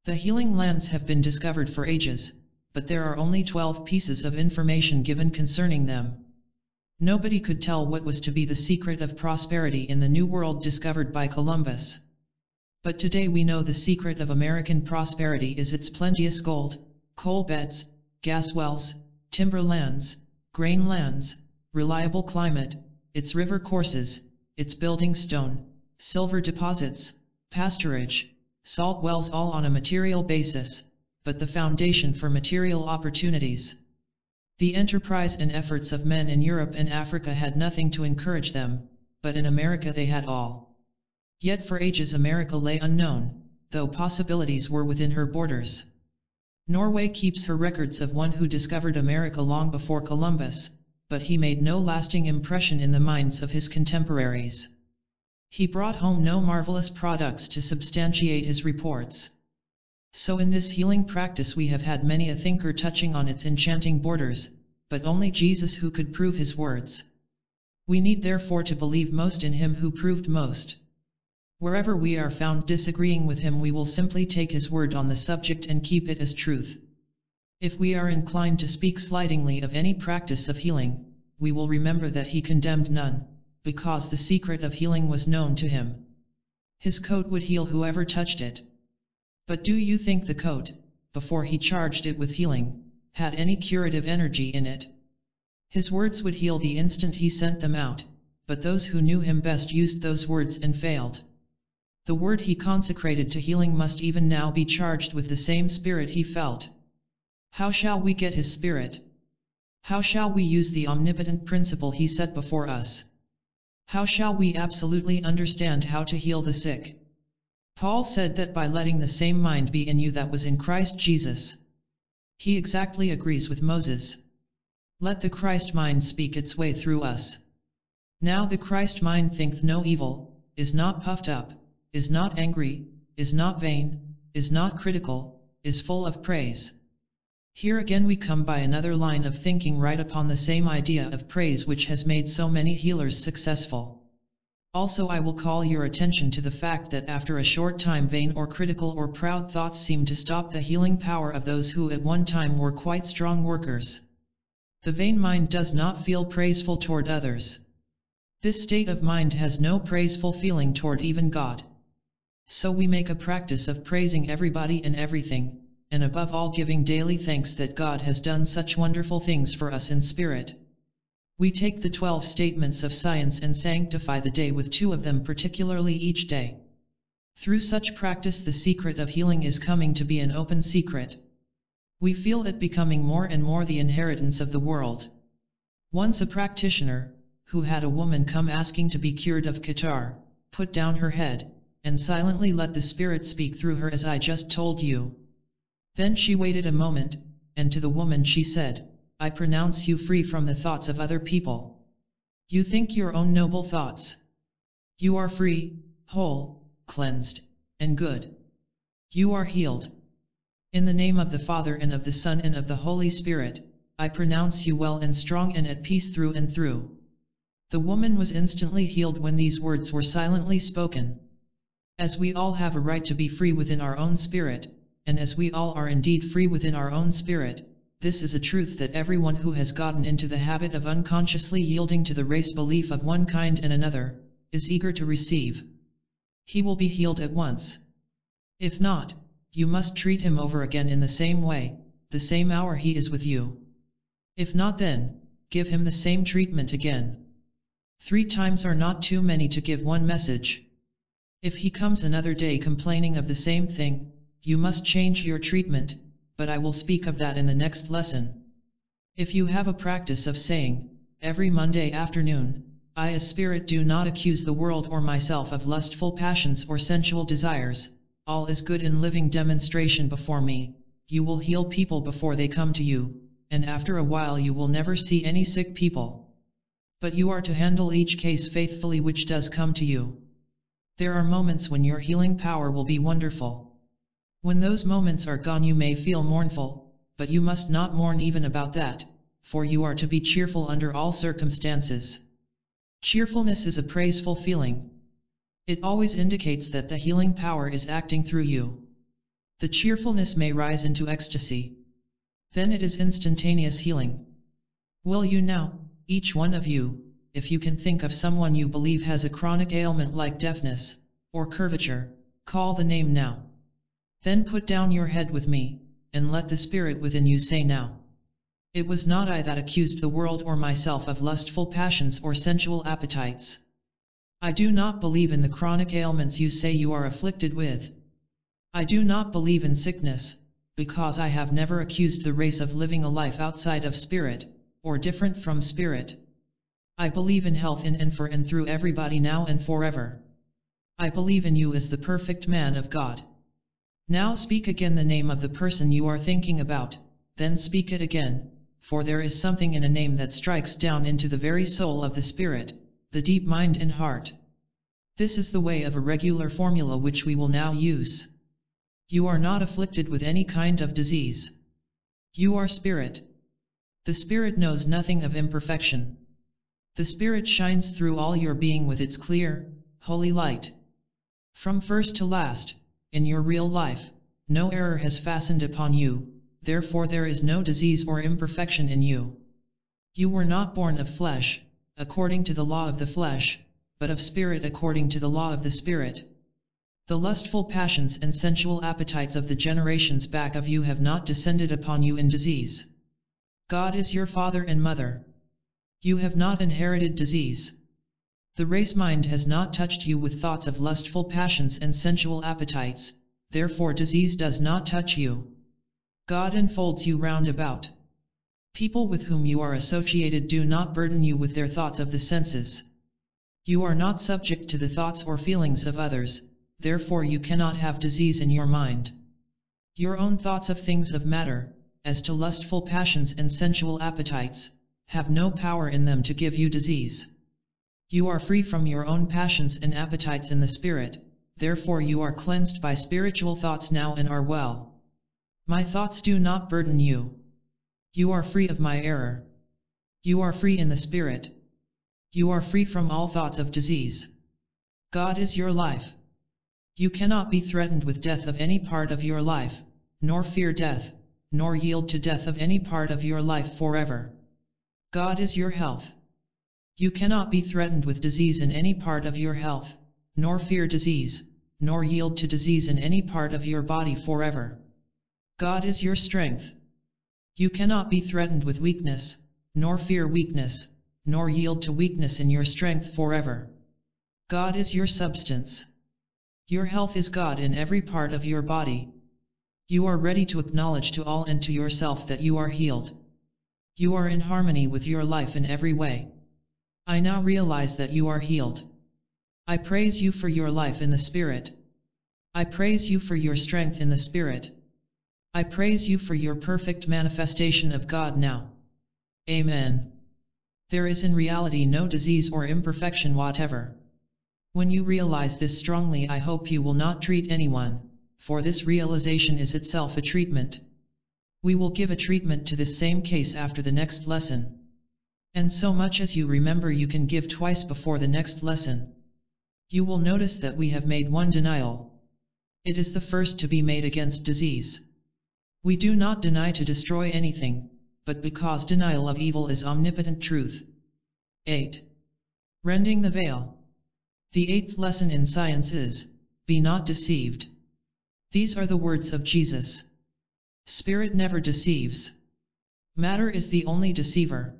A: The healing lands have been discovered for ages, but there are only 12 pieces of information given concerning them. Nobody could tell what was to be the secret of prosperity in the New World discovered by Columbus. But today we know the secret of American prosperity is its plenteous gold, coal beds, gas wells, timber lands, grain lands, reliable climate, its river courses, its building stone, silver deposits, pasturage, salt wells all on a material basis, but the foundation for material opportunities. The enterprise and efforts of men in Europe and Africa had nothing to encourage them, but in America they had all. Yet for ages America lay unknown, though possibilities were within her borders. Norway keeps her records of one who discovered America long before Columbus, but he made no lasting impression in the minds of his contemporaries. He brought home no marvelous products to substantiate his reports. So in this healing practice we have had many a thinker touching on its enchanting borders, but only Jesus who could prove his words. We need therefore to believe most in him who proved most. Wherever we are found disagreeing with him we will simply take his word on the subject and keep it as truth. If we are inclined to speak slightingly of any practice of healing, we will remember that he condemned none, because the secret of healing was known to him. His coat would heal whoever touched it. But do you think the coat, before he charged it with healing, had any curative energy in it? His words would heal the instant he sent them out, but those who knew him best used those words and failed the word he consecrated to healing must even now be charged with the same spirit he felt. How shall we get his spirit? How shall we use the omnipotent principle he set before us? How shall we absolutely understand how to heal the sick? Paul said that by letting the same mind be in you that was in Christ Jesus. He exactly agrees with Moses. Let the Christ mind speak its way through us. Now the Christ mind thinketh no evil, is not puffed up is not angry, is not vain, is not critical, is full of praise. Here again we come by another line of thinking right upon the same idea of praise which has made so many healers successful. Also I will call your attention to the fact that after a short time vain or critical or proud thoughts seem to stop the healing power of those who at one time were quite strong workers. The vain mind does not feel praiseful toward others. This state of mind has no praiseful feeling toward even God. So we make a practice of praising everybody and everything, and above all giving daily thanks that God has done such wonderful things for us in spirit. We take the twelve statements of science and sanctify the day with two of them particularly each day. Through such practice the secret of healing is coming to be an open secret. We feel it becoming more and more the inheritance of the world. Once a practitioner, who had a woman come asking to be cured of catarrh, put down her head, and silently let the spirit speak through her as I just told you. Then she waited a moment, and to the woman she said, I pronounce you free from the thoughts of other people. You think your own noble thoughts. You are free, whole, cleansed, and good. You are healed. In the name of the Father and of the Son and of the Holy Spirit, I pronounce you well and strong and at peace through and through. The woman was instantly healed when these words were silently spoken. As we all have a right to be free within our own spirit, and as we all are indeed free within our own spirit, this is a truth that everyone who has gotten into the habit of unconsciously yielding to the race belief of one kind and another, is eager to receive. He will be healed at once. If not, you must treat him over again in the same way, the same hour he is with you. If not then, give him the same treatment again. Three times are not too many to give one message. If he comes another day complaining of the same thing, you must change your treatment, but I will speak of that in the next lesson. If you have a practice of saying, every Monday afternoon, I as spirit do not accuse the world or myself of lustful passions or sensual desires, all is good in living demonstration before me, you will heal people before they come to you, and after a while you will never see any sick people. But you are to handle each case faithfully which does come to you there are moments when your healing power will be wonderful. When those moments are gone you may feel mournful, but you must not mourn even about that, for you are to be cheerful under all circumstances. Cheerfulness is a praiseful feeling. It always indicates that the healing power is acting through you. The cheerfulness may rise into ecstasy. Then it is instantaneous healing. Will you now, each one of you, if you can think of someone you believe has a chronic ailment like deafness, or curvature, call the name now. Then put down your head with me, and let the spirit within you say now. It was not I that accused the world or myself of lustful passions or sensual appetites. I do not believe in the chronic ailments you say you are afflicted with. I do not believe in sickness, because I have never accused the race of living a life outside of spirit, or different from spirit. I believe in health in and for and through everybody now and forever. I believe in you as the perfect man of God. Now speak again the name of the person you are thinking about, then speak it again, for there is something in a name that strikes down into the very soul of the spirit, the deep mind and heart. This is the way of a regular formula which we will now use. You are not afflicted with any kind of disease. You are spirit. The spirit knows nothing of imperfection. The Spirit shines through all your being with its clear, holy light. From first to last, in your real life, no error has fastened upon you, therefore there is no disease or imperfection in you. You were not born of flesh, according to the law of the flesh, but of spirit according to the law of the spirit. The lustful passions and sensual appetites of the generations back of you have not descended upon you in disease. God is your father and mother. You have not inherited disease. The race mind has not touched you with thoughts of lustful passions and sensual appetites, therefore disease does not touch you. God enfolds you round about. People with whom you are associated do not burden you with their thoughts of the senses. You are not subject to the thoughts or feelings of others, therefore you cannot have disease in your mind. Your own thoughts of things of matter, as to lustful passions and sensual appetites, have no power in them to give you disease. You are free from your own passions and appetites in the spirit, therefore you are cleansed by spiritual thoughts now and are well. My thoughts do not burden you. You are free of my error. You are free in the spirit. You are free from all thoughts of disease. God is your life. You cannot be threatened with death of any part of your life, nor fear death, nor yield to death of any part of your life forever. God is your health. You cannot be threatened with disease in any part of your health, nor fear disease, nor yield to disease in any part of your body forever. God is your strength. You cannot be threatened with weakness, nor fear weakness, nor yield to weakness in your strength forever. God is your substance. Your health is God in every part of your body. You are ready to acknowledge to all and to yourself that you are healed. You are in harmony with your life in every way. I now realize that you are healed. I praise you for your life in the Spirit. I praise you for your strength in the Spirit. I praise you for your perfect manifestation of God now. Amen. There is in reality no disease or imperfection whatever. When you realize this strongly I hope you will not treat anyone, for this realization is itself a treatment. We will give a treatment to this same case after the next lesson. And so much as you remember you can give twice before the next lesson. You will notice that we have made one denial. It is the first to be made against disease. We do not deny to destroy anything, but because denial of evil is omnipotent truth. 8. Rending the veil. The eighth lesson in science is, Be not deceived. These are the words of Jesus. Spirit never deceives. Matter is the only deceiver.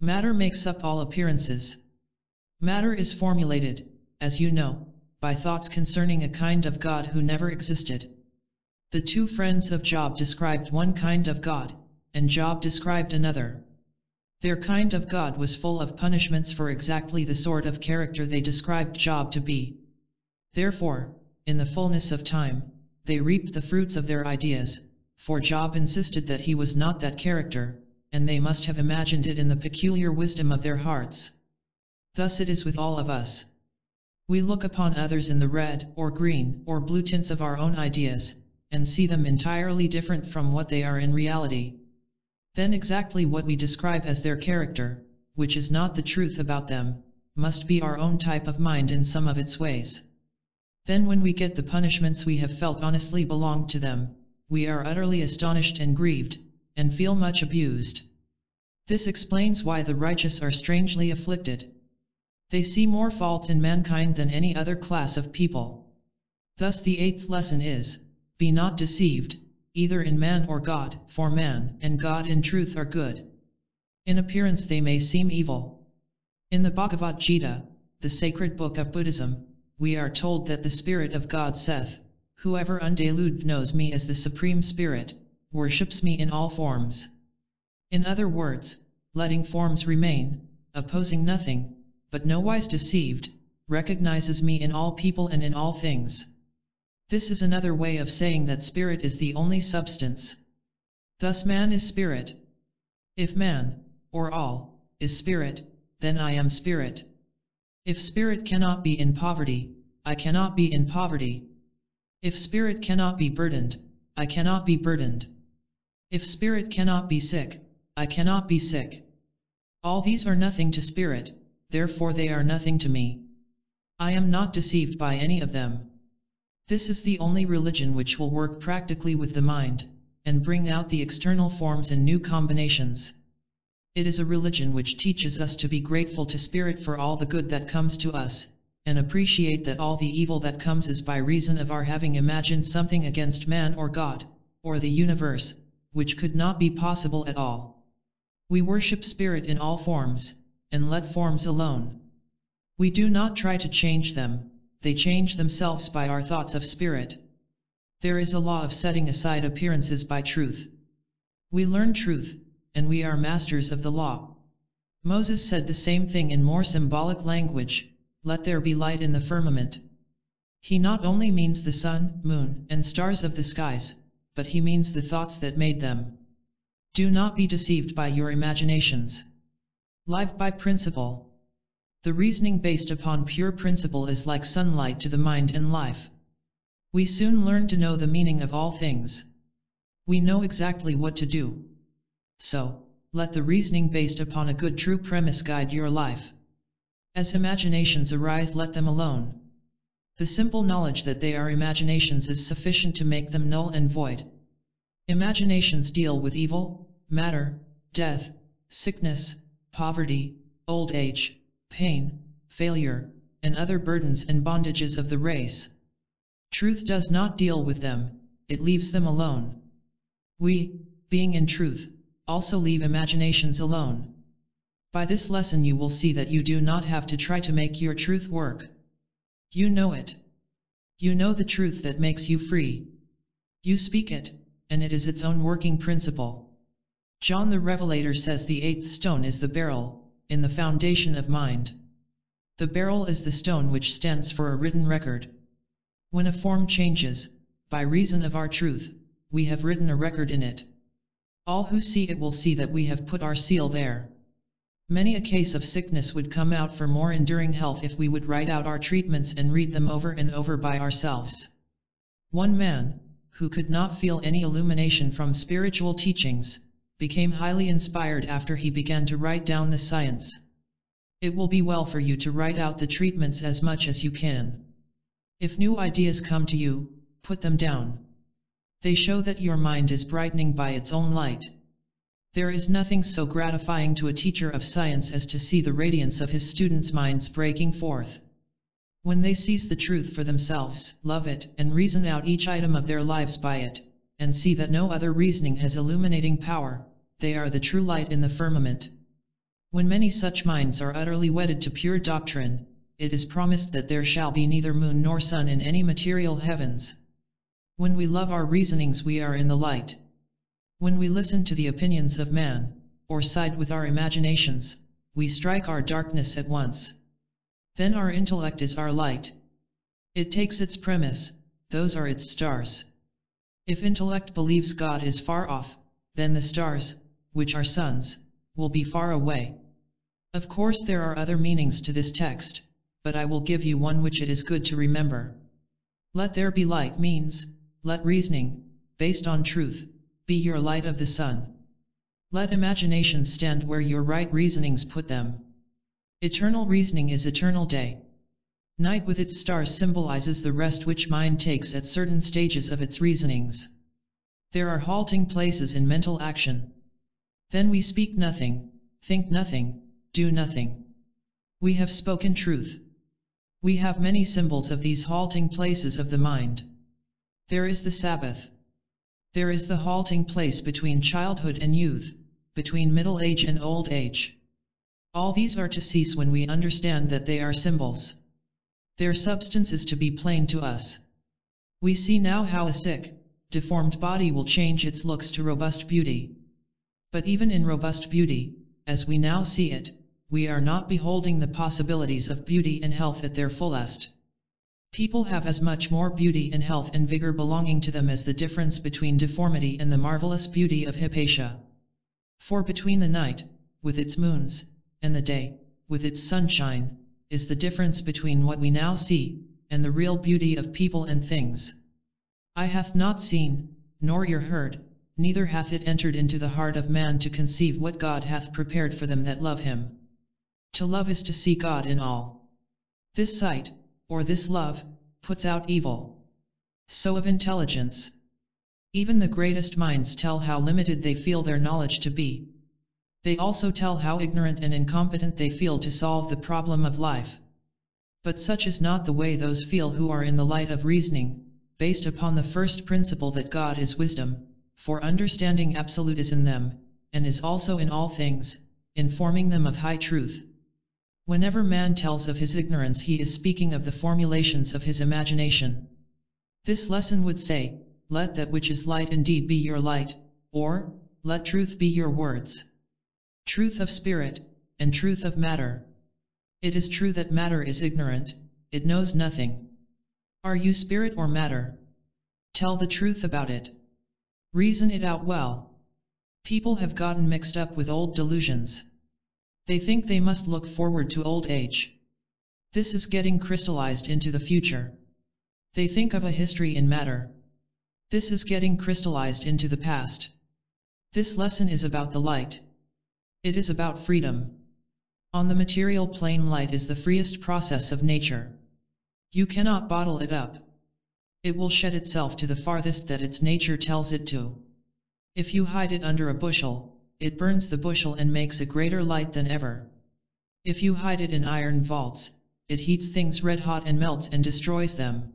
A: Matter makes up all appearances. Matter is formulated, as you know, by thoughts concerning a kind of God who never existed. The two friends of Job described one kind of God, and Job described another. Their kind of God was full of punishments for exactly the sort of character they described Job to be. Therefore, in the fullness of time, they reap the fruits of their ideas, for Job insisted that he was not that character, and they must have imagined it in the peculiar wisdom of their hearts. Thus it is with all of us. We look upon others in the red or green or blue tints of our own ideas, and see them entirely different from what they are in reality. Then exactly what we describe as their character, which is not the truth about them, must be our own type of mind in some of its ways. Then when we get the punishments we have felt honestly belonged to them, we are utterly astonished and grieved, and feel much abused. This explains why the righteous are strangely afflicted. They see more fault in mankind than any other class of people. Thus the eighth lesson is, Be not deceived, either in man or God, for man and God in truth are good. In appearance they may seem evil. In the Bhagavad Gita, the sacred book of Buddhism, we are told that the Spirit of God saith, Whoever undeluded knows me as the Supreme Spirit, worships me in all forms. In other words, letting forms remain, opposing nothing, but nowise deceived, recognizes me in all people and in all things. This is another way of saying that spirit is the only substance. Thus man is spirit. If man, or all, is spirit, then I am spirit. If spirit cannot be in poverty, I cannot be in poverty. If spirit cannot be burdened, I cannot be burdened. If spirit cannot be sick, I cannot be sick. All these are nothing to spirit, therefore they are nothing to me. I am not deceived by any of them. This is the only religion which will work practically with the mind, and bring out the external forms in new combinations. It is a religion which teaches us to be grateful to Spirit for all the good that comes to us, and appreciate that all the evil that comes is by reason of our having imagined something against man or God, or the universe, which could not be possible at all. We worship spirit in all forms, and let forms alone. We do not try to change them, they change themselves by our thoughts of spirit. There is a law of setting aside appearances by truth. We learn truth, and we are masters of the law. Moses said the same thing in more symbolic language, let there be light in the firmament. He not only means the sun, moon, and stars of the skies, but he means the thoughts that made them. Do not be deceived by your imaginations. Live by principle. The reasoning based upon pure principle is like sunlight to the mind and life. We soon learn to know the meaning of all things. We know exactly what to do. So, let the reasoning based upon a good true premise guide your life. As imaginations arise let them alone. The simple knowledge that they are imaginations is sufficient to make them null and void. Imaginations deal with evil, matter, death, sickness, poverty, old age, pain, failure, and other burdens and bondages of the race. Truth does not deal with them, it leaves them alone. We, being in truth, also leave imaginations alone. By this lesson you will see that you do not have to try to make your truth work. You know it. You know the truth that makes you free. You speak it, and it is its own working principle. John the Revelator says the eighth stone is the beryl, in the foundation of mind. The beryl is the stone which stands for a written record. When a form changes, by reason of our truth, we have written a record in it. All who see it will see that we have put our seal there. Many a case of sickness would come out for more enduring health if we would write out our treatments and read them over and over by ourselves. One man, who could not feel any illumination from spiritual teachings, became highly inspired after he began to write down the science. It will be well for you to write out the treatments as much as you can. If new ideas come to you, put them down. They show that your mind is brightening by its own light. There is nothing so gratifying to a teacher of science as to see the radiance of his students' minds breaking forth. When they seize the truth for themselves, love it, and reason out each item of their lives by it, and see that no other reasoning has illuminating power, they are the true light in the firmament. When many such minds are utterly wedded to pure doctrine, it is promised that there shall be neither moon nor sun in any material heavens. When we love our reasonings we are in the light. When we listen to the opinions of man, or side with our imaginations, we strike our darkness at once. Then our intellect is our light. It takes its premise, those are its stars. If intellect believes God is far off, then the stars, which are suns, will be far away. Of course there are other meanings to this text, but I will give you one which it is good to remember. Let there be light means, let reasoning, based on truth, be your light of the sun. Let imagination stand where your right reasonings put them. Eternal reasoning is eternal day. Night with its stars symbolizes the rest which mind takes at certain stages of its reasonings. There are halting places in mental action. Then we speak nothing, think nothing, do nothing. We have spoken truth. We have many symbols of these halting places of the mind. There is the Sabbath. There is the halting place between childhood and youth, between middle age and old age. All these are to cease when we understand that they are symbols. Their substance is to be plain to us. We see now how a sick, deformed body will change its looks to robust beauty. But even in robust beauty, as we now see it, we are not beholding the possibilities of beauty and health at their fullest. People have as much more beauty and health and vigor belonging to them as the difference between deformity and the marvelous beauty of Hypatia. For between the night, with its moons, and the day, with its sunshine, is the difference between what we now see, and the real beauty of people and things. Eye hath not seen, nor ear heard, neither hath it entered into the heart of man to conceive what God hath prepared for them that love him. To love is to see God in all. This sight, or this love, puts out evil. So of intelligence. Even the greatest minds tell how limited they feel their knowledge to be. They also tell how ignorant and incompetent they feel to solve the problem of life. But such is not the way those feel who are in the light of reasoning, based upon the first principle that God is wisdom, for understanding absolute is in them, and is also in all things, informing them of high truth. Whenever man tells of his ignorance he is speaking of the formulations of his imagination. This lesson would say, let that which is light indeed be your light, or, let truth be your words. Truth of spirit, and truth of matter. It is true that matter is ignorant, it knows nothing. Are you spirit or matter? Tell the truth about it. Reason it out well. People have gotten mixed up with old delusions. They think they must look forward to old age. This is getting crystallized into the future. They think of a history in matter. This is getting crystallized into the past. This lesson is about the light. It is about freedom. On the material plane light is the freest process of nature. You cannot bottle it up. It will shed itself to the farthest that its nature tells it to. If you hide it under a bushel, it burns the bushel and makes a greater light than ever. If you hide it in iron vaults, it heats things red hot and melts and destroys them.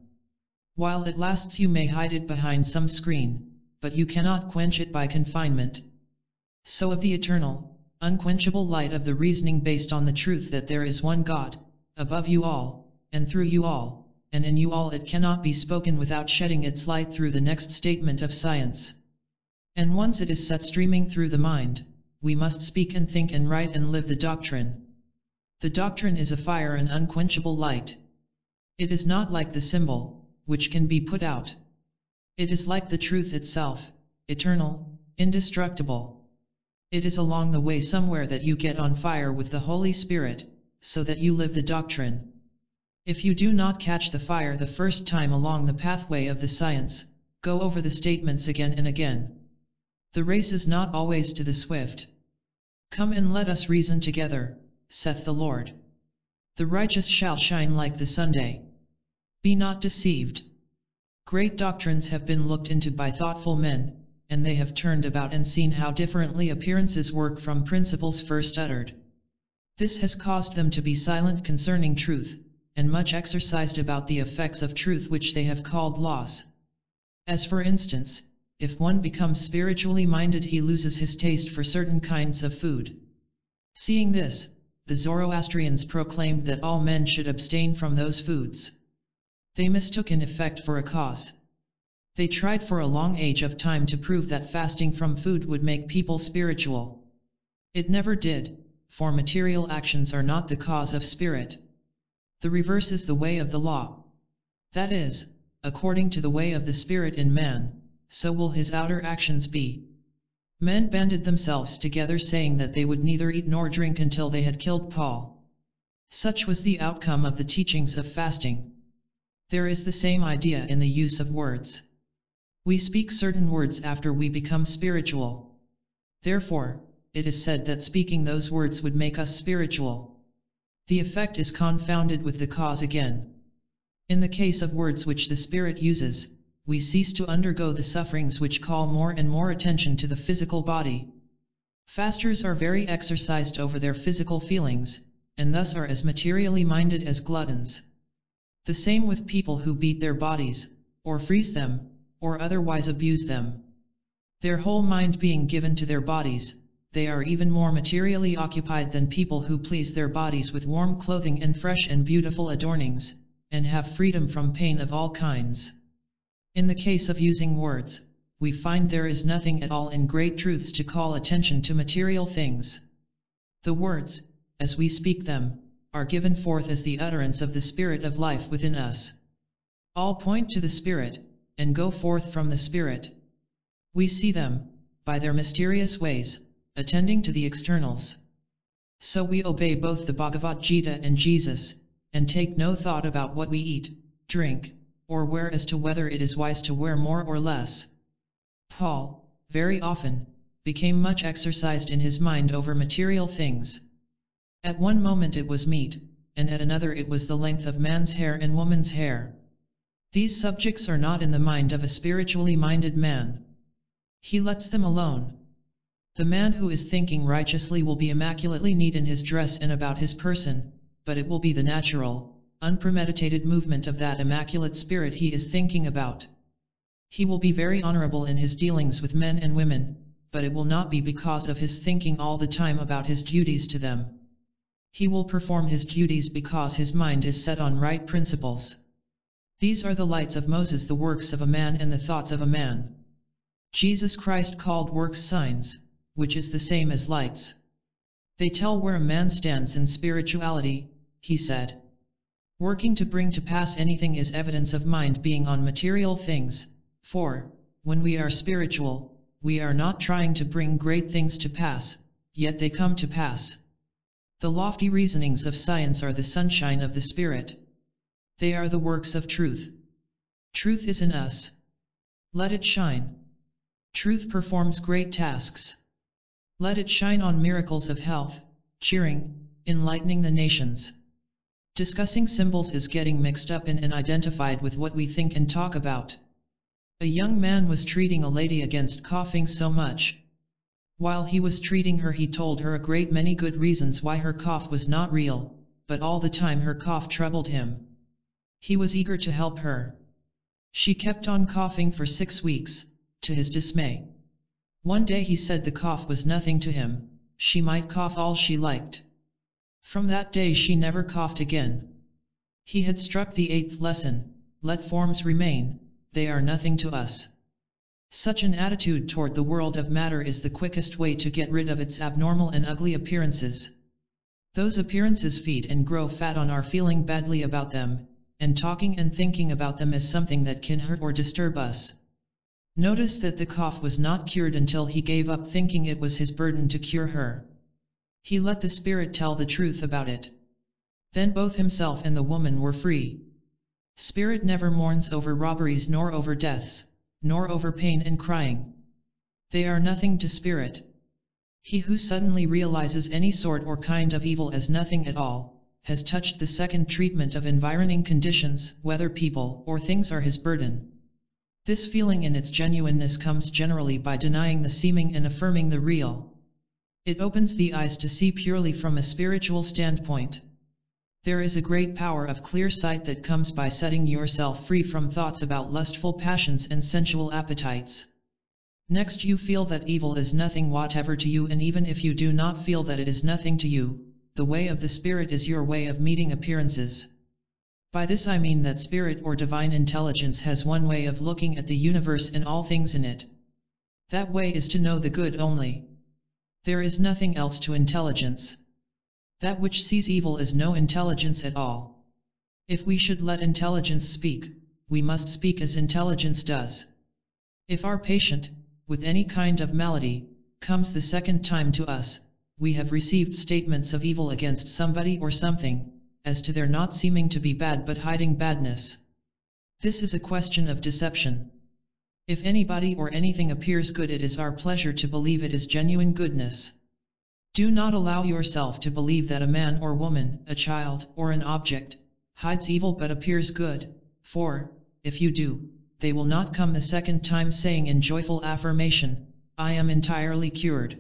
A: While it lasts you may hide it behind some screen, but you cannot quench it by confinement. So of the eternal, unquenchable light of the reasoning based on the truth that there is one God, above you all, and through you all, and in you all it cannot be spoken without shedding its light through the next statement of science. And once it is set streaming through the mind, we must speak and think and write and live the doctrine. The doctrine is a fire and unquenchable light. It is not like the symbol, which can be put out. It is like the truth itself, eternal, indestructible. It is along the way somewhere that you get on fire with the Holy Spirit, so that you live the doctrine. If you do not catch the fire the first time along the pathway of the science, go over the statements again and again. The race is not always to the swift. Come and let us reason together, saith the Lord. The righteous shall shine like the Sunday. Be not deceived. Great doctrines have been looked into by thoughtful men, and they have turned about and seen how differently appearances work from principles first uttered. This has caused them to be silent concerning truth, and much exercised about the effects of truth which they have called loss. As for instance, if one becomes spiritually minded he loses his taste for certain kinds of food. Seeing this, the Zoroastrians proclaimed that all men should abstain from those foods. They mistook an effect for a cause. They tried for a long age of time to prove that fasting from food would make people spiritual. It never did, for material actions are not the cause of spirit. The reverse is the way of the law. That is, according to the way of the spirit in man, so will his outer actions be. Men banded themselves together saying that they would neither eat nor drink until they had killed Paul. Such was the outcome of the teachings of fasting. There is the same idea in the use of words. We speak certain words after we become spiritual. Therefore, it is said that speaking those words would make us spiritual. The effect is confounded with the cause again. In the case of words which the Spirit uses, we cease to undergo the sufferings which call more and more attention to the physical body. Fasters are very exercised over their physical feelings, and thus are as materially minded as gluttons. The same with people who beat their bodies, or freeze them, or otherwise abuse them. Their whole mind being given to their bodies, they are even more materially occupied than people who please their bodies with warm clothing and fresh and beautiful adornings, and have freedom from pain of all kinds. In the case of using words, we find there is nothing at all in great truths to call attention to material things. The words, as we speak them, are given forth as the utterance of the spirit of life within us. All point to the spirit, and go forth from the spirit. We see them, by their mysterious ways, attending to the externals. So we obey both the Bhagavad Gita and Jesus, and take no thought about what we eat, drink, or wear as to whether it is wise to wear more or less. Paul, very often, became much exercised in his mind over material things. At one moment it was meat, and at another it was the length of man's hair and woman's hair. These subjects are not in the mind of a spiritually minded man. He lets them alone. The man who is thinking righteously will be immaculately neat in his dress and about his person, but it will be the natural, unpremeditated movement of that immaculate spirit he is thinking about. He will be very honorable in his dealings with men and women, but it will not be because of his thinking all the time about his duties to them. He will perform his duties because his mind is set on right principles. These are the lights of Moses the works of a man and the thoughts of a man. Jesus Christ called works signs, which is the same as lights. They tell where a man stands in spirituality, he said. Working to bring to pass anything is evidence of mind being on material things, for, when we are spiritual, we are not trying to bring great things to pass, yet they come to pass. The lofty reasonings of science are the sunshine of the spirit. They are the works of truth. Truth is in us. Let it shine. Truth performs great tasks. Let it shine on miracles of health, cheering, enlightening the nations. Discussing symbols is getting mixed up in and identified with what we think and talk about. A young man was treating a lady against coughing so much. While he was treating her he told her a great many good reasons why her cough was not real, but all the time her cough troubled him. He was eager to help her. She kept on coughing for six weeks, to his dismay. One day he said the cough was nothing to him, she might cough all she liked. From that day she never coughed again. He had struck the eighth lesson, let forms remain, they are nothing to us. Such an attitude toward the world of matter is the quickest way to get rid of its abnormal and ugly appearances. Those appearances feed and grow fat on our feeling badly about them, and talking and thinking about them as something that can hurt or disturb us. Notice that the cough was not cured until he gave up thinking it was his burden to cure her. He let the spirit tell the truth about it. Then both himself and the woman were free. Spirit never mourns over robberies nor over deaths, nor over pain and crying. They are nothing to spirit. He who suddenly realizes any sort or kind of evil as nothing at all, has touched the second treatment of environing conditions, whether people or things are his burden. This feeling in its genuineness comes generally by denying the seeming and affirming the real. It opens the eyes to see purely from a spiritual standpoint. There is a great power of clear sight that comes by setting yourself free from thoughts about lustful passions and sensual appetites. Next you feel that evil is nothing whatever to you and even if you do not feel that it is nothing to you, the way of the spirit is your way of meeting appearances. By this I mean that spirit or divine intelligence has one way of looking at the universe and all things in it. That way is to know the good only. There is nothing else to intelligence. That which sees evil is no intelligence at all. If we should let intelligence speak, we must speak as intelligence does. If our patient, with any kind of malady, comes the second time to us, we have received statements of evil against somebody or something, as to their not seeming to be bad but hiding badness. This is a question of deception. If anybody or anything appears good it is our pleasure to believe it is genuine goodness. Do not allow yourself to believe that a man or woman, a child or an object, hides evil but appears good, for, if you do, they will not come the second time saying in joyful affirmation, I am entirely cured.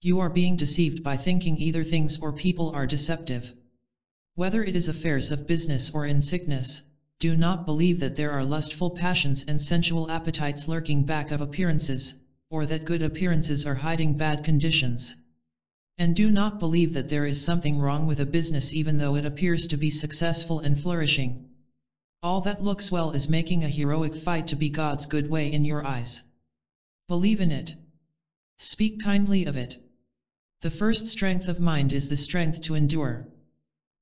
A: You are being deceived by thinking either things or people are deceptive. Whether it is affairs of business or in sickness, do not believe that there are lustful passions and sensual appetites lurking back of appearances, or that good appearances are hiding bad conditions. And do not believe that there is something wrong with a business even though it appears to be successful and flourishing. All that looks well is making a heroic fight to be God's good way in your eyes. Believe in it. Speak kindly of it. The first strength of mind is the strength to endure.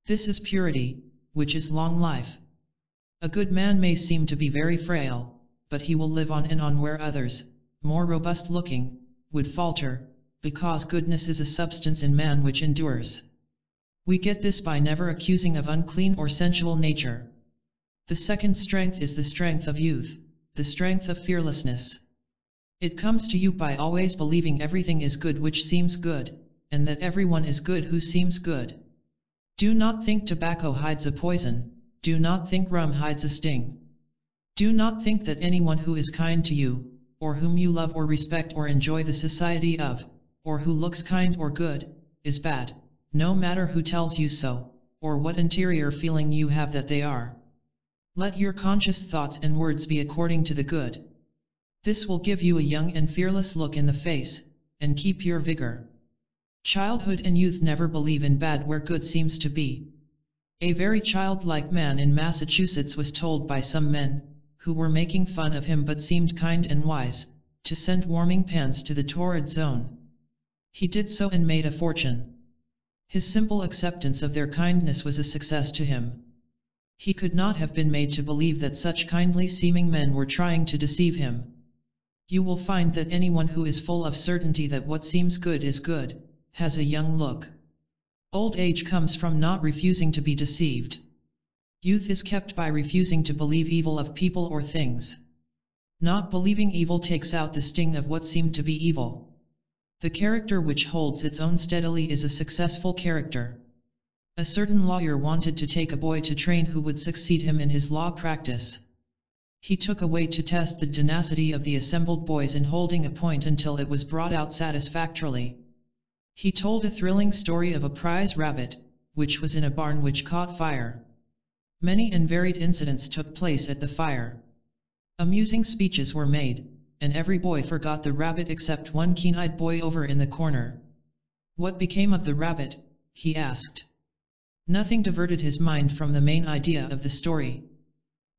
A: This is purity, which is long life. A good man may seem to be very frail, but he will live on and on where others, more robust looking, would falter, because goodness is a substance in man which endures. We get this by never accusing of unclean or sensual nature. The second strength is the strength of youth, the strength of fearlessness. It comes to you by always believing everything is good which seems good, and that everyone is good who seems good. Do not think tobacco hides a poison, do not think rum hides a sting. Do not think that anyone who is kind to you, or whom you love or respect or enjoy the society of, or who looks kind or good, is bad, no matter who tells you so, or what interior feeling you have that they are. Let your conscious thoughts and words be according to the good. This will give you a young and fearless look in the face, and keep your vigor. Childhood and youth never believe in bad where good seems to be. A very childlike man in Massachusetts was told by some men, who were making fun of him but seemed kind and wise, to send warming pans to the torrid zone. He did so and made a fortune. His simple acceptance of their kindness was a success to him. He could not have been made to believe that such kindly-seeming men were trying to deceive him. You will find that anyone who is full of certainty that what seems good is good, has a young look. Old age comes from not refusing to be deceived. Youth is kept by refusing to believe evil of people or things. Not believing evil takes out the sting of what seemed to be evil. The character which holds its own steadily is a successful character. A certain lawyer wanted to take a boy to train who would succeed him in his law practice. He took a way to test the tenacity of the assembled boys in holding a point until it was brought out satisfactorily. He told a thrilling story of a prize rabbit, which was in a barn which caught fire. Many and varied incidents took place at the fire. Amusing speeches were made, and every boy forgot the rabbit except one keen-eyed boy over in the corner. What became of the rabbit? he asked. Nothing diverted his mind from the main idea of the story.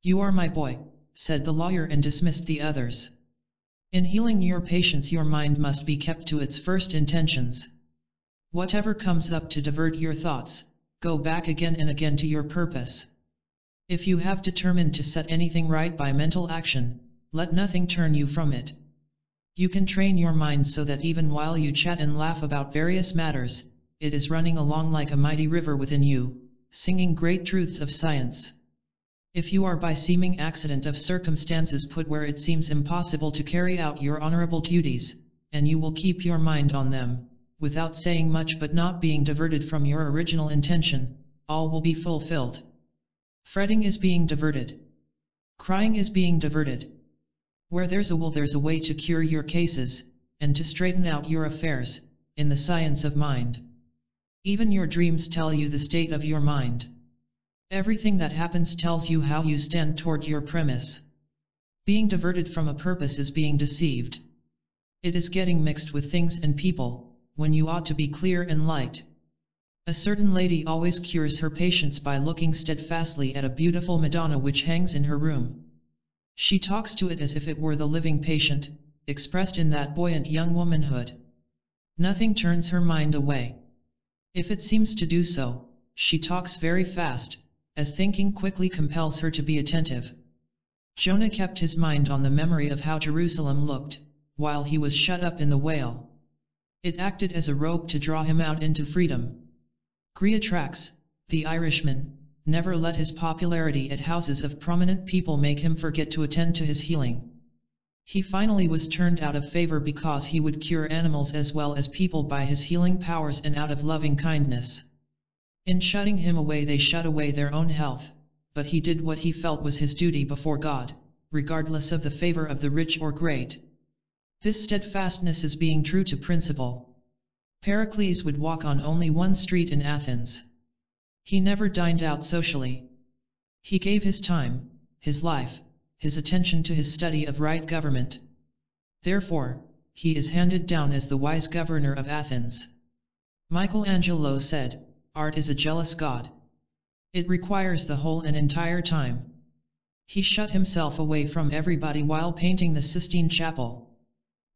A: You are my boy, said the lawyer and dismissed the others. In healing your patients your mind must be kept to its first intentions whatever comes up to divert your thoughts, go back again and again to your purpose. If you have determined to set anything right by mental action, let nothing turn you from it. You can train your mind so that even while you chat and laugh about various matters, it is running along like a mighty river within you, singing great truths of science. If you are by seeming accident of circumstances put where it seems impossible to carry out your honorable duties, and you will keep your mind on them, without saying much but not being diverted from your original intention, all will be fulfilled. Fretting is being diverted. Crying is being diverted. Where there's a will there's a way to cure your cases, and to straighten out your affairs, in the science of mind. Even your dreams tell you the state of your mind. Everything that happens tells you how you stand toward your premise. Being diverted from a purpose is being deceived. It is getting mixed with things and people, when you ought to be clear and light. A certain lady always cures her patients by looking steadfastly at a beautiful Madonna which hangs in her room. She talks to it as if it were the living patient, expressed in that buoyant young womanhood. Nothing turns her mind away. If it seems to do so, she talks very fast, as thinking quickly compels her to be attentive. Jonah kept his mind on the memory of how Jerusalem looked, while he was shut up in the whale. It acted as a rope to draw him out into freedom. Greatrakes, the Irishman, never let his popularity at houses of prominent people make him forget to attend to his healing. He finally was turned out of favor because he would cure animals as well as people by his healing powers and out of loving kindness. In shutting him away they shut away their own health, but he did what he felt was his duty before God, regardless of the favor of the rich or great. This steadfastness is being true to principle. Pericles would walk on only one street in Athens. He never dined out socially. He gave his time, his life, his attention to his study of right government. Therefore, he is handed down as the wise governor of Athens. Michelangelo said, Art is a jealous god. It requires the whole and entire time. He shut himself away from everybody while painting the Sistine Chapel.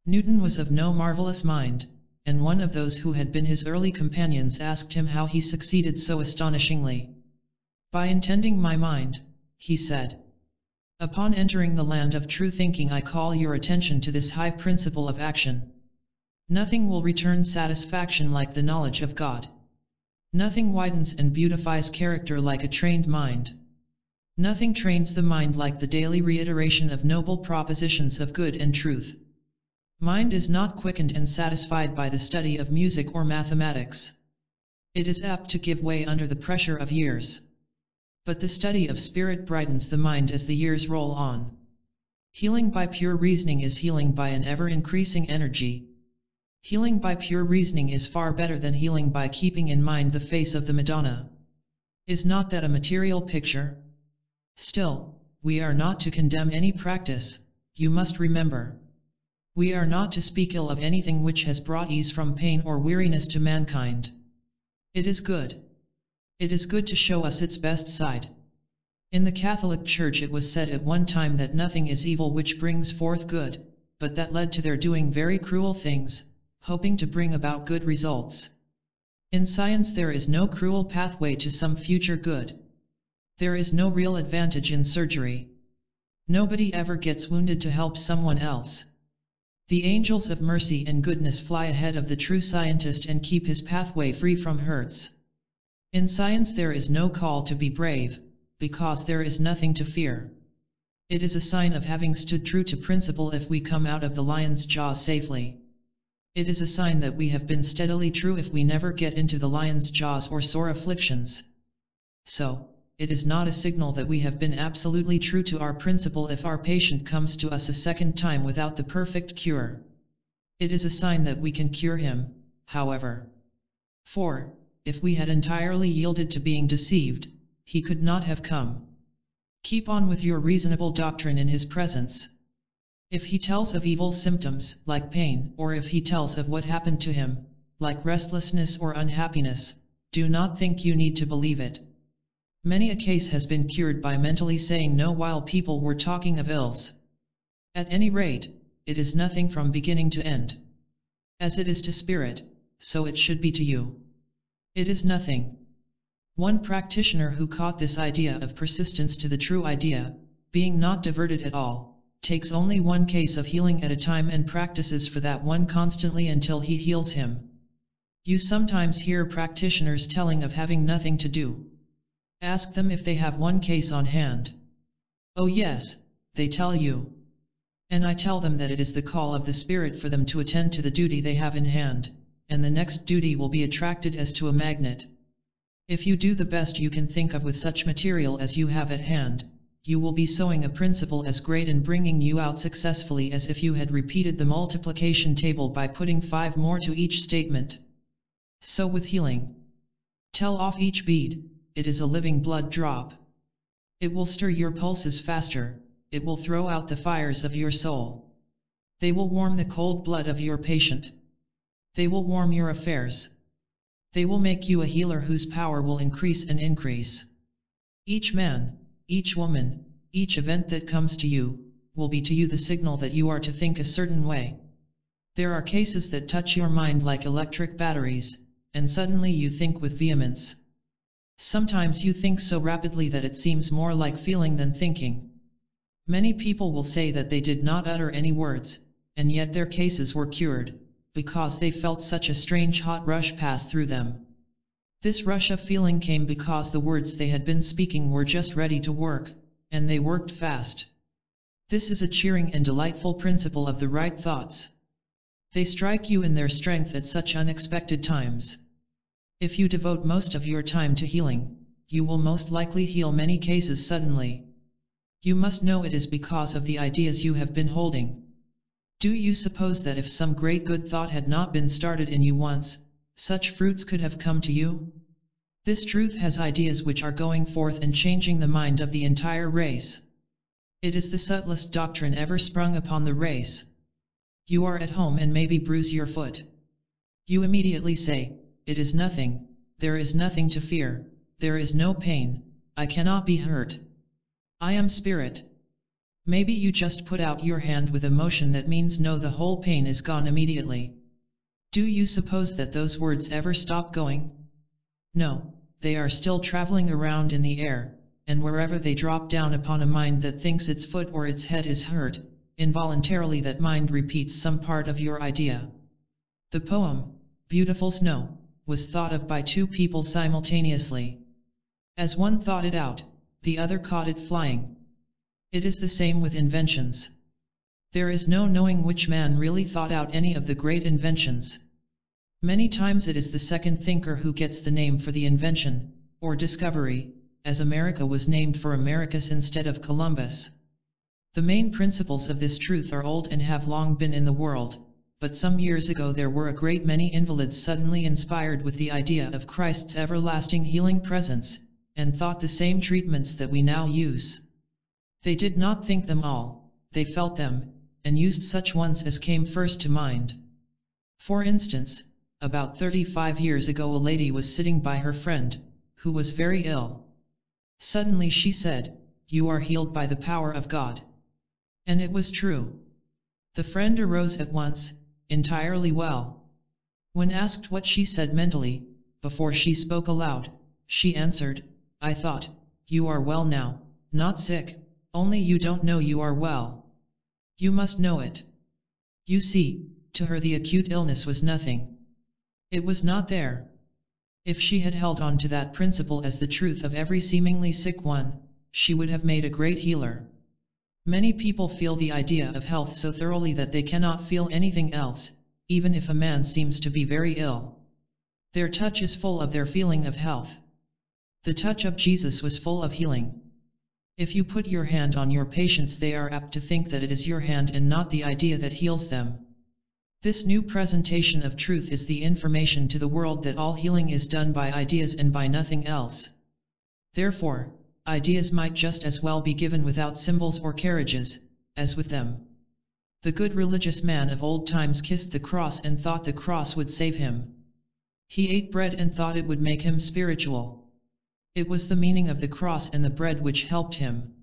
A: Newton was of no marvelous mind, and one of those who had been his early companions asked him how he succeeded so astonishingly. By intending my mind, he said. Upon entering the land of true thinking I call your attention to this high principle of action. Nothing will return satisfaction like the knowledge of God. Nothing widens and beautifies character like a trained mind. Nothing trains the mind like the daily reiteration of noble propositions of good and truth. Mind is not quickened and satisfied by the study of music or mathematics. It is apt to give way under the pressure of years. But the study of spirit brightens the mind as the years roll on. Healing by pure reasoning is healing by an ever-increasing energy. Healing by pure reasoning is far better than healing by keeping in mind the face of the Madonna. Is not that a material picture? Still, we are not to condemn any practice, you must remember. We are not to speak ill of anything which has brought ease from pain or weariness to mankind. It is good. It is good to show us its best side. In the Catholic Church it was said at one time that nothing is evil which brings forth good, but that led to their doing very cruel things, hoping to bring about good results. In science there is no cruel pathway to some future good. There is no real advantage in surgery. Nobody ever gets wounded to help someone else. The angels of mercy and goodness fly ahead of the true scientist and keep his pathway free from hurts. In science there is no call to be brave, because there is nothing to fear. It is a sign of having stood true to principle if we come out of the lion's jaw safely. It is a sign that we have been steadily true if we never get into the lion's jaws or sore afflictions. So, it is not a signal that we have been absolutely true to our principle if our patient comes to us a second time without the perfect cure. It is a sign that we can cure him, however. 4. If we had entirely yielded to being deceived, he could not have come. Keep on with your reasonable doctrine in his presence. If he tells of evil symptoms, like pain, or if he tells of what happened to him, like restlessness or unhappiness, do not think you need to believe it. Many a case has been cured by mentally saying no while people were talking of ills. At any rate, it is nothing from beginning to end. As it is to spirit, so it should be to you. It is nothing. One practitioner who caught this idea of persistence to the true idea, being not diverted at all, takes only one case of healing at a time and practices for that one constantly until he heals him. You sometimes hear practitioners telling of having nothing to do. Ask them if they have one case on hand. Oh yes, they tell you. And I tell them that it is the call of the Spirit for them to attend to the duty they have in hand, and the next duty will be attracted as to a magnet. If you do the best you can think of with such material as you have at hand, you will be sowing a principle as great and bringing you out successfully as if you had repeated the multiplication table by putting five more to each statement. So with healing. Tell off each bead, it is a living blood drop. It will stir your pulses faster, it will throw out the fires of your soul. They will warm the cold blood of your patient. They will warm your affairs. They will make you a healer whose power will increase and increase. Each man, each woman, each event that comes to you, will be to you the signal that you are to think a certain way. There are cases that touch your mind like electric batteries, and suddenly you think with vehemence. Sometimes you think so rapidly that it seems more like feeling than thinking. Many people will say that they did not utter any words, and yet their cases were cured, because they felt such a strange hot rush pass through them. This rush of feeling came because the words they had been speaking were just ready to work, and they worked fast. This is a cheering and delightful principle of the right thoughts. They strike you in their strength at such unexpected times. If you devote most of your time to healing, you will most likely heal many cases suddenly. You must know it is because of the ideas you have been holding. Do you suppose that if some great good thought had not been started in you once, such fruits could have come to you? This truth has ideas which are going forth and changing the mind of the entire race. It is the subtlest doctrine ever sprung upon the race. You are at home and maybe bruise your foot. You immediately say, it is nothing, there is nothing to fear, there is no pain, I cannot be hurt. I am spirit. Maybe you just put out your hand with a motion that means no the whole pain is gone immediately. Do you suppose that those words ever stop going? No, they are still traveling around in the air, and wherever they drop down upon a mind that thinks its foot or its head is hurt, involuntarily that mind repeats some part of your idea. The poem, Beautiful Snow was thought of by two people simultaneously. As one thought it out, the other caught it flying. It is the same with inventions. There is no knowing which man really thought out any of the great inventions. Many times it is the second thinker who gets the name for the invention, or discovery, as America was named for Americus instead of Columbus. The main principles of this truth are old and have long been in the world, but some years ago there were a great many invalids suddenly inspired with the idea of Christ's everlasting healing presence, and thought the same treatments that we now use. They did not think them all, they felt them, and used such ones as came first to mind. For instance, about 35 years ago a lady was sitting by her friend, who was very ill. Suddenly she said, You are healed by the power of God. And it was true. The friend arose at once, entirely well. When asked what she said mentally, before she spoke aloud, she answered, I thought, you are well now, not sick, only you don't know you are well. You must know it. You see, to her the acute illness was nothing. It was not there. If she had held on to that principle as the truth of every seemingly sick one, she would have made a great healer. Many people feel the idea of health so thoroughly that they cannot feel anything else, even if a man seems to be very ill. Their touch is full of their feeling of health. The touch of Jesus was full of healing. If you put your hand on your patients they are apt to think that it is your hand and not the idea that heals them. This new presentation of truth is the information to the world that all healing is done by ideas and by nothing else. Therefore, ideas might just as well be given without symbols or carriages, as with them. The good religious man of old times kissed the cross and thought the cross would save him. He ate bread and thought it would make him spiritual. It was the meaning of the cross and the bread which helped him.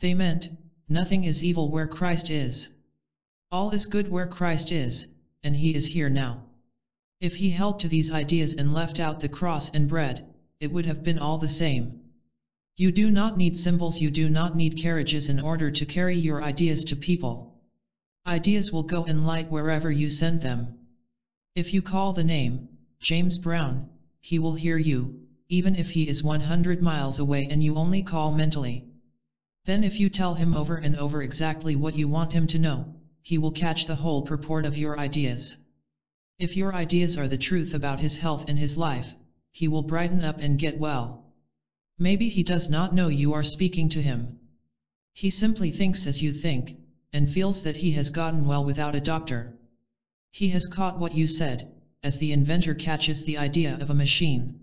A: They meant, nothing is evil where Christ is. All is good where Christ is, and he is here now. If he held to these ideas and left out the cross and bread, it would have been all the same. You do not need symbols, you do not need carriages in order to carry your ideas to people. Ideas will go in light wherever you send them. If you call the name, James Brown, he will hear you, even if he is 100 miles away and you only call mentally. Then if you tell him over and over exactly what you want him to know, he will catch the whole purport of your ideas. If your ideas are the truth about his health and his life, he will brighten up and get well. Maybe he does not know you are speaking to him. He simply thinks as you think, and feels that he has gotten well without a doctor. He has caught what you said, as the inventor catches the idea of a machine.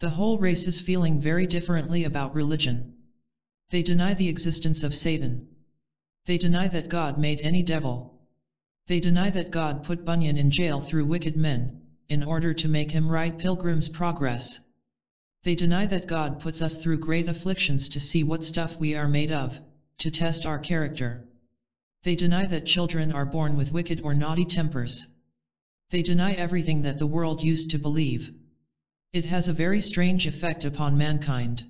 A: The whole race is feeling very differently about religion. They deny the existence of Satan. They deny that God made any devil. They deny that God put Bunyan in jail through wicked men, in order to make him write Pilgrim's Progress. They deny that God puts us through great afflictions to see what stuff we are made of, to test our character. They deny that children are born with wicked or naughty tempers. They deny everything that the world used to believe. It has a very strange effect upon mankind.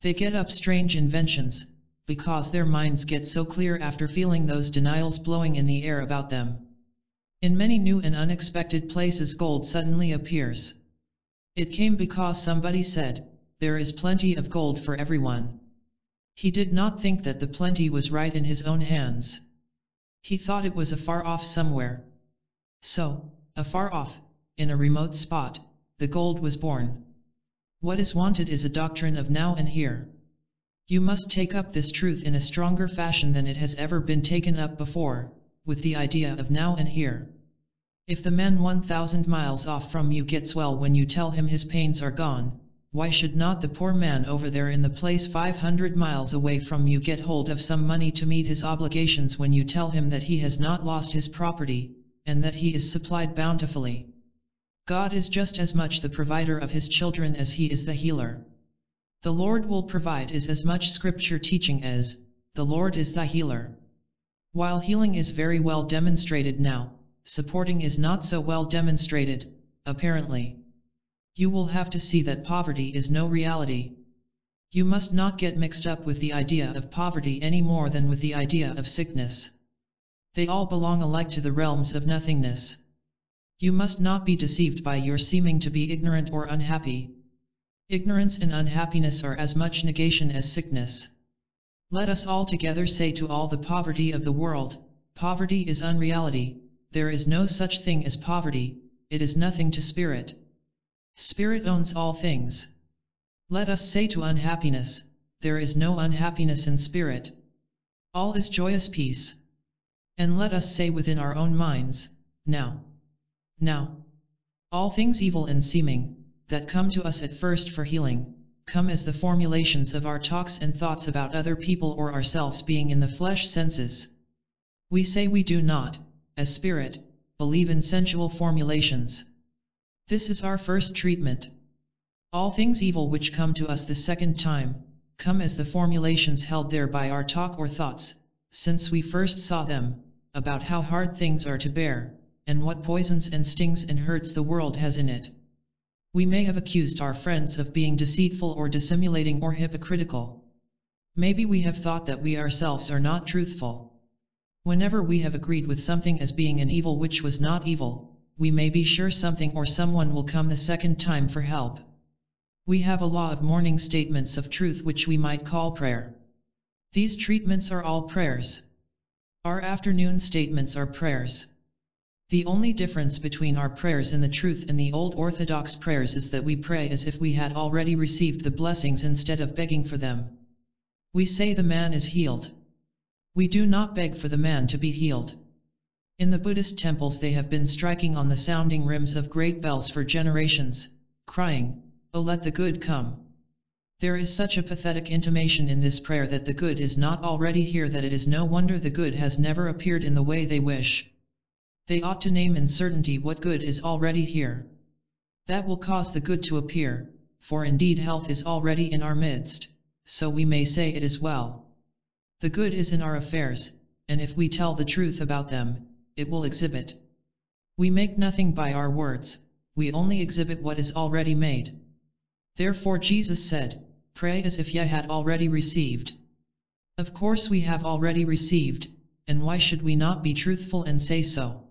A: They get up strange inventions, because their minds get so clear after feeling those denials blowing in the air about them. In many new and unexpected places gold suddenly appears. It came because somebody said, there is plenty of gold for everyone. He did not think that the plenty was right in his own hands. He thought it was afar off somewhere. So, afar off, in a remote spot, the gold was born. What is wanted is a doctrine of now and here. You must take up this truth in a stronger fashion than it has ever been taken up before, with the idea of now and here. If the man 1,000 miles off from you gets well when you tell him his pains are gone, why should not the poor man over there in the place 500 miles away from you get hold of some money to meet his obligations when you tell him that he has not lost his property, and that he is supplied bountifully? God is just as much the provider of his children as he is the healer. The Lord will provide is as much scripture teaching as, the Lord is the healer. While healing is very well demonstrated now, supporting is not so well demonstrated, apparently. You will have to see that poverty is no reality. You must not get mixed up with the idea of poverty any more than with the idea of sickness. They all belong alike to the realms of nothingness. You must not be deceived by your seeming to be ignorant or unhappy. Ignorance and unhappiness are as much negation as sickness. Let us all together say to all the poverty of the world, poverty is unreality, there is no such thing as poverty, it is nothing to spirit. Spirit owns all things. Let us say to unhappiness, there is no unhappiness in spirit. All is joyous peace. And let us say within our own minds, now. Now. All things evil and seeming, that come to us at first for healing, come as the formulations of our talks and thoughts about other people or ourselves being in the flesh senses. We say we do not, as spirit, believe in sensual formulations. This is our first treatment. All things evil which come to us the second time, come as the formulations held there by our talk or thoughts, since we first saw them, about how hard things are to bear, and what poisons and stings and hurts the world has in it. We may have accused our friends of being deceitful or dissimulating or hypocritical. Maybe we have thought that we ourselves are not truthful. Whenever we have agreed with something as being an evil which was not evil, we may be sure something or someone will come the second time for help. We have a law of morning statements of truth which we might call prayer. These treatments are all prayers. Our afternoon statements are prayers. The only difference between our prayers and the truth and the old Orthodox prayers is that we pray as if we had already received the blessings instead of begging for them. We say the man is healed. We do not beg for the man to be healed. In the Buddhist temples they have been striking on the sounding rims of great bells for generations, crying, O oh, let the good come. There is such a pathetic intimation in this prayer that the good is not already here that it is no wonder the good has never appeared in the way they wish. They ought to name in certainty what good is already here. That will cause the good to appear, for indeed health is already in our midst, so we may say it is well. The good is in our affairs, and if we tell the truth about them, it will exhibit. We make nothing by our words, we only exhibit what is already made. Therefore Jesus said, Pray as if ye had already received. Of course we have already received, and why should we not be truthful and say so?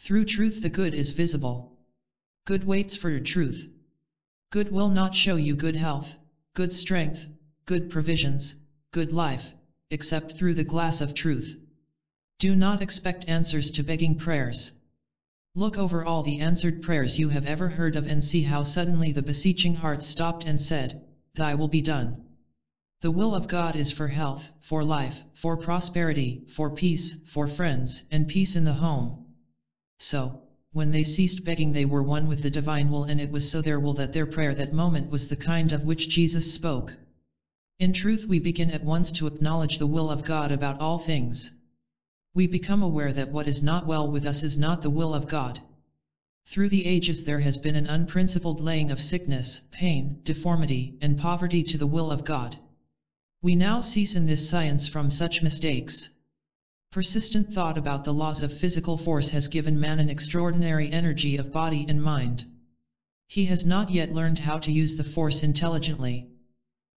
A: Through truth the good is visible. Good waits for truth. Good will not show you good health, good strength, good provisions, good life except through the glass of truth. Do not expect answers to begging prayers. Look over all the answered prayers you have ever heard of and see how suddenly the beseeching heart stopped and said, Thy will be done. The will of God is for health, for life, for prosperity, for peace, for friends, and peace in the home. So, when they ceased begging they were one with the divine will and it was so their will that their prayer that moment was the kind of which Jesus spoke. In truth we begin at once to acknowledge the will of God about all things. We become aware that what is not well with us is not the will of God. Through the ages there has been an unprincipled laying of sickness, pain, deformity, and poverty to the will of God. We now cease in this science from such mistakes. Persistent thought about the laws of physical force has given man an extraordinary energy of body and mind. He has not yet learned how to use the force intelligently,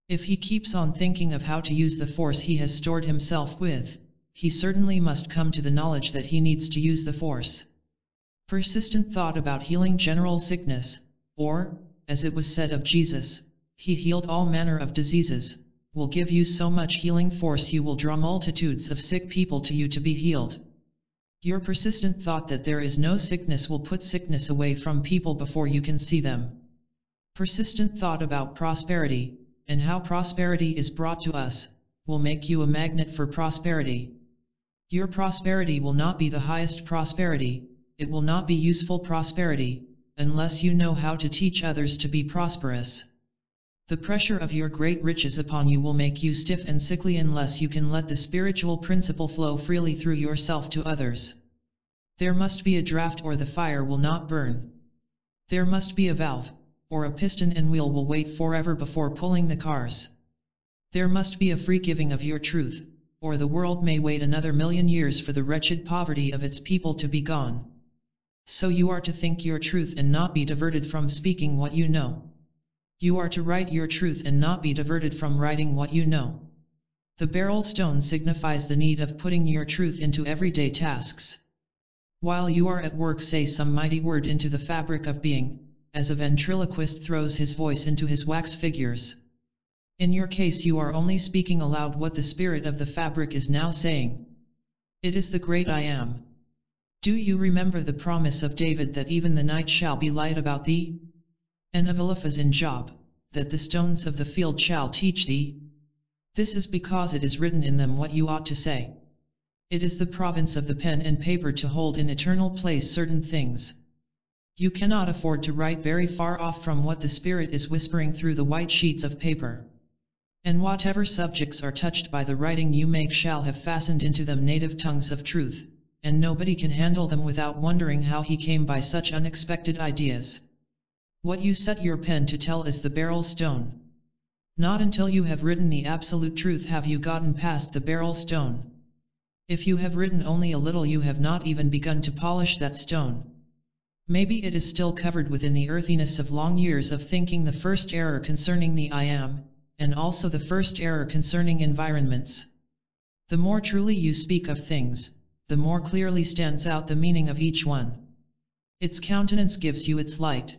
A: if he keeps on thinking of how to use the force he has stored himself with, he certainly must come to the knowledge that he needs to use the force. Persistent thought about healing general sickness, or, as it was said of Jesus, he healed all manner of diseases, will give you so much healing force you will draw multitudes of sick people to you to be healed. Your persistent thought that there is no sickness will put sickness away from people before you can see them. Persistent thought about prosperity, and how prosperity is brought to us, will make you a magnet for prosperity. Your prosperity will not be the highest prosperity, it will not be useful prosperity, unless you know how to teach others to be prosperous. The pressure of your great riches upon you will make you stiff and sickly unless you can let the spiritual principle flow freely through yourself to others. There must be a draft or the fire will not burn. There must be a valve, or a piston and wheel will wait forever before pulling the cars. There must be a free giving of your truth, or the world may wait another million years for the wretched poverty of its people to be gone. So you are to think your truth and not be diverted from speaking what you know. You are to write your truth and not be diverted from writing what you know. The beryl stone signifies the need of putting your truth into everyday tasks. While you are at work say some mighty word into the fabric of being, as a ventriloquist throws his voice into his wax figures. In your case you are only speaking aloud what the spirit of the fabric is now saying. It is the great I am. Do you remember the promise of David that even the night shall be light about thee? And of Eliphaz in Job, that the stones of the field shall teach thee? This is because it is written in them what you ought to say. It is the province of the pen and paper to hold in eternal place certain things, you cannot afford to write very far off from what the Spirit is whispering through the white sheets of paper. And whatever subjects are touched by the writing you make shall have fastened into them native tongues of truth, and nobody can handle them without wondering how he came by such unexpected ideas. What you set your pen to tell is the beryl stone. Not until you have written the absolute truth have you gotten past the beryl stone. If you have written only a little you have not even begun to polish that stone. Maybe it is still covered within the earthiness of long years of thinking the first error concerning the I am, and also the first error concerning environments. The more truly you speak of things, the more clearly stands out the meaning of each one. Its countenance gives you its light.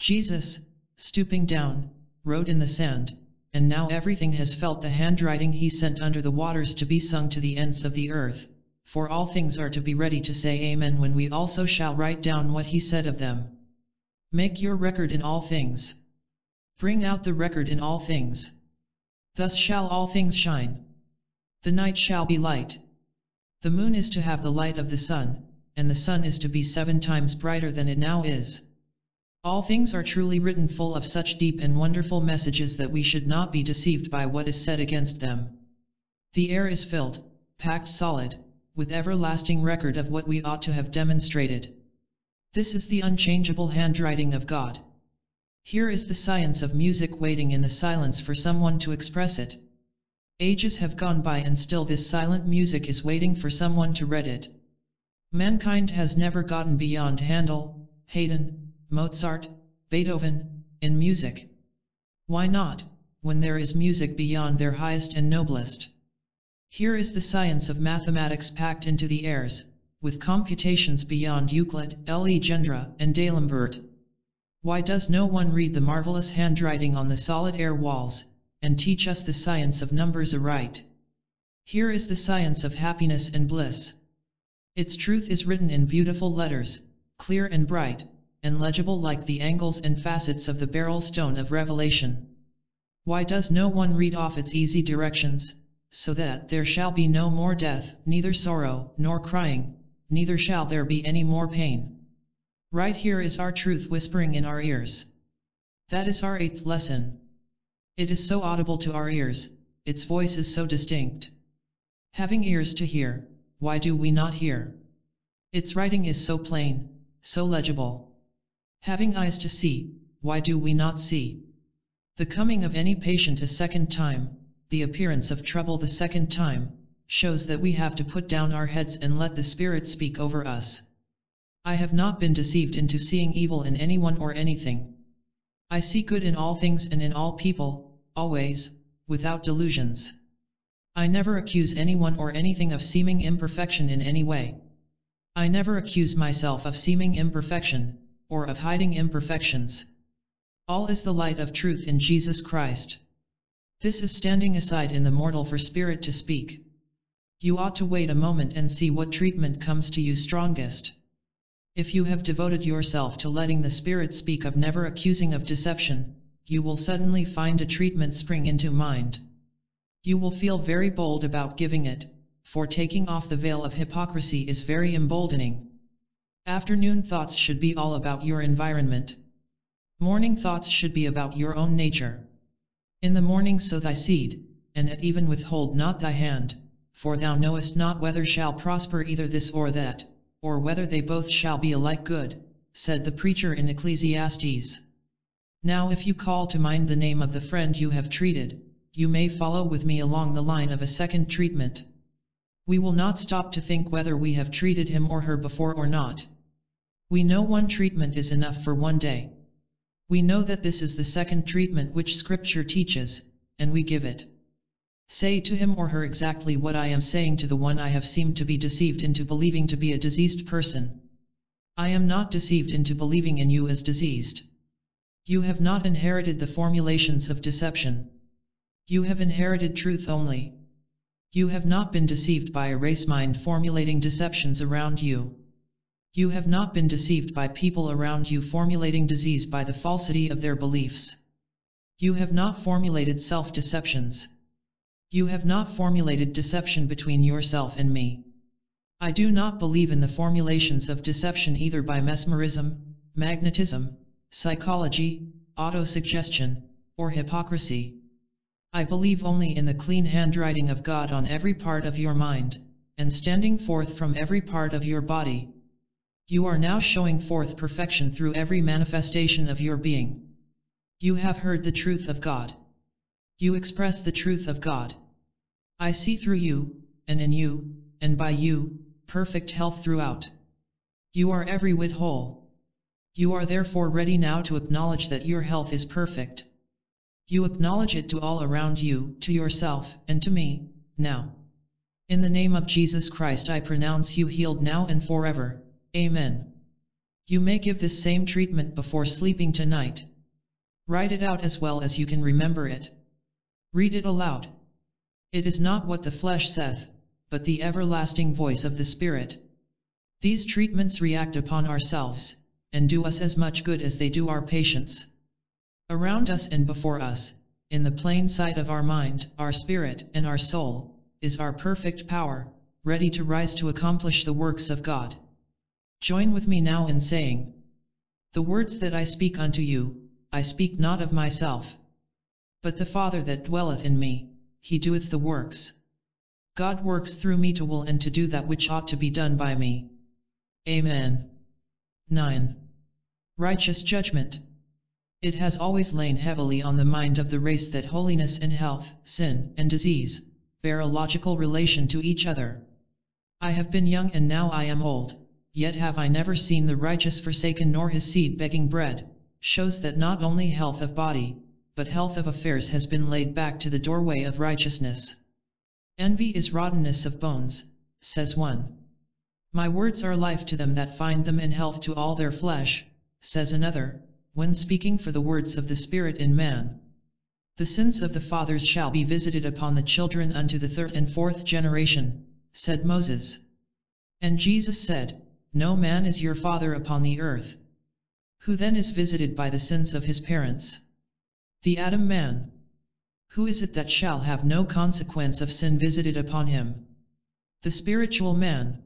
A: Jesus, stooping down, wrote in the sand, and now everything has felt the handwriting he sent under the waters to be sung to the ends of the earth for all things are to be ready to say Amen when we also shall write down what he said of them. Make your record in all things. Bring out the record in all things. Thus shall all things shine. The night shall be light. The moon is to have the light of the sun, and the sun is to be seven times brighter than it now is. All things are truly written full of such deep and wonderful messages that we should not be deceived by what is said against them. The air is filled, packed solid, with everlasting record of what we ought to have demonstrated. This is the unchangeable handwriting of God. Here is the science of music waiting in the silence for someone to express it. Ages have gone by and still this silent music is waiting for someone to read it. Mankind has never gotten beyond Handel, Haydn, Mozart, Beethoven, in music. Why not, when there is music beyond their highest and noblest? Here is the science of mathematics packed into the airs, with computations beyond Euclid, L. E. Gendre, and D'Alembert. Why does no one read the marvelous handwriting on the solid air walls, and teach us the science of numbers aright? Here is the science of happiness and bliss. Its truth is written in beautiful letters, clear and bright, and legible like the angles and facets of the beryl stone of revelation. Why does no one read off its easy directions, so that there shall be no more death, neither sorrow, nor crying, neither shall there be any more pain. Right here is our truth whispering in our ears. That is our eighth lesson. It is so audible to our ears, its voice is so distinct. Having ears to hear, why do we not hear? Its writing is so plain, so legible. Having eyes to see, why do we not see? The coming of any patient a second time, the appearance of trouble the second time, shows that we have to put down our heads and let the Spirit speak over us. I have not been deceived into seeing evil in anyone or anything. I see good in all things and in all people, always, without delusions. I never accuse anyone or anything of seeming imperfection in any way. I never accuse myself of seeming imperfection, or of hiding imperfections. All is the light of truth in Jesus Christ. This is standing aside in the mortal for spirit to speak. You ought to wait a moment and see what treatment comes to you strongest. If you have devoted yourself to letting the spirit speak of never accusing of deception, you will suddenly find a treatment spring into mind. You will feel very bold about giving it, for taking off the veil of hypocrisy is very emboldening. Afternoon thoughts should be all about your environment. Morning thoughts should be about your own nature. In the morning sow thy seed, and at even withhold not thy hand, for thou knowest not whether shall prosper either this or that, or whether they both shall be alike good, said the preacher in Ecclesiastes. Now if you call to mind the name of the friend you have treated, you may follow with me along the line of a second treatment. We will not stop to think whether we have treated him or her before or not. We know one treatment is enough for one day. We know that this is the second treatment which Scripture teaches, and we give it. Say to him or her exactly what I am saying to the one I have seemed to be deceived into believing to be a diseased person. I am not deceived into believing in you as diseased. You have not inherited the formulations of deception. You have inherited truth only. You have not been deceived by a race mind formulating deceptions around you. You have not been deceived by people around you formulating disease by the falsity of their beliefs. You have not formulated self-deceptions. You have not formulated deception between yourself and me. I do not believe in the formulations of deception either by mesmerism, magnetism, psychology, autosuggestion, or hypocrisy. I believe only in the clean handwriting of God on every part of your mind, and standing forth from every part of your body, you are now showing forth perfection through every manifestation of your being. You have heard the truth of God. You express the truth of God. I see through you, and in you, and by you, perfect health throughout. You are every whit whole. You are therefore ready now to acknowledge that your health is perfect. You acknowledge it to all around you, to yourself, and to me, now. In the name of Jesus Christ I pronounce you healed now and forever. Amen. You may give this same treatment before sleeping tonight. Write it out as well as you can remember it. Read it aloud. It is not what the flesh saith, but the everlasting voice of the Spirit. These treatments react upon ourselves, and do us as much good as they do our patients. Around us and before us, in the plain sight of our mind, our spirit and our soul, is our perfect power, ready to rise to accomplish the works of God. Join with me now in saying, The words that I speak unto you, I speak not of myself. But the Father that dwelleth in me, he doeth the works. God works through me to will and to do that which ought to be done by me. Amen. 9. Righteous Judgment It has always lain heavily on the mind of the race that holiness and health, sin and disease, bear a logical relation to each other. I have been young and now I am old yet have I never seen the righteous forsaken nor his seed begging bread, shows that not only health of body, but health of affairs has been laid back to the doorway of righteousness. Envy is rottenness of bones, says one. My words are life to them that find them and health to all their flesh, says another, when speaking for the words of the Spirit in man. The sins of the fathers shall be visited upon the children unto the third and fourth generation, said Moses. And Jesus said, no man is your father upon the earth. Who then is visited by the sins of his parents? The Adam man. Who is it that shall have no consequence of sin visited upon him? The spiritual man.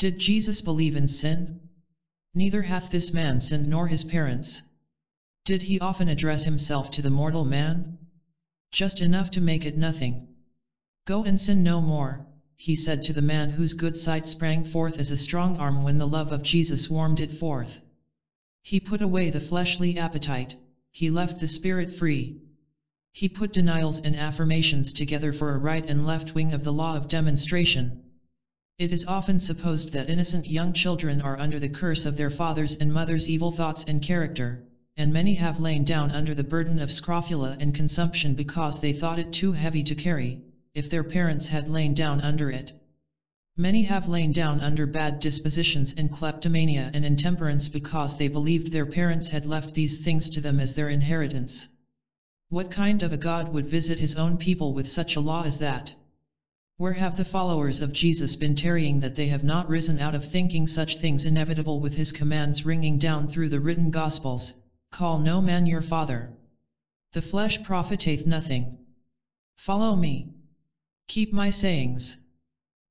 A: Did Jesus believe in sin? Neither hath this man sinned nor his parents. Did he often address himself to the mortal man? Just enough to make it nothing. Go and sin no more, he said to the man whose good side sprang forth as a strong arm when the love of Jesus warmed it forth. He put away the fleshly appetite, he left the spirit free. He put denials and affirmations together for a right and left wing of the law of demonstration. It is often supposed that innocent young children are under the curse of their fathers and mothers' evil thoughts and character, and many have lain down under the burden of scrofula and consumption because they thought it too heavy to carry, if their parents had lain down under it. Many have lain down under bad dispositions and kleptomania and intemperance because they believed their parents had left these things to them as their inheritance. What kind of a God would visit his own people with such a law as that? Where have the followers of Jesus been tarrying that they have not risen out of thinking such things inevitable with his commands ringing down through the written Gospels, call no man your father. The flesh profiteth nothing. Follow me. Keep my sayings.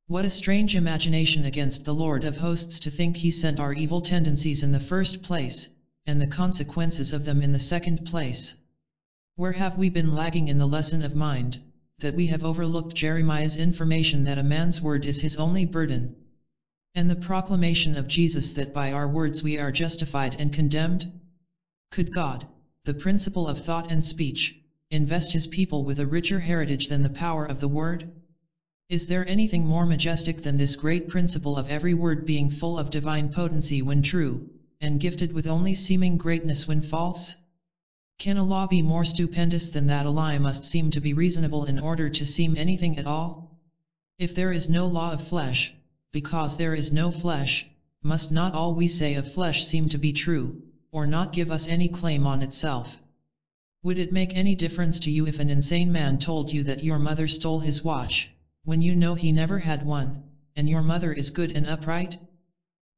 A: What a strange imagination against the Lord of hosts to think he sent our evil tendencies in the first place, and the consequences of them in the second place. Where have we been lagging in the lesson of mind, that we have overlooked Jeremiah's information that a man's word is his only burden? And the proclamation of Jesus that by our words we are justified and condemned? Could God, the principle of thought and speech, invest his people with a richer heritage than the power of the word? Is there anything more majestic than this great principle of every word being full of divine potency when true, and gifted with only seeming greatness when false? Can a law be more stupendous than that a lie must seem to be reasonable in order to seem anything at all? If there is no law of flesh, because there is no flesh, must not all we say of flesh seem to be true, or not give us any claim on itself? Would it make any difference to you if an insane man told you that your mother stole his watch, when you know he never had one, and your mother is good and upright?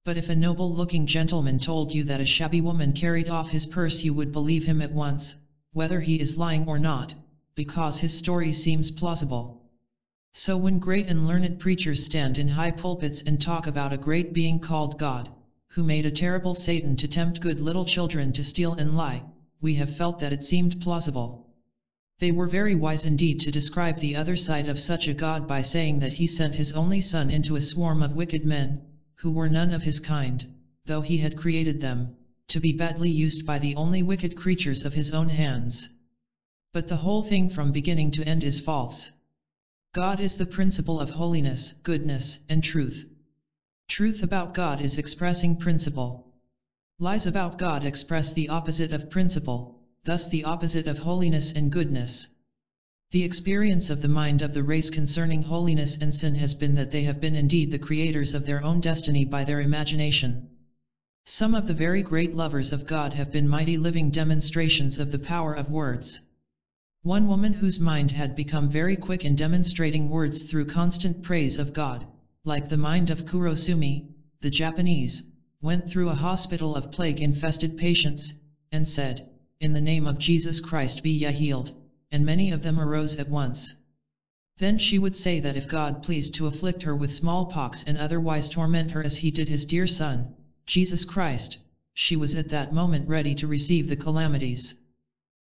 A: But if a noble-looking gentleman told you that a shabby woman carried off his purse you would believe him at once, whether he is lying or not, because his story seems plausible. So when great and learned preachers stand in high pulpits and talk about a great being called God, who made a terrible Satan to tempt good little children to steal and lie, we have felt that it seemed plausible. They were very wise indeed to describe the other side of such a god by saying that he sent his only son into a swarm of wicked men, who were none of his kind, though he had created them, to be badly used by the only wicked creatures of his own hands. But the whole thing from beginning to end is false. God is the principle of holiness, goodness, and truth. Truth about God is expressing principle. Lies about God express the opposite of principle, thus the opposite of holiness and goodness. The experience of the mind of the race concerning holiness and sin has been that they have been indeed the creators of their own destiny by their imagination. Some of the very great lovers of God have been mighty living demonstrations of the power of words. One woman whose mind had become very quick in demonstrating words through constant praise of God, like the mind of Kurozumi, the Japanese, went through a hospital of plague-infested patients, and said, In the name of Jesus Christ be ye healed, and many of them arose at once. Then she would say that if God pleased to afflict her with smallpox and otherwise torment her as he did his dear son, Jesus Christ, she was at that moment ready to receive the calamities.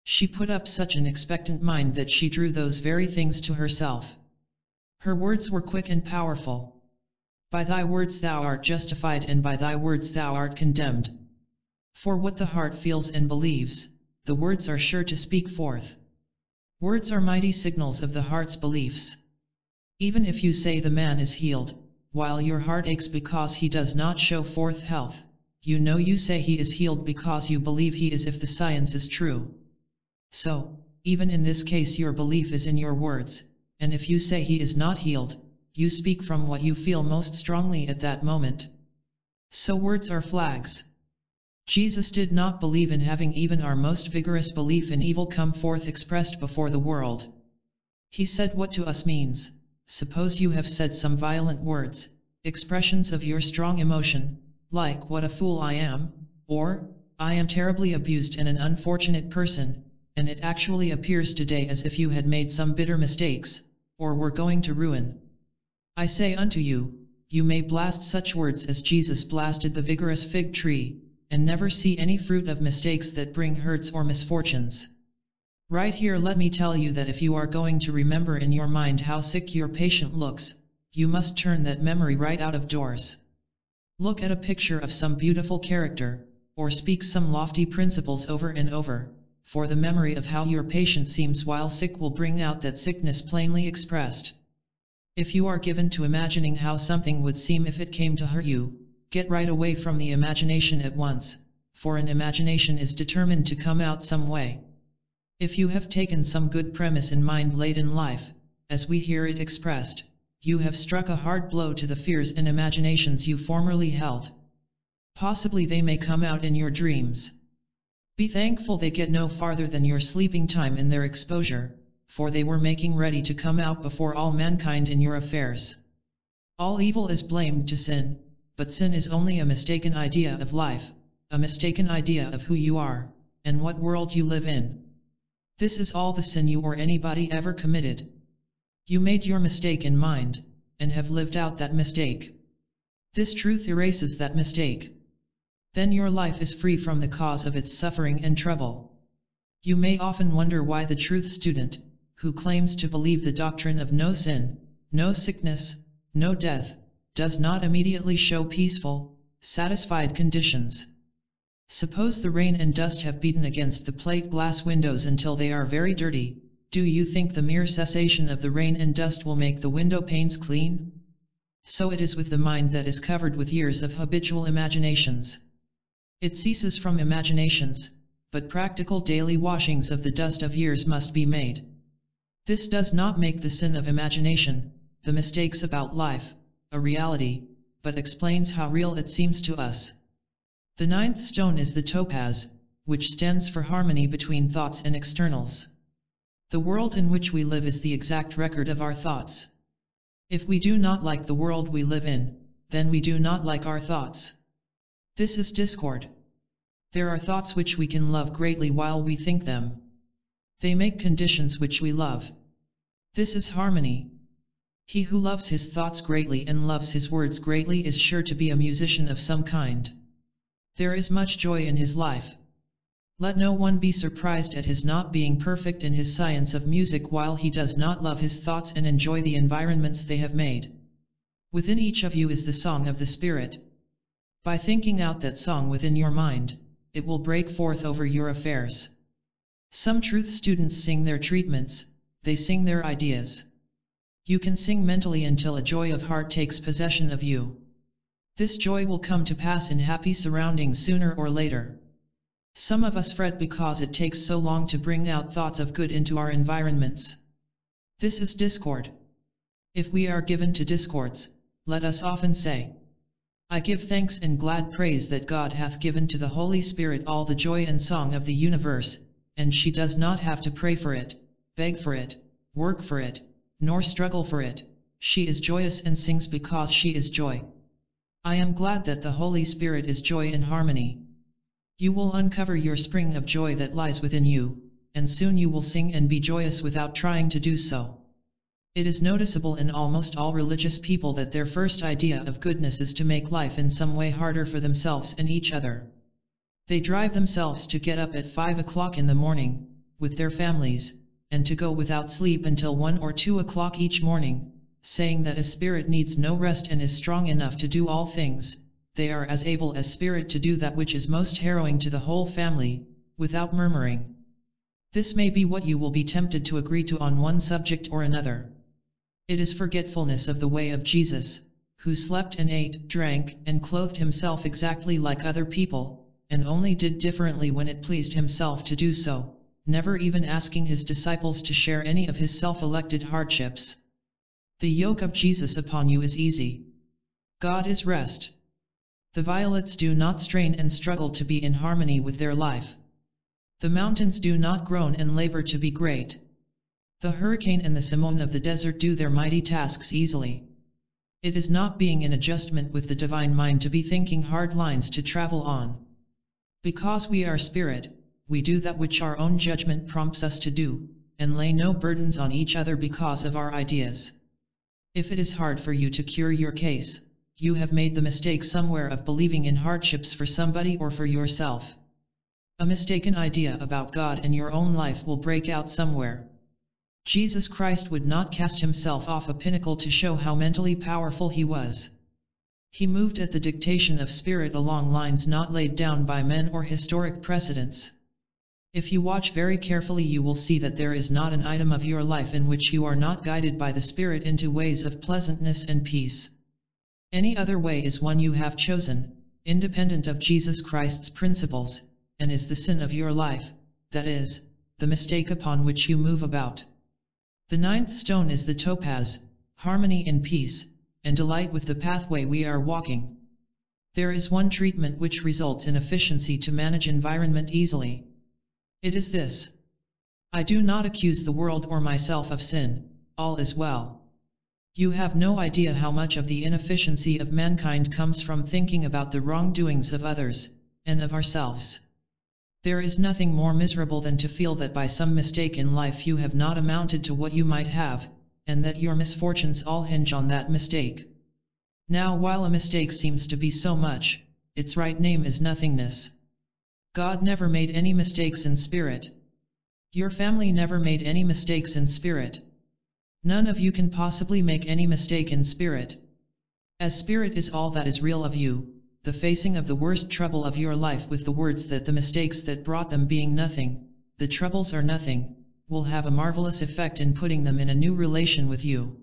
A: She put up such an expectant mind that she drew those very things to herself. Her words were quick and powerful. By thy words thou art justified and by thy words thou art condemned. For what the heart feels and believes, the words are sure to speak forth. Words are mighty signals of the heart's beliefs. Even if you say the man is healed, while your heart aches because he does not show forth health, you know you say he is healed because you believe he is if the science is true. So, even in this case your belief is in your words, and if you say he is not healed, you speak from what you feel most strongly at that moment. So words are flags. Jesus did not believe in having even our most vigorous belief in evil come forth expressed before the world. He said what to us means, suppose you have said some violent words, expressions of your strong emotion, like what a fool I am, or, I am terribly abused and an unfortunate person, and it actually appears today as if you had made some bitter mistakes, or were going to ruin. I say unto you, you may blast such words as Jesus blasted the vigorous fig tree, and never see any fruit of mistakes that bring hurts or misfortunes. Right here let me tell you that if you are going to remember in your mind how sick your patient looks, you must turn that memory right out of doors. Look at a picture of some beautiful character, or speak some lofty principles over and over, for the memory of how your patient seems while sick will bring out that sickness plainly expressed. If you are given to imagining how something would seem if it came to hurt you, get right away from the imagination at once, for an imagination is determined to come out some way. If you have taken some good premise in mind late in life, as we hear it expressed, you have struck a hard blow to the fears and imaginations you formerly held. Possibly they may come out in your dreams. Be thankful they get no farther than your sleeping time in their exposure, for they were making ready to come out before all mankind in your affairs. All evil is blamed to sin, but sin is only a mistaken idea of life, a mistaken idea of who you are, and what world you live in. This is all the sin you or anybody ever committed. You made your mistake in mind, and have lived out that mistake. This truth erases that mistake. Then your life is free from the cause of its suffering and trouble. You may often wonder why the truth student, who claims to believe the doctrine of no sin, no sickness, no death, does not immediately show peaceful, satisfied conditions. Suppose the rain and dust have beaten against the plate glass windows until they are very dirty, do you think the mere cessation of the rain and dust will make the window panes clean? So it is with the mind that is covered with years of habitual imaginations. It ceases from imaginations, but practical daily washings of the dust of years must be made. This does not make the sin of imagination, the mistakes about life, a reality, but explains how real it seems to us. The ninth stone is the topaz, which stands for harmony between thoughts and externals. The world in which we live is the exact record of our thoughts. If we do not like the world we live in, then we do not like our thoughts. This is discord. There are thoughts which we can love greatly while we think them. They make conditions which we love. This is harmony. He who loves his thoughts greatly and loves his words greatly is sure to be a musician of some kind. There is much joy in his life. Let no one be surprised at his not being perfect in his science of music while he does not love his thoughts and enjoy the environments they have made. Within each of you is the song of the Spirit. By thinking out that song within your mind, it will break forth over your affairs. Some truth students sing their treatments, they sing their ideas. You can sing mentally until a joy of heart takes possession of you. This joy will come to pass in happy surroundings sooner or later. Some of us fret because it takes so long to bring out thoughts of good into our environments. This is discord. If we are given to discords, let us often say, I give thanks and glad praise that God hath given to the Holy Spirit all the joy and song of the universe, and she does not have to pray for it, beg for it, work for it, nor struggle for it, she is joyous and sings because she is joy. I am glad that the Holy Spirit is joy and harmony. You will uncover your spring of joy that lies within you, and soon you will sing and be joyous without trying to do so. It is noticeable in almost all religious people that their first idea of goodness is to make life in some way harder for themselves and each other. They drive themselves to get up at 5 o'clock in the morning, with their families, and to go without sleep until 1 or 2 o'clock each morning, saying that a spirit needs no rest and is strong enough to do all things, they are as able as spirit to do that which is most harrowing to the whole family, without murmuring. This may be what you will be tempted to agree to on one subject or another. It is forgetfulness of the way of Jesus, who slept and ate, drank and clothed himself exactly like other people, and only did differently when it pleased himself to do so, never even asking his disciples to share any of his self-elected hardships. The yoke of Jesus upon you is easy. God is rest. The violets do not strain and struggle to be in harmony with their life. The mountains do not groan and labor to be great. The hurricane and the simoom of the desert do their mighty tasks easily. It is not being in adjustment with the divine mind to be thinking hard lines to travel on. Because we are spirit, we do that which our own judgment prompts us to do, and lay no burdens on each other because of our ideas. If it is hard for you to cure your case, you have made the mistake somewhere of believing in hardships for somebody or for yourself. A mistaken idea about God and your own life will break out somewhere. Jesus Christ would not cast himself off a pinnacle to show how mentally powerful he was. He moved at the dictation of spirit along lines not laid down by men or historic precedents. If you watch very carefully you will see that there is not an item of your life in which you are not guided by the Spirit into ways of pleasantness and peace. Any other way is one you have chosen, independent of Jesus Christ's principles, and is the sin of your life, that is, the mistake upon which you move about. The ninth stone is the topaz, harmony and peace, and delight with the pathway we are walking. There is one treatment which results in efficiency to manage environment easily. It is this. I do not accuse the world or myself of sin, all is well. You have no idea how much of the inefficiency of mankind comes from thinking about the wrongdoings of others, and of ourselves. There is nothing more miserable than to feel that by some mistake in life you have not amounted to what you might have, and that your misfortunes all hinge on that mistake. Now while a mistake seems to be so much, its right name is nothingness. God never made any mistakes in spirit. Your family never made any mistakes in spirit. None of you can possibly make any mistake in spirit. As spirit is all that is real of you, the facing of the worst trouble of your life with the words that the mistakes that brought them being nothing, the troubles are nothing will have a marvelous effect in putting them in a new relation with you.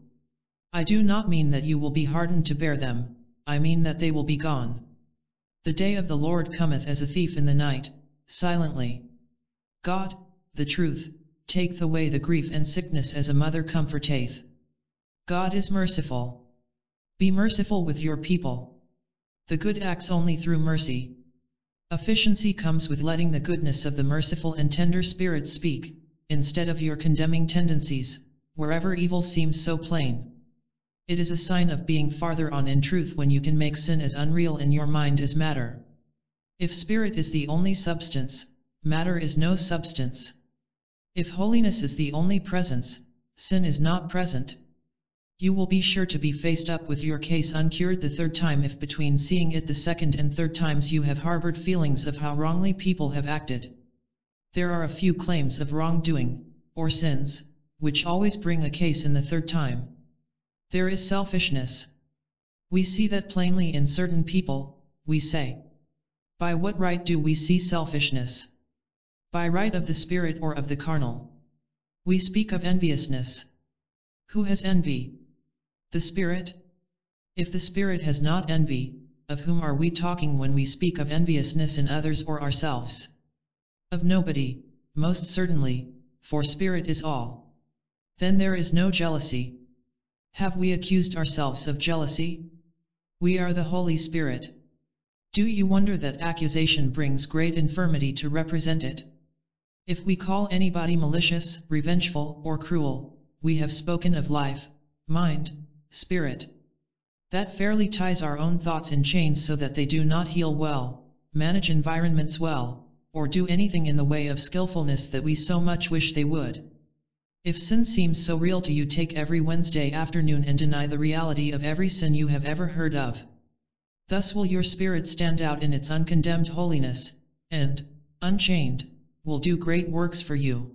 A: I do not mean that you will be hardened to bear them, I mean that they will be gone. The day of the Lord cometh as a thief in the night, silently. God, the truth, taketh away the grief and sickness as a mother comforteth. God is merciful. Be merciful with your people. The good acts only through mercy. Efficiency comes with letting the goodness of the merciful and tender spirit speak instead of your condemning tendencies, wherever evil seems so plain. It is a sign of being farther on in truth when you can make sin as unreal in your mind as matter. If spirit is the only substance, matter is no substance. If holiness is the only presence, sin is not present. You will be sure to be faced up with your case uncured the third time if between seeing it the second and third times you have harbored feelings of how wrongly people have acted there are a few claims of wrongdoing, or sins, which always bring a case in the third time. There is selfishness. We see that plainly in certain people, we say. By what right do we see selfishness? By right of the spirit or of the carnal. We speak of enviousness. Who has envy? The spirit? If the spirit has not envy, of whom are we talking when we speak of enviousness in others or ourselves? Of nobody, most certainly, for spirit is all. Then there is no jealousy. Have we accused ourselves of jealousy? We are the Holy Spirit. Do you wonder that accusation brings great infirmity to represent it? If we call anybody malicious, revengeful, or cruel, we have spoken of life, mind, spirit. That fairly ties our own thoughts in chains so that they do not heal well, manage environments well, or do anything in the way of skillfulness that we so much wish they would. If sin seems so real to you take every Wednesday afternoon and deny the reality of every sin you have ever heard of. Thus will your spirit stand out in its uncondemned holiness, and, unchained, will do great works for you.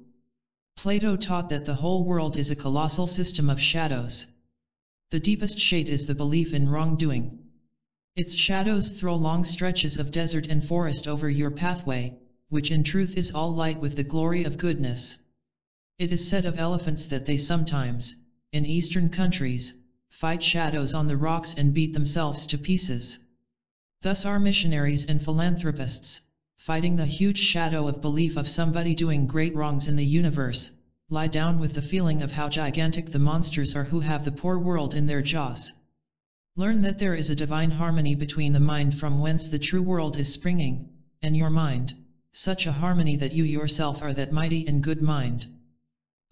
A: Plato taught that the whole world is a colossal system of shadows. The deepest shade is the belief in wrongdoing. Its shadows throw long stretches of desert and forest over your pathway, which in truth is all light with the glory of goodness. It is said of elephants that they sometimes, in eastern countries, fight shadows on the rocks and beat themselves to pieces. Thus are missionaries and philanthropists, fighting the huge shadow of belief of somebody doing great wrongs in the universe, lie down with the feeling of how gigantic the monsters are who have the poor world in their jaws. Learn that there is a divine harmony between the mind from whence the true world is springing, and your mind such a harmony that you yourself are that mighty and good mind.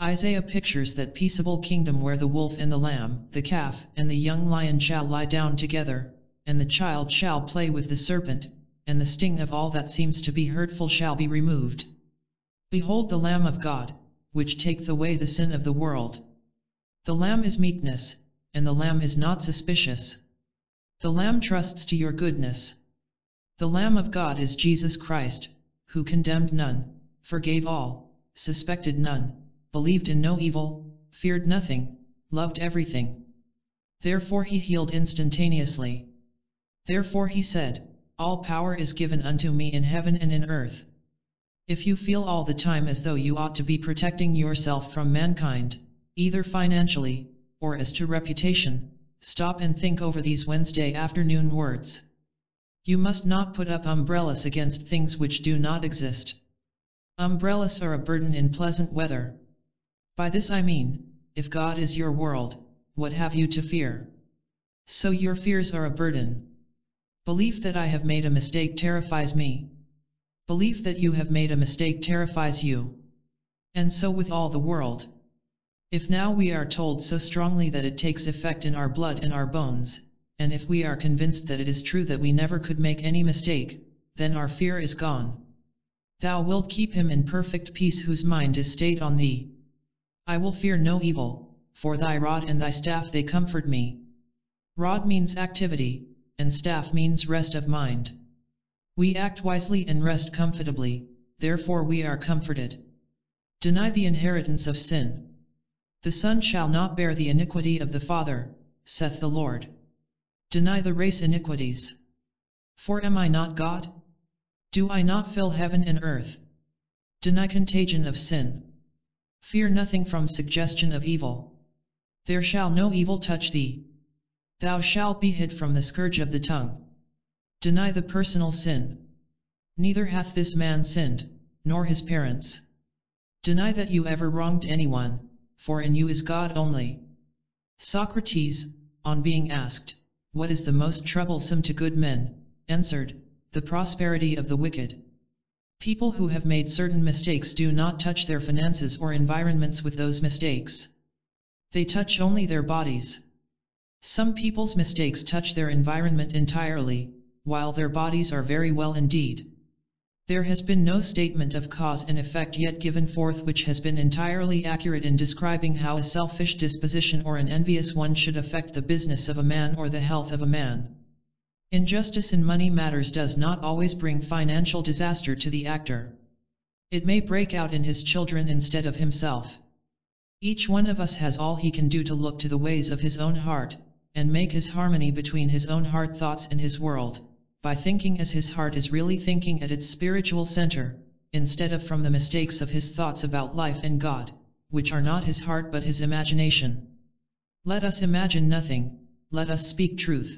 A: Isaiah pictures that peaceable kingdom where the wolf and the lamb, the calf and the young lion shall lie down together, and the child shall play with the serpent, and the sting of all that seems to be hurtful shall be removed. Behold the Lamb of God, which taketh away the sin of the world. The Lamb is meekness, and the Lamb is not suspicious. The Lamb trusts to your goodness. The Lamb of God is Jesus Christ, who condemned none, forgave all, suspected none, believed in no evil, feared nothing, loved everything. Therefore he healed instantaneously. Therefore he said, All power is given unto me in heaven and in earth. If you feel all the time as though you ought to be protecting yourself from mankind, either financially, or as to reputation, stop and think over these Wednesday afternoon words. You must not put up umbrellas against things which do not exist. Umbrellas are a burden in pleasant weather. By this I mean, if God is your world, what have you to fear? So your fears are a burden. Belief that I have made a mistake terrifies me. Belief that you have made a mistake terrifies you. And so with all the world. If now we are told so strongly that it takes effect in our blood and our bones, and if we are convinced that it is true that we never could make any mistake, then our fear is gone. Thou wilt keep him in perfect peace whose mind is stayed on thee. I will fear no evil, for thy rod and thy staff they comfort me. Rod means activity, and staff means rest of mind. We act wisely and rest comfortably, therefore we are comforted. Deny the inheritance of sin. The Son shall not bear the iniquity of the Father, saith the Lord. Deny the race iniquities. For am I not God? Do I not fill heaven and earth? Deny contagion of sin. Fear nothing from suggestion of evil. There shall no evil touch thee. Thou shalt be hid from the scourge of the tongue. Deny the personal sin. Neither hath this man sinned, nor his parents. Deny that you ever wronged anyone, for in you is God only. Socrates, on being asked, what is the most troublesome to good men? Answered, The prosperity of the wicked. People who have made certain mistakes do not touch their finances or environments with those mistakes. They touch only their bodies. Some people's mistakes touch their environment entirely, while their bodies are very well indeed. There has been no statement of cause and effect yet given forth which has been entirely accurate in describing how a selfish disposition or an envious one should affect the business of a man or the health of a man. Injustice in money matters does not always bring financial disaster to the actor. It may break out in his children instead of himself. Each one of us has all he can do to look to the ways of his own heart, and make his harmony between his own heart thoughts and his world by thinking as his heart is really thinking at its spiritual center, instead of from the mistakes of his thoughts about life and God, which are not his heart but his imagination. Let us imagine nothing, let us speak truth.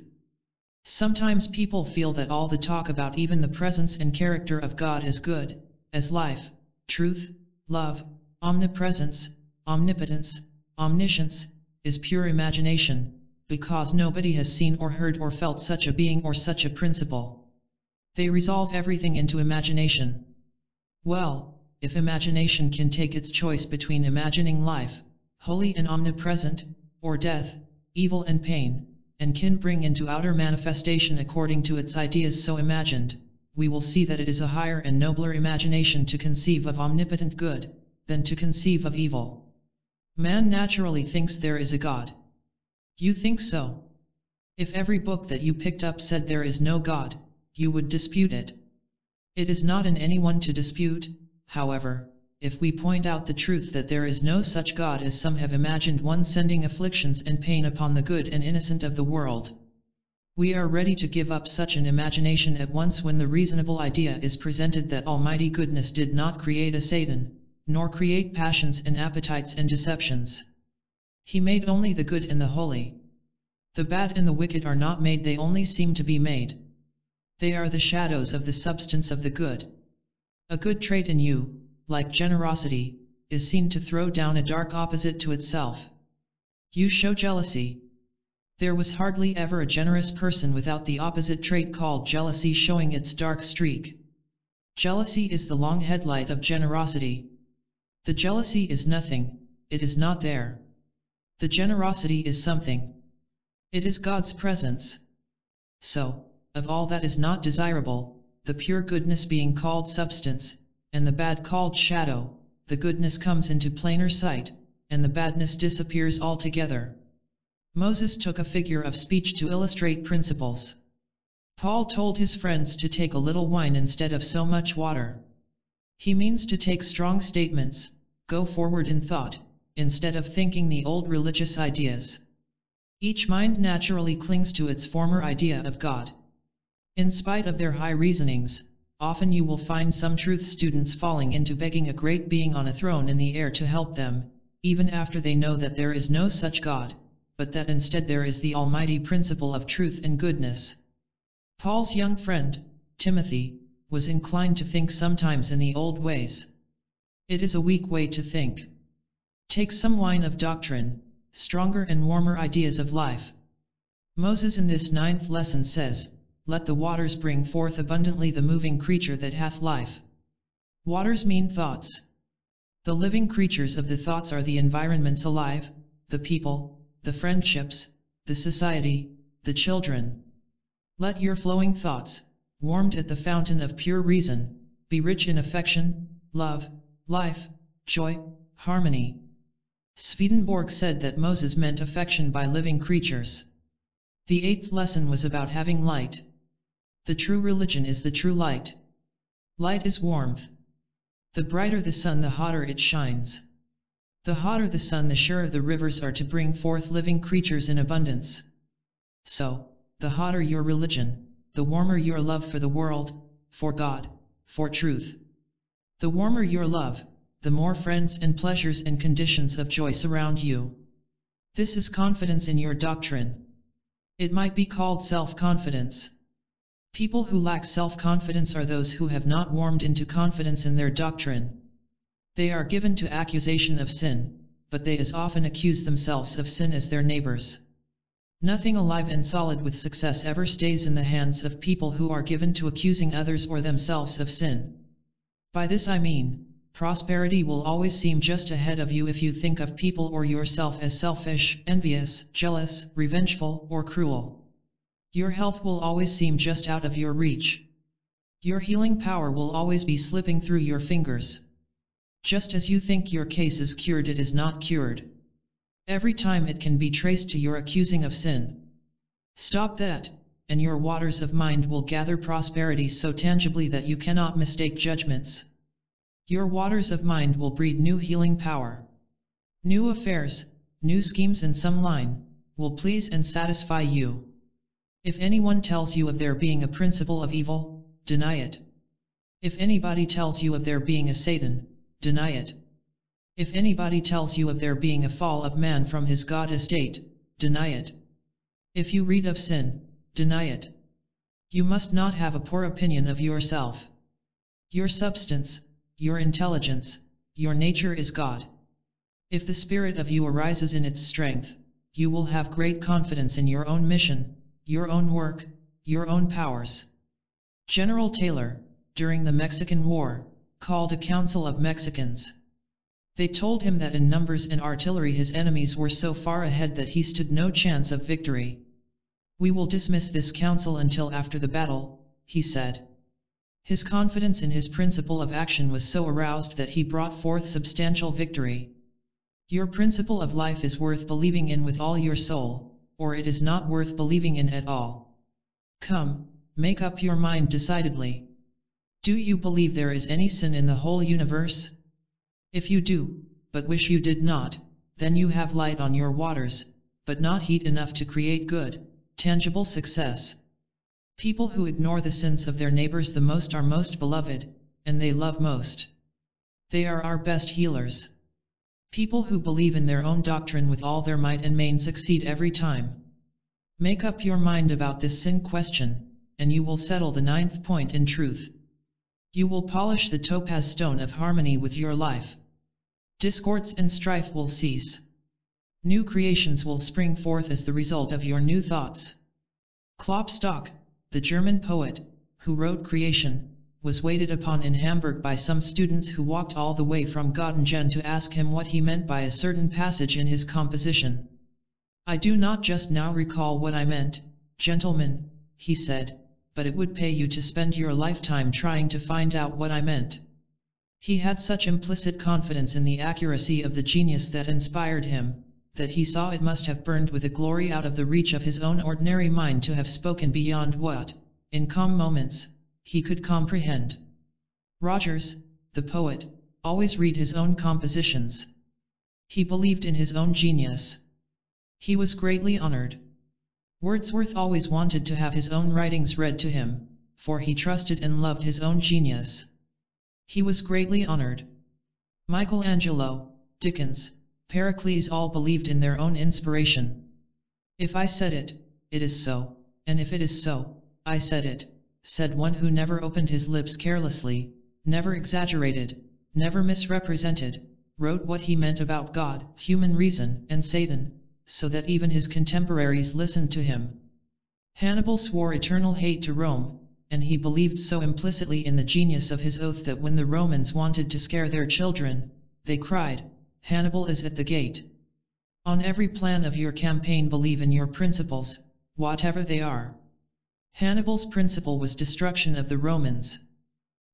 A: Sometimes people feel that all the talk about even the presence and character of God is good, as life, truth, love, omnipresence, omnipotence, omniscience, is pure imagination, because nobody has seen or heard or felt such a being or such a principle. They resolve everything into imagination. Well, if imagination can take its choice between imagining life, holy and omnipresent, or death, evil and pain, and can bring into outer manifestation according to its ideas so imagined, we will see that it is a higher and nobler imagination to conceive of omnipotent good, than to conceive of evil. Man naturally thinks there is a God. You think so? If every book that you picked up said there is no God, you would dispute it. It is not in anyone to dispute, however, if we point out the truth that there is no such God as some have imagined one sending afflictions and pain upon the good and innocent of the world. We are ready to give up such an imagination at once when the reasonable idea is presented that Almighty Goodness did not create a Satan, nor create passions and appetites and deceptions. He made only the good and the holy. The bad and the wicked are not made they only seem to be made. They are the shadows of the substance of the good. A good trait in you, like generosity, is seen to throw down a dark opposite to itself. You show jealousy. There was hardly ever a generous person without the opposite trait called jealousy showing its dark streak. Jealousy is the long headlight of generosity. The jealousy is nothing, it is not there. The generosity is something. It is God's presence. So, of all that is not desirable, the pure goodness being called substance, and the bad called shadow, the goodness comes into plainer sight, and the badness disappears altogether. Moses took a figure of speech to illustrate principles. Paul told his friends to take a little wine instead of so much water. He means to take strong statements, go forward in thought, instead of thinking the old religious ideas. Each mind naturally clings to its former idea of God. In spite of their high reasonings, often you will find some truth students falling into begging a great being on a throne in the air to help them, even after they know that there is no such God, but that instead there is the almighty principle of truth and goodness. Paul's young friend, Timothy, was inclined to think sometimes in the old ways. It is a weak way to think. Take some wine of doctrine, stronger and warmer ideas of life. Moses in this ninth lesson says, Let the waters bring forth abundantly the moving creature that hath life. Waters mean thoughts. The living creatures of the thoughts are the environments alive, the people, the friendships, the society, the children. Let your flowing thoughts, warmed at the fountain of pure reason, be rich in affection, love, life, joy, harmony, Swedenborg said that Moses meant affection by living creatures. The eighth lesson was about having light. The true religion is the true light. Light is warmth. The brighter the sun the hotter it shines. The hotter the sun the surer the rivers are to bring forth living creatures in abundance. So, the hotter your religion, the warmer your love for the world, for God, for truth. The warmer your love, the more friends and pleasures and conditions of joy surround you. This is confidence in your doctrine. It might be called self-confidence. People who lack self-confidence are those who have not warmed into confidence in their doctrine. They are given to accusation of sin, but they as often accuse themselves of sin as their neighbors. Nothing alive and solid with success ever stays in the hands of people who are given to accusing others or themselves of sin. By this I mean, Prosperity will always seem just ahead of you if you think of people or yourself as selfish, envious, jealous, revengeful, or cruel. Your health will always seem just out of your reach. Your healing power will always be slipping through your fingers. Just as you think your case is cured it is not cured. Every time it can be traced to your accusing of sin. Stop that, and your waters of mind will gather prosperity so tangibly that you cannot mistake judgments. Your waters of mind will breed new healing power. New affairs, new schemes in some line, will please and satisfy you. If anyone tells you of there being a principle of evil, deny it. If anybody tells you of there being a Satan, deny it. If anybody tells you of there being a fall of man from his God estate, deny it. If you read of sin, deny it. You must not have a poor opinion of yourself. Your substance, your intelligence, your nature is God. If the spirit of you arises in its strength, you will have great confidence in your own mission, your own work, your own powers. General Taylor, during the Mexican War, called a council of Mexicans. They told him that in numbers and artillery his enemies were so far ahead that he stood no chance of victory. We will dismiss this council until after the battle, he said. His confidence in his principle of action was so aroused that he brought forth substantial victory. Your principle of life is worth believing in with all your soul, or it is not worth believing in at all. Come, make up your mind decidedly. Do you believe there is any sin in the whole universe? If you do, but wish you did not, then you have light on your waters, but not heat enough to create good, tangible success. People who ignore the sins of their neighbors the most are most beloved, and they love most. They are our best healers. People who believe in their own doctrine with all their might and main succeed every time. Make up your mind about this sin question, and you will settle the ninth point in truth. You will polish the topaz stone of harmony with your life. Discords and strife will cease. New creations will spring forth as the result of your new thoughts. Klopstock, the German poet, who wrote Creation, was waited upon in Hamburg by some students who walked all the way from Göttingen to ask him what he meant by a certain passage in his composition. I do not just now recall what I meant, gentlemen, he said, but it would pay you to spend your lifetime trying to find out what I meant. He had such implicit confidence in the accuracy of the genius that inspired him, that he saw it must have burned with a glory out of the reach of his own ordinary mind to have spoken beyond what, in calm moments, he could comprehend. Rogers, the poet, always read his own compositions. He believed in his own genius. He was greatly honored. Wordsworth always wanted to have his own writings read to him, for he trusted and loved his own genius. He was greatly honored. Michelangelo, Dickens, Pericles all believed in their own inspiration. If I said it, it is so, and if it is so, I said it, said one who never opened his lips carelessly, never exaggerated, never misrepresented, wrote what he meant about God, human reason, and Satan, so that even his contemporaries listened to him. Hannibal swore eternal hate to Rome, and he believed so implicitly in the genius of his oath that when the Romans wanted to scare their children, they cried, Hannibal is at the gate. On every plan of your campaign believe in your principles, whatever they are. Hannibal's principle was destruction of the Romans.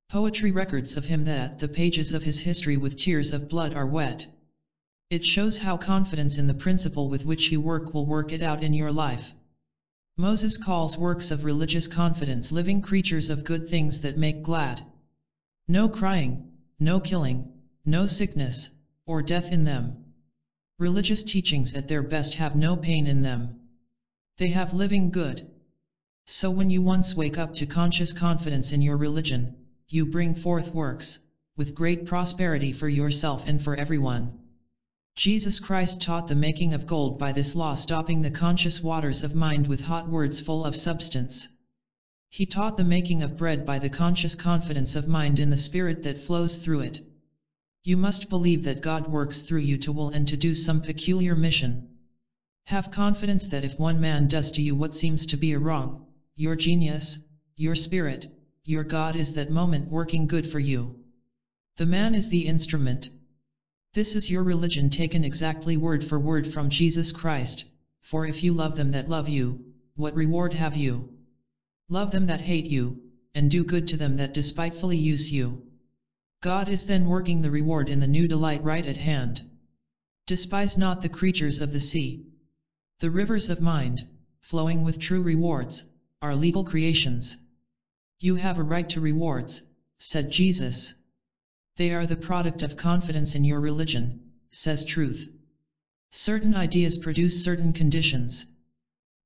A: Poetry records of him that the pages of his history with tears of blood are wet. It shows how confidence in the principle with which you work will work it out in your life. Moses calls works of religious confidence living creatures of good things that make glad. No crying, no killing, no sickness, or death in them. Religious teachings at their best have no pain in them. They have living good. So when you once wake up to conscious confidence in your religion, you bring forth works, with great prosperity for yourself and for everyone. Jesus Christ taught the making of gold by this law stopping the conscious waters of mind with hot words full of substance. He taught the making of bread by the conscious confidence of mind in the spirit that flows through it. You must believe that God works through you to will and to do some peculiar mission. Have confidence that if one man does to you what seems to be a wrong, your genius, your spirit, your God is that moment working good for you. The man is the instrument. This is your religion taken exactly word for word from Jesus Christ, for if you love them that love you, what reward have you? Love them that hate you, and do good to them that despitefully use you. God is then working the reward in the new delight right at hand. Despise not the creatures of the sea. The rivers of mind, flowing with true rewards, are legal creations. You have a right to rewards, said Jesus. They are the product of confidence in your religion, says truth. Certain ideas produce certain conditions.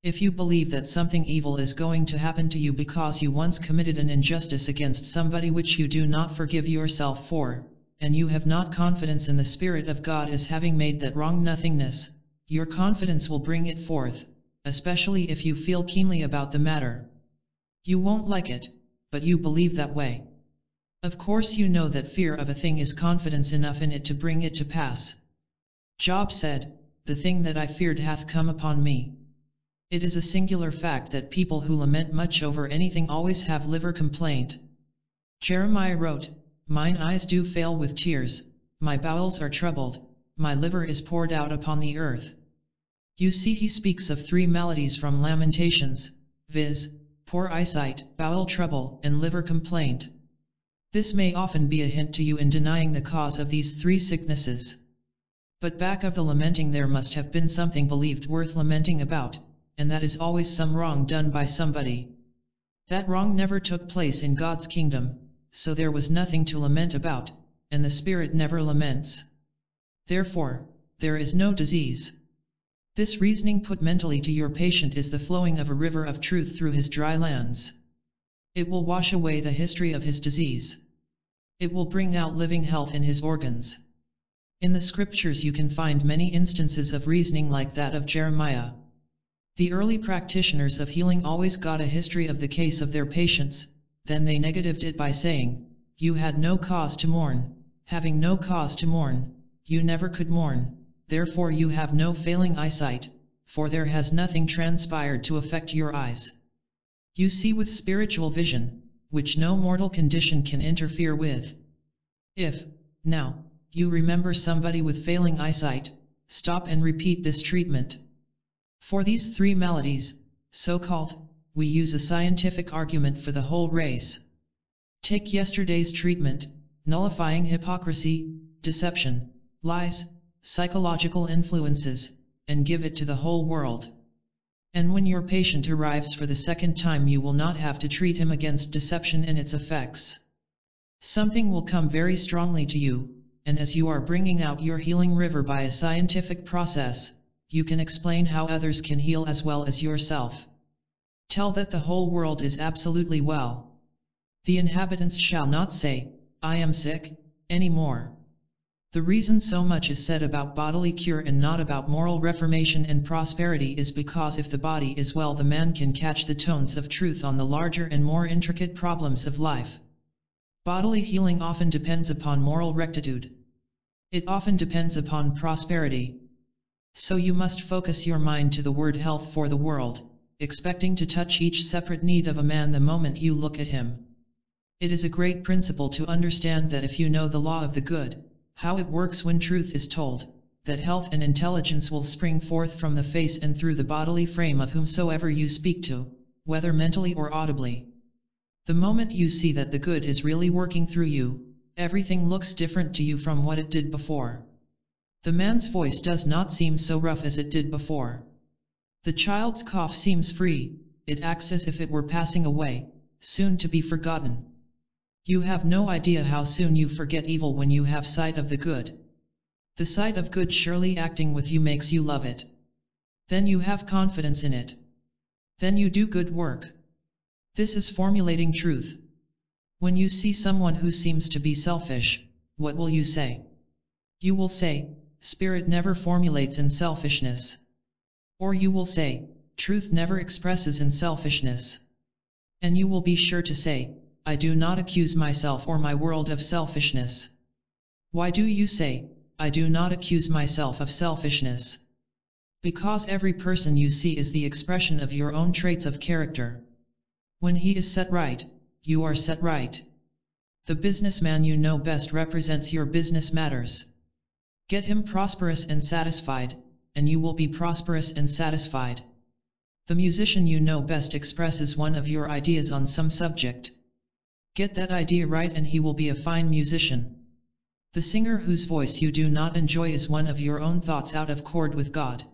A: If you believe that something evil is going to happen to you because you once committed an injustice against somebody which you do not forgive yourself for, and you have not confidence in the Spirit of God as having made that wrong nothingness, your confidence will bring it forth, especially if you feel keenly about the matter. You won't like it, but you believe that way. Of course you know that fear of a thing is confidence enough in it to bring it to pass. Job said, The thing that I feared hath come upon me. It is a singular fact that people who lament much over anything always have liver complaint. Jeremiah wrote, Mine eyes do fail with tears, my bowels are troubled, my liver is poured out upon the earth. You see he speaks of three maladies from Lamentations, viz., poor eyesight, bowel trouble and liver complaint. This may often be a hint to you in denying the cause of these three sicknesses. But back of the lamenting there must have been something believed worth lamenting about, and that is always some wrong done by somebody. That wrong never took place in God's kingdom, so there was nothing to lament about, and the spirit never laments. Therefore, there is no disease. This reasoning put mentally to your patient is the flowing of a river of truth through his dry lands. It will wash away the history of his disease. It will bring out living health in his organs. In the scriptures you can find many instances of reasoning like that of Jeremiah. The early practitioners of healing always got a history of the case of their patients, then they negatived it by saying, You had no cause to mourn, having no cause to mourn, you never could mourn, therefore you have no failing eyesight, for there has nothing transpired to affect your eyes. You see with spiritual vision, which no mortal condition can interfere with. If, now, you remember somebody with failing eyesight, stop and repeat this treatment. For these three maladies, so-called, we use a scientific argument for the whole race. Take yesterday's treatment, nullifying hypocrisy, deception, lies, psychological influences, and give it to the whole world. And when your patient arrives for the second time you will not have to treat him against deception and its effects. Something will come very strongly to you, and as you are bringing out your healing river by a scientific process, you can explain how others can heal as well as yourself. Tell that the whole world is absolutely well. The inhabitants shall not say, I am sick, any more. The reason so much is said about bodily cure and not about moral reformation and prosperity is because if the body is well the man can catch the tones of truth on the larger and more intricate problems of life. Bodily healing often depends upon moral rectitude. It often depends upon prosperity, so you must focus your mind to the word health for the world, expecting to touch each separate need of a man the moment you look at him. It is a great principle to understand that if you know the law of the good, how it works when truth is told, that health and intelligence will spring forth from the face and through the bodily frame of whomsoever you speak to, whether mentally or audibly. The moment you see that the good is really working through you, everything looks different to you from what it did before. The man's voice does not seem so rough as it did before. The child's cough seems free, it acts as if it were passing away, soon to be forgotten. You have no idea how soon you forget evil when you have sight of the good. The sight of good surely acting with you makes you love it. Then you have confidence in it. Then you do good work. This is formulating truth. When you see someone who seems to be selfish, what will you say? You will say, spirit never formulates in selfishness. Or you will say, truth never expresses in selfishness. And you will be sure to say, I do not accuse myself or my world of selfishness. Why do you say, I do not accuse myself of selfishness? Because every person you see is the expression of your own traits of character. When he is set right, you are set right. The businessman you know best represents your business matters. Get him prosperous and satisfied, and you will be prosperous and satisfied. The musician you know best expresses one of your ideas on some subject. Get that idea right and he will be a fine musician. The singer whose voice you do not enjoy is one of your own thoughts out of chord with God.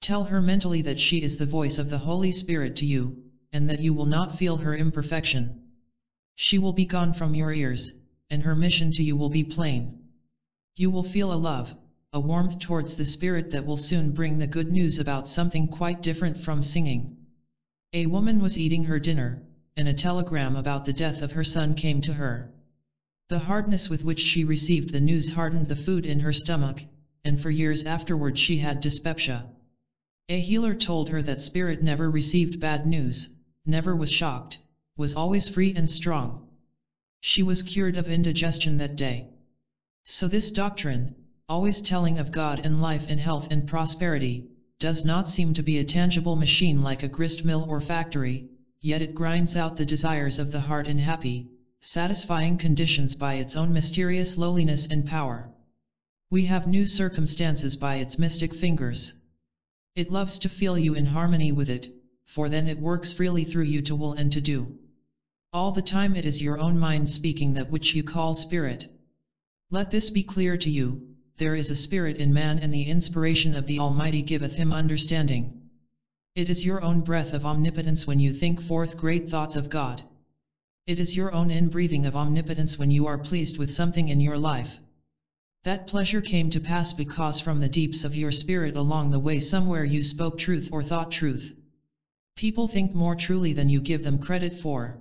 A: Tell her mentally that she is the voice of the Holy Spirit to you, and that you will not feel her imperfection. She will be gone from your ears, and her mission to you will be plain. You will feel a love, a warmth towards the spirit that will soon bring the good news about something quite different from singing. A woman was eating her dinner, and a telegram about the death of her son came to her. The hardness with which she received the news hardened the food in her stomach, and for years afterward she had dyspepsia. A healer told her that spirit never received bad news, never was shocked, was always free and strong. She was cured of indigestion that day. So this doctrine, always telling of God and life and health and prosperity, does not seem to be a tangible machine like a grist mill or factory, yet it grinds out the desires of the heart in happy, satisfying conditions by its own mysterious lowliness and power. We have new circumstances by its mystic fingers. It loves to feel you in harmony with it, for then it works freely through you to will and to do. All the time it is your own mind speaking that which you call spirit. Let this be clear to you, there is a spirit in man and the inspiration of the Almighty giveth him understanding. It is your own breath of omnipotence when you think forth great thoughts of God. It is your own inbreathing of omnipotence when you are pleased with something in your life. That pleasure came to pass because from the deeps of your spirit along the way somewhere you spoke truth or thought truth. People think more truly than you give them credit for.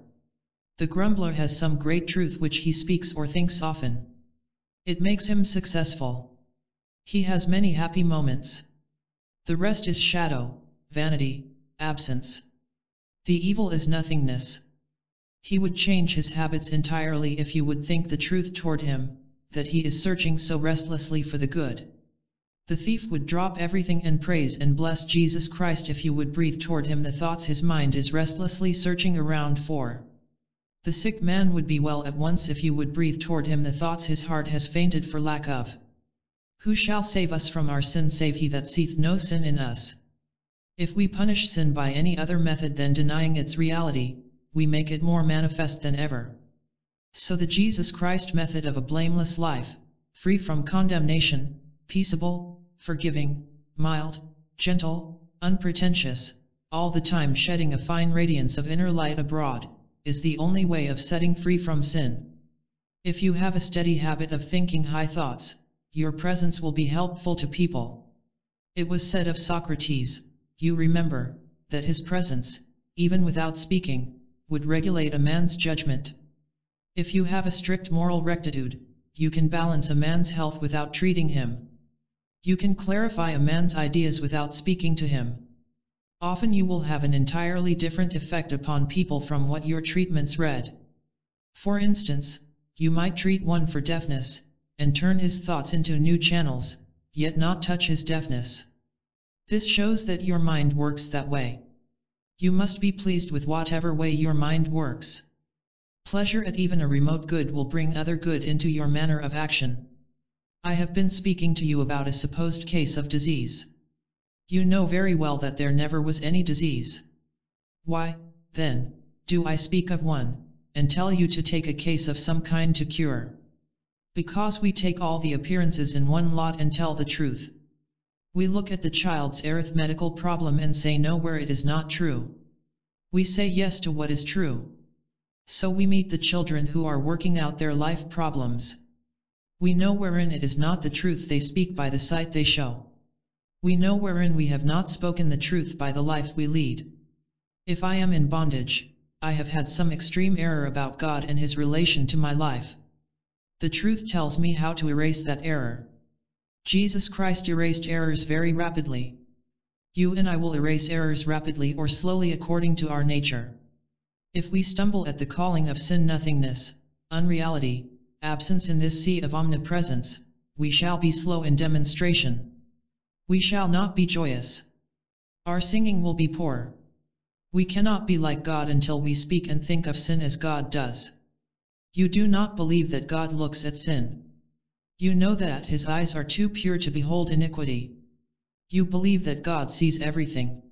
A: The grumbler has some great truth which he speaks or thinks often. It makes him successful. He has many happy moments. The rest is shadow, vanity, absence. The evil is nothingness. He would change his habits entirely if you would think the truth toward him, that he is searching so restlessly for the good. The thief would drop everything and praise and bless Jesus Christ if you would breathe toward him the thoughts his mind is restlessly searching around for. The sick man would be well at once if you would breathe toward him the thoughts his heart has fainted for lack of. Who shall save us from our sin save he that seeth no sin in us? If we punish sin by any other method than denying its reality, we make it more manifest than ever. So the Jesus Christ method of a blameless life, free from condemnation, peaceable, forgiving, mild, gentle, unpretentious, all the time shedding a fine radiance of inner light abroad is the only way of setting free from sin. If you have a steady habit of thinking high thoughts, your presence will be helpful to people. It was said of Socrates, you remember, that his presence, even without speaking, would regulate a man's judgment. If you have a strict moral rectitude, you can balance a man's health without treating him. You can clarify a man's ideas without speaking to him. Often you will have an entirely different effect upon people from what your treatments read. For instance, you might treat one for deafness, and turn his thoughts into new channels, yet not touch his deafness. This shows that your mind works that way. You must be pleased with whatever way your mind works. Pleasure at even a remote good will bring other good into your manner of action. I have been speaking to you about a supposed case of disease. You know very well that there never was any disease. Why, then, do I speak of one, and tell you to take a case of some kind to cure? Because we take all the appearances in one lot and tell the truth. We look at the child's arithmetical problem and say no where it is not true. We say yes to what is true. So we meet the children who are working out their life problems. We know wherein it is not the truth they speak by the sight they show. We know wherein we have not spoken the truth by the life we lead. If I am in bondage, I have had some extreme error about God and his relation to my life. The truth tells me how to erase that error. Jesus Christ erased errors very rapidly. You and I will erase errors rapidly or slowly according to our nature. If we stumble at the calling of sin nothingness, unreality, absence in this sea of omnipresence, we shall be slow in demonstration. We shall not be joyous. Our singing will be poor. We cannot be like God until we speak and think of sin as God does. You do not believe that God looks at sin. You know that his eyes are too pure to behold iniquity. You believe that God sees everything.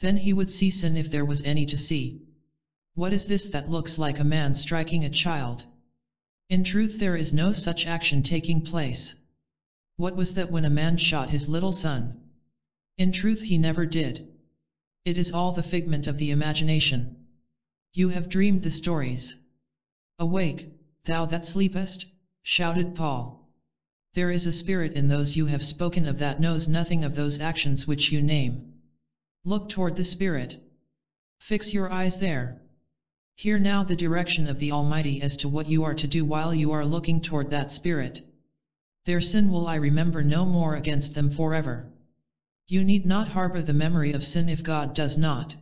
A: Then he would see sin if there was any to see. What is this that looks like a man striking a child? In truth there is no such action taking place. What was that when a man shot his little son? In truth he never did. It is all the figment of the imagination. You have dreamed the stories. Awake, thou that sleepest, shouted Paul. There is a spirit in those you have spoken of that knows nothing of those actions which you name. Look toward the spirit. Fix your eyes there. Hear now the direction of the Almighty as to what you are to do while you are looking toward that spirit. Their sin will I remember no more against them forever. You need not harbor the memory of sin if God does not.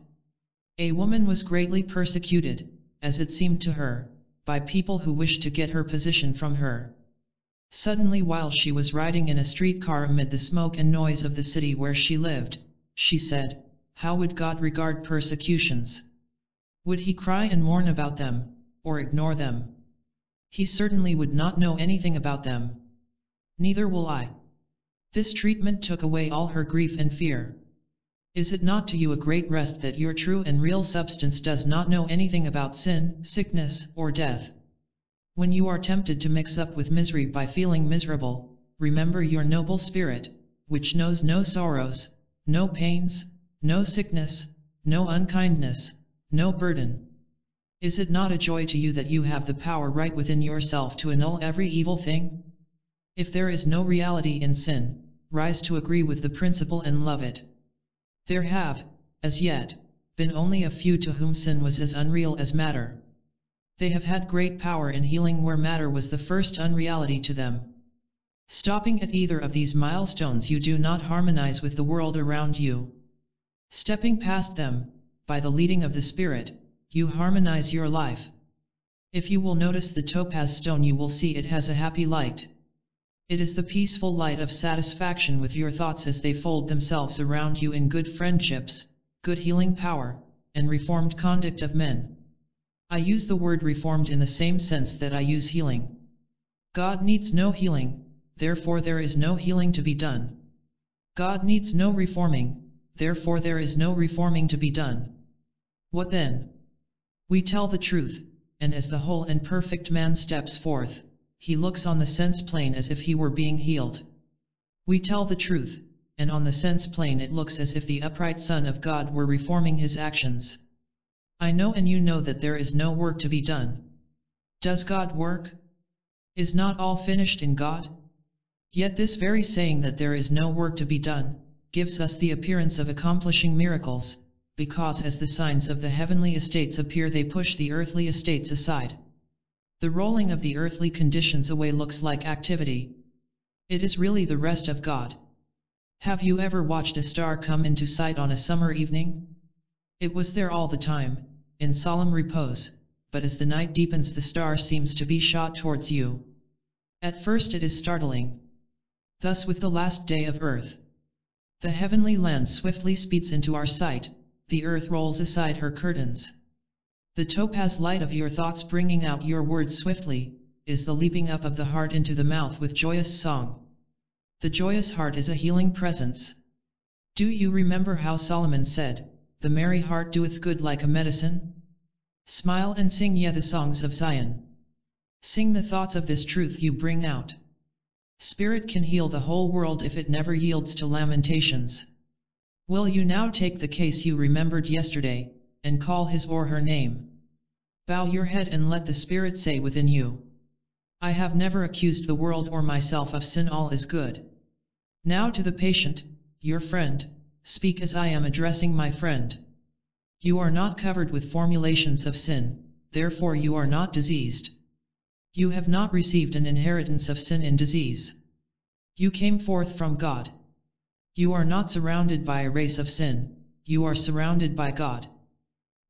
A: A woman was greatly persecuted, as it seemed to her, by people who wished to get her position from her. Suddenly while she was riding in a streetcar amid the smoke and noise of the city where she lived, she said, How would God regard persecutions? Would he cry and mourn about them, or ignore them? He certainly would not know anything about them, Neither will I. This treatment took away all her grief and fear. Is it not to you a great rest that your true and real substance does not know anything about sin, sickness, or death? When you are tempted to mix up with misery by feeling miserable, remember your noble spirit, which knows no sorrows, no pains, no sickness, no unkindness, no burden. Is it not a joy to you that you have the power right within yourself to annul every evil thing? If there is no reality in sin, rise to agree with the principle and love it. There have, as yet, been only a few to whom sin was as unreal as matter. They have had great power in healing where matter was the first unreality to them. Stopping at either of these milestones you do not harmonize with the world around you. Stepping past them, by the leading of the Spirit, you harmonize your life. If you will notice the topaz stone you will see it has a happy light. It is the peaceful light of satisfaction with your thoughts as they fold themselves around you in good friendships, good healing power, and reformed conduct of men. I use the word reformed in the same sense that I use healing. God needs no healing, therefore there is no healing to be done. God needs no reforming, therefore there is no reforming to be done. What then? We tell the truth, and as the whole and perfect man steps forth, he looks on the sense plane as if he were being healed. We tell the truth, and on the sense plane it looks as if the upright Son of God were reforming his actions. I know and you know that there is no work to be done. Does God work? Is not all finished in God? Yet this very saying that there is no work to be done, gives us the appearance of accomplishing miracles, because as the signs of the heavenly estates appear they push the earthly estates aside the rolling of the earthly conditions away looks like activity. It is really the rest of God. Have you ever watched a star come into sight on a summer evening? It was there all the time, in solemn repose, but as the night deepens the star seems to be shot towards you. At first it is startling. Thus with the last day of earth. The heavenly land swiftly speeds into our sight, the earth rolls aside her curtains. The topaz light of your thoughts bringing out your words swiftly, is the leaping up of the heart into the mouth with joyous song. The joyous heart is a healing presence. Do you remember how Solomon said, The merry heart doeth good like a medicine? Smile and sing ye the songs of Zion. Sing the thoughts of this truth you bring out. Spirit can heal the whole world if it never yields to lamentations. Will you now take the case you remembered yesterday, and call his or her name. Bow your head and let the Spirit say within you. I have never accused the world or myself of sin all is good. Now to the patient, your friend, speak as I am addressing my friend. You are not covered with formulations of sin, therefore you are not diseased. You have not received an inheritance of sin and disease. You came forth from God. You are not surrounded by a race of sin, you are surrounded by God.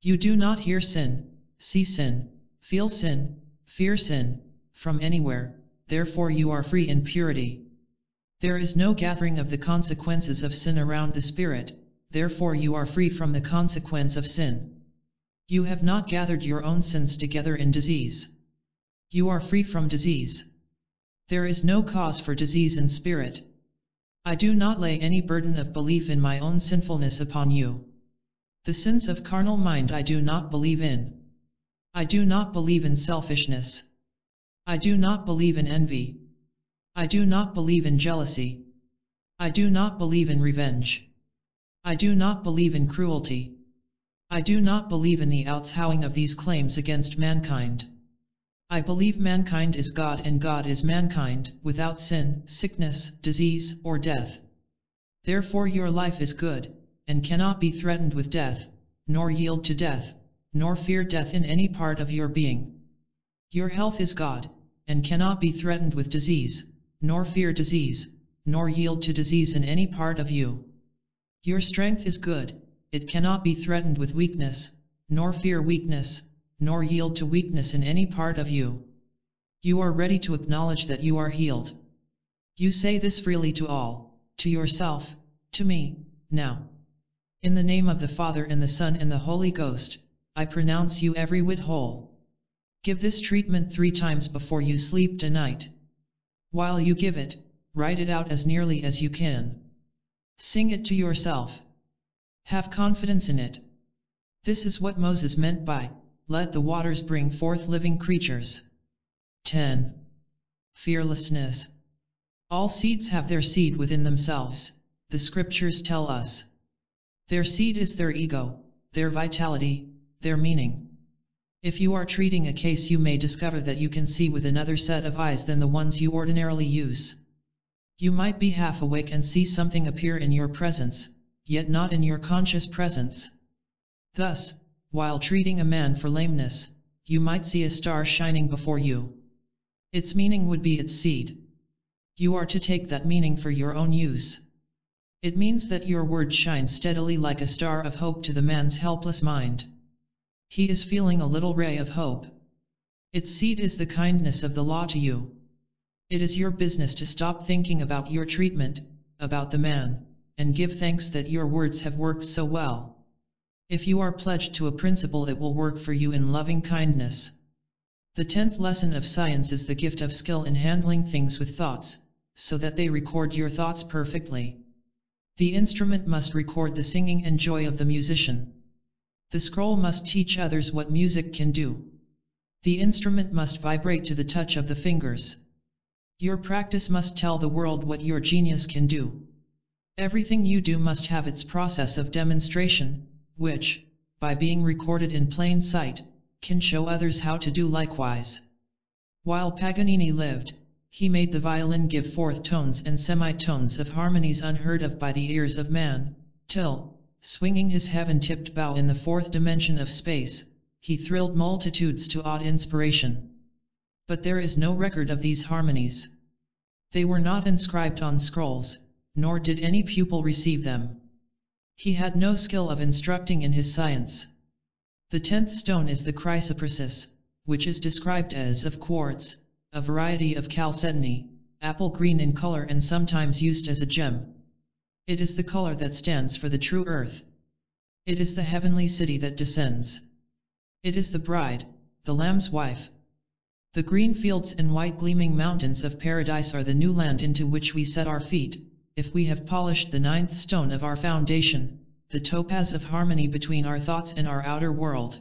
A: You do not hear sin, see sin, feel sin, fear sin, from anywhere, therefore you are free in purity. There is no gathering of the consequences of sin around the spirit, therefore you are free from the consequence of sin. You have not gathered your own sins together in disease. You are free from disease. There is no cause for disease in spirit. I do not lay any burden of belief in my own sinfulness upon you. The sins of carnal mind I do not believe in. I do not believe in selfishness. I do not believe in envy. I do not believe in jealousy. I do not believe in revenge. I do not believe in cruelty. I do not believe in the outshowing of these claims against mankind. I believe mankind is God and God is mankind, without sin, sickness, disease, or death. Therefore your life is good, and cannot be threatened with death, nor yield to death, nor fear death in any part of your being. Your health is God, and cannot be threatened with disease, nor fear disease, nor yield to disease in any part of you. Your strength is good, it cannot be threatened with weakness, nor fear weakness, nor yield to weakness in any part of you. You are ready to acknowledge that you are healed. You say this freely to all, to yourself, to me, now. In the name of the Father and the Son and the Holy Ghost, I pronounce you every whit whole. Give this treatment three times before you sleep tonight. While you give it, write it out as nearly as you can. Sing it to yourself. Have confidence in it. This is what Moses meant by, Let the waters bring forth living creatures. 10. Fearlessness. All seeds have their seed within themselves, the scriptures tell us. Their seed is their ego, their vitality, their meaning. If you are treating a case you may discover that you can see with another set of eyes than the ones you ordinarily use. You might be half awake and see something appear in your presence, yet not in your conscious presence. Thus, while treating a man for lameness, you might see a star shining before you. Its meaning would be its seed. You are to take that meaning for your own use. It means that your word shines steadily like a star of hope to the man's helpless mind. He is feeling a little ray of hope. Its seed is the kindness of the law to you. It is your business to stop thinking about your treatment, about the man, and give thanks that your words have worked so well. If you are pledged to a principle it will work for you in loving kindness. The tenth lesson of science is the gift of skill in handling things with thoughts, so that they record your thoughts perfectly. The instrument must record the singing and joy of the musician. The scroll must teach others what music can do. The instrument must vibrate to the touch of the fingers. Your practice must tell the world what your genius can do. Everything you do must have its process of demonstration, which, by being recorded in plain sight, can show others how to do likewise. While Paganini lived, he made the violin give forth tones and semitones of harmonies unheard of by the ears of man, till, swinging his heaven-tipped bow in the fourth dimension of space, he thrilled multitudes to odd inspiration. But there is no record of these harmonies. They were not inscribed on scrolls, nor did any pupil receive them. He had no skill of instructing in his science. The tenth stone is the chrysoprasus, which is described as of quartz, a variety of chalcedony, apple green in color and sometimes used as a gem. It is the color that stands for the true earth. It is the heavenly city that descends. It is the bride, the Lamb's wife. The green fields and white gleaming mountains of paradise are the new land into which we set our feet, if we have polished the ninth stone of our foundation, the topaz of harmony between our thoughts and our outer world.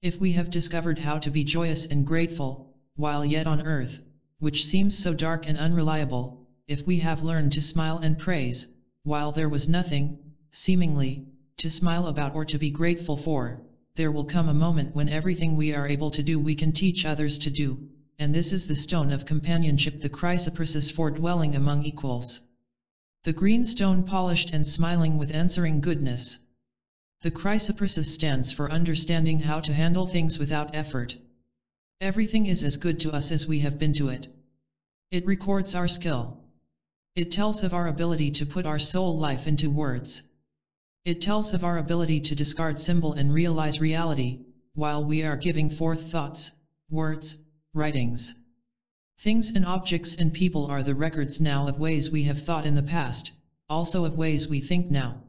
A: If we have discovered how to be joyous and grateful, while yet on earth, which seems so dark and unreliable, if we have learned to smile and praise, while there was nothing, seemingly, to smile about or to be grateful for, there will come a moment when everything we are able to do we can teach others to do, and this is the stone of companionship the chrysoprasus for dwelling among equals. The green stone polished and smiling with answering goodness. The chrysoprasus stands for understanding how to handle things without effort. Everything is as good to us as we have been to it. It records our skill. It tells of our ability to put our soul life into words. It tells of our ability to discard symbol and realize reality, while we are giving forth thoughts, words, writings. Things and objects and people are the records now of ways we have thought in the past, also of ways we think now.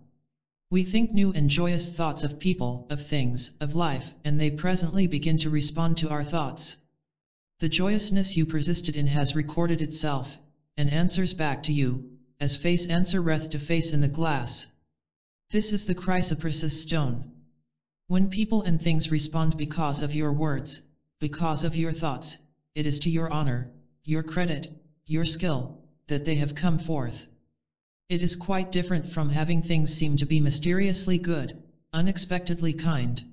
A: We think new and joyous thoughts of people, of things, of life, and they presently begin to respond to our thoughts. The joyousness you persisted in has recorded itself, and answers back to you, as face answereth to face in the glass. This is the chrysoprase stone. When people and things respond because of your words, because of your thoughts, it is to your honor, your credit, your skill, that they have come forth. It is quite different from having things seem to be mysteriously good, unexpectedly kind.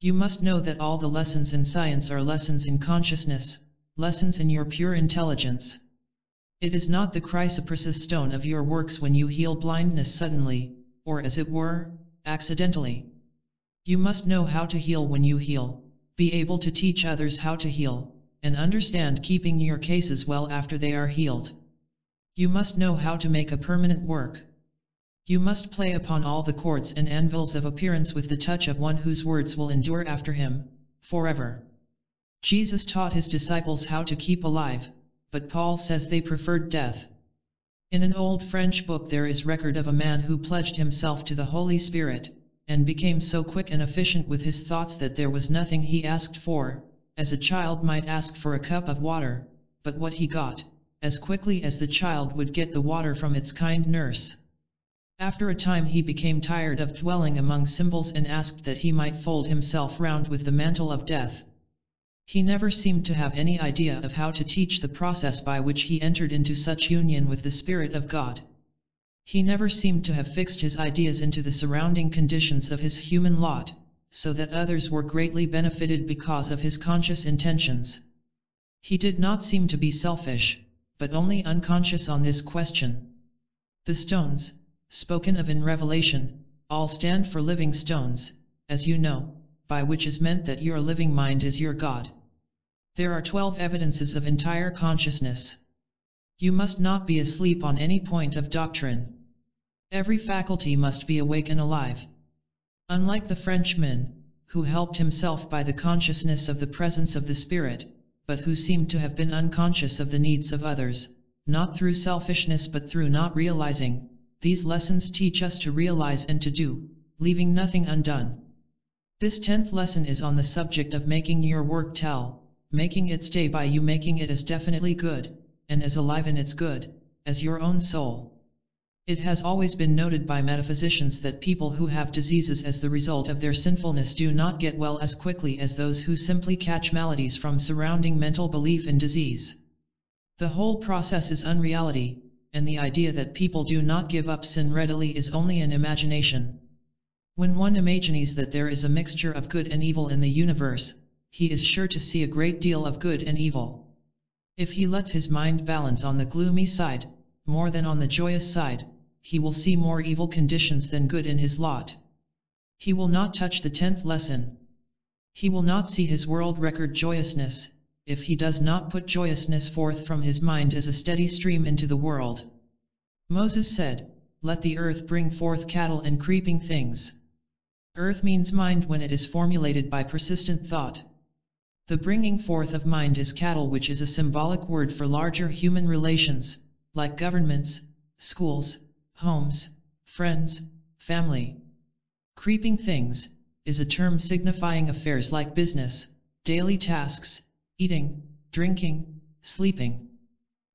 A: You must know that all the lessons in science are lessons in consciousness, lessons in your pure intelligence. It is not the chrysoprase stone of your works when you heal blindness suddenly, or as it were, accidentally. You must know how to heal when you heal, be able to teach others how to heal, and understand keeping your cases well after they are healed. You must know how to make a permanent work. You must play upon all the chords and anvils of appearance with the touch of one whose words will endure after him, forever. Jesus taught his disciples how to keep alive, but Paul says they preferred death. In an old French book there is record of a man who pledged himself to the Holy Spirit, and became so quick and efficient with his thoughts that there was nothing he asked for, as a child might ask for a cup of water, but what he got as quickly as the child would get the water from its kind nurse. After a time he became tired of dwelling among symbols and asked that he might fold himself round with the mantle of death. He never seemed to have any idea of how to teach the process by which he entered into such union with the Spirit of God. He never seemed to have fixed his ideas into the surrounding conditions of his human lot, so that others were greatly benefited because of his conscious intentions. He did not seem to be selfish, but only unconscious on this question. The stones, spoken of in Revelation, all stand for living stones, as you know, by which is meant that your living mind is your God. There are twelve evidences of entire consciousness. You must not be asleep on any point of doctrine. Every faculty must be awake and alive. Unlike the Frenchman, who helped himself by the consciousness of the presence of the Spirit, but who seemed to have been unconscious of the needs of others, not through selfishness but through not realizing, these lessons teach us to realize and to do, leaving nothing undone. This tenth lesson is on the subject of making your work tell, making it stay by you making it as definitely good, and as alive in its good, as your own soul. It has always been noted by metaphysicians that people who have diseases as the result of their sinfulness do not get well as quickly as those who simply catch maladies from surrounding mental belief in disease. The whole process is unreality, and the idea that people do not give up sin readily is only an imagination. When one imagines that there is a mixture of good and evil in the universe, he is sure to see a great deal of good and evil. If he lets his mind balance on the gloomy side, more than on the joyous side, he will see more evil conditions than good in his lot. He will not touch the tenth lesson. He will not see his world record joyousness, if he does not put joyousness forth from his mind as a steady stream into the world. Moses said, Let the earth bring forth cattle and creeping things. Earth means mind when it is formulated by persistent thought. The bringing forth of mind is cattle which is a symbolic word for larger human relations, like governments, schools, homes, friends, family. Creeping things is a term signifying affairs like business, daily tasks, eating, drinking, sleeping.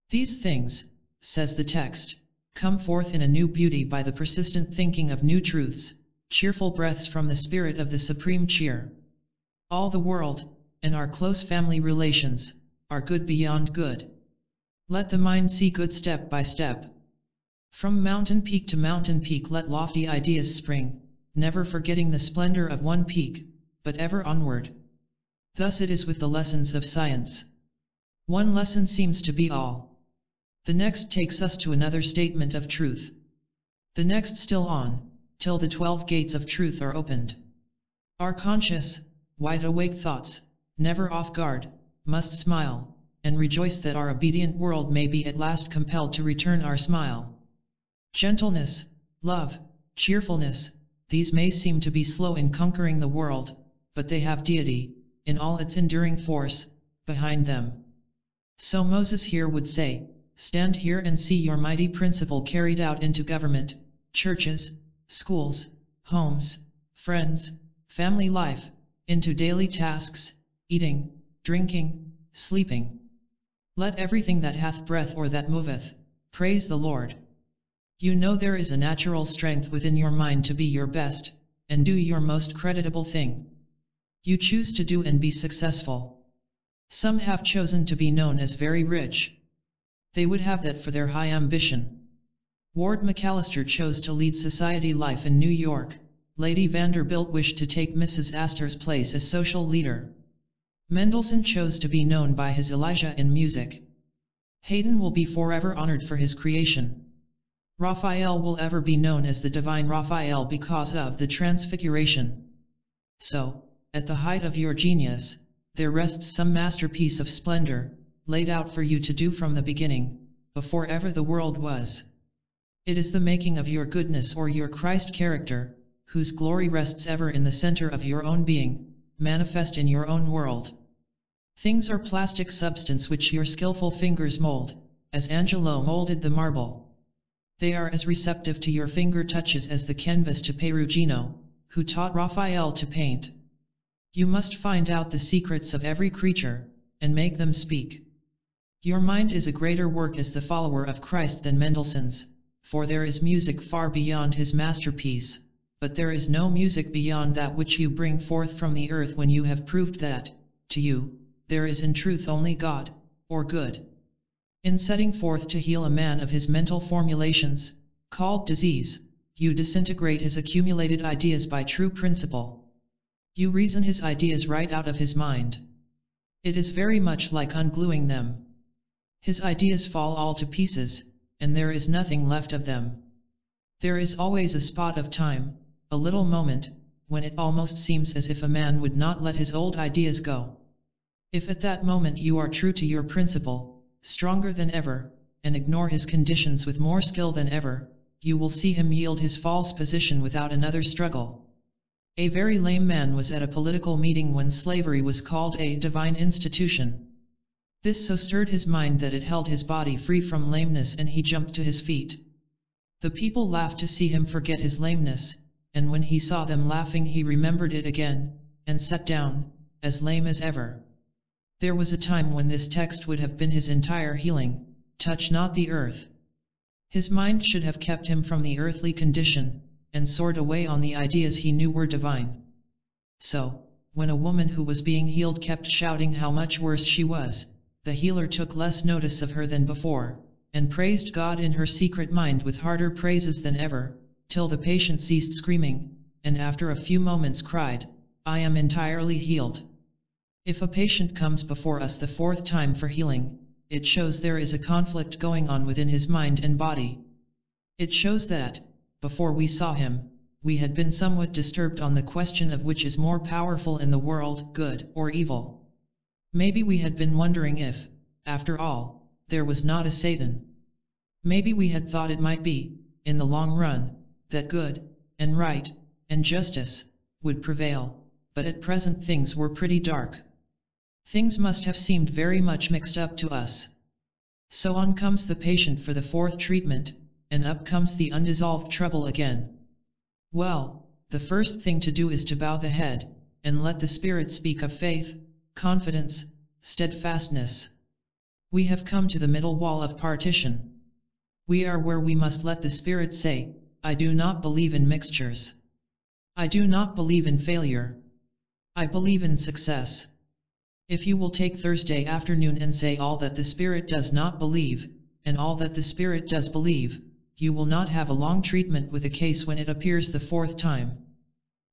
A: These things, says the text, come forth in a new beauty by the persistent thinking of new truths, cheerful breaths from the spirit of the supreme cheer. All the world, and our close family relations, are good beyond good. Let the mind see good step by step, from mountain peak to mountain peak let lofty ideas spring, never forgetting the splendor of one peak, but ever onward. Thus it is with the lessons of science. One lesson seems to be all. The next takes us to another statement of truth. The next still on, till the twelve gates of truth are opened. Our conscious, wide-awake thoughts, never off guard, must smile, and rejoice that our obedient world may be at last compelled to return our smile. Gentleness, love, cheerfulness, these may seem to be slow in conquering the world, but they have deity, in all its enduring force, behind them. So Moses here would say, Stand here and see your mighty principle carried out into government, churches, schools, homes, friends, family life, into daily tasks, eating, drinking, sleeping. Let everything that hath breath or that moveth, praise the Lord. You know there is a natural strength within your mind to be your best, and do your most creditable thing. You choose to do and be successful. Some have chosen to be known as very rich. They would have that for their high ambition. Ward McAllister chose to lead society life in New York, Lady Vanderbilt wished to take Mrs. Astor's place as social leader. Mendelssohn chose to be known by his Elijah in music. Haydn will be forever honored for his creation. Raphael will ever be known as the divine Raphael because of the transfiguration. So, at the height of your genius, there rests some masterpiece of splendor, laid out for you to do from the beginning, before ever the world was. It is the making of your goodness or your Christ character, whose glory rests ever in the center of your own being, manifest in your own world. Things are plastic substance which your skilful fingers mold, as Angelo molded the marble they are as receptive to your finger touches as the canvas to Perugino, who taught Raphael to paint. You must find out the secrets of every creature, and make them speak. Your mind is a greater work as the follower of Christ than Mendelssohn's, for there is music far beyond his masterpiece, but there is no music beyond that which you bring forth from the earth when you have proved that, to you, there is in truth only God, or good. In setting forth to heal a man of his mental formulations, called disease, you disintegrate his accumulated ideas by true principle. You reason his ideas right out of his mind. It is very much like ungluing them. His ideas fall all to pieces, and there is nothing left of them. There is always a spot of time, a little moment, when it almost seems as if a man would not let his old ideas go. If at that moment you are true to your principle, stronger than ever, and ignore his conditions with more skill than ever, you will see him yield his false position without another struggle. A very lame man was at a political meeting when slavery was called a divine institution. This so stirred his mind that it held his body free from lameness and he jumped to his feet. The people laughed to see him forget his lameness, and when he saw them laughing he remembered it again, and sat down, as lame as ever. There was a time when this text would have been his entire healing, touch not the earth. His mind should have kept him from the earthly condition, and soared away on the ideas he knew were divine. So, when a woman who was being healed kept shouting how much worse she was, the healer took less notice of her than before, and praised God in her secret mind with harder praises than ever, till the patient ceased screaming, and after a few moments cried, I am entirely healed. If a patient comes before us the fourth time for healing, it shows there is a conflict going on within his mind and body. It shows that, before we saw him, we had been somewhat disturbed on the question of which is more powerful in the world, good or evil. Maybe we had been wondering if, after all, there was not a Satan. Maybe we had thought it might be, in the long run, that good, and right, and justice, would prevail, but at present things were pretty dark. Things must have seemed very much mixed up to us. So on comes the patient for the fourth treatment, and up comes the undissolved trouble again. Well, the first thing to do is to bow the head, and let the Spirit speak of faith, confidence, steadfastness. We have come to the middle wall of partition. We are where we must let the Spirit say, I do not believe in mixtures. I do not believe in failure. I believe in success. If you will take Thursday afternoon and say all that the Spirit does not believe, and all that the Spirit does believe, you will not have a long treatment with a case when it appears the fourth time.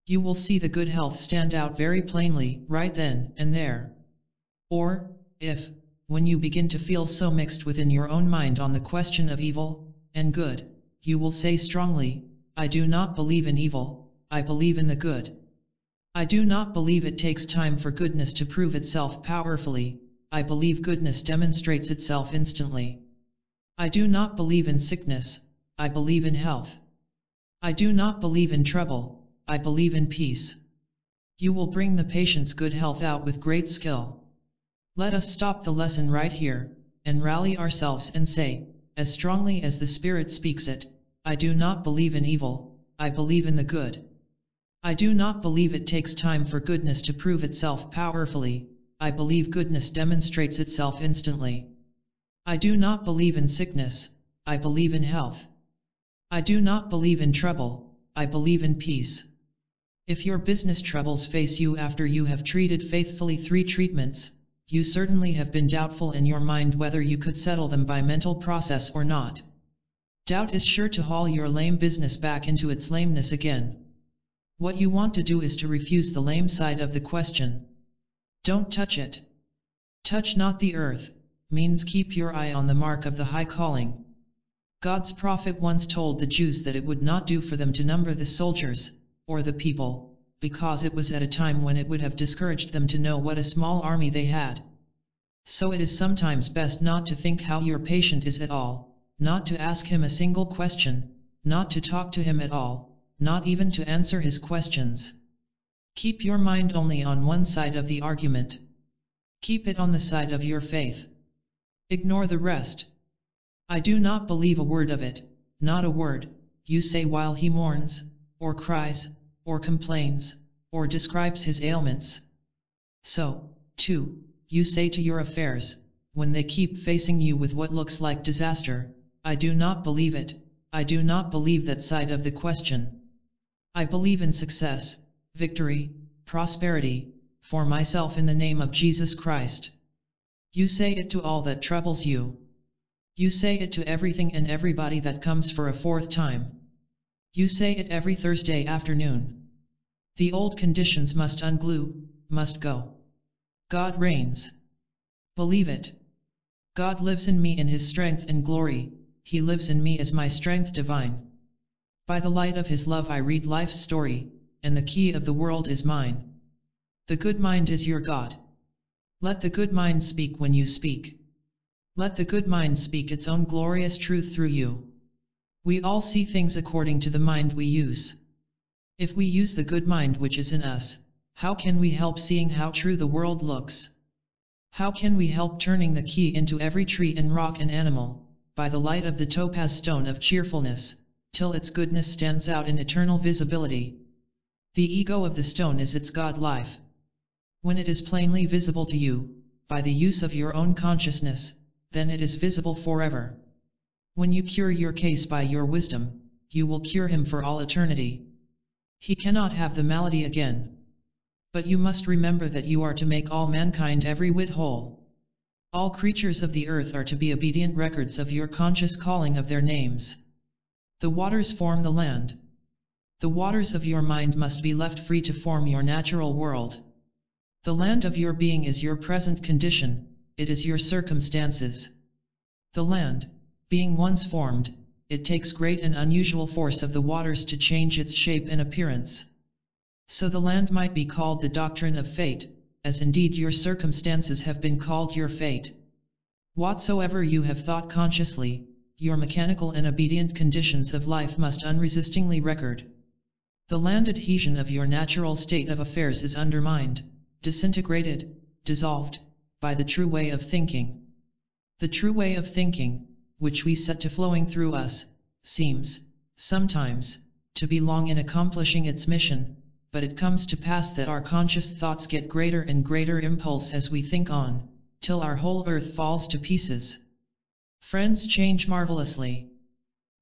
A: You will see the good health stand out very plainly, right then and there. Or, if, when you begin to feel so mixed within your own mind on the question of evil and good, you will say strongly, I do not believe in evil, I believe in the good. I do not believe it takes time for goodness to prove itself powerfully, I believe goodness demonstrates itself instantly. I do not believe in sickness, I believe in health. I do not believe in trouble, I believe in peace. You will bring the patient's good health out with great skill. Let us stop the lesson right here, and rally ourselves and say, as strongly as the Spirit speaks it, I do not believe in evil, I believe in the good. I do not believe it takes time for goodness to prove itself powerfully, I believe goodness demonstrates itself instantly. I do not believe in sickness, I believe in health. I do not believe in trouble, I believe in peace. If your business troubles face you after you have treated faithfully three treatments, you certainly have been doubtful in your mind whether you could settle them by mental process or not. Doubt is sure to haul your lame business back into its lameness again. What you want to do is to refuse the lame side of the question. Don't touch it. Touch not the earth, means keep your eye on the mark of the high calling. God's prophet once told the Jews that it would not do for them to number the soldiers, or the people, because it was at a time when it would have discouraged them to know what a small army they had. So it is sometimes best not to think how your patient is at all, not to ask him a single question, not to talk to him at all, not even to answer his questions. Keep your mind only on one side of the argument. Keep it on the side of your faith. Ignore the rest. I do not believe a word of it, not a word, you say while he mourns, or cries, or complains, or describes his ailments. So, too, you say to your affairs, when they keep facing you with what looks like disaster, I do not believe it, I do not believe that side of the question. I believe in success, victory, prosperity, for myself in the name of Jesus Christ. You say it to all that troubles you. You say it to everything and everybody that comes for a fourth time. You say it every Thursday afternoon. The old conditions must unglue, must go. God reigns. Believe it. God lives in me in his strength and glory, he lives in me as my strength divine. By the light of his love I read life's story, and the key of the world is mine. The good mind is your God. Let the good mind speak when you speak. Let the good mind speak its own glorious truth through you. We all see things according to the mind we use. If we use the good mind which is in us, how can we help seeing how true the world looks? How can we help turning the key into every tree and rock and animal, by the light of the topaz stone of cheerfulness? till its goodness stands out in eternal visibility. The ego of the stone is its God life. When it is plainly visible to you, by the use of your own consciousness, then it is visible forever. When you cure your case by your wisdom, you will cure him for all eternity. He cannot have the malady again. But you must remember that you are to make all mankind every whit whole. All creatures of the earth are to be obedient records of your conscious calling of their names. The waters form the land. The waters of your mind must be left free to form your natural world. The land of your being is your present condition, it is your circumstances. The land, being once formed, it takes great and unusual force of the waters to change its shape and appearance. So the land might be called the doctrine of fate, as indeed your circumstances have been called your fate. Whatsoever you have thought consciously, your mechanical and obedient conditions of life must unresistingly record. The land adhesion of your natural state of affairs is undermined, disintegrated, dissolved, by the true way of thinking. The true way of thinking, which we set to flowing through us, seems, sometimes, to be long in accomplishing its mission, but it comes to pass that our conscious thoughts get greater and greater impulse as we think on, till our whole earth falls to pieces. Friends change marvelously.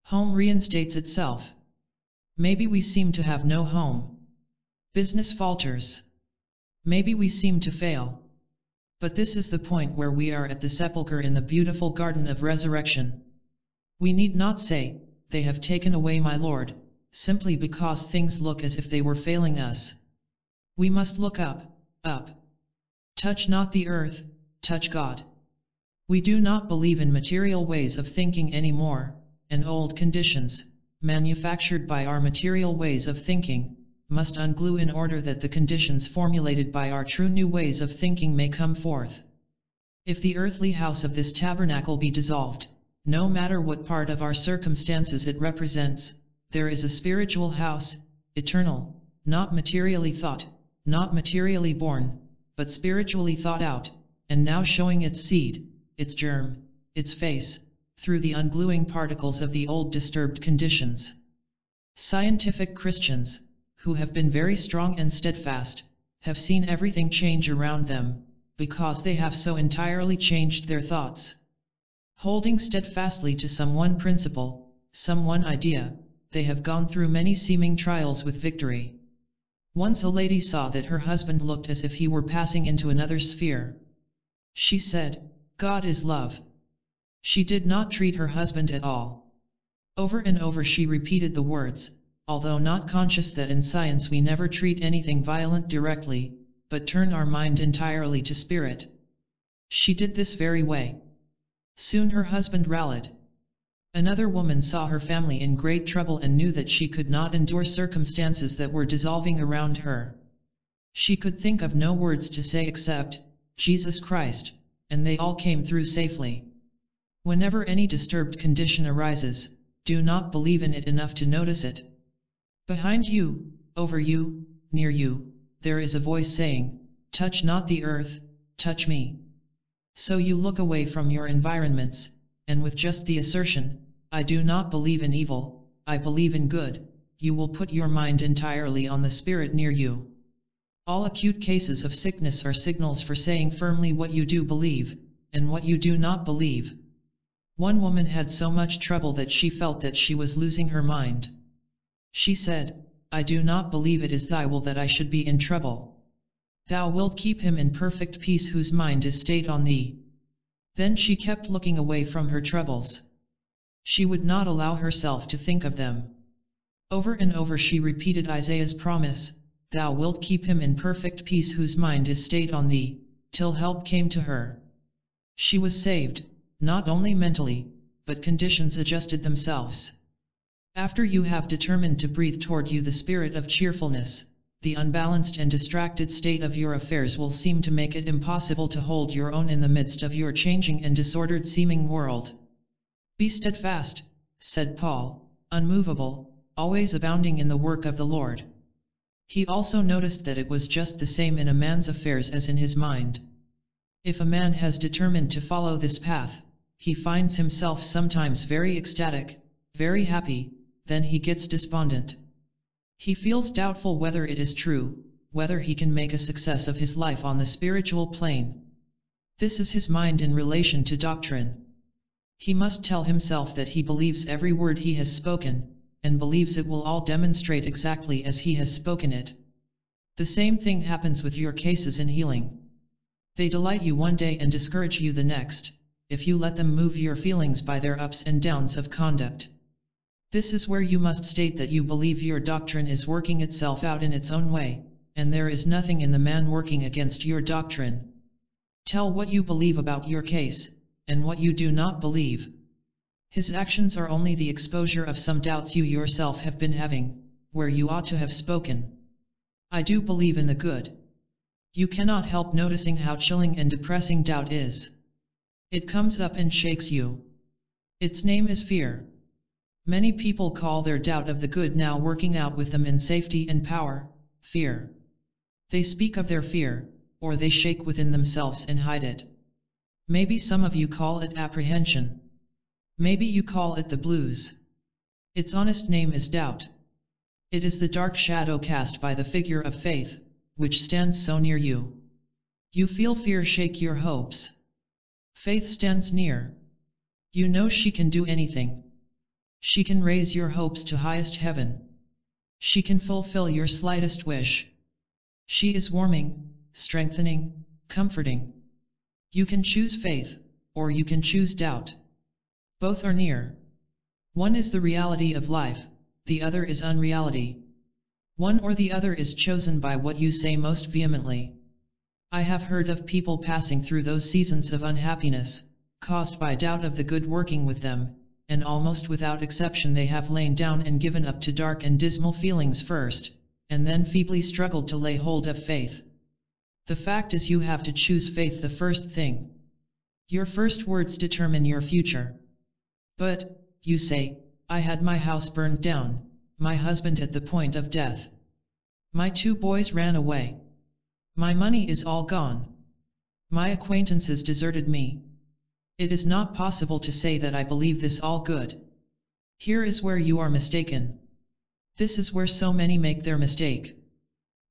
A: Home reinstates itself. Maybe we seem to have no home. Business falters. Maybe we seem to fail. But this is the point where we are at the sepulchre in the beautiful garden of resurrection. We need not say, They have taken away my Lord, simply because things look as if they were failing us. We must look up, up. Touch not the earth, touch God. We do not believe in material ways of thinking anymore, and old conditions, manufactured by our material ways of thinking, must unglue in order that the conditions formulated by our true new ways of thinking may come forth. If the earthly house of this tabernacle be dissolved, no matter what part of our circumstances it represents, there is a spiritual house, eternal, not materially thought, not materially born, but spiritually thought out, and now showing its seed its germ, its face, through the ungluing particles of the old disturbed conditions. Scientific Christians, who have been very strong and steadfast, have seen everything change around them, because they have so entirely changed their thoughts. Holding steadfastly to some one principle, some one idea, they have gone through many seeming trials with victory. Once a lady saw that her husband looked as if he were passing into another sphere. She said, God is love. She did not treat her husband at all. Over and over she repeated the words, although not conscious that in science we never treat anything violent directly, but turn our mind entirely to spirit. She did this very way. Soon her husband rallied. Another woman saw her family in great trouble and knew that she could not endure circumstances that were dissolving around her. She could think of no words to say except, Jesus Christ and they all came through safely. Whenever any disturbed condition arises, do not believe in it enough to notice it. Behind you, over you, near you, there is a voice saying, touch not the earth, touch me. So you look away from your environments, and with just the assertion, I do not believe in evil, I believe in good, you will put your mind entirely on the spirit near you. All acute cases of sickness are signals for saying firmly what you do believe, and what you do not believe. One woman had so much trouble that she felt that she was losing her mind. She said, I do not believe it is thy will that I should be in trouble. Thou wilt keep him in perfect peace whose mind is stayed on thee. Then she kept looking away from her troubles. She would not allow herself to think of them. Over and over she repeated Isaiah's promise, thou wilt keep him in perfect peace whose mind is stayed on thee, till help came to her. She was saved, not only mentally, but conditions adjusted themselves. After you have determined to breathe toward you the spirit of cheerfulness, the unbalanced and distracted state of your affairs will seem to make it impossible to hold your own in the midst of your changing and disordered seeming world. Be steadfast, said Paul, unmovable, always abounding in the work of the Lord. He also noticed that it was just the same in a man's affairs as in his mind. If a man has determined to follow this path, he finds himself sometimes very ecstatic, very happy, then he gets despondent. He feels doubtful whether it is true, whether he can make a success of his life on the spiritual plane. This is his mind in relation to doctrine. He must tell himself that he believes every word he has spoken, and believes it will all demonstrate exactly as he has spoken it. The same thing happens with your cases in healing. They delight you one day and discourage you the next, if you let them move your feelings by their ups and downs of conduct. This is where you must state that you believe your doctrine is working itself out in its own way, and there is nothing in the man working against your doctrine. Tell what you believe about your case, and what you do not believe, his actions are only the exposure of some doubts you yourself have been having, where you ought to have spoken. I do believe in the good. You cannot help noticing how chilling and depressing doubt is. It comes up and shakes you. Its name is fear. Many people call their doubt of the good now working out with them in safety and power, fear. They speak of their fear, or they shake within themselves and hide it. Maybe some of you call it apprehension. Maybe you call it the blues. Its honest name is doubt. It is the dark shadow cast by the figure of faith, which stands so near you. You feel fear shake your hopes. Faith stands near. You know she can do anything. She can raise your hopes to highest heaven. She can fulfill your slightest wish. She is warming, strengthening, comforting. You can choose faith, or you can choose doubt. Both are near. One is the reality of life, the other is unreality. One or the other is chosen by what you say most vehemently. I have heard of people passing through those seasons of unhappiness, caused by doubt of the good working with them, and almost without exception they have lain down and given up to dark and dismal feelings first, and then feebly struggled to lay hold of faith. The fact is you have to choose faith the first thing. Your first words determine your future. But, you say, I had my house burned down, my husband at the point of death. My two boys ran away. My money is all gone. My acquaintances deserted me. It is not possible to say that I believe this all good. Here is where you are mistaken. This is where so many make their mistake.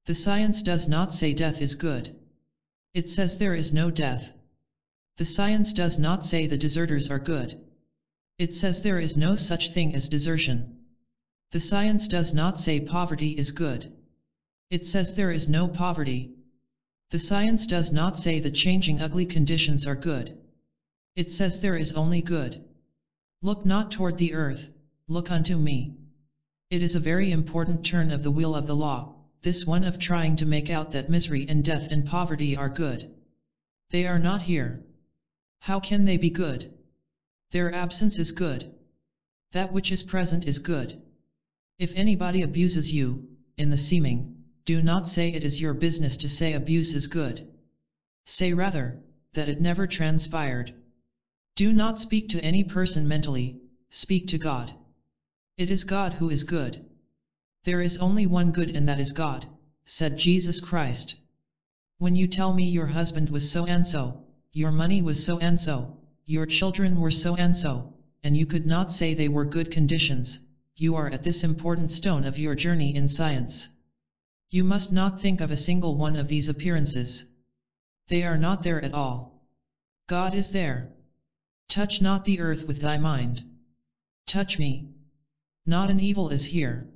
A: The science does not say death is good. It says there is no death. The science does not say the deserters are good. It says there is no such thing as desertion. The science does not say poverty is good. It says there is no poverty. The science does not say the changing ugly conditions are good. It says there is only good. Look not toward the earth, look unto me. It is a very important turn of the wheel of the law, this one of trying to make out that misery and death and poverty are good. They are not here. How can they be good? Their absence is good. That which is present is good. If anybody abuses you, in the seeming, do not say it is your business to say abuse is good. Say rather, that it never transpired. Do not speak to any person mentally, speak to God. It is God who is good. There is only one good and that is God, said Jesus Christ. When you tell me your husband was so and so, your money was so and so, your children were so and so, and you could not say they were good conditions, you are at this important stone of your journey in science. You must not think of a single one of these appearances. They are not there at all. God is there. Touch not the earth with thy mind. Touch me. Not an evil is here.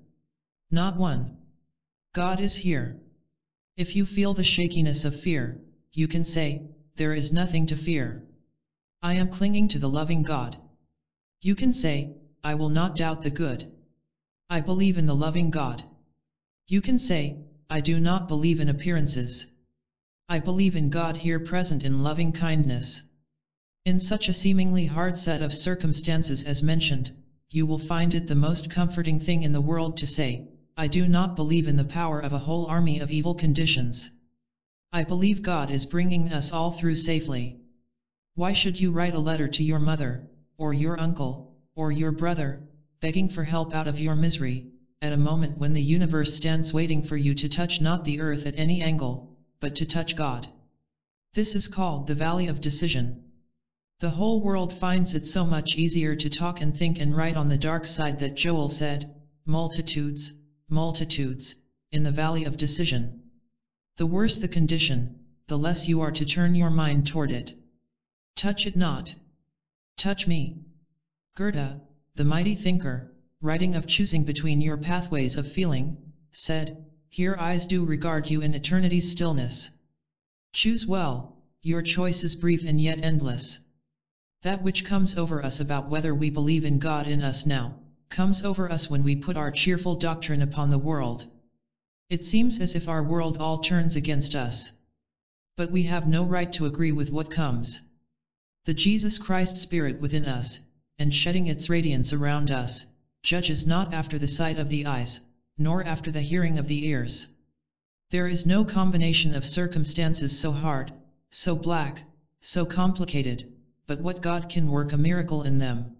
A: Not one. God is here. If you feel the shakiness of fear, you can say, there is nothing to fear. I am clinging to the loving God. You can say, I will not doubt the good. I believe in the loving God. You can say, I do not believe in appearances. I believe in God here present in loving kindness. In such a seemingly hard set of circumstances as mentioned, you will find it the most comforting thing in the world to say, I do not believe in the power of a whole army of evil conditions. I believe God is bringing us all through safely. Why should you write a letter to your mother, or your uncle, or your brother, begging for help out of your misery, at a moment when the universe stands waiting for you to touch not the earth at any angle, but to touch God? This is called the Valley of Decision. The whole world finds it so much easier to talk and think and write on the dark side that Joel said, multitudes, multitudes, in the Valley of Decision. The worse the condition, the less you are to turn your mind toward it. Touch it not. Touch me. Goethe, the mighty thinker, writing of choosing between your pathways of feeling, said, Here eyes do regard you in eternity's stillness. Choose well, your choice is brief and yet endless. That which comes over us about whether we believe in God in us now, comes over us when we put our cheerful doctrine upon the world. It seems as if our world all turns against us. But we have no right to agree with what comes the Jesus Christ Spirit within us, and shedding its radiance around us, judges not after the sight of the eyes, nor after the hearing of the ears. There is no combination of circumstances so hard, so black, so complicated, but what God can work a miracle in them.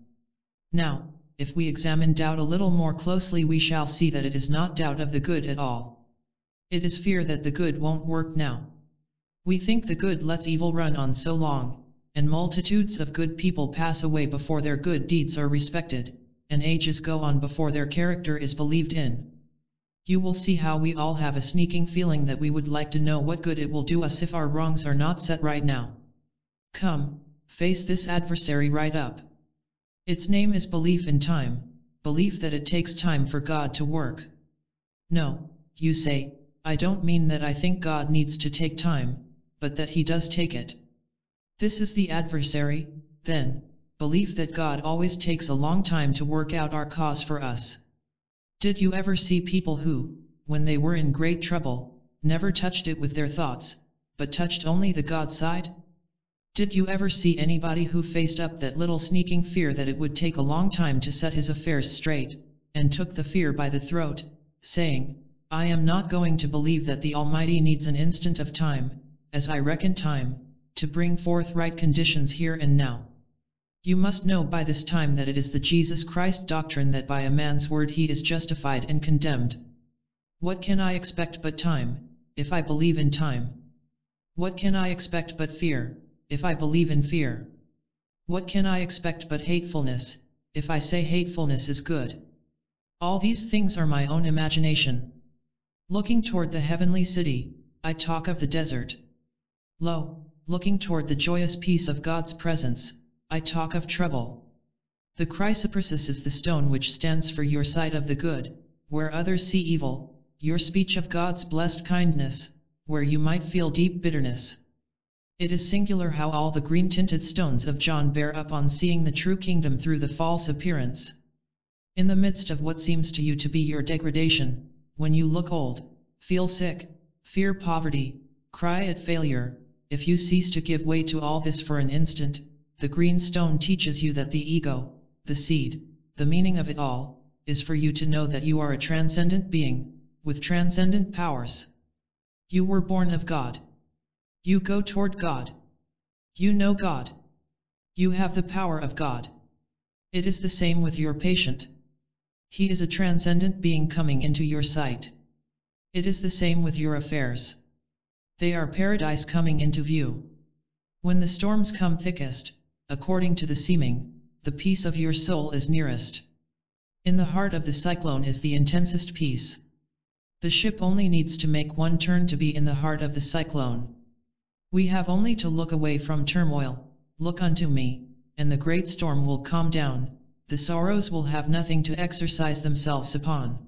A: Now, if we examine doubt a little more closely we shall see that it is not doubt of the good at all. It is fear that the good won't work now. We think the good lets evil run on so long, and multitudes of good people pass away before their good deeds are respected, and ages go on before their character is believed in. You will see how we all have a sneaking feeling that we would like to know what good it will do us if our wrongs are not set right now. Come, face this adversary right up. Its name is belief in time, belief that it takes time for God to work. No, you say, I don't mean that I think God needs to take time, but that he does take it. This is the adversary, then, belief that God always takes a long time to work out our cause for us. Did you ever see people who, when they were in great trouble, never touched it with their thoughts, but touched only the God side? Did you ever see anybody who faced up that little sneaking fear that it would take a long time to set his affairs straight, and took the fear by the throat, saying, I am not going to believe that the Almighty needs an instant of time, as I reckon time, to bring forth right conditions here and now. You must know by this time that it is the Jesus Christ doctrine that by a man's word he is justified and condemned. What can I expect but time, if I believe in time? What can I expect but fear, if I believe in fear? What can I expect but hatefulness, if I say hatefulness is good? All these things are my own imagination. Looking toward the heavenly city, I talk of the desert. Lo, looking toward the joyous peace of God's presence, I talk of trouble. The chrysoprasus is the stone which stands for your side of the good, where others see evil, your speech of God's blessed kindness, where you might feel deep bitterness. It is singular how all the green-tinted stones of John bear up on seeing the true kingdom through the false appearance. In the midst of what seems to you to be your degradation, when you look old, feel sick, fear poverty, cry at failure, if you cease to give way to all this for an instant, the green stone teaches you that the ego, the seed, the meaning of it all, is for you to know that you are a transcendent being, with transcendent powers. You were born of God. You go toward God. You know God. You have the power of God. It is the same with your patient. He is a transcendent being coming into your sight. It is the same with your affairs. They are paradise coming into view. When the storms come thickest, according to the seeming, the peace of your soul is nearest. In the heart of the cyclone is the intensest peace. The ship only needs to make one turn to be in the heart of the cyclone. We have only to look away from turmoil, look unto me, and the great storm will calm down, the sorrows will have nothing to exercise themselves upon.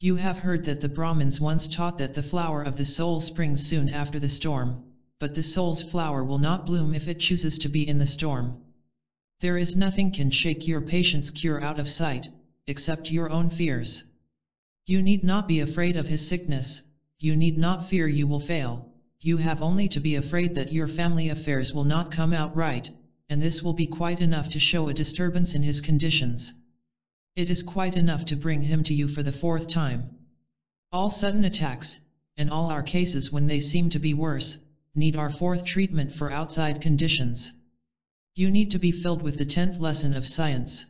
A: You have heard that the Brahmins once taught that the flower of the soul springs soon after the storm, but the soul's flower will not bloom if it chooses to be in the storm. There is nothing can shake your patient's cure out of sight, except your own fears. You need not be afraid of his sickness, you need not fear you will fail, you have only to be afraid that your family affairs will not come out right, and this will be quite enough to show a disturbance in his conditions. It is quite enough to bring him to you for the fourth time. All sudden attacks, and all our cases when they seem to be worse, need our fourth treatment for outside conditions. You need to be filled with the tenth lesson of science.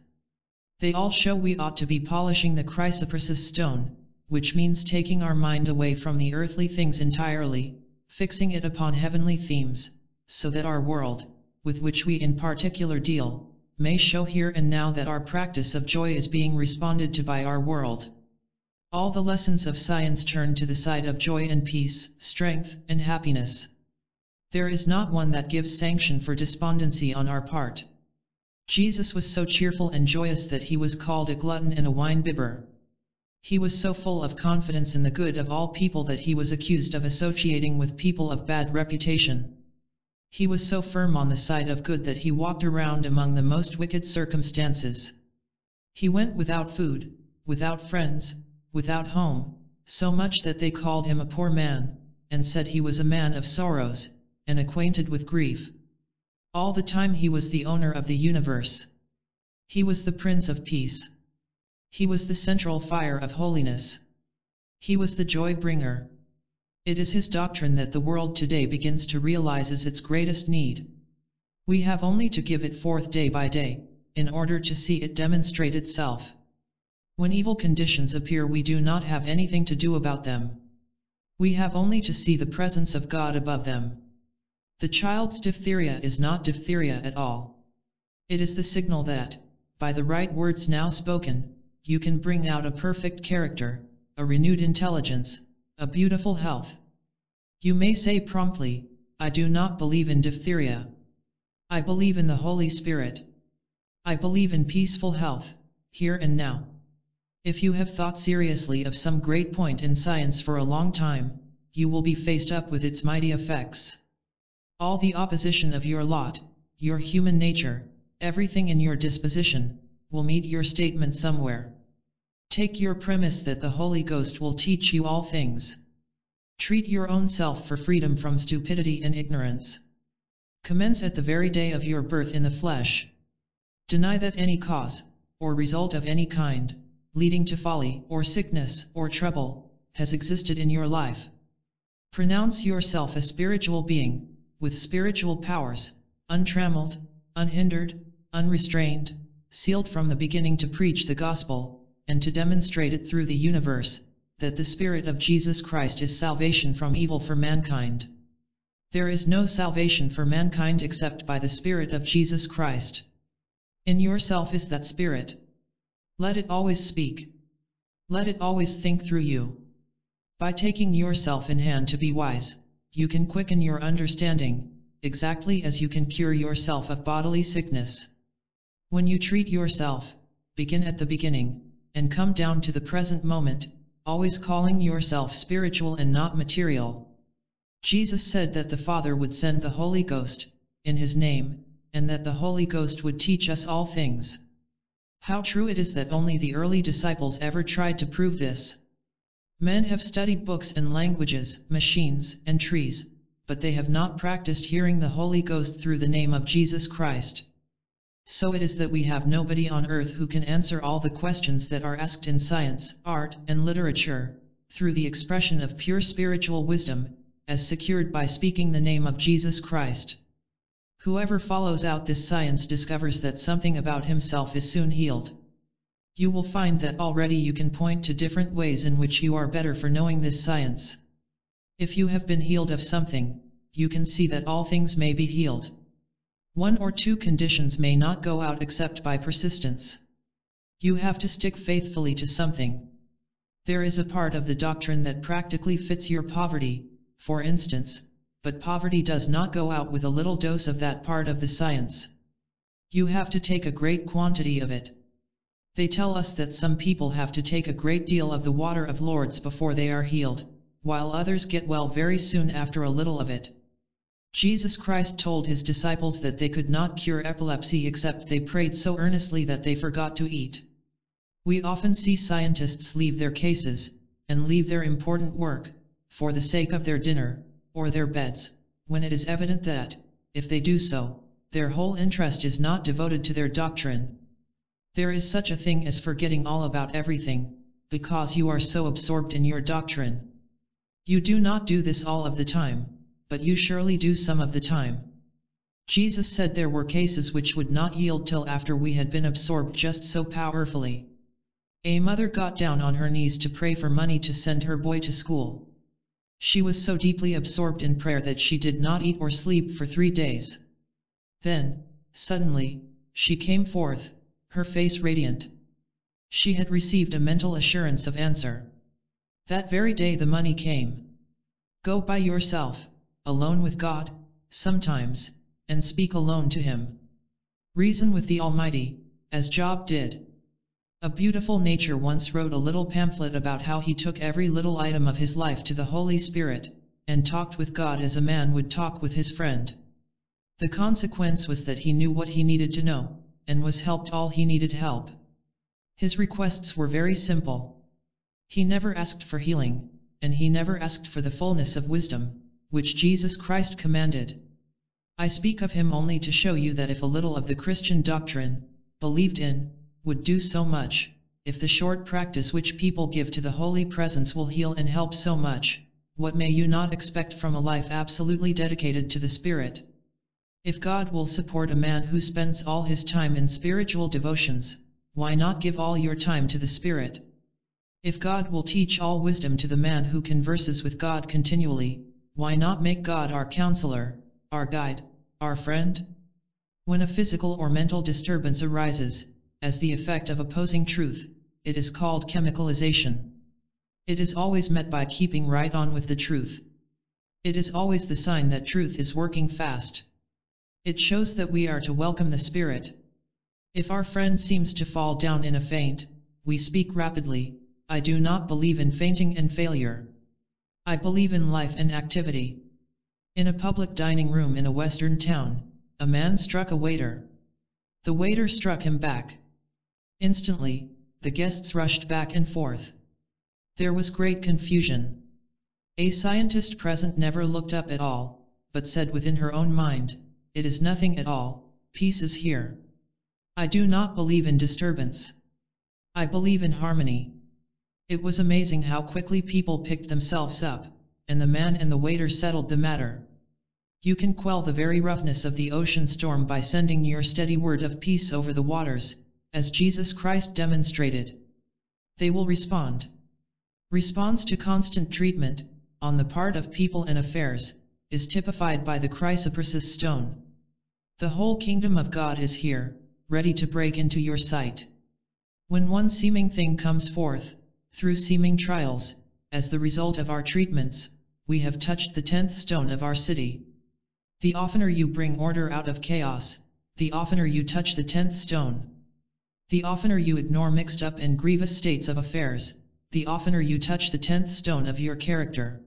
A: They all show we ought to be polishing the chrysoprase stone, which means taking our mind away from the earthly things entirely, fixing it upon heavenly themes, so that our world, with which we in particular deal, may show here and now that our practice of joy is being responded to by our world. All the lessons of science turn to the side of joy and peace, strength and happiness. There is not one that gives sanction for despondency on our part. Jesus was so cheerful and joyous that he was called a glutton and a winebibber. He was so full of confidence in the good of all people that he was accused of associating with people of bad reputation. He was so firm on the side of good that he walked around among the most wicked circumstances. He went without food, without friends, without home, so much that they called him a poor man, and said he was a man of sorrows, and acquainted with grief. All the time he was the owner of the universe. He was the Prince of Peace. He was the central fire of holiness. He was the joy bringer. It is his doctrine that the world today begins to realizes its greatest need. We have only to give it forth day by day, in order to see it demonstrate itself. When evil conditions appear we do not have anything to do about them. We have only to see the presence of God above them. The child's diphtheria is not diphtheria at all. It is the signal that, by the right words now spoken, you can bring out a perfect character, a renewed intelligence, a beautiful health. You may say promptly, I do not believe in diphtheria. I believe in the Holy Spirit. I believe in peaceful health, here and now. If you have thought seriously of some great point in science for a long time, you will be faced up with its mighty effects. All the opposition of your lot, your human nature, everything in your disposition, will meet your statement somewhere. Take your premise that the Holy Ghost will teach you all things. Treat your own self for freedom from stupidity and ignorance. Commence at the very day of your birth in the flesh. Deny that any cause, or result of any kind, leading to folly or sickness or trouble, has existed in your life. Pronounce yourself a spiritual being, with spiritual powers, untrammeled, unhindered, unrestrained, sealed from the beginning to preach the gospel, and to demonstrate it through the universe, that the Spirit of Jesus Christ is salvation from evil for mankind. There is no salvation for mankind except by the Spirit of Jesus Christ. In yourself is that Spirit. Let it always speak. Let it always think through you. By taking yourself in hand to be wise, you can quicken your understanding, exactly as you can cure yourself of bodily sickness. When you treat yourself, begin at the beginning, and come down to the present moment, always calling yourself spiritual and not material. Jesus said that the Father would send the Holy Ghost, in His name, and that the Holy Ghost would teach us all things. How true it is that only the early disciples ever tried to prove this. Men have studied books and languages, machines and trees, but they have not practiced hearing the Holy Ghost through the name of Jesus Christ. So it is that we have nobody on earth who can answer all the questions that are asked in science, art, and literature, through the expression of pure spiritual wisdom, as secured by speaking the name of Jesus Christ. Whoever follows out this science discovers that something about himself is soon healed. You will find that already you can point to different ways in which you are better for knowing this science. If you have been healed of something, you can see that all things may be healed. One or two conditions may not go out except by persistence. You have to stick faithfully to something. There is a part of the doctrine that practically fits your poverty, for instance, but poverty does not go out with a little dose of that part of the science. You have to take a great quantity of it. They tell us that some people have to take a great deal of the water of Lourdes before they are healed, while others get well very soon after a little of it. Jesus Christ told his disciples that they could not cure epilepsy except they prayed so earnestly that they forgot to eat. We often see scientists leave their cases, and leave their important work, for the sake of their dinner, or their beds, when it is evident that, if they do so, their whole interest is not devoted to their doctrine. There is such a thing as forgetting all about everything, because you are so absorbed in your doctrine. You do not do this all of the time but you surely do some of the time. Jesus said there were cases which would not yield till after we had been absorbed just so powerfully. A mother got down on her knees to pray for money to send her boy to school. She was so deeply absorbed in prayer that she did not eat or sleep for three days. Then, suddenly, she came forth, her face radiant. She had received a mental assurance of answer. That very day the money came. Go by yourself alone with God, sometimes, and speak alone to Him. Reason with the Almighty, as Job did. A beautiful nature once wrote a little pamphlet about how he took every little item of his life to the Holy Spirit, and talked with God as a man would talk with his friend. The consequence was that he knew what he needed to know, and was helped all he needed help. His requests were very simple. He never asked for healing, and he never asked for the fullness of wisdom, which Jesus Christ commanded. I speak of him only to show you that if a little of the Christian doctrine, believed in, would do so much, if the short practice which people give to the Holy Presence will heal and help so much, what may you not expect from a life absolutely dedicated to the Spirit? If God will support a man who spends all his time in spiritual devotions, why not give all your time to the Spirit? If God will teach all wisdom to the man who converses with God continually, why not make God our counselor, our guide, our friend? When a physical or mental disturbance arises, as the effect of opposing truth, it is called chemicalization. It is always met by keeping right on with the truth. It is always the sign that truth is working fast. It shows that we are to welcome the Spirit. If our friend seems to fall down in a faint, we speak rapidly, I do not believe in fainting and failure. I believe in life and activity. In a public dining room in a western town, a man struck a waiter. The waiter struck him back. Instantly, the guests rushed back and forth. There was great confusion. A scientist present never looked up at all, but said within her own mind, It is nothing at all, peace is here. I do not believe in disturbance. I believe in harmony. It was amazing how quickly people picked themselves up, and the man and the waiter settled the matter. You can quell the very roughness of the ocean storm by sending your steady word of peace over the waters, as Jesus Christ demonstrated. They will respond. Response to constant treatment, on the part of people and affairs, is typified by the chrysoprase stone. The whole kingdom of God is here, ready to break into your sight. When one seeming thing comes forth, through seeming trials, as the result of our treatments, we have touched the tenth stone of our city. The oftener you bring order out of chaos, the oftener you touch the tenth stone. The oftener you ignore mixed up and grievous states of affairs, the oftener you touch the tenth stone of your character.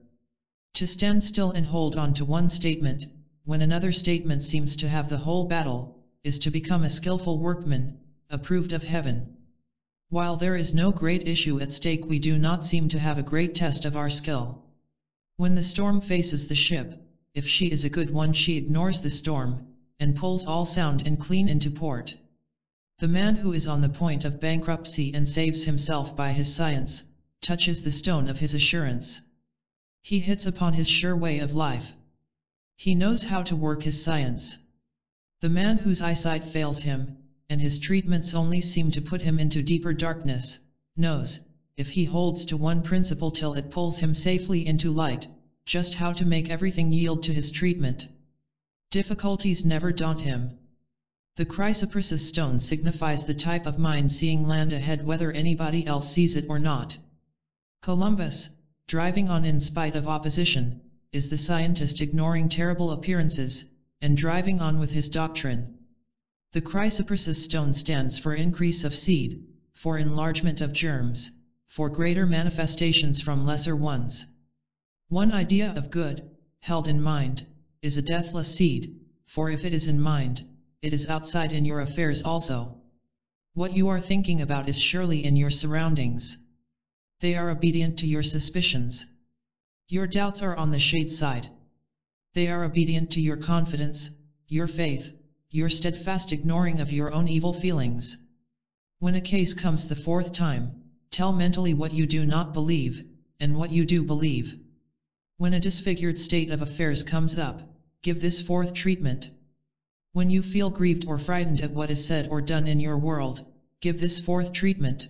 A: To stand still and hold on to one statement, when another statement seems to have the whole battle, is to become a skilful workman, approved of heaven. While there is no great issue at stake we do not seem to have a great test of our skill. When the storm faces the ship, if she is a good one she ignores the storm, and pulls all sound and clean into port. The man who is on the point of bankruptcy and saves himself by his science, touches the stone of his assurance. He hits upon his sure way of life. He knows how to work his science. The man whose eyesight fails him, and his treatments only seem to put him into deeper darkness, knows, if he holds to one principle till it pulls him safely into light, just how to make everything yield to his treatment. Difficulties never daunt him. The chrysoprase stone signifies the type of mind seeing land ahead whether anybody else sees it or not. Columbus, driving on in spite of opposition, is the scientist ignoring terrible appearances, and driving on with his doctrine. The chrysoprasus stone stands for increase of seed, for enlargement of germs, for greater manifestations from lesser ones. One idea of good, held in mind, is a deathless seed, for if it is in mind, it is outside in your affairs also. What you are thinking about is surely in your surroundings. They are obedient to your suspicions. Your doubts are on the shade side. They are obedient to your confidence, your faith your steadfast ignoring of your own evil feelings. When a case comes the fourth time, tell mentally what you do not believe, and what you do believe. When a disfigured state of affairs comes up, give this fourth treatment. When you feel grieved or frightened at what is said or done in your world, give this fourth treatment.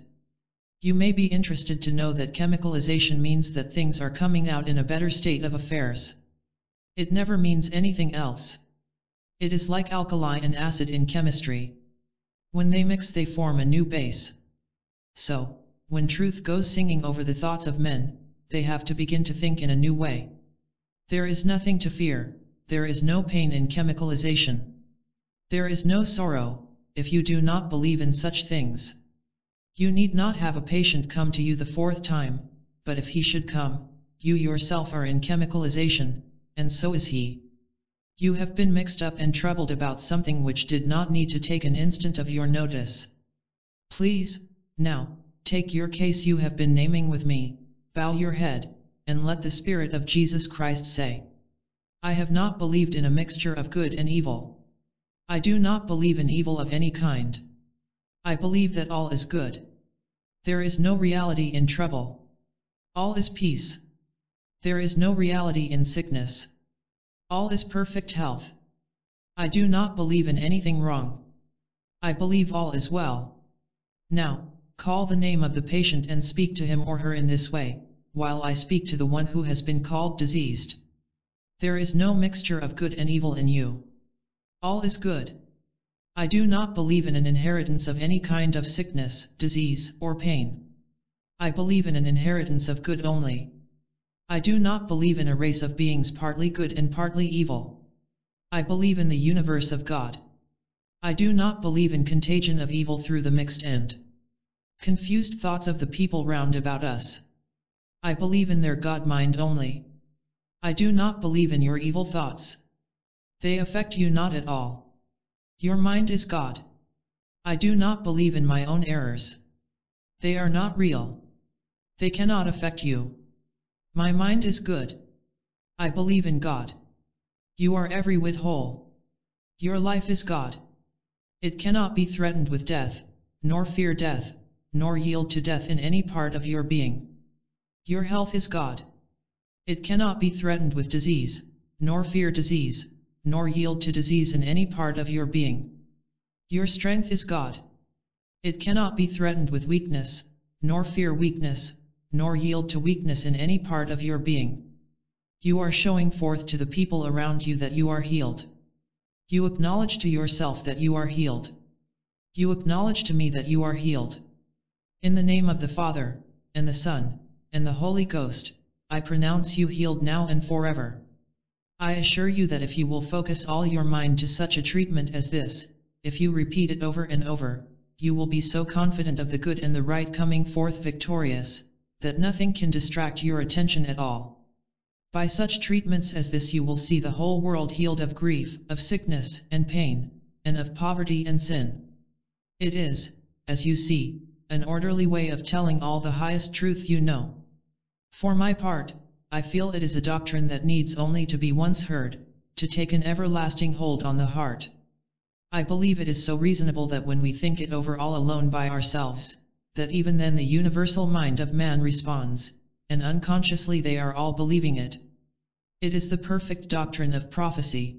A: You may be interested to know that chemicalization means that things are coming out in a better state of affairs. It never means anything else. It is like alkali and acid in chemistry. When they mix they form a new base. So, when truth goes singing over the thoughts of men, they have to begin to think in a new way. There is nothing to fear, there is no pain in chemicalization. There is no sorrow, if you do not believe in such things. You need not have a patient come to you the fourth time, but if he should come, you yourself are in chemicalization, and so is he. You have been mixed up and troubled about something which did not need to take an instant of your notice. Please, now, take your case you have been naming with me, bow your head, and let the Spirit of Jesus Christ say. I have not believed in a mixture of good and evil. I do not believe in evil of any kind. I believe that all is good. There is no reality in trouble. All is peace. There is no reality in sickness. All is perfect health. I do not believe in anything wrong. I believe all is well. Now, call the name of the patient and speak to him or her in this way, while I speak to the one who has been called diseased. There is no mixture of good and evil in you. All is good. I do not believe in an inheritance of any kind of sickness, disease, or pain. I believe in an inheritance of good only. I do not believe in a race of beings partly good and partly evil. I believe in the universe of God. I do not believe in contagion of evil through the mixed end, confused thoughts of the people round about us. I believe in their God mind only. I do not believe in your evil thoughts. They affect you not at all. Your mind is God. I do not believe in my own errors. They are not real. They cannot affect you. My mind is good. I believe in God. You are every whit whole. Your life is God. It cannot be threatened with death, nor fear death, nor yield to death in any part of your being. Your health is God. It cannot be threatened with disease, nor fear disease, nor yield to disease in any part of your being. Your strength is God. It cannot be threatened with weakness, nor fear weakness, nor yield to weakness in any part of your being. You are showing forth to the people around you that you are healed. You acknowledge to yourself that you are healed. You acknowledge to me that you are healed. In the name of the Father, and the Son, and the Holy Ghost, I pronounce you healed now and forever. I assure you that if you will focus all your mind to such a treatment as this, if you repeat it over and over, you will be so confident of the good and the right coming forth victorious, that nothing can distract your attention at all. By such treatments as this you will see the whole world healed of grief, of sickness and pain, and of poverty and sin. It is, as you see, an orderly way of telling all the highest truth you know. For my part, I feel it is a doctrine that needs only to be once heard, to take an everlasting hold on the heart. I believe it is so reasonable that when we think it over all alone by ourselves, that even then the universal mind of man responds, and unconsciously they are all believing it. It is the perfect doctrine of prophecy.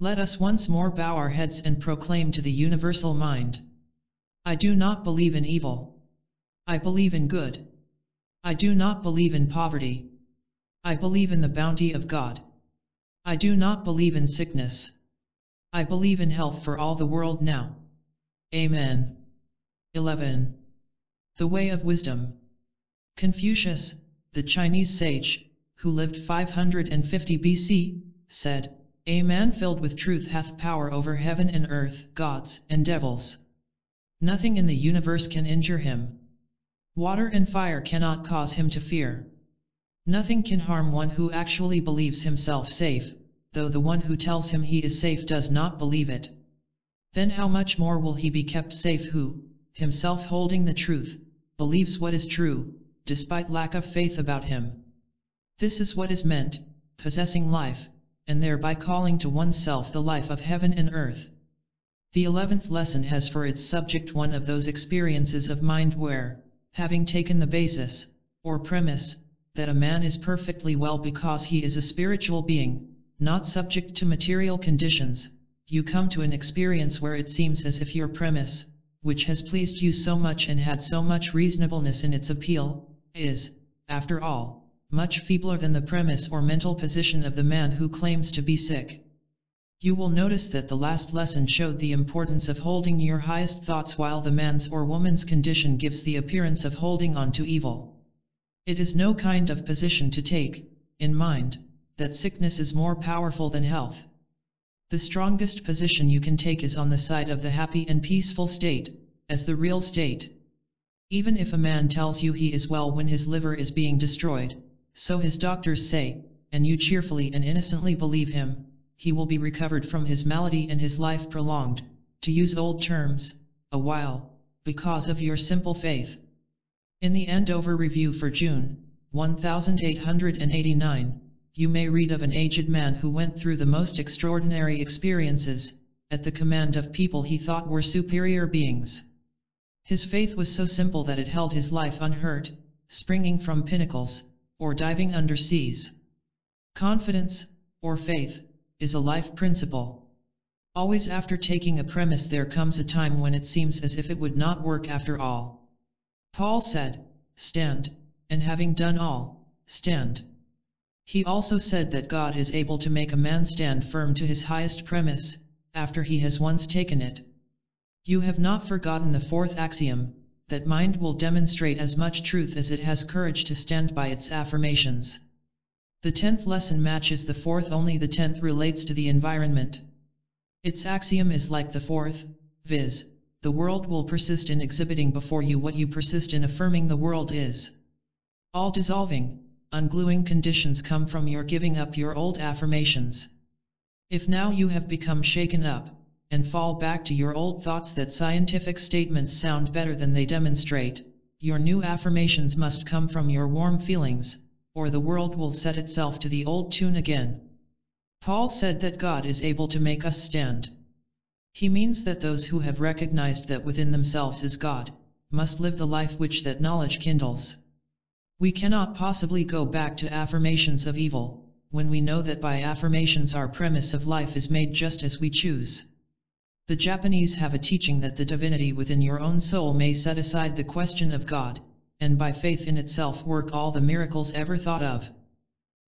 A: Let us once more bow our heads and proclaim to the universal mind. I do not believe in evil. I believe in good. I do not believe in poverty. I believe in the bounty of God. I do not believe in sickness. I believe in health for all the world now. Amen. 11. The Way of Wisdom. Confucius, the Chinese sage, who lived 550 BC, said, A man filled with truth hath power over heaven and earth, gods and devils. Nothing in the universe can injure him. Water and fire cannot cause him to fear. Nothing can harm one who actually believes himself safe, though the one who tells him he is safe does not believe it. Then how much more will he be kept safe who, himself holding the truth, believes what is true, despite lack of faith about him. This is what is meant, possessing life, and thereby calling to oneself the life of heaven and earth. The eleventh lesson has for its subject one of those experiences of mind where, having taken the basis, or premise, that a man is perfectly well because he is a spiritual being, not subject to material conditions, you come to an experience where it seems as if your premise, which has pleased you so much and had so much reasonableness in its appeal, is, after all, much feebler than the premise or mental position of the man who claims to be sick. You will notice that the last lesson showed the importance of holding your highest thoughts while the man's or woman's condition gives the appearance of holding on to evil. It is no kind of position to take, in mind, that sickness is more powerful than health. The strongest position you can take is on the side of the happy and peaceful state, as the real state. Even if a man tells you he is well when his liver is being destroyed, so his doctors say, and you cheerfully and innocently believe him, he will be recovered from his malady and his life prolonged, to use old terms, a while, because of your simple faith. In the Andover Review for June, 1889, you may read of an aged man who went through the most extraordinary experiences, at the command of people he thought were superior beings. His faith was so simple that it held his life unhurt, springing from pinnacles, or diving under seas. Confidence, or faith, is a life principle. Always after taking a premise there comes a time when it seems as if it would not work after all. Paul said, Stand, and having done all, stand. He also said that God is able to make a man stand firm to his highest premise, after he has once taken it. You have not forgotten the fourth axiom, that mind will demonstrate as much truth as it has courage to stand by its affirmations. The tenth lesson matches the fourth only the tenth relates to the environment. Its axiom is like the fourth, viz., the world will persist in exhibiting before you what you persist in affirming the world is. All dissolving, ungluing conditions come from your giving up your old affirmations. If now you have become shaken up, and fall back to your old thoughts that scientific statements sound better than they demonstrate, your new affirmations must come from your warm feelings, or the world will set itself to the old tune again. Paul said that God is able to make us stand. He means that those who have recognized that within themselves is God, must live the life which that knowledge kindles. We cannot possibly go back to affirmations of evil, when we know that by affirmations our premise of life is made just as we choose. The Japanese have a teaching that the divinity within your own soul may set aside the question of God, and by faith in itself work all the miracles ever thought of.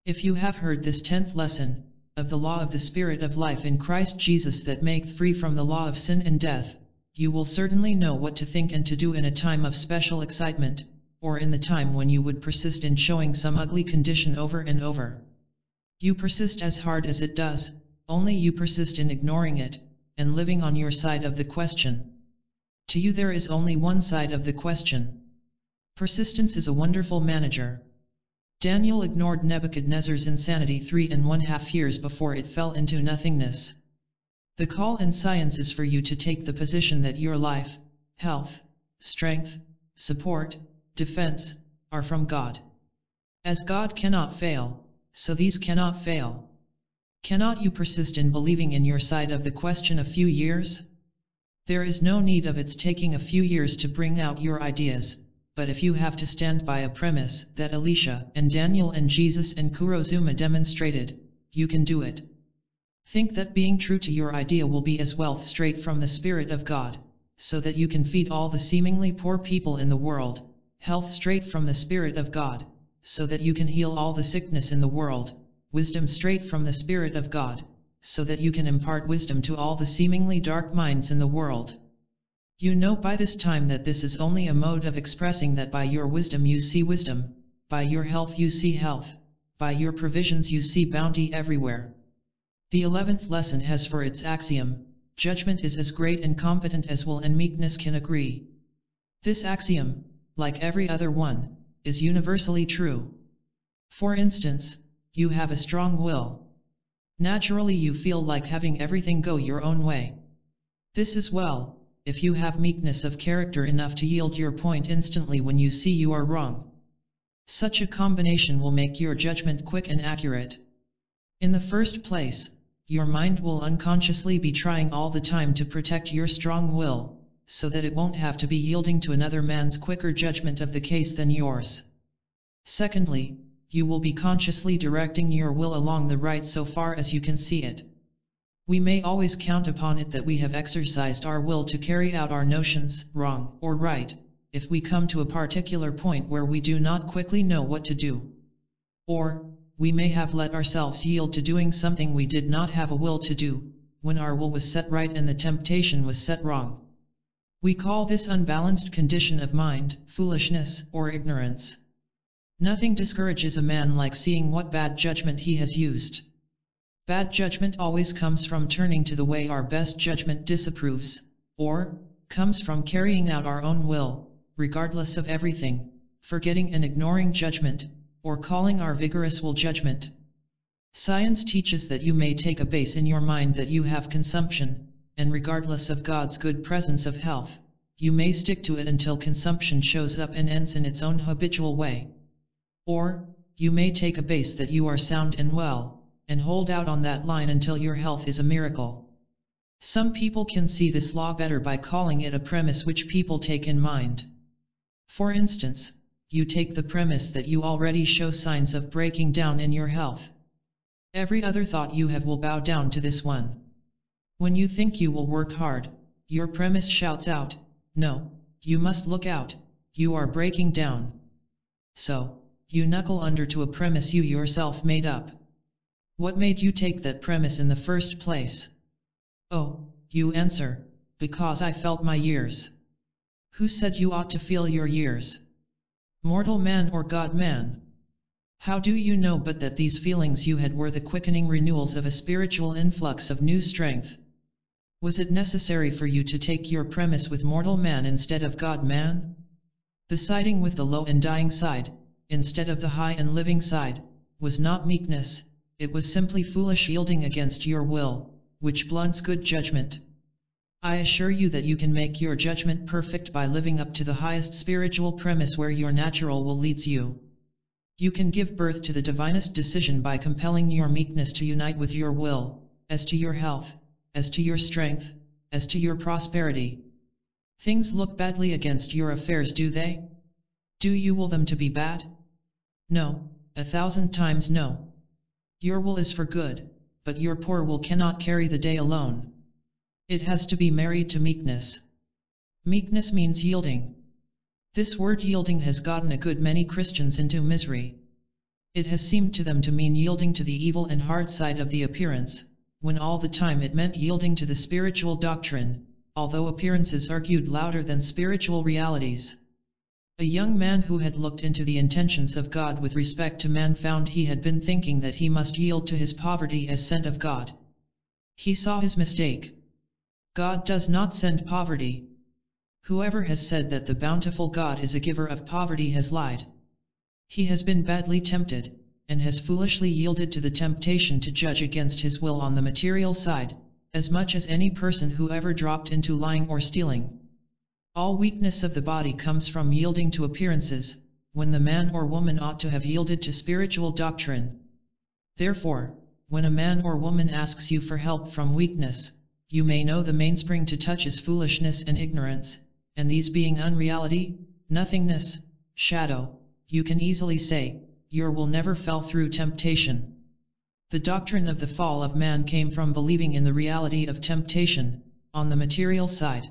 A: If you have heard this tenth lesson, of the law of the Spirit of life in Christ Jesus that maketh free from the law of sin and death, you will certainly know what to think and to do in a time of special excitement or in the time when you would persist in showing some ugly condition over and over. You persist as hard as it does, only you persist in ignoring it, and living on your side of the question. To you there is only one side of the question. Persistence is a wonderful manager. Daniel ignored Nebuchadnezzar's insanity three and one half years before it fell into nothingness. The call in science is for you to take the position that your life, health, strength, support, defense, are from God. As God cannot fail, so these cannot fail. Cannot you persist in believing in your side of the question a few years? There is no need of its taking a few years to bring out your ideas, but if you have to stand by a premise that Elisha and Daniel and Jesus and Kurozumi demonstrated, you can do it. Think that being true to your idea will be as wealth straight from the Spirit of God, so that you can feed all the seemingly poor people in the world, health straight from the Spirit of God, so that you can heal all the sickness in the world, wisdom straight from the Spirit of God, so that you can impart wisdom to all the seemingly dark minds in the world. You know by this time that this is only a mode of expressing that by your wisdom you see wisdom, by your health you see health, by your provisions you see bounty everywhere. The eleventh lesson has for its axiom, judgment is as great and competent as will and meekness can agree. This axiom, like every other one, is universally true. For instance, you have a strong will. Naturally you feel like having everything go your own way. This is well, if you have meekness of character enough to yield your point instantly when you see you are wrong. Such a combination will make your judgment quick and accurate. In the first place, your mind will unconsciously be trying all the time to protect your strong will, so that it won't have to be yielding to another man's quicker judgment of the case than yours. Secondly, you will be consciously directing your will along the right so far as you can see it. We may always count upon it that we have exercised our will to carry out our notions, wrong or right, if we come to a particular point where we do not quickly know what to do. Or, we may have let ourselves yield to doing something we did not have a will to do, when our will was set right and the temptation was set wrong. We call this unbalanced condition of mind, foolishness, or ignorance. Nothing discourages a man like seeing what bad judgment he has used. Bad judgment always comes from turning to the way our best judgment disapproves, or, comes from carrying out our own will, regardless of everything, forgetting and ignoring judgment, or calling our vigorous will judgment. Science teaches that you may take a base in your mind that you have consumption, and regardless of God's good presence of health, you may stick to it until consumption shows up and ends in its own habitual way. Or, you may take a base that you are sound and well, and hold out on that line until your health is a miracle. Some people can see this law better by calling it a premise which people take in mind. For instance, you take the premise that you already show signs of breaking down in your health. Every other thought you have will bow down to this one. When you think you will work hard, your premise shouts out, no, you must look out, you are breaking down. So, you knuckle under to a premise you yourself made up. What made you take that premise in the first place? Oh, you answer, because I felt my years. Who said you ought to feel your years? Mortal man or God man? How do you know but that these feelings you had were the quickening renewals of a spiritual influx of new strength? Was it necessary for you to take your premise with mortal man instead of God-man? The siding with the low and dying side, instead of the high and living side, was not meekness, it was simply foolish yielding against your will, which blunts good judgment. I assure you that you can make your judgment perfect by living up to the highest spiritual premise where your natural will leads you. You can give birth to the divinest decision by compelling your meekness to unite with your will, as to your health, as to your strength, as to your prosperity. Things look badly against your affairs do they? Do you will them to be bad? No, a thousand times no. Your will is for good, but your poor will cannot carry the day alone. It has to be married to meekness. Meekness means yielding. This word yielding has gotten a good many Christians into misery. It has seemed to them to mean yielding to the evil and hard side of the appearance when all the time it meant yielding to the spiritual doctrine, although appearances argued louder than spiritual realities. A young man who had looked into the intentions of God with respect to man found he had been thinking that he must yield to his poverty as sent of God. He saw his mistake. God does not send poverty. Whoever has said that the bountiful God is a giver of poverty has lied. He has been badly tempted and has foolishly yielded to the temptation to judge against his will on the material side, as much as any person who ever dropped into lying or stealing. All weakness of the body comes from yielding to appearances, when the man or woman ought to have yielded to spiritual doctrine. Therefore, when a man or woman asks you for help from weakness, you may know the mainspring to touch is foolishness and ignorance, and these being unreality, nothingness, shadow, you can easily say, your will never fell through temptation. The doctrine of the fall of man came from believing in the reality of temptation, on the material side.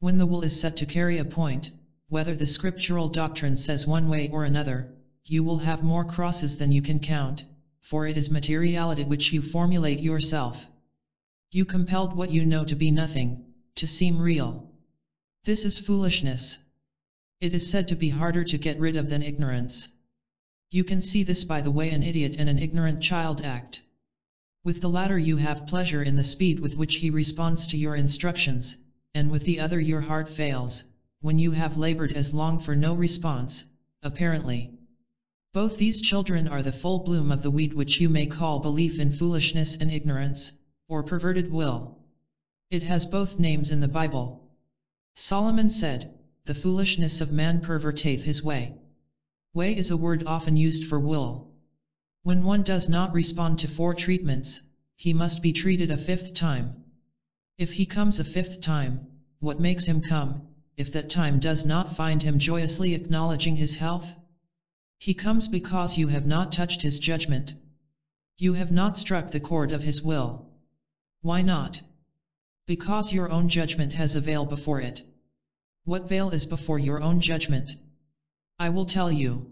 A: When the will is set to carry a point, whether the scriptural doctrine says one way or another, you will have more crosses than you can count, for it is materiality which you formulate yourself. You compelled what you know to be nothing, to seem real. This is foolishness. It is said to be harder to get rid of than ignorance. You can see this by the way an idiot and an ignorant child act. With the latter you have pleasure in the speed with which he responds to your instructions, and with the other your heart fails, when you have labored as long for no response, apparently. Both these children are the full bloom of the weed which you may call belief in foolishness and ignorance, or perverted will. It has both names in the Bible. Solomon said, The foolishness of man perverteth his way. Way is a word often used for will. When one does not respond to four treatments, he must be treated a fifth time. If he comes a fifth time, what makes him come, if that time does not find him joyously acknowledging his health? He comes because you have not touched his judgment. You have not struck the chord of his will. Why not? Because your own judgment has a veil before it. What veil is before your own judgment? I will tell you.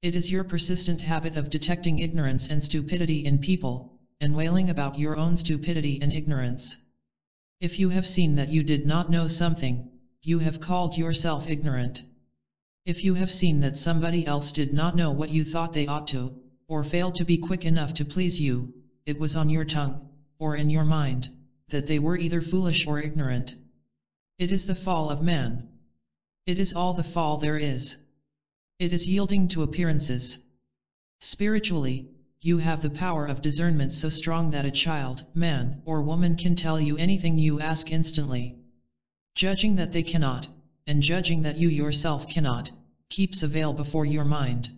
A: It is your persistent habit of detecting ignorance and stupidity in people, and wailing about your own stupidity and ignorance. If you have seen that you did not know something, you have called yourself ignorant. If you have seen that somebody else did not know what you thought they ought to, or failed to be quick enough to please you, it was on your tongue, or in your mind, that they were either foolish or ignorant. It is the fall of man. It is all the fall there is. It is yielding to appearances. Spiritually, you have the power of discernment so strong that a child, man, or woman can tell you anything you ask instantly. Judging that they cannot, and judging that you yourself cannot, keeps a veil before your mind.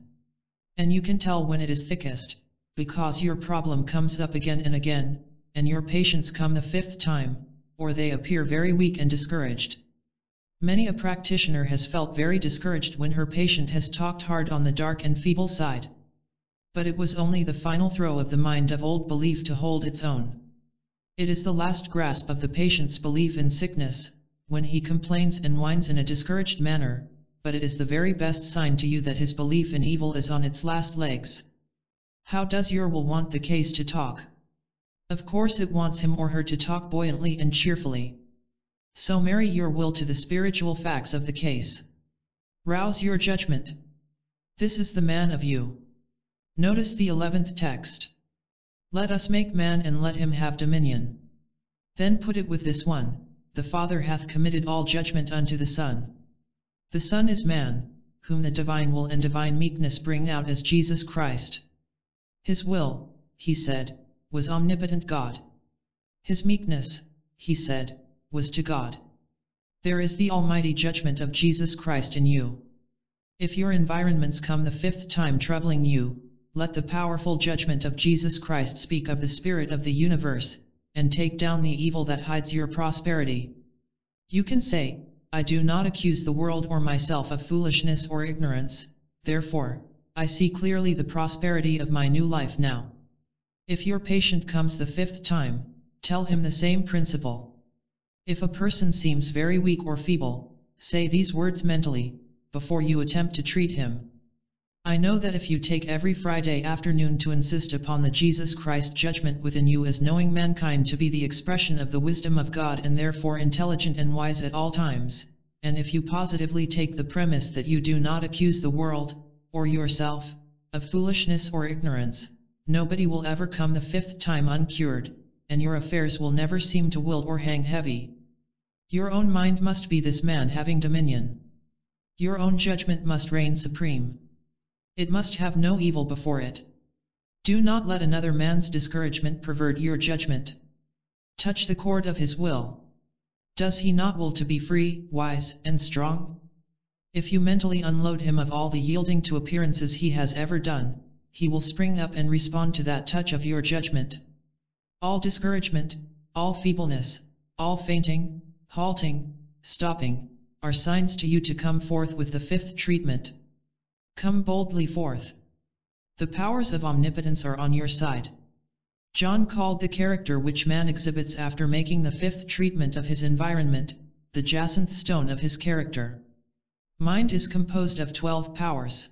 A: And you can tell when it is thickest, because your problem comes up again and again, and your patients come the fifth time, or they appear very weak and discouraged. Many a practitioner has felt very discouraged when her patient has talked hard on the dark and feeble side. But it was only the final throw of the mind of old belief to hold its own. It is the last grasp of the patient's belief in sickness, when he complains and whines in a discouraged manner, but it is the very best sign to you that his belief in evil is on its last legs. How does your will want the case to talk? Of course it wants him or her to talk buoyantly and cheerfully so marry your will to the spiritual facts of the case. Rouse your judgment. This is the man of you. Notice the eleventh text. Let us make man and let him have dominion. Then put it with this one, the Father hath committed all judgment unto the Son. The Son is man, whom the divine will and divine meekness bring out as Jesus Christ. His will, he said, was omnipotent God. His meekness, he said, was to God. There is the almighty judgment of Jesus Christ in you. If your environments come the fifth time troubling you, let the powerful judgment of Jesus Christ speak of the Spirit of the universe, and take down the evil that hides your prosperity. You can say, I do not accuse the world or myself of foolishness or ignorance, therefore, I see clearly the prosperity of my new life now. If your patient comes the fifth time, tell him the same principle. If a person seems very weak or feeble, say these words mentally, before you attempt to treat him. I know that if you take every Friday afternoon to insist upon the Jesus Christ judgment within you as knowing mankind to be the expression of the wisdom of God and therefore intelligent and wise at all times, and if you positively take the premise that you do not accuse the world, or yourself, of foolishness or ignorance, nobody will ever come the fifth time uncured, and your affairs will never seem to wilt or hang heavy. Your own mind must be this man having dominion. Your own judgment must reign supreme. It must have no evil before it. Do not let another man's discouragement pervert your judgment. Touch the cord of his will. Does he not will to be free, wise, and strong? If you mentally unload him of all the yielding to appearances he has ever done, he will spring up and respond to that touch of your judgment all discouragement, all feebleness, all fainting, halting, stopping, are signs to you to come forth with the fifth treatment. Come boldly forth. The powers of omnipotence are on your side. John called the character which man exhibits after making the fifth treatment of his environment, the jacinth stone of his character. Mind is composed of twelve powers.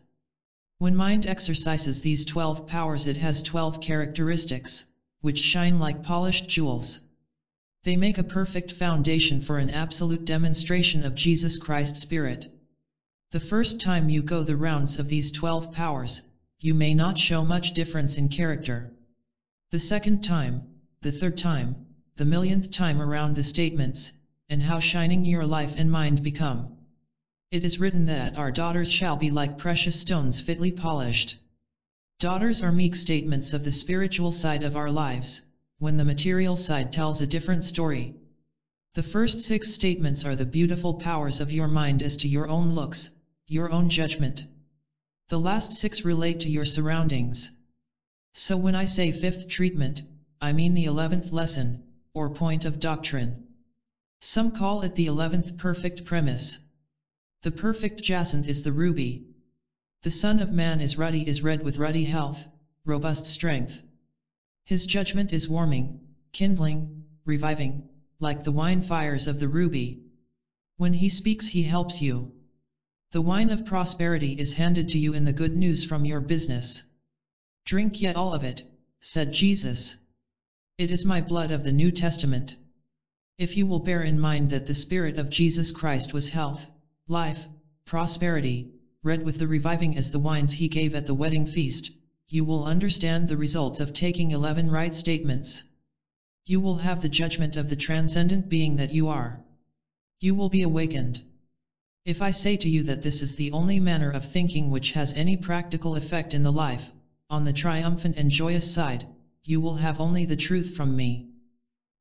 A: When mind exercises these twelve powers it has twelve characteristics which shine like polished jewels. They make a perfect foundation for an absolute demonstration of Jesus Christ's Spirit. The first time you go the rounds of these twelve powers, you may not show much difference in character. The second time, the third time, the millionth time around the statements, and how shining your life and mind become. It is written that our daughters shall be like precious stones fitly polished. Daughters are meek statements of the spiritual side of our lives, when the material side tells a different story. The first six statements are the beautiful powers of your mind as to your own looks, your own judgment. The last six relate to your surroundings. So when I say fifth treatment, I mean the eleventh lesson, or point of doctrine. Some call it the eleventh perfect premise. The perfect jacinth is the ruby, the Son of Man is ruddy is red with ruddy health, robust strength. His judgment is warming, kindling, reviving, like the wine fires of the ruby. When he speaks he helps you. The wine of prosperity is handed to you in the good news from your business. Drink yet all of it, said Jesus. It is my blood of the New Testament. If you will bear in mind that the Spirit of Jesus Christ was health, life, prosperity, Red with the reviving as the wines he gave at the wedding feast, you will understand the results of taking eleven right statements. You will have the judgment of the transcendent being that you are. You will be awakened. If I say to you that this is the only manner of thinking which has any practical effect in the life, on the triumphant and joyous side, you will have only the truth from me.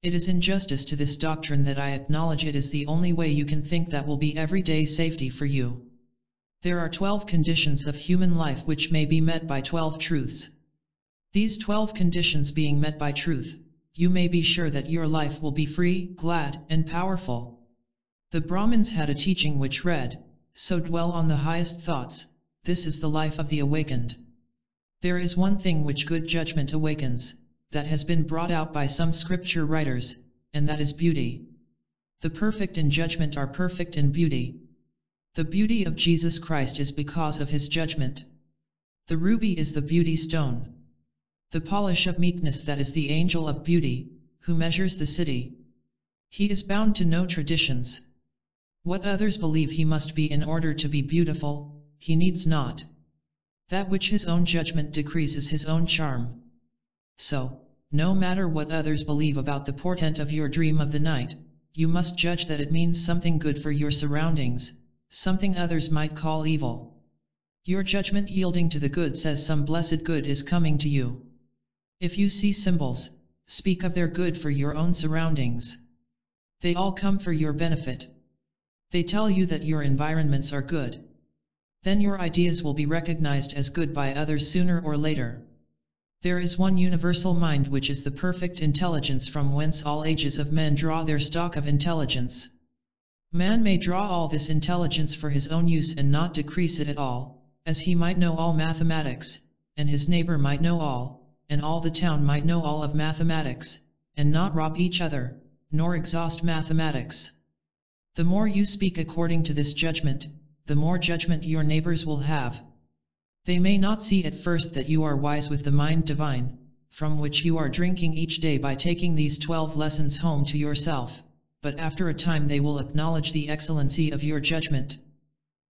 A: It is injustice to this doctrine that I acknowledge it is the only way you can think that will be everyday safety for you. There are 12 conditions of human life which may be met by 12 truths. These 12 conditions being met by truth, you may be sure that your life will be free, glad, and powerful. The Brahmins had a teaching which read, So dwell on the highest thoughts, this is the life of the awakened. There is one thing which good judgment awakens, that has been brought out by some scripture writers, and that is beauty. The perfect in judgment are perfect in beauty, the beauty of Jesus Christ is because of his judgment. The ruby is the beauty stone. The polish of meekness that is the angel of beauty, who measures the city. He is bound to no traditions. What others believe he must be in order to be beautiful, he needs not. That which his own judgment decrees is his own charm. So, no matter what others believe about the portent of your dream of the night, you must judge that it means something good for your surroundings, something others might call evil. Your judgment yielding to the good says some blessed good is coming to you. If you see symbols, speak of their good for your own surroundings. They all come for your benefit. They tell you that your environments are good. Then your ideas will be recognized as good by others sooner or later. There is one universal mind which is the perfect intelligence from whence all ages of men draw their stock of intelligence. Man may draw all this intelligence for his own use and not decrease it at all, as he might know all mathematics, and his neighbor might know all, and all the town might know all of mathematics, and not rob each other, nor exhaust mathematics. The more you speak according to this judgment, the more judgment your neighbors will have. They may not see at first that you are wise with the mind divine, from which you are drinking each day by taking these twelve lessons home to yourself but after a time they will acknowledge the excellency of your judgment.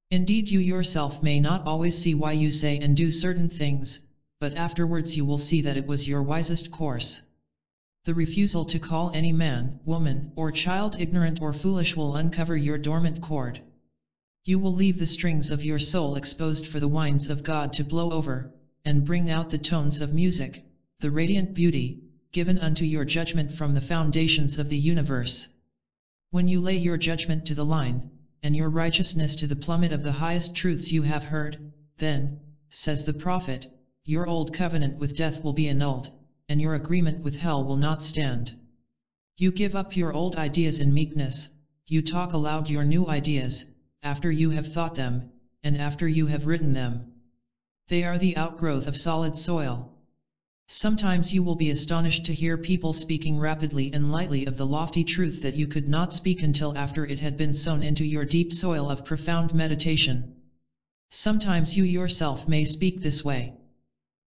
A: Indeed you yourself may not always see why you say and do certain things, but afterwards you will see that it was your wisest course. The refusal to call any man, woman, or child ignorant or foolish will uncover your dormant chord. You will leave the strings of your soul exposed for the winds of God to blow over, and bring out the tones of music, the radiant beauty, given unto your judgment from the foundations of the universe. When you lay your judgment to the line, and your righteousness to the plummet of the highest truths you have heard, then, says the prophet, your old covenant with death will be annulled, and your agreement with hell will not stand. You give up your old ideas in meekness, you talk aloud your new ideas, after you have thought them, and after you have written them. They are the outgrowth of solid soil, Sometimes you will be astonished to hear people speaking rapidly and lightly of the lofty truth that you could not speak until after it had been sown into your deep soil of profound meditation. Sometimes you yourself may speak this way.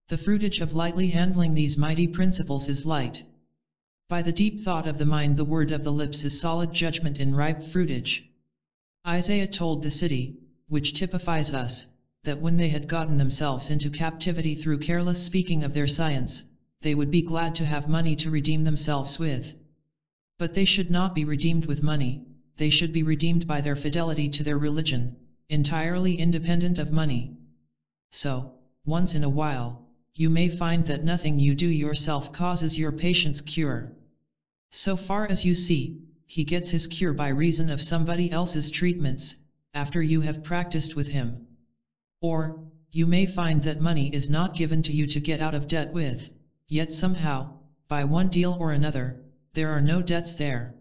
A: The fruitage of lightly handling these mighty principles is light. By the deep thought of the mind the word of the lips is solid judgment and ripe fruitage. Isaiah told the city, which typifies us, that when they had gotten themselves into captivity through careless speaking of their science, they would be glad to have money to redeem themselves with. But they should not be redeemed with money, they should be redeemed by their fidelity to their religion, entirely independent of money. So, once in a while, you may find that nothing you do yourself causes your patient's cure. So far as you see, he gets his cure by reason of somebody else's treatments, after you have practiced with him. Or, you may find that money is not given to you to get out of debt with, yet somehow, by one deal or another, there are no debts there.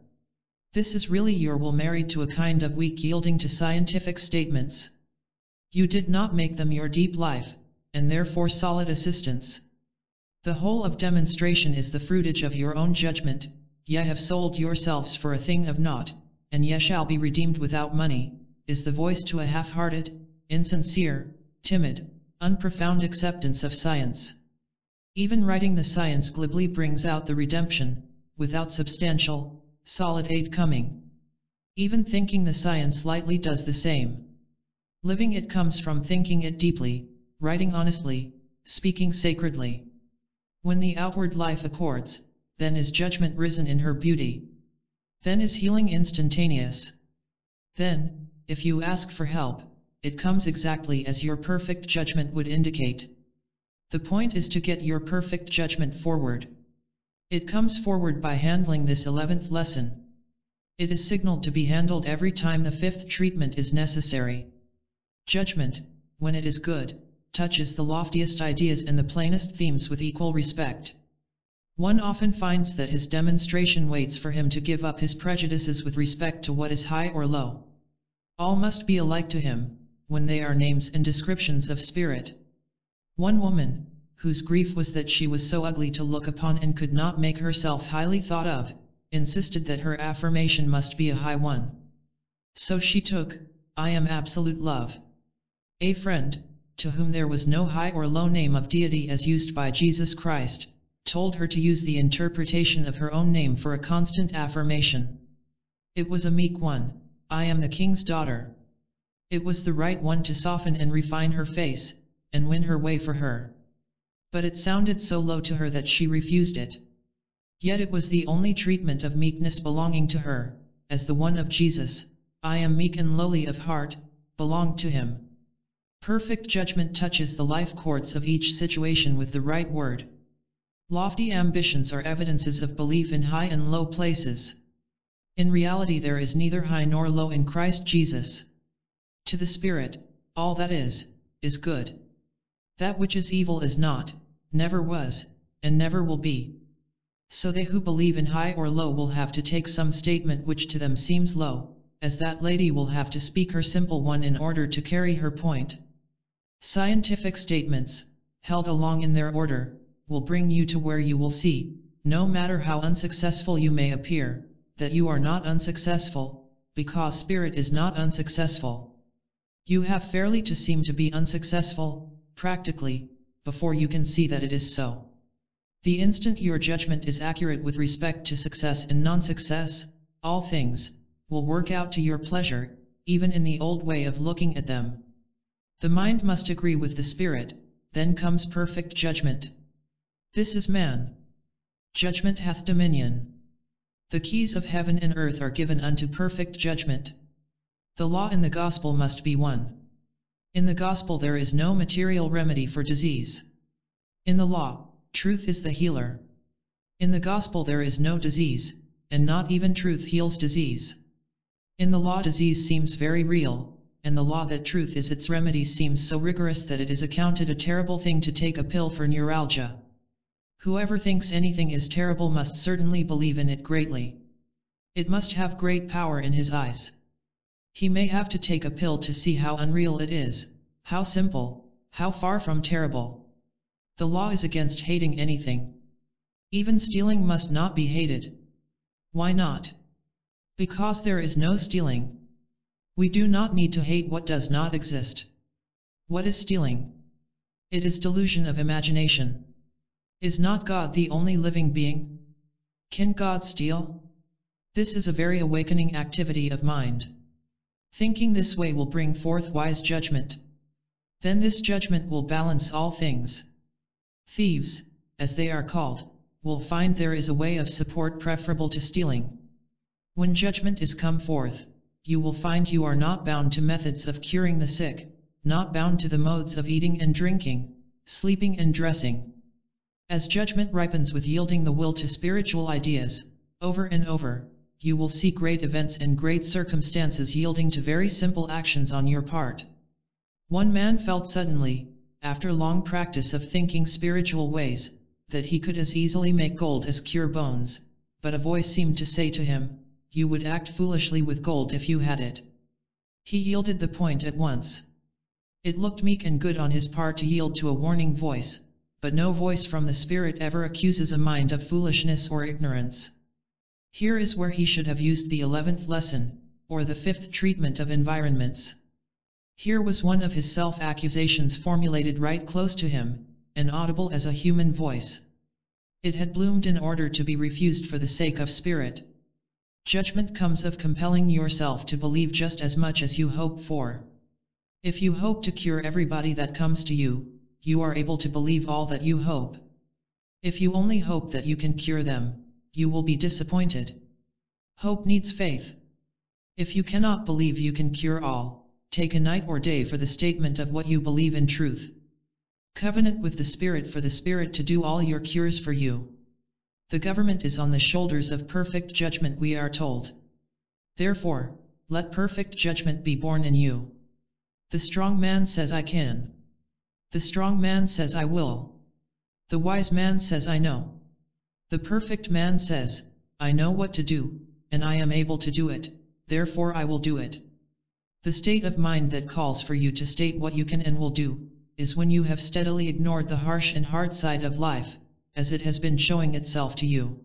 A: This is really your will married to a kind of weak yielding to scientific statements. You did not make them your deep life, and therefore solid assistance. The whole of demonstration is the fruitage of your own judgment, ye have sold yourselves for a thing of naught, and ye shall be redeemed without money, is the voice to a half-hearted, insincere, timid, unprofound acceptance of science. Even writing the science glibly brings out the redemption, without substantial, solid aid coming. Even thinking the science lightly does the same. Living it comes from thinking it deeply, writing honestly, speaking sacredly. When the outward life accords, then is judgment risen in her beauty. Then is healing instantaneous. Then, if you ask for help, it comes exactly as your perfect judgment would indicate. The point is to get your perfect judgment forward. It comes forward by handling this 11th lesson. It is signaled to be handled every time the fifth treatment is necessary. Judgment, when it is good, touches the loftiest ideas and the plainest themes with equal respect. One often finds that his demonstration waits for him to give up his prejudices with respect to what is high or low. All must be alike to him, when they are names and descriptions of spirit. One woman, whose grief was that she was so ugly to look upon and could not make herself highly thought of, insisted that her affirmation must be a high one. So she took, I am absolute love. A friend, to whom there was no high or low name of deity as used by Jesus Christ, told her to use the interpretation of her own name for a constant affirmation. It was a meek one, I am the king's daughter. It was the right one to soften and refine her face, and win her way for her. But it sounded so low to her that she refused it. Yet it was the only treatment of meekness belonging to her, as the one of Jesus, I am meek and lowly of heart, belonged to him. Perfect judgment touches the life chords of each situation with the right word. Lofty ambitions are evidences of belief in high and low places. In reality there is neither high nor low in Christ Jesus. To the Spirit, all that is, is good. That which is evil is not, never was, and never will be. So they who believe in high or low will have to take some statement which to them seems low, as that lady will have to speak her simple one in order to carry her point. Scientific statements, held along in their order, will bring you to where you will see, no matter how unsuccessful you may appear, that you are not unsuccessful, because spirit is not unsuccessful. You have fairly to seem to be unsuccessful, practically, before you can see that it is so. The instant your judgment is accurate with respect to success and non-success, all things, will work out to your pleasure, even in the old way of looking at them. The mind must agree with the spirit, then comes perfect judgment. This is man. Judgment hath dominion. The keys of heaven and earth are given unto perfect judgment. The law and the gospel must be one. In the gospel there is no material remedy for disease. In the law, truth is the healer. In the gospel there is no disease, and not even truth heals disease. In the law disease seems very real, and the law that truth is its remedy seems so rigorous that it is accounted a terrible thing to take a pill for neuralgia. Whoever thinks anything is terrible must certainly believe in it greatly. It must have great power in his eyes. He may have to take a pill to see how unreal it is, how simple, how far from terrible. The law is against hating anything. Even stealing must not be hated. Why not? Because there is no stealing. We do not need to hate what does not exist. What is stealing? It is delusion of imagination. Is not God the only living being? Can God steal? This is a very awakening activity of mind. Thinking this way will bring forth wise judgment. Then this judgment will balance all things. Thieves, as they are called, will find there is a way of support preferable to stealing. When judgment is come forth, you will find you are not bound to methods of curing the sick, not bound to the modes of eating and drinking, sleeping and dressing. As judgment ripens with yielding the will to spiritual ideas, over and over, you will see great events and great circumstances yielding to very simple actions on your part. One man felt suddenly, after long practice of thinking spiritual ways, that he could as easily make gold as cure bones, but a voice seemed to say to him, You would act foolishly with gold if you had it. He yielded the point at once. It looked meek and good on his part to yield to a warning voice, but no voice from the Spirit ever accuses a mind of foolishness or ignorance. Here is where he should have used the eleventh lesson, or the fifth treatment of environments. Here was one of his self-accusations formulated right close to him, and audible as a human voice. It had bloomed in order to be refused for the sake of spirit. Judgment comes of compelling yourself to believe just as much as you hope for. If you hope to cure everybody that comes to you, you are able to believe all that you hope. If you only hope that you can cure them, you will be disappointed. Hope needs faith. If you cannot believe you can cure all, take a night or day for the statement of what you believe in truth. Covenant with the Spirit for the Spirit to do all your cures for you. The government is on the shoulders of perfect judgment we are told. Therefore, let perfect judgment be born in you. The strong man says I can. The strong man says I will. The wise man says I know. The perfect man says, I know what to do, and I am able to do it, therefore I will do it. The state of mind that calls for you to state what you can and will do, is when you have steadily ignored the harsh and hard side of life, as it has been showing itself to you.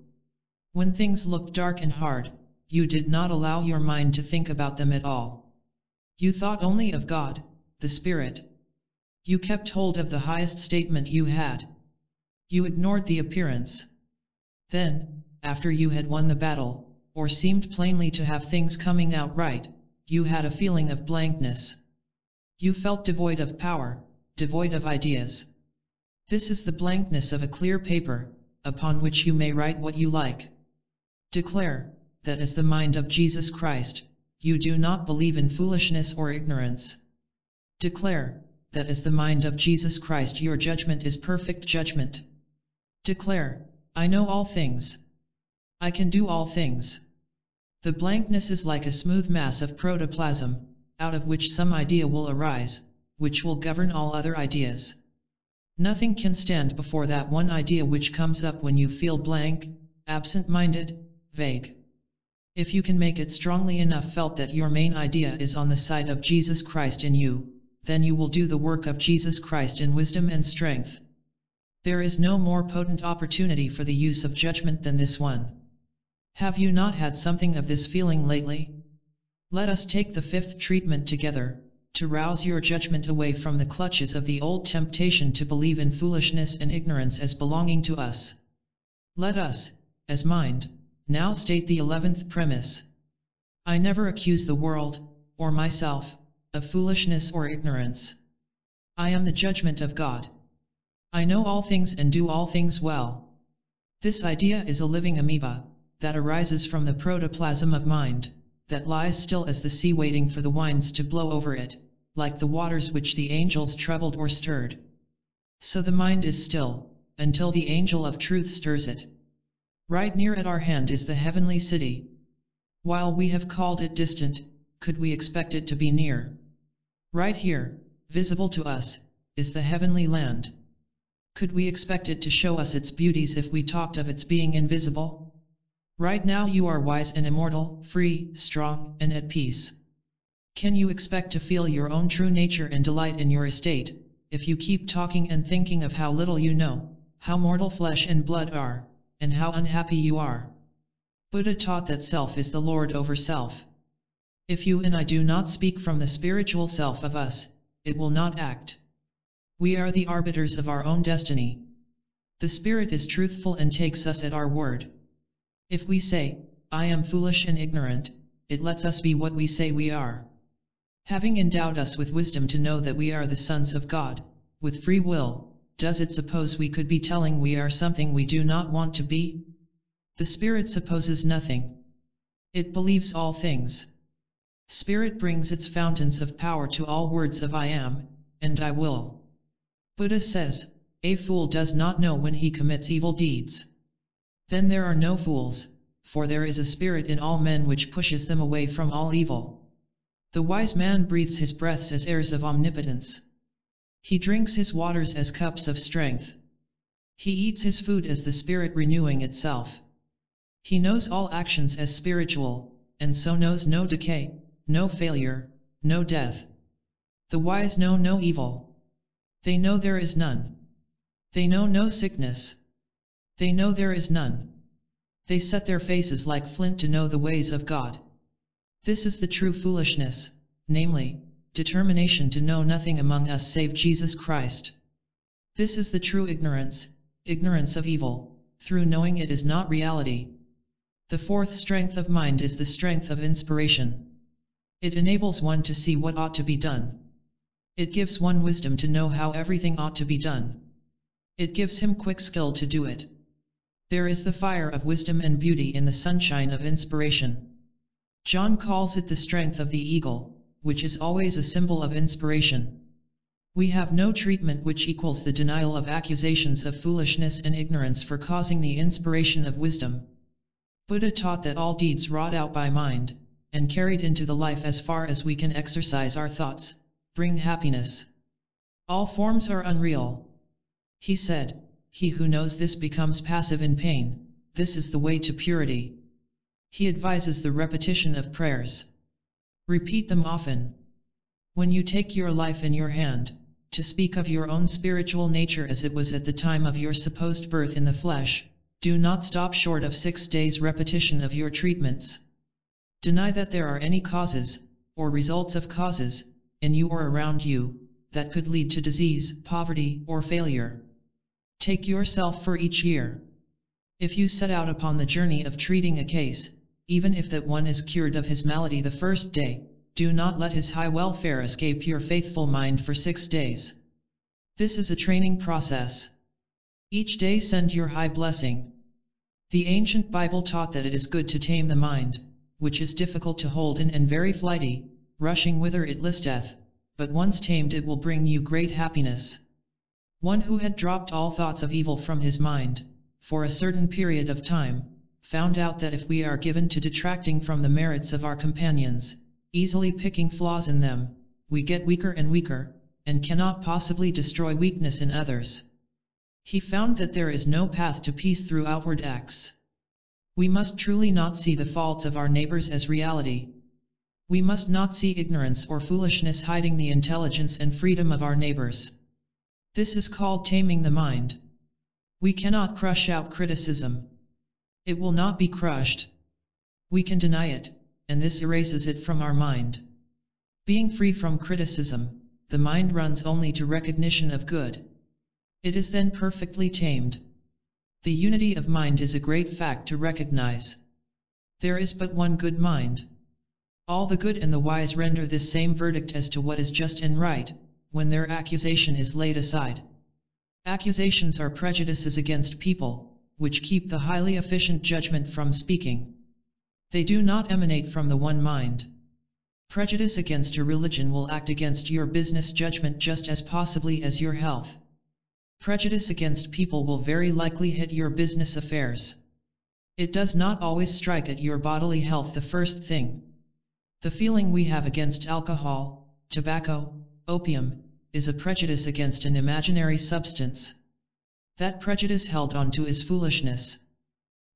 A: When things looked dark and hard, you did not allow your mind to think about them at all. You thought only of God, the Spirit. You kept hold of the highest statement you had. You ignored the appearance. Then, after you had won the battle, or seemed plainly to have things coming out right, you had a feeling of blankness. You felt devoid of power, devoid of ideas. This is the blankness of a clear paper, upon which you may write what you like. Declare, that is the mind of Jesus Christ, you do not believe in foolishness or ignorance. Declare, that is the mind of Jesus Christ your judgment is perfect judgment. Declare, I know all things. I can do all things. The blankness is like a smooth mass of protoplasm, out of which some idea will arise, which will govern all other ideas. Nothing can stand before that one idea which comes up when you feel blank, absent-minded, vague. If you can make it strongly enough felt that your main idea is on the side of Jesus Christ in you, then you will do the work of Jesus Christ in wisdom and strength there is no more potent opportunity for the use of judgment than this one. Have you not had something of this feeling lately? Let us take the fifth treatment together, to rouse your judgment away from the clutches of the old temptation to believe in foolishness and ignorance as belonging to us. Let us, as mind, now state the eleventh premise. I never accuse the world, or myself, of foolishness or ignorance. I am the judgment of God. I know all things and do all things well. This idea is a living amoeba, that arises from the protoplasm of mind, that lies still as the sea waiting for the winds to blow over it, like the waters which the angels troubled or stirred. So the mind is still, until the angel of truth stirs it. Right near at our hand is the heavenly city. While we have called it distant, could we expect it to be near? Right here, visible to us, is the heavenly land could we expect it to show us its beauties if we talked of its being invisible? Right now you are wise and immortal, free, strong, and at peace. Can you expect to feel your own true nature and delight in your estate, if you keep talking and thinking of how little you know, how mortal flesh and blood are, and how unhappy you are? Buddha taught that self is the Lord over self. If you and I do not speak from the spiritual self of us, it will not act. We are the arbiters of our own destiny. The Spirit is truthful and takes us at our word. If we say, I am foolish and ignorant, it lets us be what we say we are. Having endowed us with wisdom to know that we are the sons of God, with free will, does it suppose we could be telling we are something we do not want to be? The Spirit supposes nothing. It believes all things. Spirit brings its fountains of power to all words of I am, and I will. Buddha says, a fool does not know when he commits evil deeds. Then there are no fools, for there is a spirit in all men which pushes them away from all evil. The wise man breathes his breaths as airs of omnipotence. He drinks his waters as cups of strength. He eats his food as the spirit renewing itself. He knows all actions as spiritual, and so knows no decay, no failure, no death. The wise know no evil. They know there is none. They know no sickness. They know there is none. They set their faces like flint to know the ways of God. This is the true foolishness, namely, determination to know nothing among us save Jesus Christ. This is the true ignorance, ignorance of evil, through knowing it is not reality. The fourth strength of mind is the strength of inspiration. It enables one to see what ought to be done. It gives one wisdom to know how everything ought to be done. It gives him quick skill to do it. There is the fire of wisdom and beauty in the sunshine of inspiration. John calls it the strength of the eagle, which is always a symbol of inspiration. We have no treatment which equals the denial of accusations of foolishness and ignorance for causing the inspiration of wisdom. Buddha taught that all deeds wrought out by mind, and carried into the life as far as we can exercise our thoughts, bring happiness. All forms are unreal. He said, He who knows this becomes passive in pain, this is the way to purity. He advises the repetition of prayers. Repeat them often. When you take your life in your hand, to speak of your own spiritual nature as it was at the time of your supposed birth in the flesh, do not stop short of six days' repetition of your treatments. Deny that there are any causes, or results of causes, in you or around you, that could lead to disease, poverty, or failure. Take yourself for each year. If you set out upon the journey of treating a case, even if that one is cured of his malady the first day, do not let his high welfare escape your faithful mind for six days. This is a training process. Each day send your high blessing. The ancient Bible taught that it is good to tame the mind, which is difficult to hold in and very flighty, rushing whither it listeth, but once tamed it will bring you great happiness. One who had dropped all thoughts of evil from his mind, for a certain period of time, found out that if we are given to detracting from the merits of our companions, easily picking flaws in them, we get weaker and weaker, and cannot possibly destroy weakness in others. He found that there is no path to peace through outward acts. We must truly not see the faults of our neighbors as reality, we must not see ignorance or foolishness hiding the intelligence and freedom of our neighbors. This is called taming the mind. We cannot crush out criticism. It will not be crushed. We can deny it, and this erases it from our mind. Being free from criticism, the mind runs only to recognition of good. It is then perfectly tamed. The unity of mind is a great fact to recognize. There is but one good mind. All the good and the wise render this same verdict as to what is just and right, when their accusation is laid aside. Accusations are prejudices against people, which keep the highly efficient judgment from speaking. They do not emanate from the one mind. Prejudice against a religion will act against your business judgment just as possibly as your health. Prejudice against people will very likely hit your business affairs. It does not always strike at your bodily health the first thing, the feeling we have against alcohol, tobacco, opium, is a prejudice against an imaginary substance. That prejudice held on to is foolishness.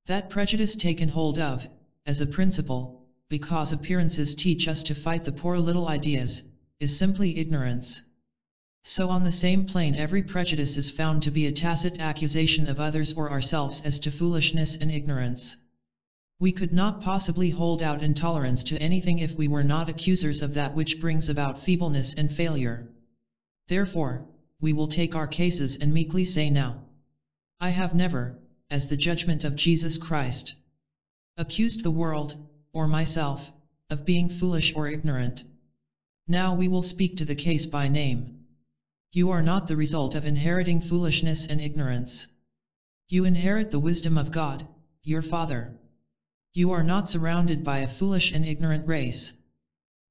A: That prejudice taken hold of, as a principle, because appearances teach us to fight the poor little ideas, is simply ignorance. So on the same plane every prejudice is found to be a tacit accusation of others or ourselves as to foolishness and ignorance. We could not possibly hold out intolerance to anything if we were not accusers of that which brings about feebleness and failure. Therefore, we will take our cases and meekly say now. I have never, as the judgment of Jesus Christ, accused the world, or myself, of being foolish or ignorant. Now we will speak to the case by name. You are not the result of inheriting foolishness and ignorance. You inherit the wisdom of God, your Father. You are not surrounded by a foolish and ignorant race.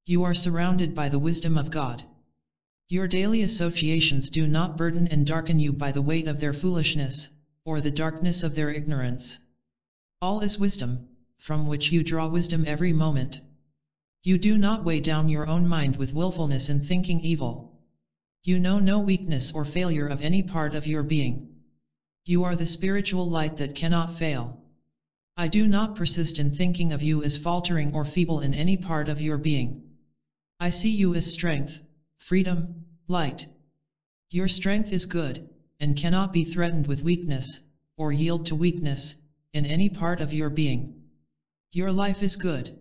A: You are surrounded by the wisdom of God. Your daily associations do not burden and darken you by the weight of their foolishness, or the darkness of their ignorance. All is wisdom, from which you draw wisdom every moment. You do not weigh down your own mind with wilfulness and thinking evil. You know no weakness or failure of any part of your being. You are the spiritual light that cannot fail. I do not persist in thinking of you as faltering or feeble in any part of your being. I see you as strength, freedom, light. Your strength is good, and cannot be threatened with weakness, or yield to weakness, in any part of your being. Your life is good.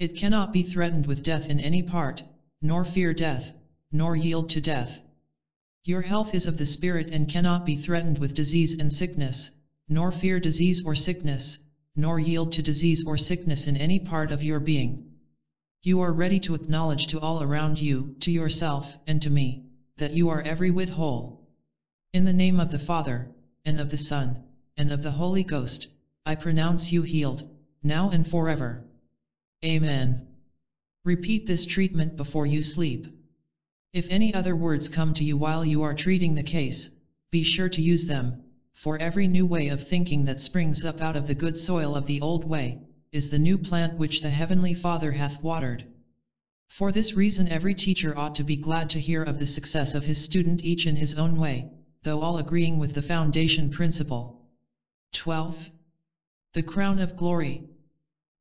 A: It cannot be threatened with death in any part, nor fear death, nor yield to death. Your health is of the spirit and cannot be threatened with disease and sickness, nor fear disease or sickness, nor yield to disease or sickness in any part of your being. You are ready to acknowledge to all around you, to yourself, and to me, that you are every whit whole. In the name of the Father, and of the Son, and of the Holy Ghost, I pronounce you healed, now and forever. Amen. Repeat this treatment before you sleep. If any other words come to you while you are treating the case, be sure to use them, for every new way of thinking that springs up out of the good soil of the old way, is the new plant which the Heavenly Father hath watered. For this reason every teacher ought to be glad to hear of the success of his student each in his own way, though all agreeing with the foundation principle. 12. The Crown of Glory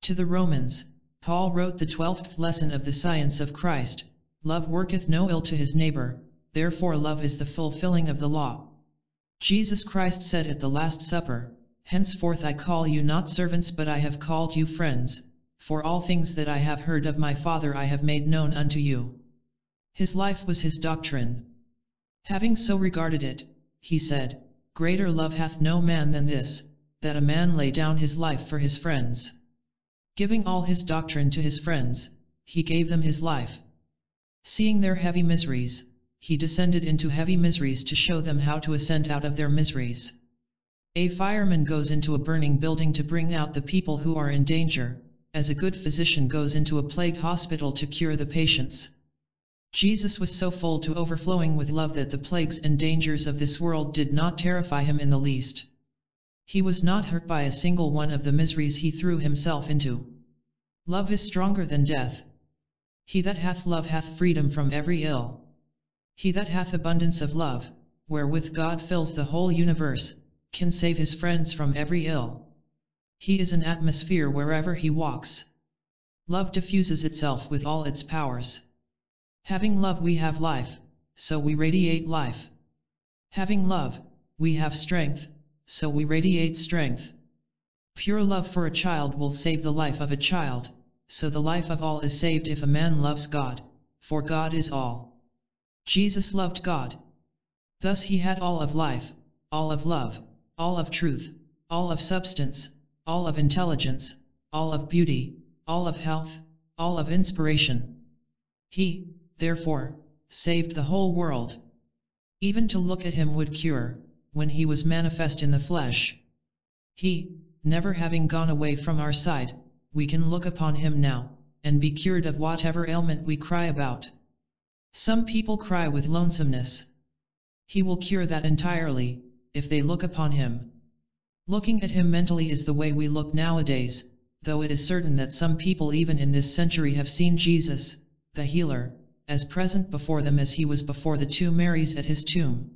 A: To the Romans, Paul wrote the twelfth lesson of the science of Christ, Love worketh no ill to his neighbor, therefore love is the fulfilling of the law. Jesus Christ said at the Last Supper, Henceforth I call you not servants but I have called you friends, for all things that I have heard of my Father I have made known unto you. His life was his doctrine. Having so regarded it, he said, Greater love hath no man than this, that a man lay down his life for his friends. Giving all his doctrine to his friends, he gave them his life. Seeing their heavy miseries, he descended into heavy miseries to show them how to ascend out of their miseries. A fireman goes into a burning building to bring out the people who are in danger, as a good physician goes into a plague hospital to cure the patients. Jesus was so full to overflowing with love that the plagues and dangers of this world did not terrify him in the least. He was not hurt by a single one of the miseries he threw himself into. Love is stronger than death. He that hath love hath freedom from every ill. He that hath abundance of love, wherewith God fills the whole universe, can save his friends from every ill. He is an atmosphere wherever he walks. Love diffuses itself with all its powers. Having love we have life, so we radiate life. Having love, we have strength, so we radiate strength. Pure love for a child will save the life of a child, so the life of all is saved if a man loves God, for God is all. Jesus loved God. Thus he had all of life, all of love, all of truth, all of substance, all of intelligence, all of beauty, all of health, all of inspiration. He, therefore, saved the whole world. Even to look at him would cure, when he was manifest in the flesh. He, never having gone away from our side, we can look upon him now, and be cured of whatever ailment we cry about. Some people cry with lonesomeness. He will cure that entirely, if they look upon him. Looking at him mentally is the way we look nowadays, though it is certain that some people even in this century have seen Jesus, the healer, as present before them as he was before the two Marys at his tomb.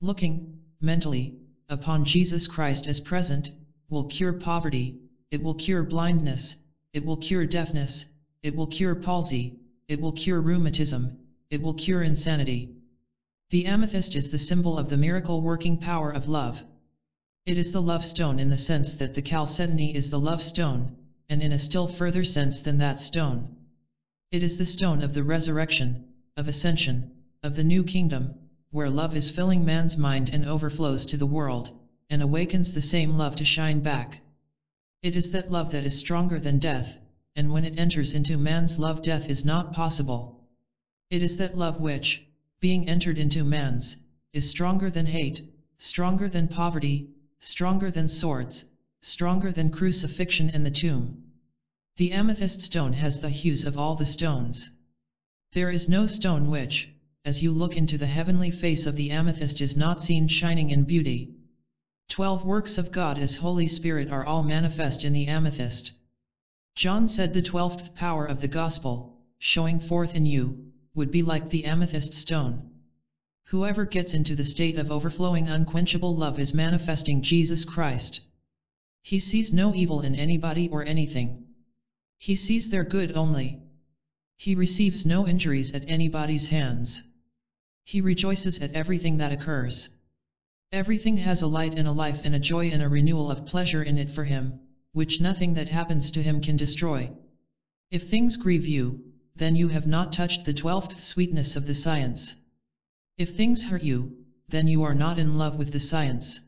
A: Looking, mentally, upon Jesus Christ as present, will cure poverty, it will cure blindness, it will cure deafness, it will cure palsy, it will cure rheumatism, it will cure insanity. The amethyst is the symbol of the miracle-working power of love. It is the love stone in the sense that the chalcedony is the love stone, and in a still further sense than that stone. It is the stone of the resurrection, of ascension, of the new kingdom, where love is filling man's mind and overflows to the world, and awakens the same love to shine back. It is that love that is stronger than death, and when it enters into man's love death is not possible. It is that love which, being entered into man's, is stronger than hate, stronger than poverty, stronger than swords, stronger than crucifixion and the tomb. The amethyst stone has the hues of all the stones. There is no stone which, as you look into the heavenly face of the amethyst is not seen shining in beauty. Twelve works of God as Holy Spirit are all manifest in the amethyst. John said the twelfth power of the gospel, showing forth in you, would be like the amethyst stone. Whoever gets into the state of overflowing unquenchable love is manifesting Jesus Christ. He sees no evil in anybody or anything. He sees their good only. He receives no injuries at anybody's hands. He rejoices at everything that occurs. Everything has a light and a life and a joy and a renewal of pleasure in it for him, which nothing that happens to him can destroy. If things grieve you, then you have not touched the twelfth sweetness of the science. If things hurt you, then you are not in love with the science.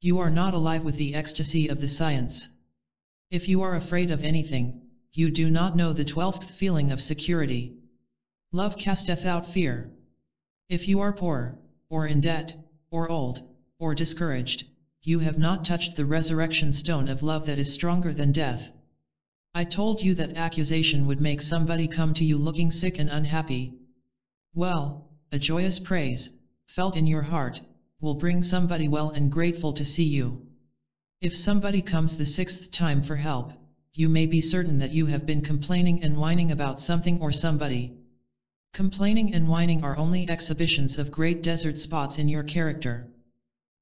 A: You are not alive with the ecstasy of the science. If you are afraid of anything, you do not know the twelfth feeling of security. Love casteth out fear. If you are poor, or in debt, or old, or discouraged, you have not touched the resurrection stone of love that is stronger than death. I told you that accusation would make somebody come to you looking sick and unhappy. Well, a joyous praise, felt in your heart, will bring somebody well and grateful to see you. If somebody comes the sixth time for help, you may be certain that you have been complaining and whining about something or somebody. Complaining and whining are only exhibitions of great desert spots in your character.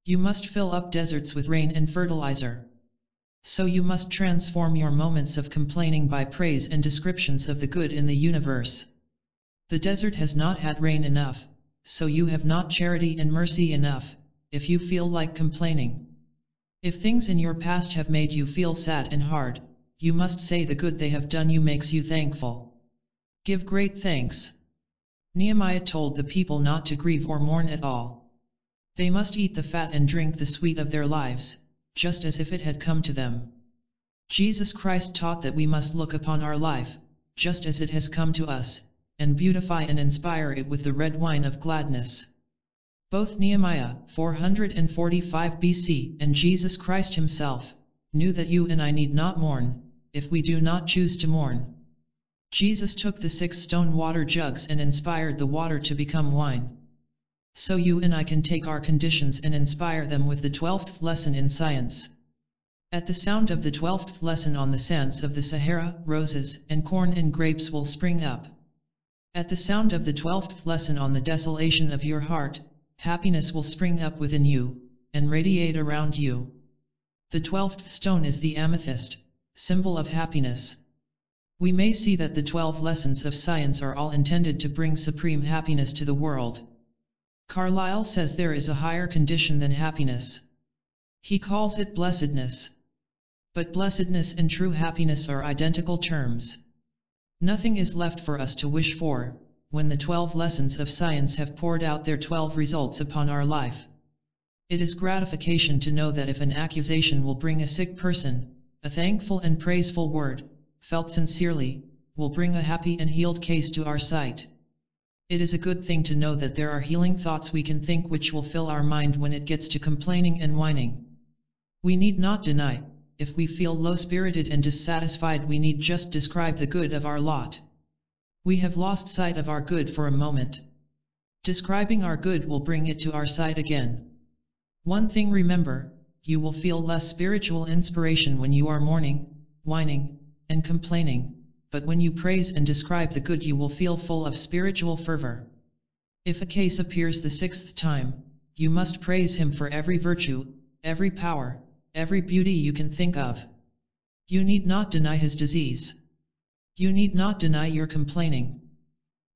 A: You must fill up deserts with rain and fertilizer. So you must transform your moments of complaining by praise and descriptions of the good in the universe. The desert has not had rain enough, so you have not charity and mercy enough, if you feel like complaining. If things in your past have made you feel sad and hard, you must say the good they have done you makes you thankful. Give great thanks. Nehemiah told the people not to grieve or mourn at all. They must eat the fat and drink the sweet of their lives, just as if it had come to them. Jesus Christ taught that we must look upon our life, just as it has come to us, and beautify and inspire it with the red wine of gladness. Both Nehemiah 445 BC and Jesus Christ himself, knew that you and I need not mourn, if we do not choose to mourn. Jesus took the six stone water jugs and inspired the water to become wine so you and I can take our conditions and inspire them with the twelfth lesson in science. At the sound of the twelfth lesson on the sands of the Sahara, roses and corn and grapes will spring up. At the sound of the twelfth lesson on the desolation of your heart, happiness will spring up within you, and radiate around you. The twelfth stone is the amethyst, symbol of happiness. We may see that the twelve lessons of science are all intended to bring supreme happiness to the world. Carlyle says there is a higher condition than happiness. He calls it blessedness. But blessedness and true happiness are identical terms. Nothing is left for us to wish for, when the twelve lessons of science have poured out their twelve results upon our life. It is gratification to know that if an accusation will bring a sick person, a thankful and praiseful word, felt sincerely, will bring a happy and healed case to our sight. It is a good thing to know that there are healing thoughts we can think which will fill our mind when it gets to complaining and whining. We need not deny, if we feel low-spirited and dissatisfied we need just describe the good of our lot. We have lost sight of our good for a moment. Describing our good will bring it to our sight again. One thing remember, you will feel less spiritual inspiration when you are mourning, whining, and complaining but when you praise and describe the good you will feel full of spiritual fervor. If a case appears the sixth time, you must praise him for every virtue, every power, every beauty you can think of. You need not deny his disease. You need not deny your complaining.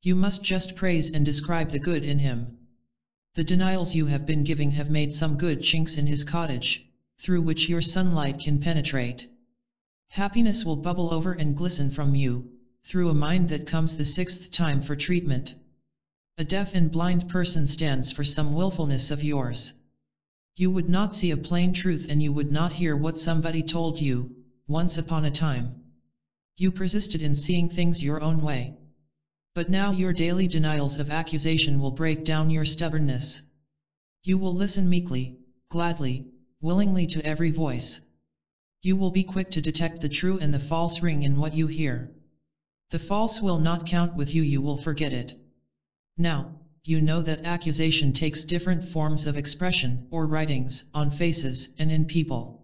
A: You must just praise and describe the good in him. The denials you have been giving have made some good chinks in his cottage, through which your sunlight can penetrate. Happiness will bubble over and glisten from you, through a mind that comes the sixth time for treatment. A deaf and blind person stands for some willfulness of yours. You would not see a plain truth and you would not hear what somebody told you, once upon a time. You persisted in seeing things your own way. But now your daily denials of accusation will break down your stubbornness. You will listen meekly, gladly, willingly to every voice. You will be quick to detect the true and the false ring in what you hear. The false will not count with you, you will forget it. Now, you know that accusation takes different forms of expression or writings on faces and in people.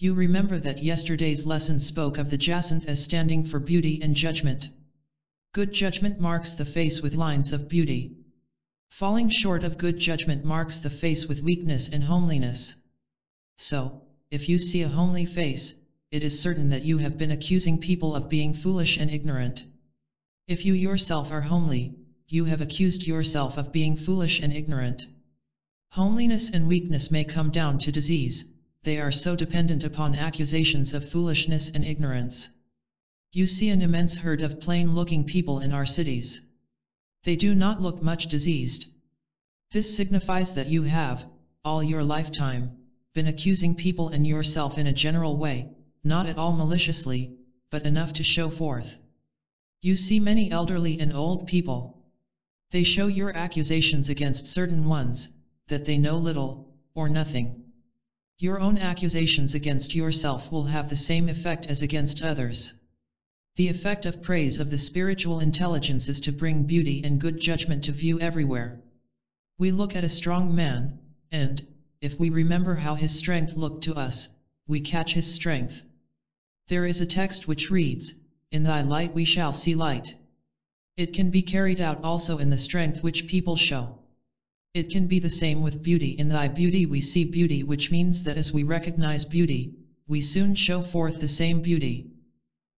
A: You remember that yesterday's lesson spoke of the jacinth as standing for beauty and judgment. Good judgment marks the face with lines of beauty. Falling short of good judgment marks the face with weakness and homeliness. So, if you see a homely face, it is certain that you have been accusing people of being foolish and ignorant. If you yourself are homely, you have accused yourself of being foolish and ignorant. Homeliness and weakness may come down to disease, they are so dependent upon accusations of foolishness and ignorance. You see an immense herd of plain-looking people in our cities. They do not look much diseased. This signifies that you have, all your lifetime, been accusing people and yourself in a general way, not at all maliciously, but enough to show forth. You see many elderly and old people. They show your accusations against certain ones, that they know little, or nothing. Your own accusations against yourself will have the same effect as against others. The effect of praise of the spiritual intelligence is to bring beauty and good judgment to view everywhere. We look at a strong man, and, if we remember how his strength looked to us, we catch his strength. There is a text which reads, In thy light we shall see light. It can be carried out also in the strength which people show. It can be the same with beauty. In thy beauty we see beauty which means that as we recognize beauty, we soon show forth the same beauty.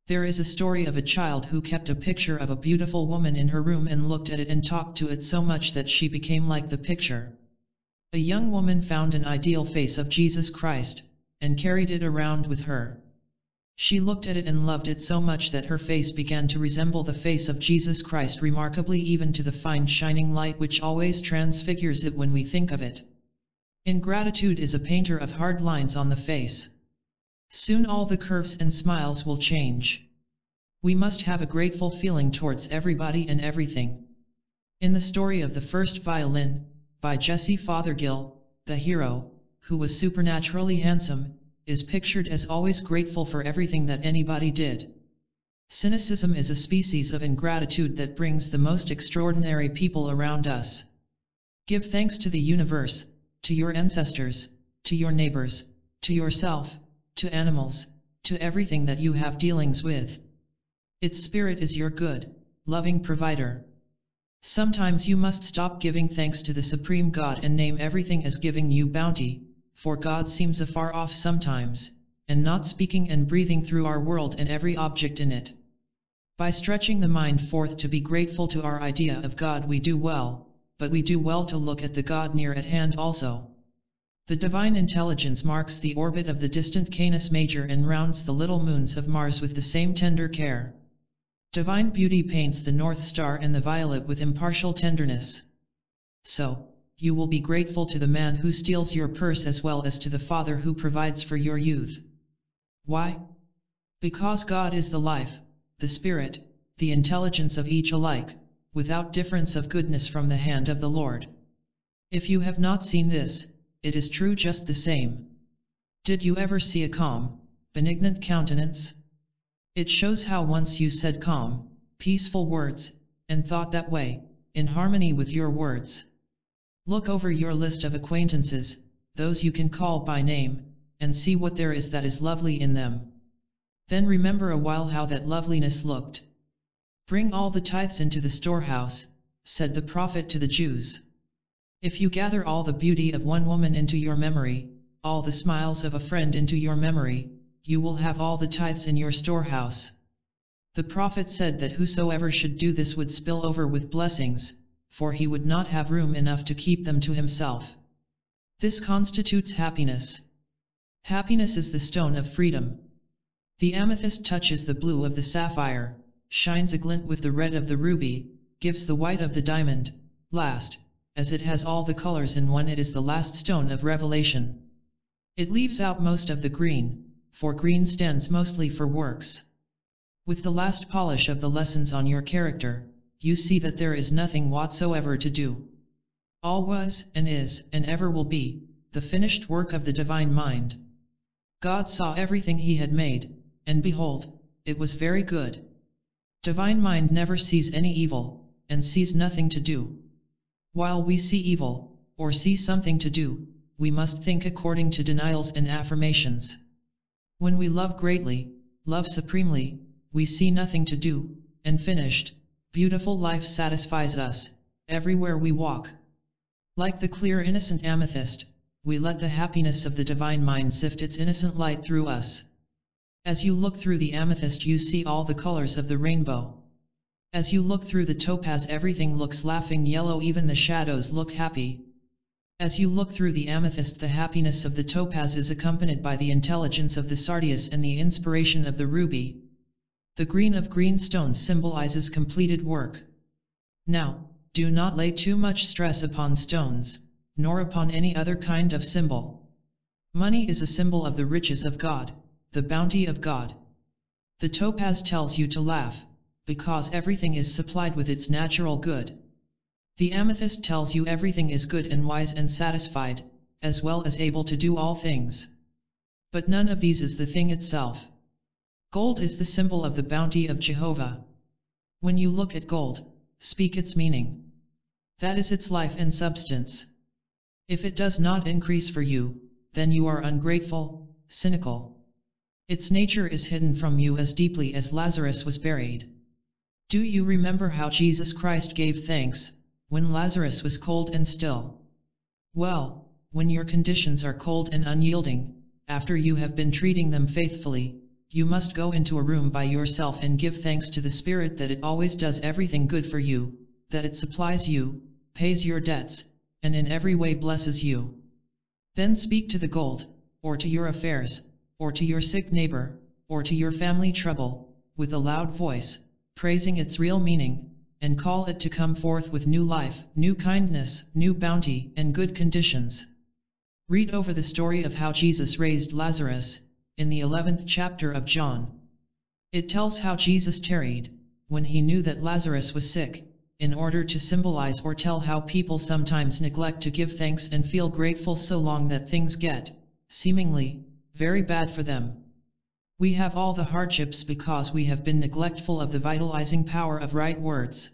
A: There is a story of a child who kept a picture of a beautiful woman in her room and looked at it and talked to it so much that she became like the picture. A young woman found an ideal face of Jesus Christ, and carried it around with her. She looked at it and loved it so much that her face began to resemble the face of Jesus Christ remarkably even to the fine shining light which always transfigures it when we think of it. Ingratitude is a painter of hard lines on the face. Soon all the curves and smiles will change. We must have a grateful feeling towards everybody and everything. In the story of the first violin, by Jesse Fothergill, the hero, who was supernaturally handsome, is pictured as always grateful for everything that anybody did. Cynicism is a species of ingratitude that brings the most extraordinary people around us. Give thanks to the universe, to your ancestors, to your neighbors, to yourself, to animals, to everything that you have dealings with. Its spirit is your good, loving provider. Sometimes you must stop giving thanks to the Supreme God and name everything as giving you bounty, for God seems afar off sometimes, and not speaking and breathing through our world and every object in it. By stretching the mind forth to be grateful to our idea of God we do well, but we do well to look at the God near at hand also. The divine intelligence marks the orbit of the distant Canis Major and rounds the little moons of Mars with the same tender care. Divine beauty paints the North Star and the violet with impartial tenderness. So, you will be grateful to the man who steals your purse as well as to the Father who provides for your youth. Why? Because God is the life, the spirit, the intelligence of each alike, without difference of goodness from the hand of the Lord. If you have not seen this, it is true just the same. Did you ever see a calm, benignant countenance? It shows how once you said calm, peaceful words, and thought that way, in harmony with your words. Look over your list of acquaintances, those you can call by name, and see what there is that is lovely in them. Then remember a while how that loveliness looked. Bring all the tithes into the storehouse, said the prophet to the Jews. If you gather all the beauty of one woman into your memory, all the smiles of a friend into your memory, you will have all the tithes in your storehouse. The prophet said that whosoever should do this would spill over with blessings, for he would not have room enough to keep them to himself. This constitutes happiness. Happiness is the stone of freedom. The amethyst touches the blue of the sapphire, shines aglint with the red of the ruby, gives the white of the diamond, last, as it has all the colors in one it is the last stone of revelation. It leaves out most of the green, for green stands mostly for works. With the last polish of the lessons on your character, you see that there is nothing whatsoever to do. All was, and is, and ever will be, the finished work of the divine mind. God saw everything he had made, and behold, it was very good. Divine mind never sees any evil, and sees nothing to do. While we see evil, or see something to do, we must think according to denials and affirmations. When we love greatly, love supremely, we see nothing to do, and finished, beautiful life satisfies us, everywhere we walk. Like the clear innocent amethyst, we let the happiness of the divine mind sift its innocent light through us. As you look through the amethyst you see all the colors of the rainbow. As you look through the topaz everything looks laughing yellow even the shadows look happy, as you look through the amethyst the happiness of the topaz is accompanied by the intelligence of the sardius and the inspiration of the ruby. The green of green stones symbolizes completed work. Now, do not lay too much stress upon stones, nor upon any other kind of symbol. Money is a symbol of the riches of God, the bounty of God. The topaz tells you to laugh, because everything is supplied with its natural good. The amethyst tells you everything is good and wise and satisfied, as well as able to do all things. But none of these is the thing itself. Gold is the symbol of the bounty of Jehovah. When you look at gold, speak its meaning. That is its life and substance. If it does not increase for you, then you are ungrateful, cynical. Its nature is hidden from you as deeply as Lazarus was buried. Do you remember how Jesus Christ gave thanks, when Lazarus was cold and still. Well, when your conditions are cold and unyielding, after you have been treating them faithfully, you must go into a room by yourself and give thanks to the Spirit that it always does everything good for you, that it supplies you, pays your debts, and in every way blesses you. Then speak to the gold, or to your affairs, or to your sick neighbor, or to your family trouble, with a loud voice, praising its real meaning, and call it to come forth with new life, new kindness, new bounty, and good conditions. Read over the story of how Jesus raised Lazarus, in the eleventh chapter of John. It tells how Jesus tarried, when he knew that Lazarus was sick, in order to symbolize or tell how people sometimes neglect to give thanks and feel grateful so long that things get, seemingly, very bad for them. We have all the hardships because we have been neglectful of the vitalizing power of right words.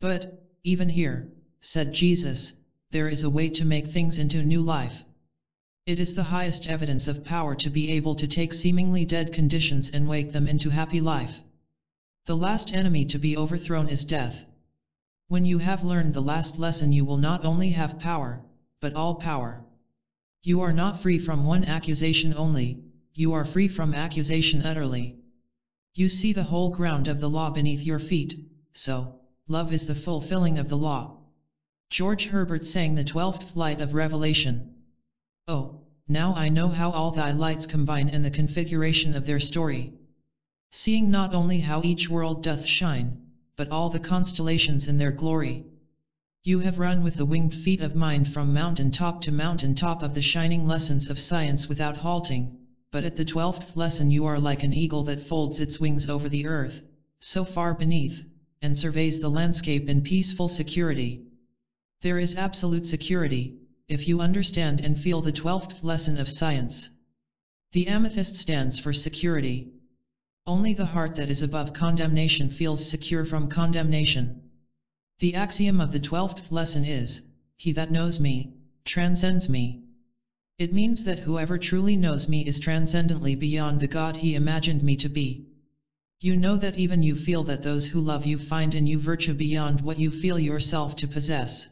A: But, even here, said Jesus, there is a way to make things into new life. It is the highest evidence of power to be able to take seemingly dead conditions and wake them into happy life. The last enemy to be overthrown is death. When you have learned the last lesson you will not only have power, but all power. You are not free from one accusation only, you are free from accusation utterly. You see the whole ground of the law beneath your feet, so, love is the fulfilling of the law. George Herbert sang the twelfth light of Revelation. Oh, now I know how all thy lights combine and the configuration of their story. Seeing not only how each world doth shine, but all the constellations in their glory. You have run with the winged feet of mind from mountain top to mountain top of the shining lessons of science without halting but at the twelfth lesson you are like an eagle that folds its wings over the earth, so far beneath, and surveys the landscape in peaceful security. There is absolute security, if you understand and feel the twelfth lesson of science. The amethyst stands for security. Only the heart that is above condemnation feels secure from condemnation. The axiom of the twelfth lesson is, He that knows me, transcends me. It means that whoever truly knows me is transcendently beyond the God he imagined me to be. You know that even you feel that those who love you find in you virtue beyond what you feel yourself to possess.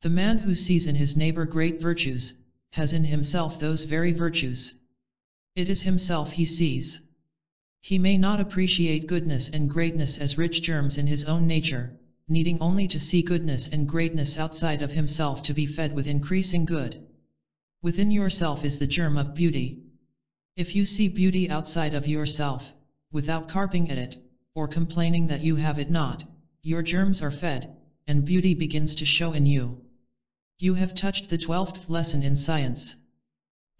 A: The man who sees in his neighbor great virtues, has in himself those very virtues. It is himself he sees. He may not appreciate goodness and greatness as rich germs in his own nature, needing only to see goodness and greatness outside of himself to be fed with increasing good. Within yourself is the germ of beauty. If you see beauty outside of yourself, without carping at it, or complaining that you have it not, your germs are fed, and beauty begins to show in you. You have touched the twelfth lesson in science.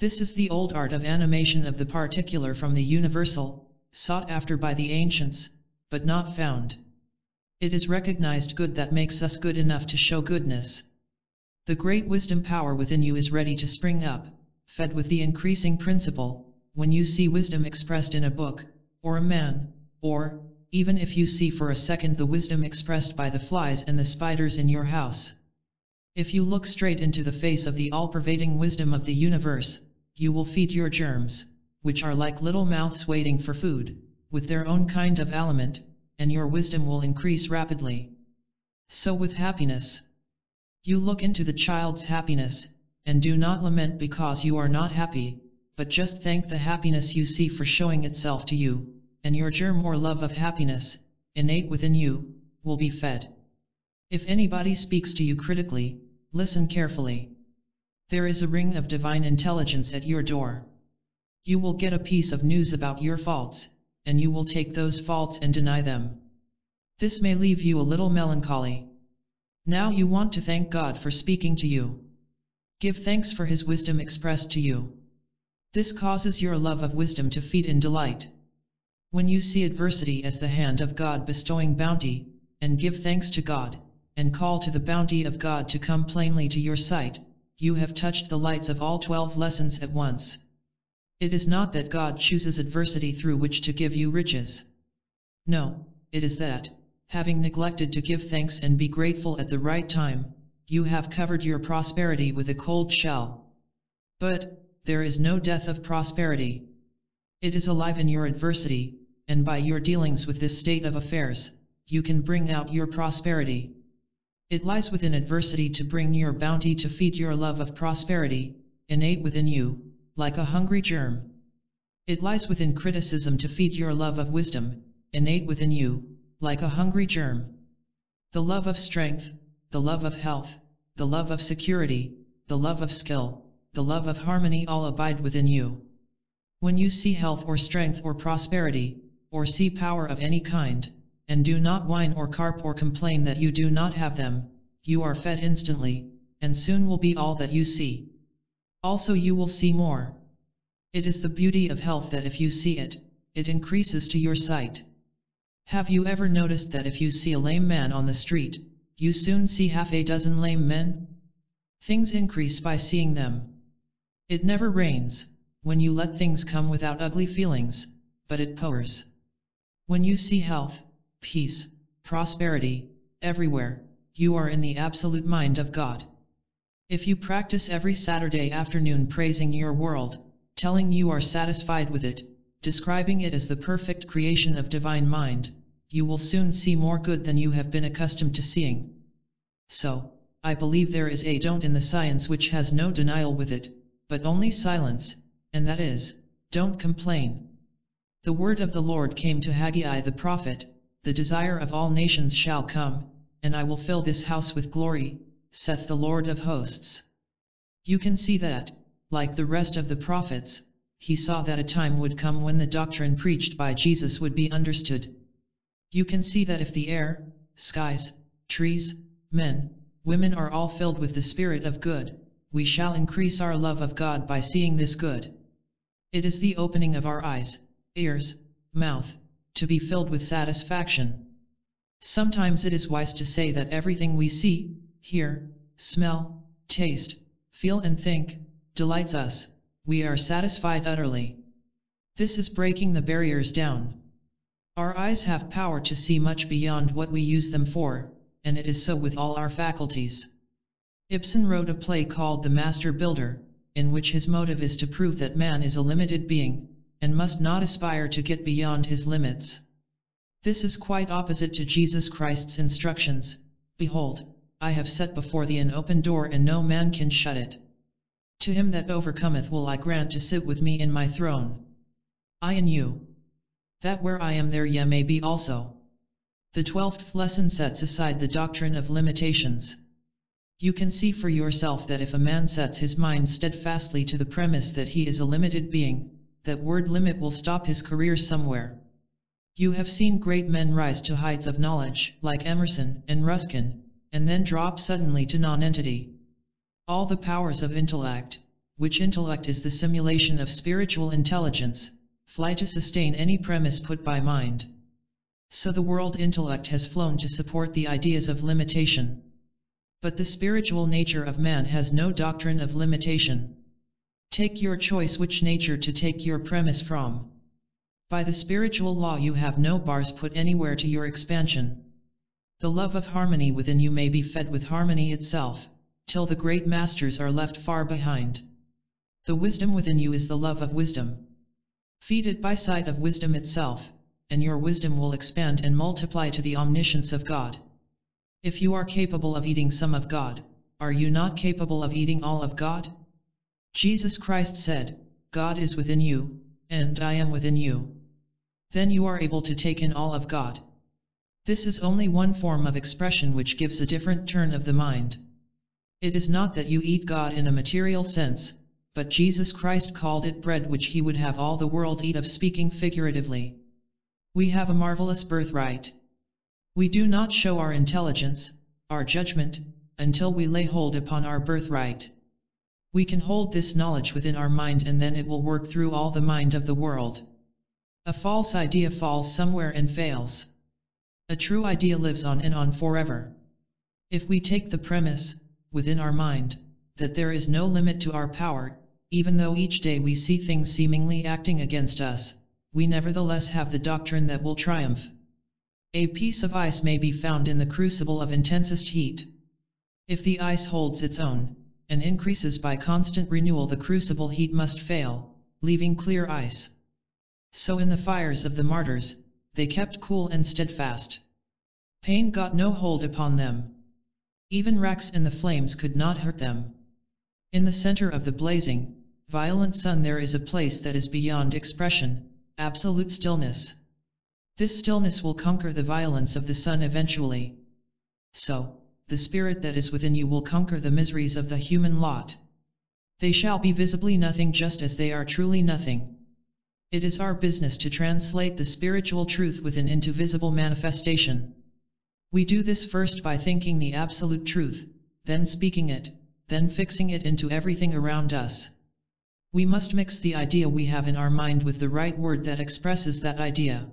A: This is the old art of animation of the particular from the universal, sought after by the ancients, but not found. It is recognized good that makes us good enough to show goodness. The great wisdom power within you is ready to spring up, fed with the increasing principle, when you see wisdom expressed in a book, or a man, or, even if you see for a second the wisdom expressed by the flies and the spiders in your house. If you look straight into the face of the all-pervading wisdom of the universe, you will feed your germs, which are like little mouths waiting for food, with their own kind of aliment, and your wisdom will increase rapidly. So with happiness. You look into the child's happiness, and do not lament because you are not happy, but just thank the happiness you see for showing itself to you, and your germ or love of happiness, innate within you, will be fed. If anybody speaks to you critically, listen carefully. There is a ring of divine intelligence at your door. You will get a piece of news about your faults, and you will take those faults and deny them. This may leave you a little melancholy. Now you want to thank God for speaking to you. Give thanks for his wisdom expressed to you. This causes your love of wisdom to feed in delight. When you see adversity as the hand of God bestowing bounty, and give thanks to God, and call to the bounty of God to come plainly to your sight, you have touched the lights of all twelve lessons at once. It is not that God chooses adversity through which to give you riches. No, it is that, having neglected to give thanks and be grateful at the right time, you have covered your prosperity with a cold shell. But, there is no death of prosperity. It is alive in your adversity, and by your dealings with this state of affairs, you can bring out your prosperity. It lies within adversity to bring your bounty to feed your love of prosperity, innate within you, like a hungry germ. It lies within criticism to feed your love of wisdom, innate within you, like a hungry germ. The love of strength, the love of health, the love of security, the love of skill, the love of harmony all abide within you. When you see health or strength or prosperity, or see power of any kind, and do not whine or carp or complain that you do not have them, you are fed instantly, and soon will be all that you see. Also you will see more. It is the beauty of health that if you see it, it increases to your sight. Have you ever noticed that if you see a lame man on the street, you soon see half a dozen lame men? Things increase by seeing them. It never rains, when you let things come without ugly feelings, but it pours. When you see health, peace, prosperity, everywhere, you are in the absolute mind of God. If you practice every Saturday afternoon praising your world, telling you are satisfied with it, describing it as the perfect creation of divine mind, you will soon see more good than you have been accustomed to seeing. So, I believe there is a don't in the science which has no denial with it, but only silence, and that is, don't complain. The word of the Lord came to Haggai the prophet, the desire of all nations shall come, and I will fill this house with glory, saith the Lord of hosts. You can see that, like the rest of the prophets, he saw that a time would come when the doctrine preached by Jesus would be understood. You can see that if the air, skies, trees, men, women are all filled with the spirit of good, we shall increase our love of God by seeing this good. It is the opening of our eyes, ears, mouth, to be filled with satisfaction. Sometimes it is wise to say that everything we see, hear, smell, taste, feel and think, delights us we are satisfied utterly. This is breaking the barriers down. Our eyes have power to see much beyond what we use them for, and it is so with all our faculties. Ibsen wrote a play called The Master Builder, in which his motive is to prove that man is a limited being, and must not aspire to get beyond his limits. This is quite opposite to Jesus Christ's instructions, Behold, I have set before thee an open door and no man can shut it. To him that overcometh will I grant to sit with me in my throne. I and you. That where I am there ye may be also. The twelfth lesson sets aside the doctrine of limitations. You can see for yourself that if a man sets his mind steadfastly to the premise that he is a limited being, that word limit will stop his career somewhere. You have seen great men rise to heights of knowledge, like Emerson and Ruskin, and then drop suddenly to nonentity. All the powers of intellect, which intellect is the simulation of spiritual intelligence, fly to sustain any premise put by mind. So the world intellect has flown to support the ideas of limitation. But the spiritual nature of man has no doctrine of limitation. Take your choice which nature to take your premise from. By the spiritual law you have no bars put anywhere to your expansion. The love of harmony within you may be fed with harmony itself till the great masters are left far behind. The wisdom within you is the love of wisdom. Feed it by sight of wisdom itself, and your wisdom will expand and multiply to the omniscience of God. If you are capable of eating some of God, are you not capable of eating all of God? Jesus Christ said, God is within you, and I am within you. Then you are able to take in all of God. This is only one form of expression which gives a different turn of the mind. It is not that you eat God in a material sense, but Jesus Christ called it bread which he would have all the world eat of speaking figuratively. We have a marvelous birthright. We do not show our intelligence, our judgment, until we lay hold upon our birthright. We can hold this knowledge within our mind and then it will work through all the mind of the world. A false idea falls somewhere and fails. A true idea lives on and on forever. If we take the premise, within our mind, that there is no limit to our power, even though each day we see things seemingly acting against us, we nevertheless have the doctrine that will triumph. A piece of ice may be found in the crucible of intensest heat. If the ice holds its own, and increases by constant renewal the crucible heat must fail, leaving clear ice. So in the fires of the martyrs, they kept cool and steadfast. Pain got no hold upon them. Even racks and the flames could not hurt them. In the center of the blazing, violent sun there is a place that is beyond expression, absolute stillness. This stillness will conquer the violence of the sun eventually. So, the spirit that is within you will conquer the miseries of the human lot. They shall be visibly nothing just as they are truly nothing. It is our business to translate the spiritual truth within into visible manifestation. We do this first by thinking the absolute truth, then speaking it, then fixing it into everything around us. We must mix the idea we have in our mind with the right word that expresses that idea.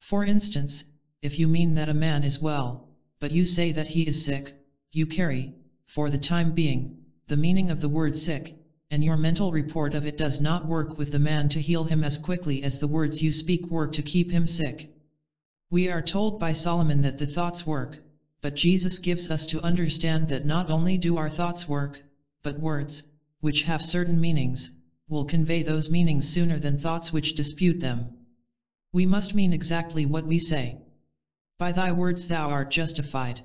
A: For instance, if you mean that a man is well, but you say that he is sick, you carry, for the time being, the meaning of the word sick, and your mental report of it does not work with the man to heal him as quickly as the words you speak work to keep him sick. We are told by Solomon that the thoughts work, but Jesus gives us to understand that not only do our thoughts work, but words, which have certain meanings, will convey those meanings sooner than thoughts which dispute them. We must mean exactly what we say. By thy words thou art justified.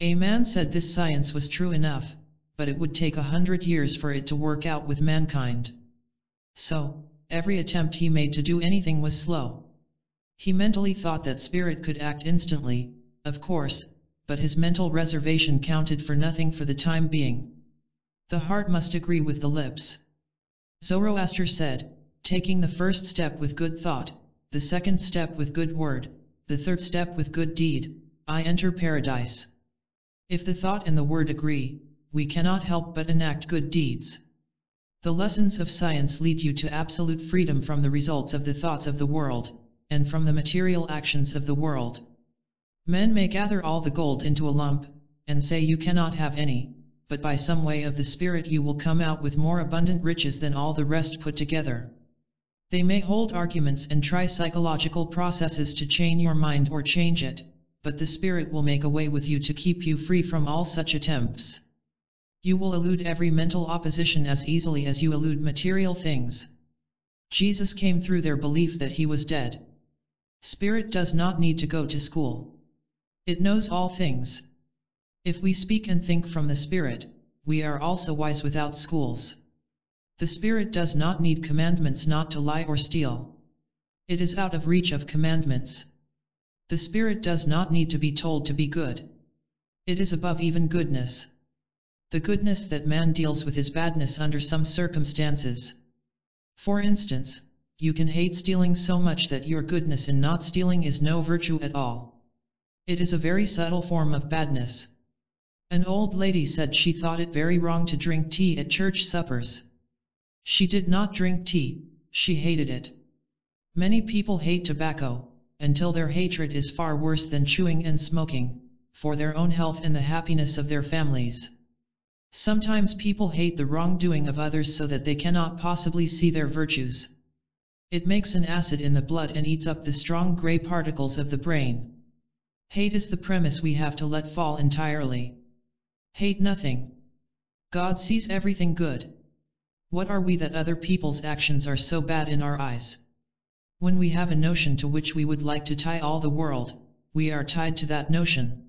A: A man said this science was true enough, but it would take a hundred years for it to work out with mankind. So, every attempt he made to do anything was slow. He mentally thought that spirit could act instantly, of course, but his mental reservation counted for nothing for the time being. The heart must agree with the lips. Zoroaster said, taking the first step with good thought, the second step with good word, the third step with good deed, I enter paradise. If the thought and the word agree, we cannot help but enact good deeds. The lessons of science lead you to absolute freedom from the results of the thoughts of the world, and from the material actions of the world. Men may gather all the gold into a lump, and say you cannot have any, but by some way of the Spirit you will come out with more abundant riches than all the rest put together. They may hold arguments and try psychological processes to chain your mind or change it, but the Spirit will make a way with you to keep you free from all such attempts. You will elude every mental opposition as easily as you elude material things. Jesus came through their belief that he was dead, Spirit does not need to go to school. It knows all things. If we speak and think from the Spirit, we are also wise without schools. The Spirit does not need commandments not to lie or steal. It is out of reach of commandments. The Spirit does not need to be told to be good. It is above even goodness. The goodness that man deals with is badness under some circumstances. For instance, you can hate stealing so much that your goodness in not stealing is no virtue at all. It is a very subtle form of badness. An old lady said she thought it very wrong to drink tea at church suppers. She did not drink tea, she hated it. Many people hate tobacco, until their hatred is far worse than chewing and smoking, for their own health and the happiness of their families. Sometimes people hate the wrongdoing of others so that they cannot possibly see their virtues. It makes an acid in the blood and eats up the strong gray particles of the brain. Hate is the premise we have to let fall entirely. Hate nothing. God sees everything good. What are we that other people's actions are so bad in our eyes? When we have a notion to which we would like to tie all the world, we are tied to that notion.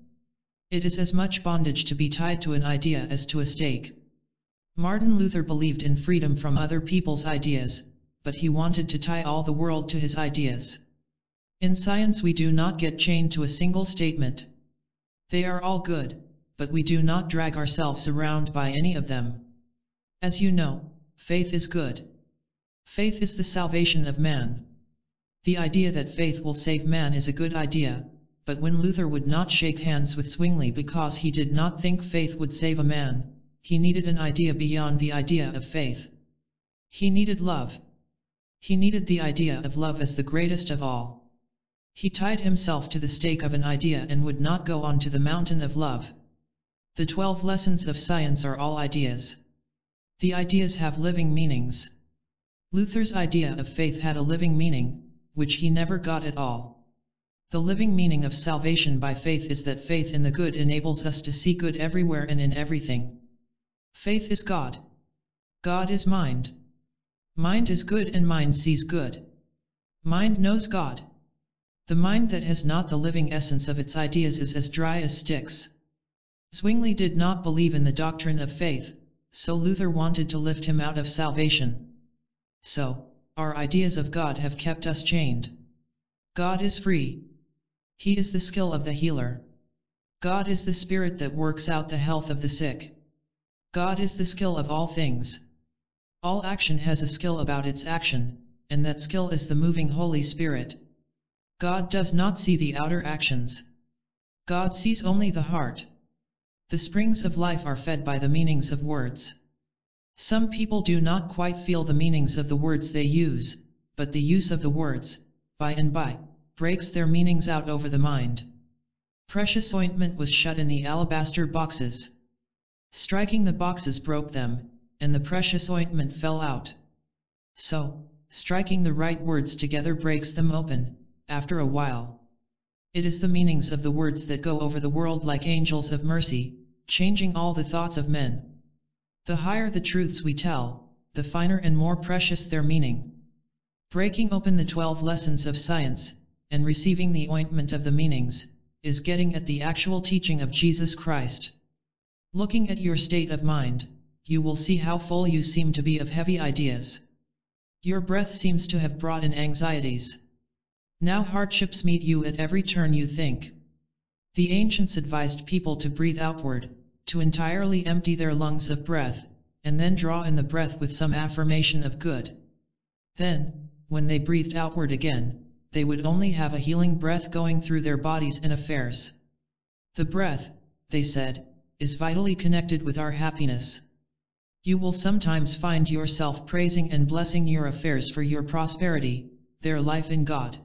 A: It is as much bondage to be tied to an idea as to a stake. Martin Luther believed in freedom from other people's ideas, but he wanted to tie all the world to his ideas. In science we do not get chained to a single statement. They are all good, but we do not drag ourselves around by any of them. As you know, faith is good. Faith is the salvation of man. The idea that faith will save man is a good idea, but when Luther would not shake hands with Zwingli because he did not think faith would save a man, he needed an idea beyond the idea of faith. He needed love. He needed the idea of love as the greatest of all. He tied himself to the stake of an idea and would not go on to the mountain of love. The twelve lessons of science are all ideas. The ideas have living meanings. Luther's idea of faith had a living meaning, which he never got at all. The living meaning of salvation by faith is that faith in the good enables us to see good everywhere and in everything. Faith is God. God is mind. Mind is good and mind sees good. Mind knows God. The mind that has not the living essence of its ideas is as dry as sticks. Zwingli did not believe in the doctrine of faith, so Luther wanted to lift him out of salvation. So, our ideas of God have kept us chained. God is free. He is the skill of the healer. God is the spirit that works out the health of the sick. God is the skill of all things. All action has a skill about its action, and that skill is the moving Holy Spirit. God does not see the outer actions. God sees only the heart. The springs of life are fed by the meanings of words. Some people do not quite feel the meanings of the words they use, but the use of the words, by and by, breaks their meanings out over the mind. Precious ointment was shut in the alabaster boxes. Striking the boxes broke them, and the precious ointment fell out. So, striking the right words together breaks them open, after a while. It is the meanings of the words that go over the world like angels of mercy, changing all the thoughts of men. The higher the truths we tell, the finer and more precious their meaning. Breaking open the twelve lessons of science, and receiving the ointment of the meanings, is getting at the actual teaching of Jesus Christ. Looking at your state of mind you will see how full you seem to be of heavy ideas. Your breath seems to have brought in anxieties. Now hardships meet you at every turn you think. The ancients advised people to breathe outward, to entirely empty their lungs of breath, and then draw in the breath with some affirmation of good. Then, when they breathed outward again, they would only have a healing breath going through their bodies and affairs. The breath, they said, is vitally connected with our happiness. You will sometimes find yourself praising and blessing your affairs for your prosperity, their life in God.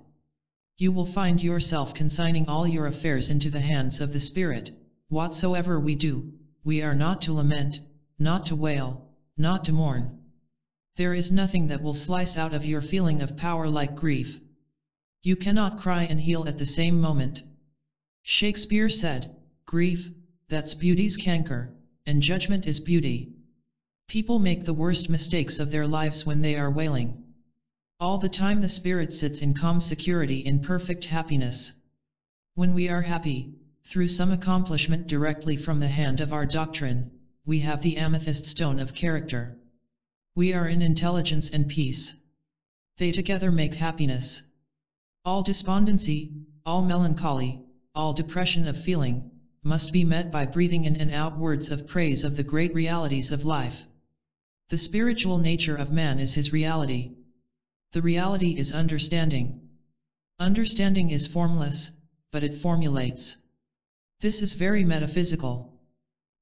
A: You will find yourself consigning all your affairs into the hands of the Spirit, whatsoever we do, we are not to lament, not to wail, not to mourn. There is nothing that will slice out of your feeling of power like grief. You cannot cry and heal at the same moment. Shakespeare said, Grief, that's beauty's canker, and judgment is beauty. People make the worst mistakes of their lives when they are wailing. All the time the spirit sits in calm security in perfect happiness. When we are happy, through some accomplishment directly from the hand of our doctrine, we have the amethyst stone of character. We are in intelligence and peace. They together make happiness. All despondency, all melancholy, all depression of feeling, must be met by breathing in and out words of praise of the great realities of life. The spiritual nature of man is his reality. The reality is understanding. Understanding is formless, but it formulates. This is very metaphysical.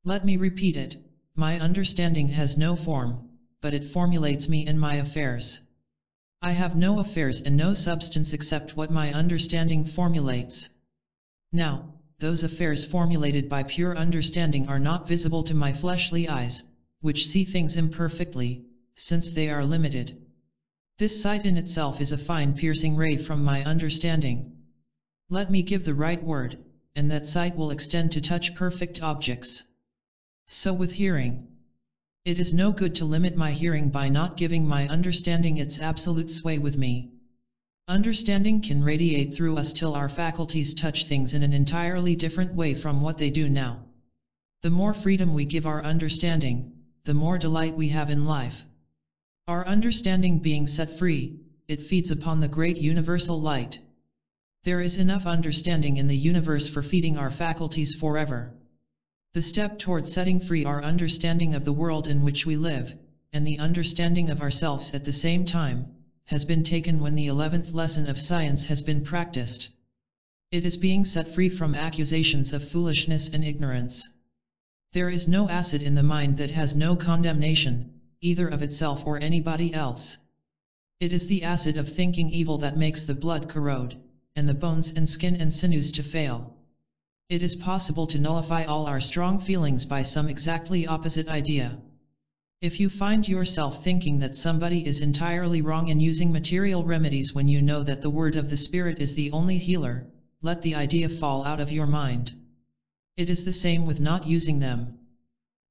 A: Let me repeat it, my understanding has no form, but it formulates me and my affairs. I have no affairs and no substance except what my understanding formulates. Now, those affairs formulated by pure understanding are not visible to my fleshly eyes, which see things imperfectly, since they are limited. This sight in itself is a fine piercing ray from my understanding. Let me give the right word, and that sight will extend to touch perfect objects. So with hearing. It is no good to limit my hearing by not giving my understanding its absolute sway with me. Understanding can radiate through us till our faculties touch things in an entirely different way from what they do now. The more freedom we give our understanding, the more delight we have in life. Our understanding being set free, it feeds upon the great universal light. There is enough understanding in the universe for feeding our faculties forever. The step toward setting free our understanding of the world in which we live, and the understanding of ourselves at the same time, has been taken when the eleventh lesson of science has been practiced. It is being set free from accusations of foolishness and ignorance. There is no acid in the mind that has no condemnation, either of itself or anybody else. It is the acid of thinking evil that makes the blood corrode, and the bones and skin and sinews to fail. It is possible to nullify all our strong feelings by some exactly opposite idea. If you find yourself thinking that somebody is entirely wrong in using material remedies when you know that the word of the Spirit is the only healer, let the idea fall out of your mind. It is the same with not using them.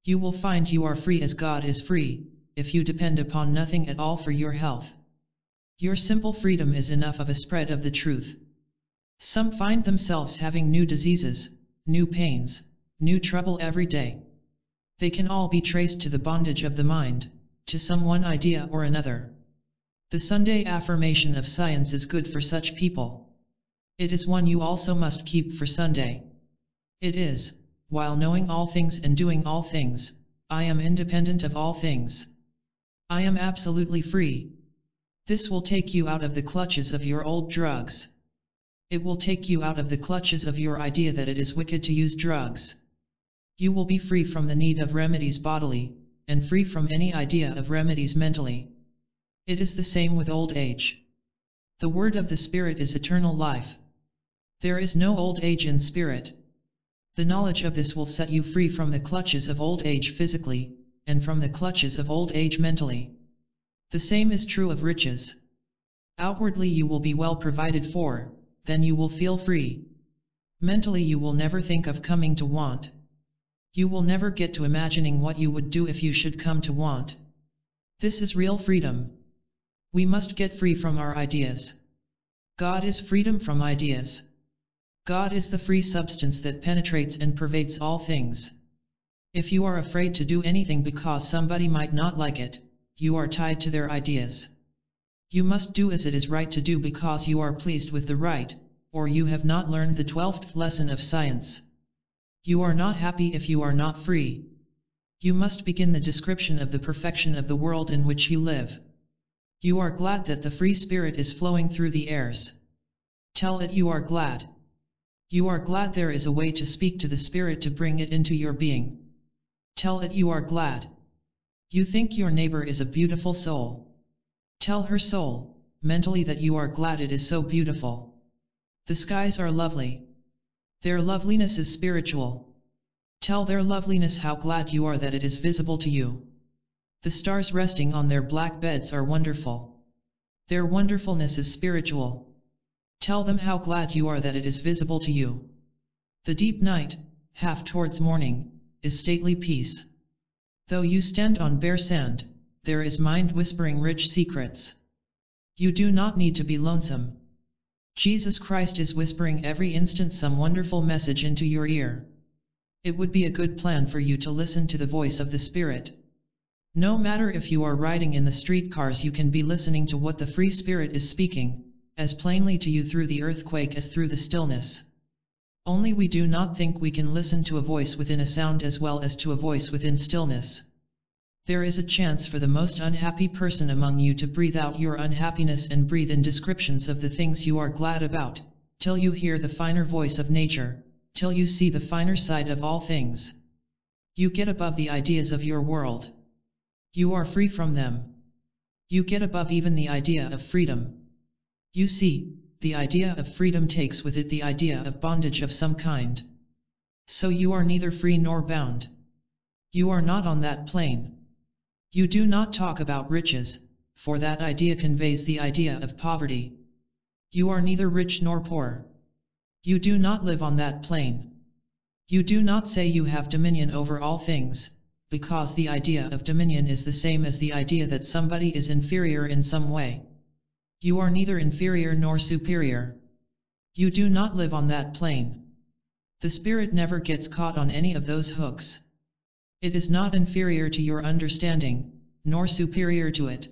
A: You will find you are free as God is free, if you depend upon nothing at all for your health. Your simple freedom is enough of a spread of the truth. Some find themselves having new diseases, new pains, new trouble every day. They can all be traced to the bondage of the mind, to some one idea or another. The Sunday affirmation of science is good for such people. It is one you also must keep for Sunday. It is, while knowing all things and doing all things, I am independent of all things. I am absolutely free. This will take you out of the clutches of your old drugs. It will take you out of the clutches of your idea that it is wicked to use drugs. You will be free from the need of remedies bodily, and free from any idea of remedies mentally. It is the same with old age. The word of the Spirit is eternal life. There is no old age in spirit. The knowledge of this will set you free from the clutches of old age physically, and from the clutches of old age mentally. The same is true of riches. Outwardly you will be well provided for, then you will feel free. Mentally you will never think of coming to want. You will never get to imagining what you would do if you should come to want. This is real freedom. We must get free from our ideas. God is freedom from ideas. God is the free substance that penetrates and pervades all things. If you are afraid to do anything because somebody might not like it, you are tied to their ideas. You must do as it is right to do because you are pleased with the right, or you have not learned the twelfth lesson of science. You are not happy if you are not free. You must begin the description of the perfection of the world in which you live. You are glad that the free spirit is flowing through the airs. Tell it you are glad. You are glad there is a way to speak to the spirit to bring it into your being. Tell it you are glad. You think your neighbor is a beautiful soul. Tell her soul, mentally that you are glad it is so beautiful. The skies are lovely. Their loveliness is spiritual. Tell their loveliness how glad you are that it is visible to you. The stars resting on their black beds are wonderful. Their wonderfulness is spiritual. Tell them how glad you are that it is visible to you. The deep night, half towards morning, is stately peace. Though you stand on bare sand, there is mind whispering rich secrets. You do not need to be lonesome. Jesus Christ is whispering every instant some wonderful message into your ear. It would be a good plan for you to listen to the voice of the Spirit. No matter if you are riding in the streetcars you can be listening to what the Free Spirit is speaking, as plainly to you through the earthquake as through the stillness. Only we do not think we can listen to a voice within a sound as well as to a voice within stillness. There is a chance for the most unhappy person among you to breathe out your unhappiness and breathe in descriptions of the things you are glad about, till you hear the finer voice of nature, till you see the finer side of all things. You get above the ideas of your world. You are free from them. You get above even the idea of freedom. You see, the idea of freedom takes with it the idea of bondage of some kind. So you are neither free nor bound. You are not on that plane. You do not talk about riches, for that idea conveys the idea of poverty. You are neither rich nor poor. You do not live on that plane. You do not say you have dominion over all things, because the idea of dominion is the same as the idea that somebody is inferior in some way. You are neither inferior nor superior. You do not live on that plane. The spirit never gets caught on any of those hooks. It is not inferior to your understanding, nor superior to it.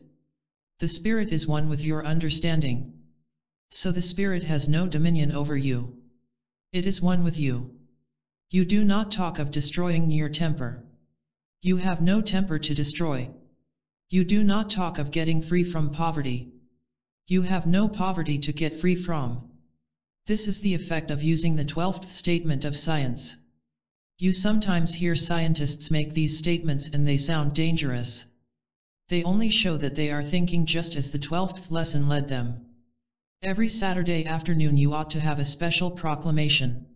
A: The spirit is one with your understanding. So the spirit has no dominion over you. It is one with you. You do not talk of destroying your temper. You have no temper to destroy. You do not talk of getting free from poverty. You have no poverty to get free from. This is the effect of using the twelfth statement of science. You sometimes hear scientists make these statements and they sound dangerous. They only show that they are thinking just as the twelfth lesson led them. Every Saturday afternoon you ought to have a special proclamation.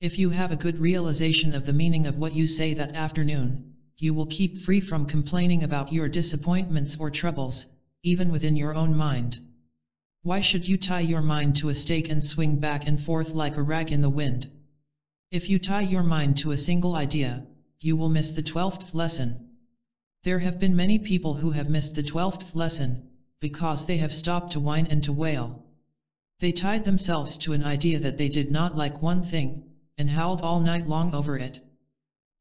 A: If you have a good realization of the meaning of what you say that afternoon, you will keep free from complaining about your disappointments or troubles, even within your own mind. Why should you tie your mind to a stake and swing back and forth like a rag in the wind? If you tie your mind to a single idea, you will miss the twelfth lesson. There have been many people who have missed the twelfth lesson, because they have stopped to whine and to wail. They tied themselves to an idea that they did not like one thing, and howled all night long over it.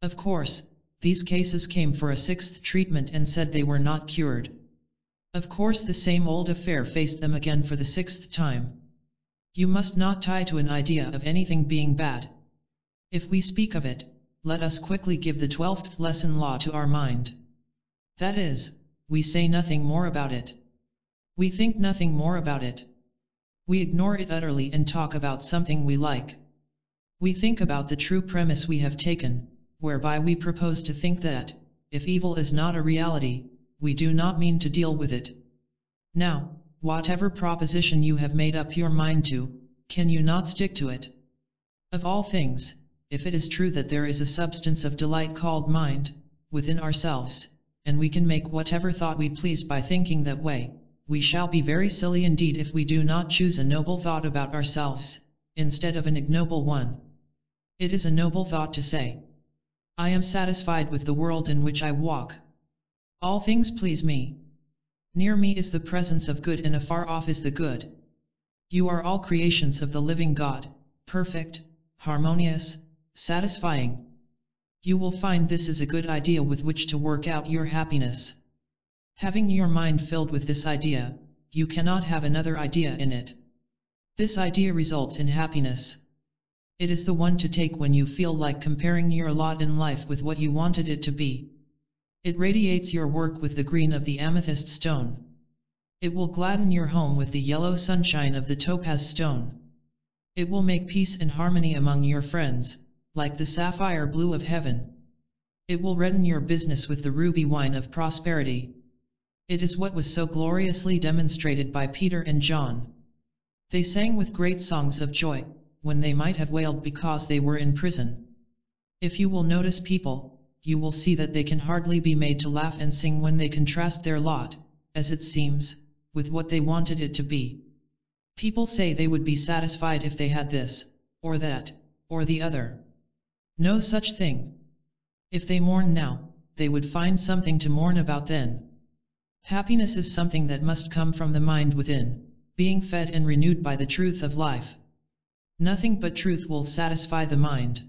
A: Of course, these cases came for a sixth treatment and said they were not cured. Of course the same old affair faced them again for the sixth time. You must not tie to an idea of anything being bad. If we speak of it, let us quickly give the twelfth lesson law to our mind. That is, we say nothing more about it. We think nothing more about it. We ignore it utterly and talk about something we like. We think about the true premise we have taken, whereby we propose to think that, if evil is not a reality, we do not mean to deal with it. Now, whatever proposition you have made up your mind to, can you not stick to it? Of all things, if it is true that there is a substance of delight called mind, within ourselves, and we can make whatever thought we please by thinking that way, we shall be very silly indeed if we do not choose a noble thought about ourselves, instead of an ignoble one. It is a noble thought to say, I am satisfied with the world in which I walk. All things please me. Near me is the presence of good and afar off is the good. You are all creations of the living God, perfect, harmonious, satisfying. You will find this is a good idea with which to work out your happiness. Having your mind filled with this idea, you cannot have another idea in it. This idea results in happiness. It is the one to take when you feel like comparing your lot in life with what you wanted it to be, it radiates your work with the green of the amethyst stone. It will gladden your home with the yellow sunshine of the topaz stone. It will make peace and harmony among your friends, like the sapphire blue of heaven. It will redden your business with the ruby wine of prosperity. It is what was so gloriously demonstrated by Peter and John. They sang with great songs of joy, when they might have wailed because they were in prison. If you will notice people, you will see that they can hardly be made to laugh and sing when they contrast their lot, as it seems, with what they wanted it to be. People say they would be satisfied if they had this, or that, or the other. No such thing. If they mourn now, they would find something to mourn about then. Happiness is something that must come from the mind within, being fed and renewed by the truth of life. Nothing but truth will satisfy the mind.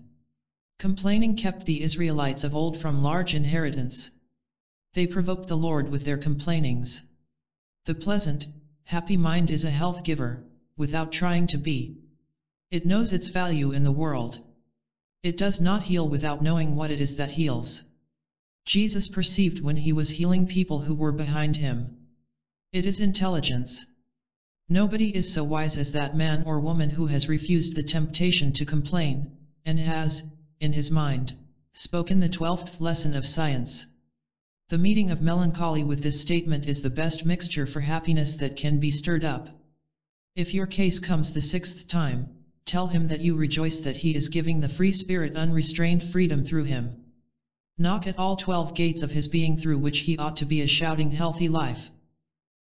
A: Complaining kept the Israelites of old from large inheritance. They provoked the Lord with their complainings. The pleasant, happy mind is a health giver, without trying to be. It knows its value in the world. It does not heal without knowing what it is that heals. Jesus perceived when he was healing people who were behind him. It is intelligence. Nobody is so wise as that man or woman who has refused the temptation to complain, and has, in his mind, spoken the twelfth lesson of science. The meeting of melancholy with this statement is the best mixture for happiness that can be stirred up. If your case comes the sixth time, tell him that you rejoice that he is giving the free spirit unrestrained freedom through him. Knock at all twelve gates of his being through which he ought to be a shouting healthy life.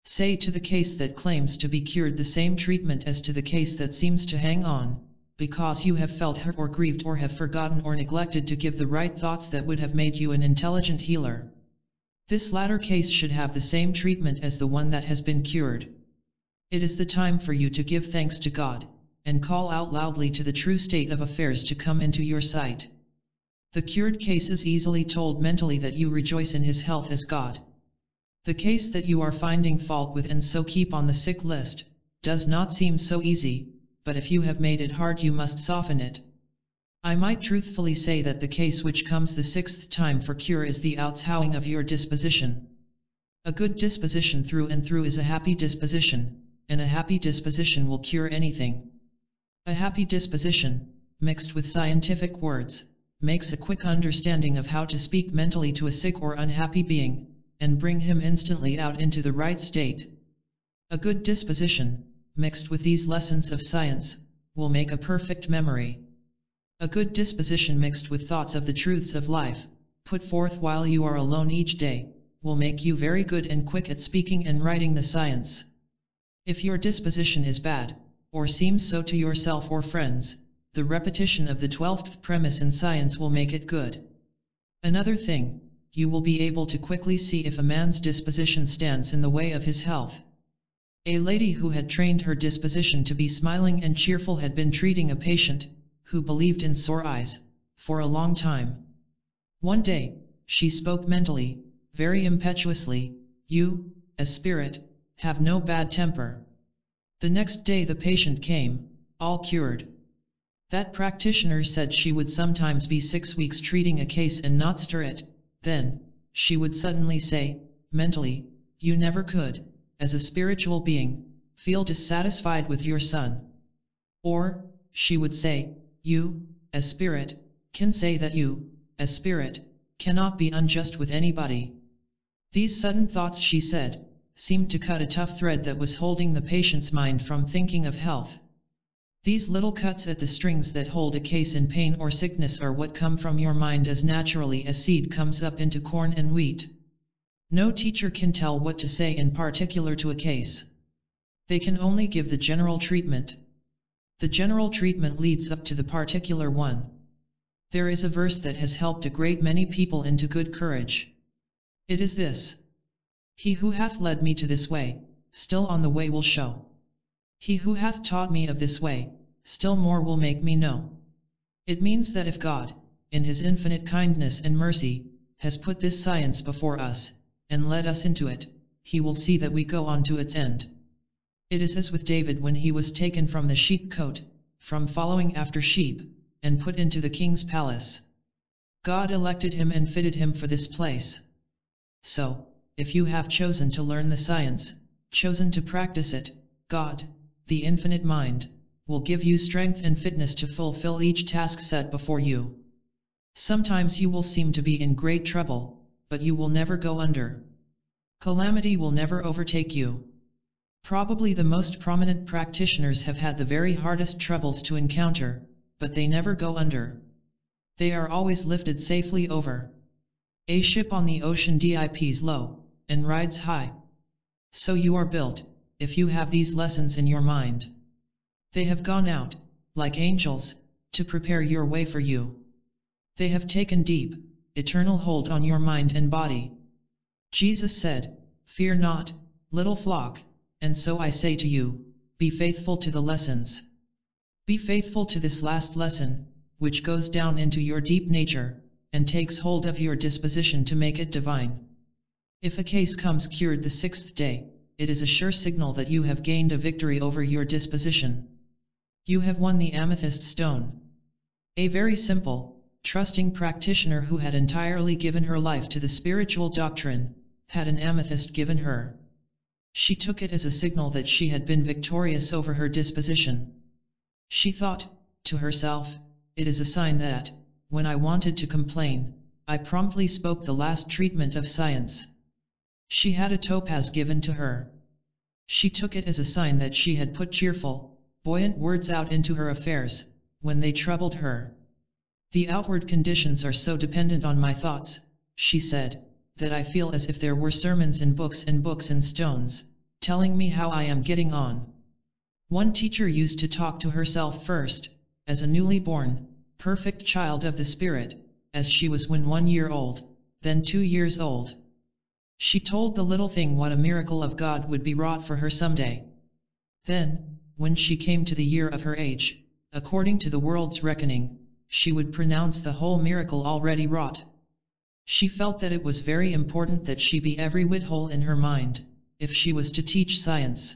A: Say to the case that claims to be cured the same treatment as to the case that seems to hang on, because you have felt hurt or grieved or have forgotten or neglected to give the right thoughts that would have made you an intelligent healer. This latter case should have the same treatment as the one that has been cured. It is the time for you to give thanks to God, and call out loudly to the true state of affairs to come into your sight. The cured case is easily told mentally that you rejoice in his health as God. The case that you are finding fault with and so keep on the sick list, does not seem so easy, but if you have made it hard you must soften it. I might truthfully say that the case which comes the sixth time for cure is the outshowing of your disposition. A good disposition through and through is a happy disposition, and a happy disposition will cure anything. A happy disposition, mixed with scientific words, makes a quick understanding of how to speak mentally to a sick or unhappy being, and bring him instantly out into the right state. A good disposition, mixed with these lessons of science, will make a perfect memory. A good disposition mixed with thoughts of the truths of life, put forth while you are alone each day, will make you very good and quick at speaking and writing the science. If your disposition is bad, or seems so to yourself or friends, the repetition of the twelfth premise in science will make it good. Another thing, you will be able to quickly see if a man's disposition stands in the way of his health. A lady who had trained her disposition to be smiling and cheerful had been treating a patient, who believed in sore eyes, for a long time. One day, she spoke mentally, very impetuously, You, a spirit, have no bad temper. The next day the patient came, all cured. That practitioner said she would sometimes be six weeks treating a case and not stir it, then, she would suddenly say, mentally, you never could as a spiritual being, feel dissatisfied with your son. Or, she would say, you, as spirit, can say that you, as spirit, cannot be unjust with anybody. These sudden thoughts, she said, seemed to cut a tough thread that was holding the patient's mind from thinking of health. These little cuts at the strings that hold a case in pain or sickness are what come from your mind as naturally as seed comes up into corn and wheat. No teacher can tell what to say in particular to a case. They can only give the general treatment. The general treatment leads up to the particular one. There is a verse that has helped a great many people into good courage. It is this. He who hath led me to this way, still on the way will show. He who hath taught me of this way, still more will make me know. It means that if God, in his infinite kindness and mercy, has put this science before us, and led us into it, he will see that we go on to its end. It is as with David when he was taken from the sheep cote, from following after sheep, and put into the king's palace. God elected him and fitted him for this place. So, if you have chosen to learn the science, chosen to practice it, God, the infinite mind, will give you strength and fitness to fulfill each task set before you. Sometimes you will seem to be in great trouble, but you will never go under. Calamity will never overtake you. Probably the most prominent practitioners have had the very hardest troubles to encounter, but they never go under. They are always lifted safely over. A ship on the ocean dips low, and rides high. So you are built, if you have these lessons in your mind. They have gone out, like angels, to prepare your way for you. They have taken deep, eternal hold on your mind and body. Jesus said, Fear not, little flock, and so I say to you, be faithful to the lessons. Be faithful to this last lesson, which goes down into your deep nature, and takes hold of your disposition to make it divine. If a case comes cured the sixth day, it is a sure signal that you have gained a victory over your disposition. You have won the amethyst stone. A very simple, trusting practitioner who had entirely given her life to the spiritual doctrine, had an amethyst given her. She took it as a signal that she had been victorious over her disposition. She thought, to herself, it is a sign that, when I wanted to complain, I promptly spoke the last treatment of science. She had a topaz given to her. She took it as a sign that she had put cheerful, buoyant words out into her affairs, when they troubled her. The outward conditions are so dependent on my thoughts, she said, that I feel as if there were sermons in books and books and stones, telling me how I am getting on. One teacher used to talk to herself first, as a newly born, perfect child of the Spirit, as she was when one year old, then two years old. She told the little thing what a miracle of God would be wrought for her someday. Then, when she came to the year of her age, according to the world's reckoning, she would pronounce the whole miracle already wrought. She felt that it was very important that she be every whit whole in her mind, if she was to teach science.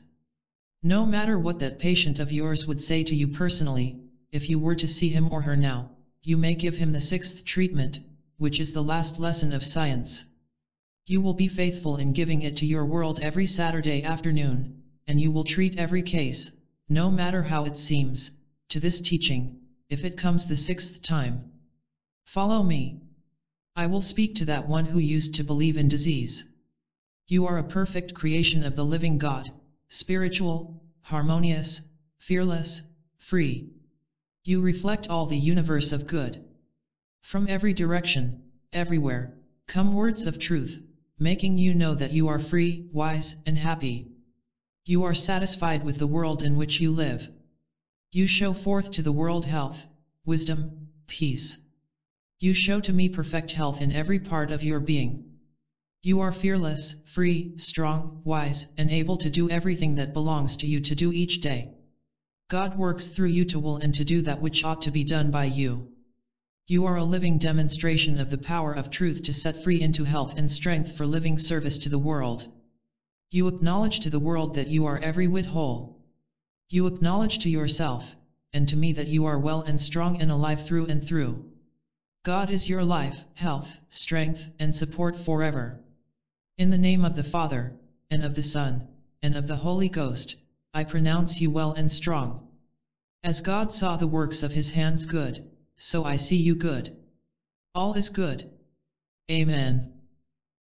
A: No matter what that patient of yours would say to you personally, if you were to see him or her now, you may give him the sixth treatment, which is the last lesson of science. You will be faithful in giving it to your world every Saturday afternoon, and you will treat every case, no matter how it seems, to this teaching, if it comes the sixth time. Follow me. I will speak to that one who used to believe in disease. You are a perfect creation of the living God, spiritual, harmonious, fearless, free. You reflect all the universe of good. From every direction, everywhere, come words of truth, making you know that you are free, wise, and happy. You are satisfied with the world in which you live. You show forth to the world health, wisdom, peace. You show to me perfect health in every part of your being. You are fearless, free, strong, wise, and able to do everything that belongs to you to do each day. God works through you to will and to do that which ought to be done by you. You are a living demonstration of the power of truth to set free into health and strength for living service to the world. You acknowledge to the world that you are every whit whole. You acknowledge to yourself, and to me that you are well and strong and alive through and through. God is your life, health, strength, and support forever. In the name of the Father, and of the Son, and of the Holy Ghost, I pronounce you well and strong. As God saw the works of his hands good, so I see you good. All is good. Amen.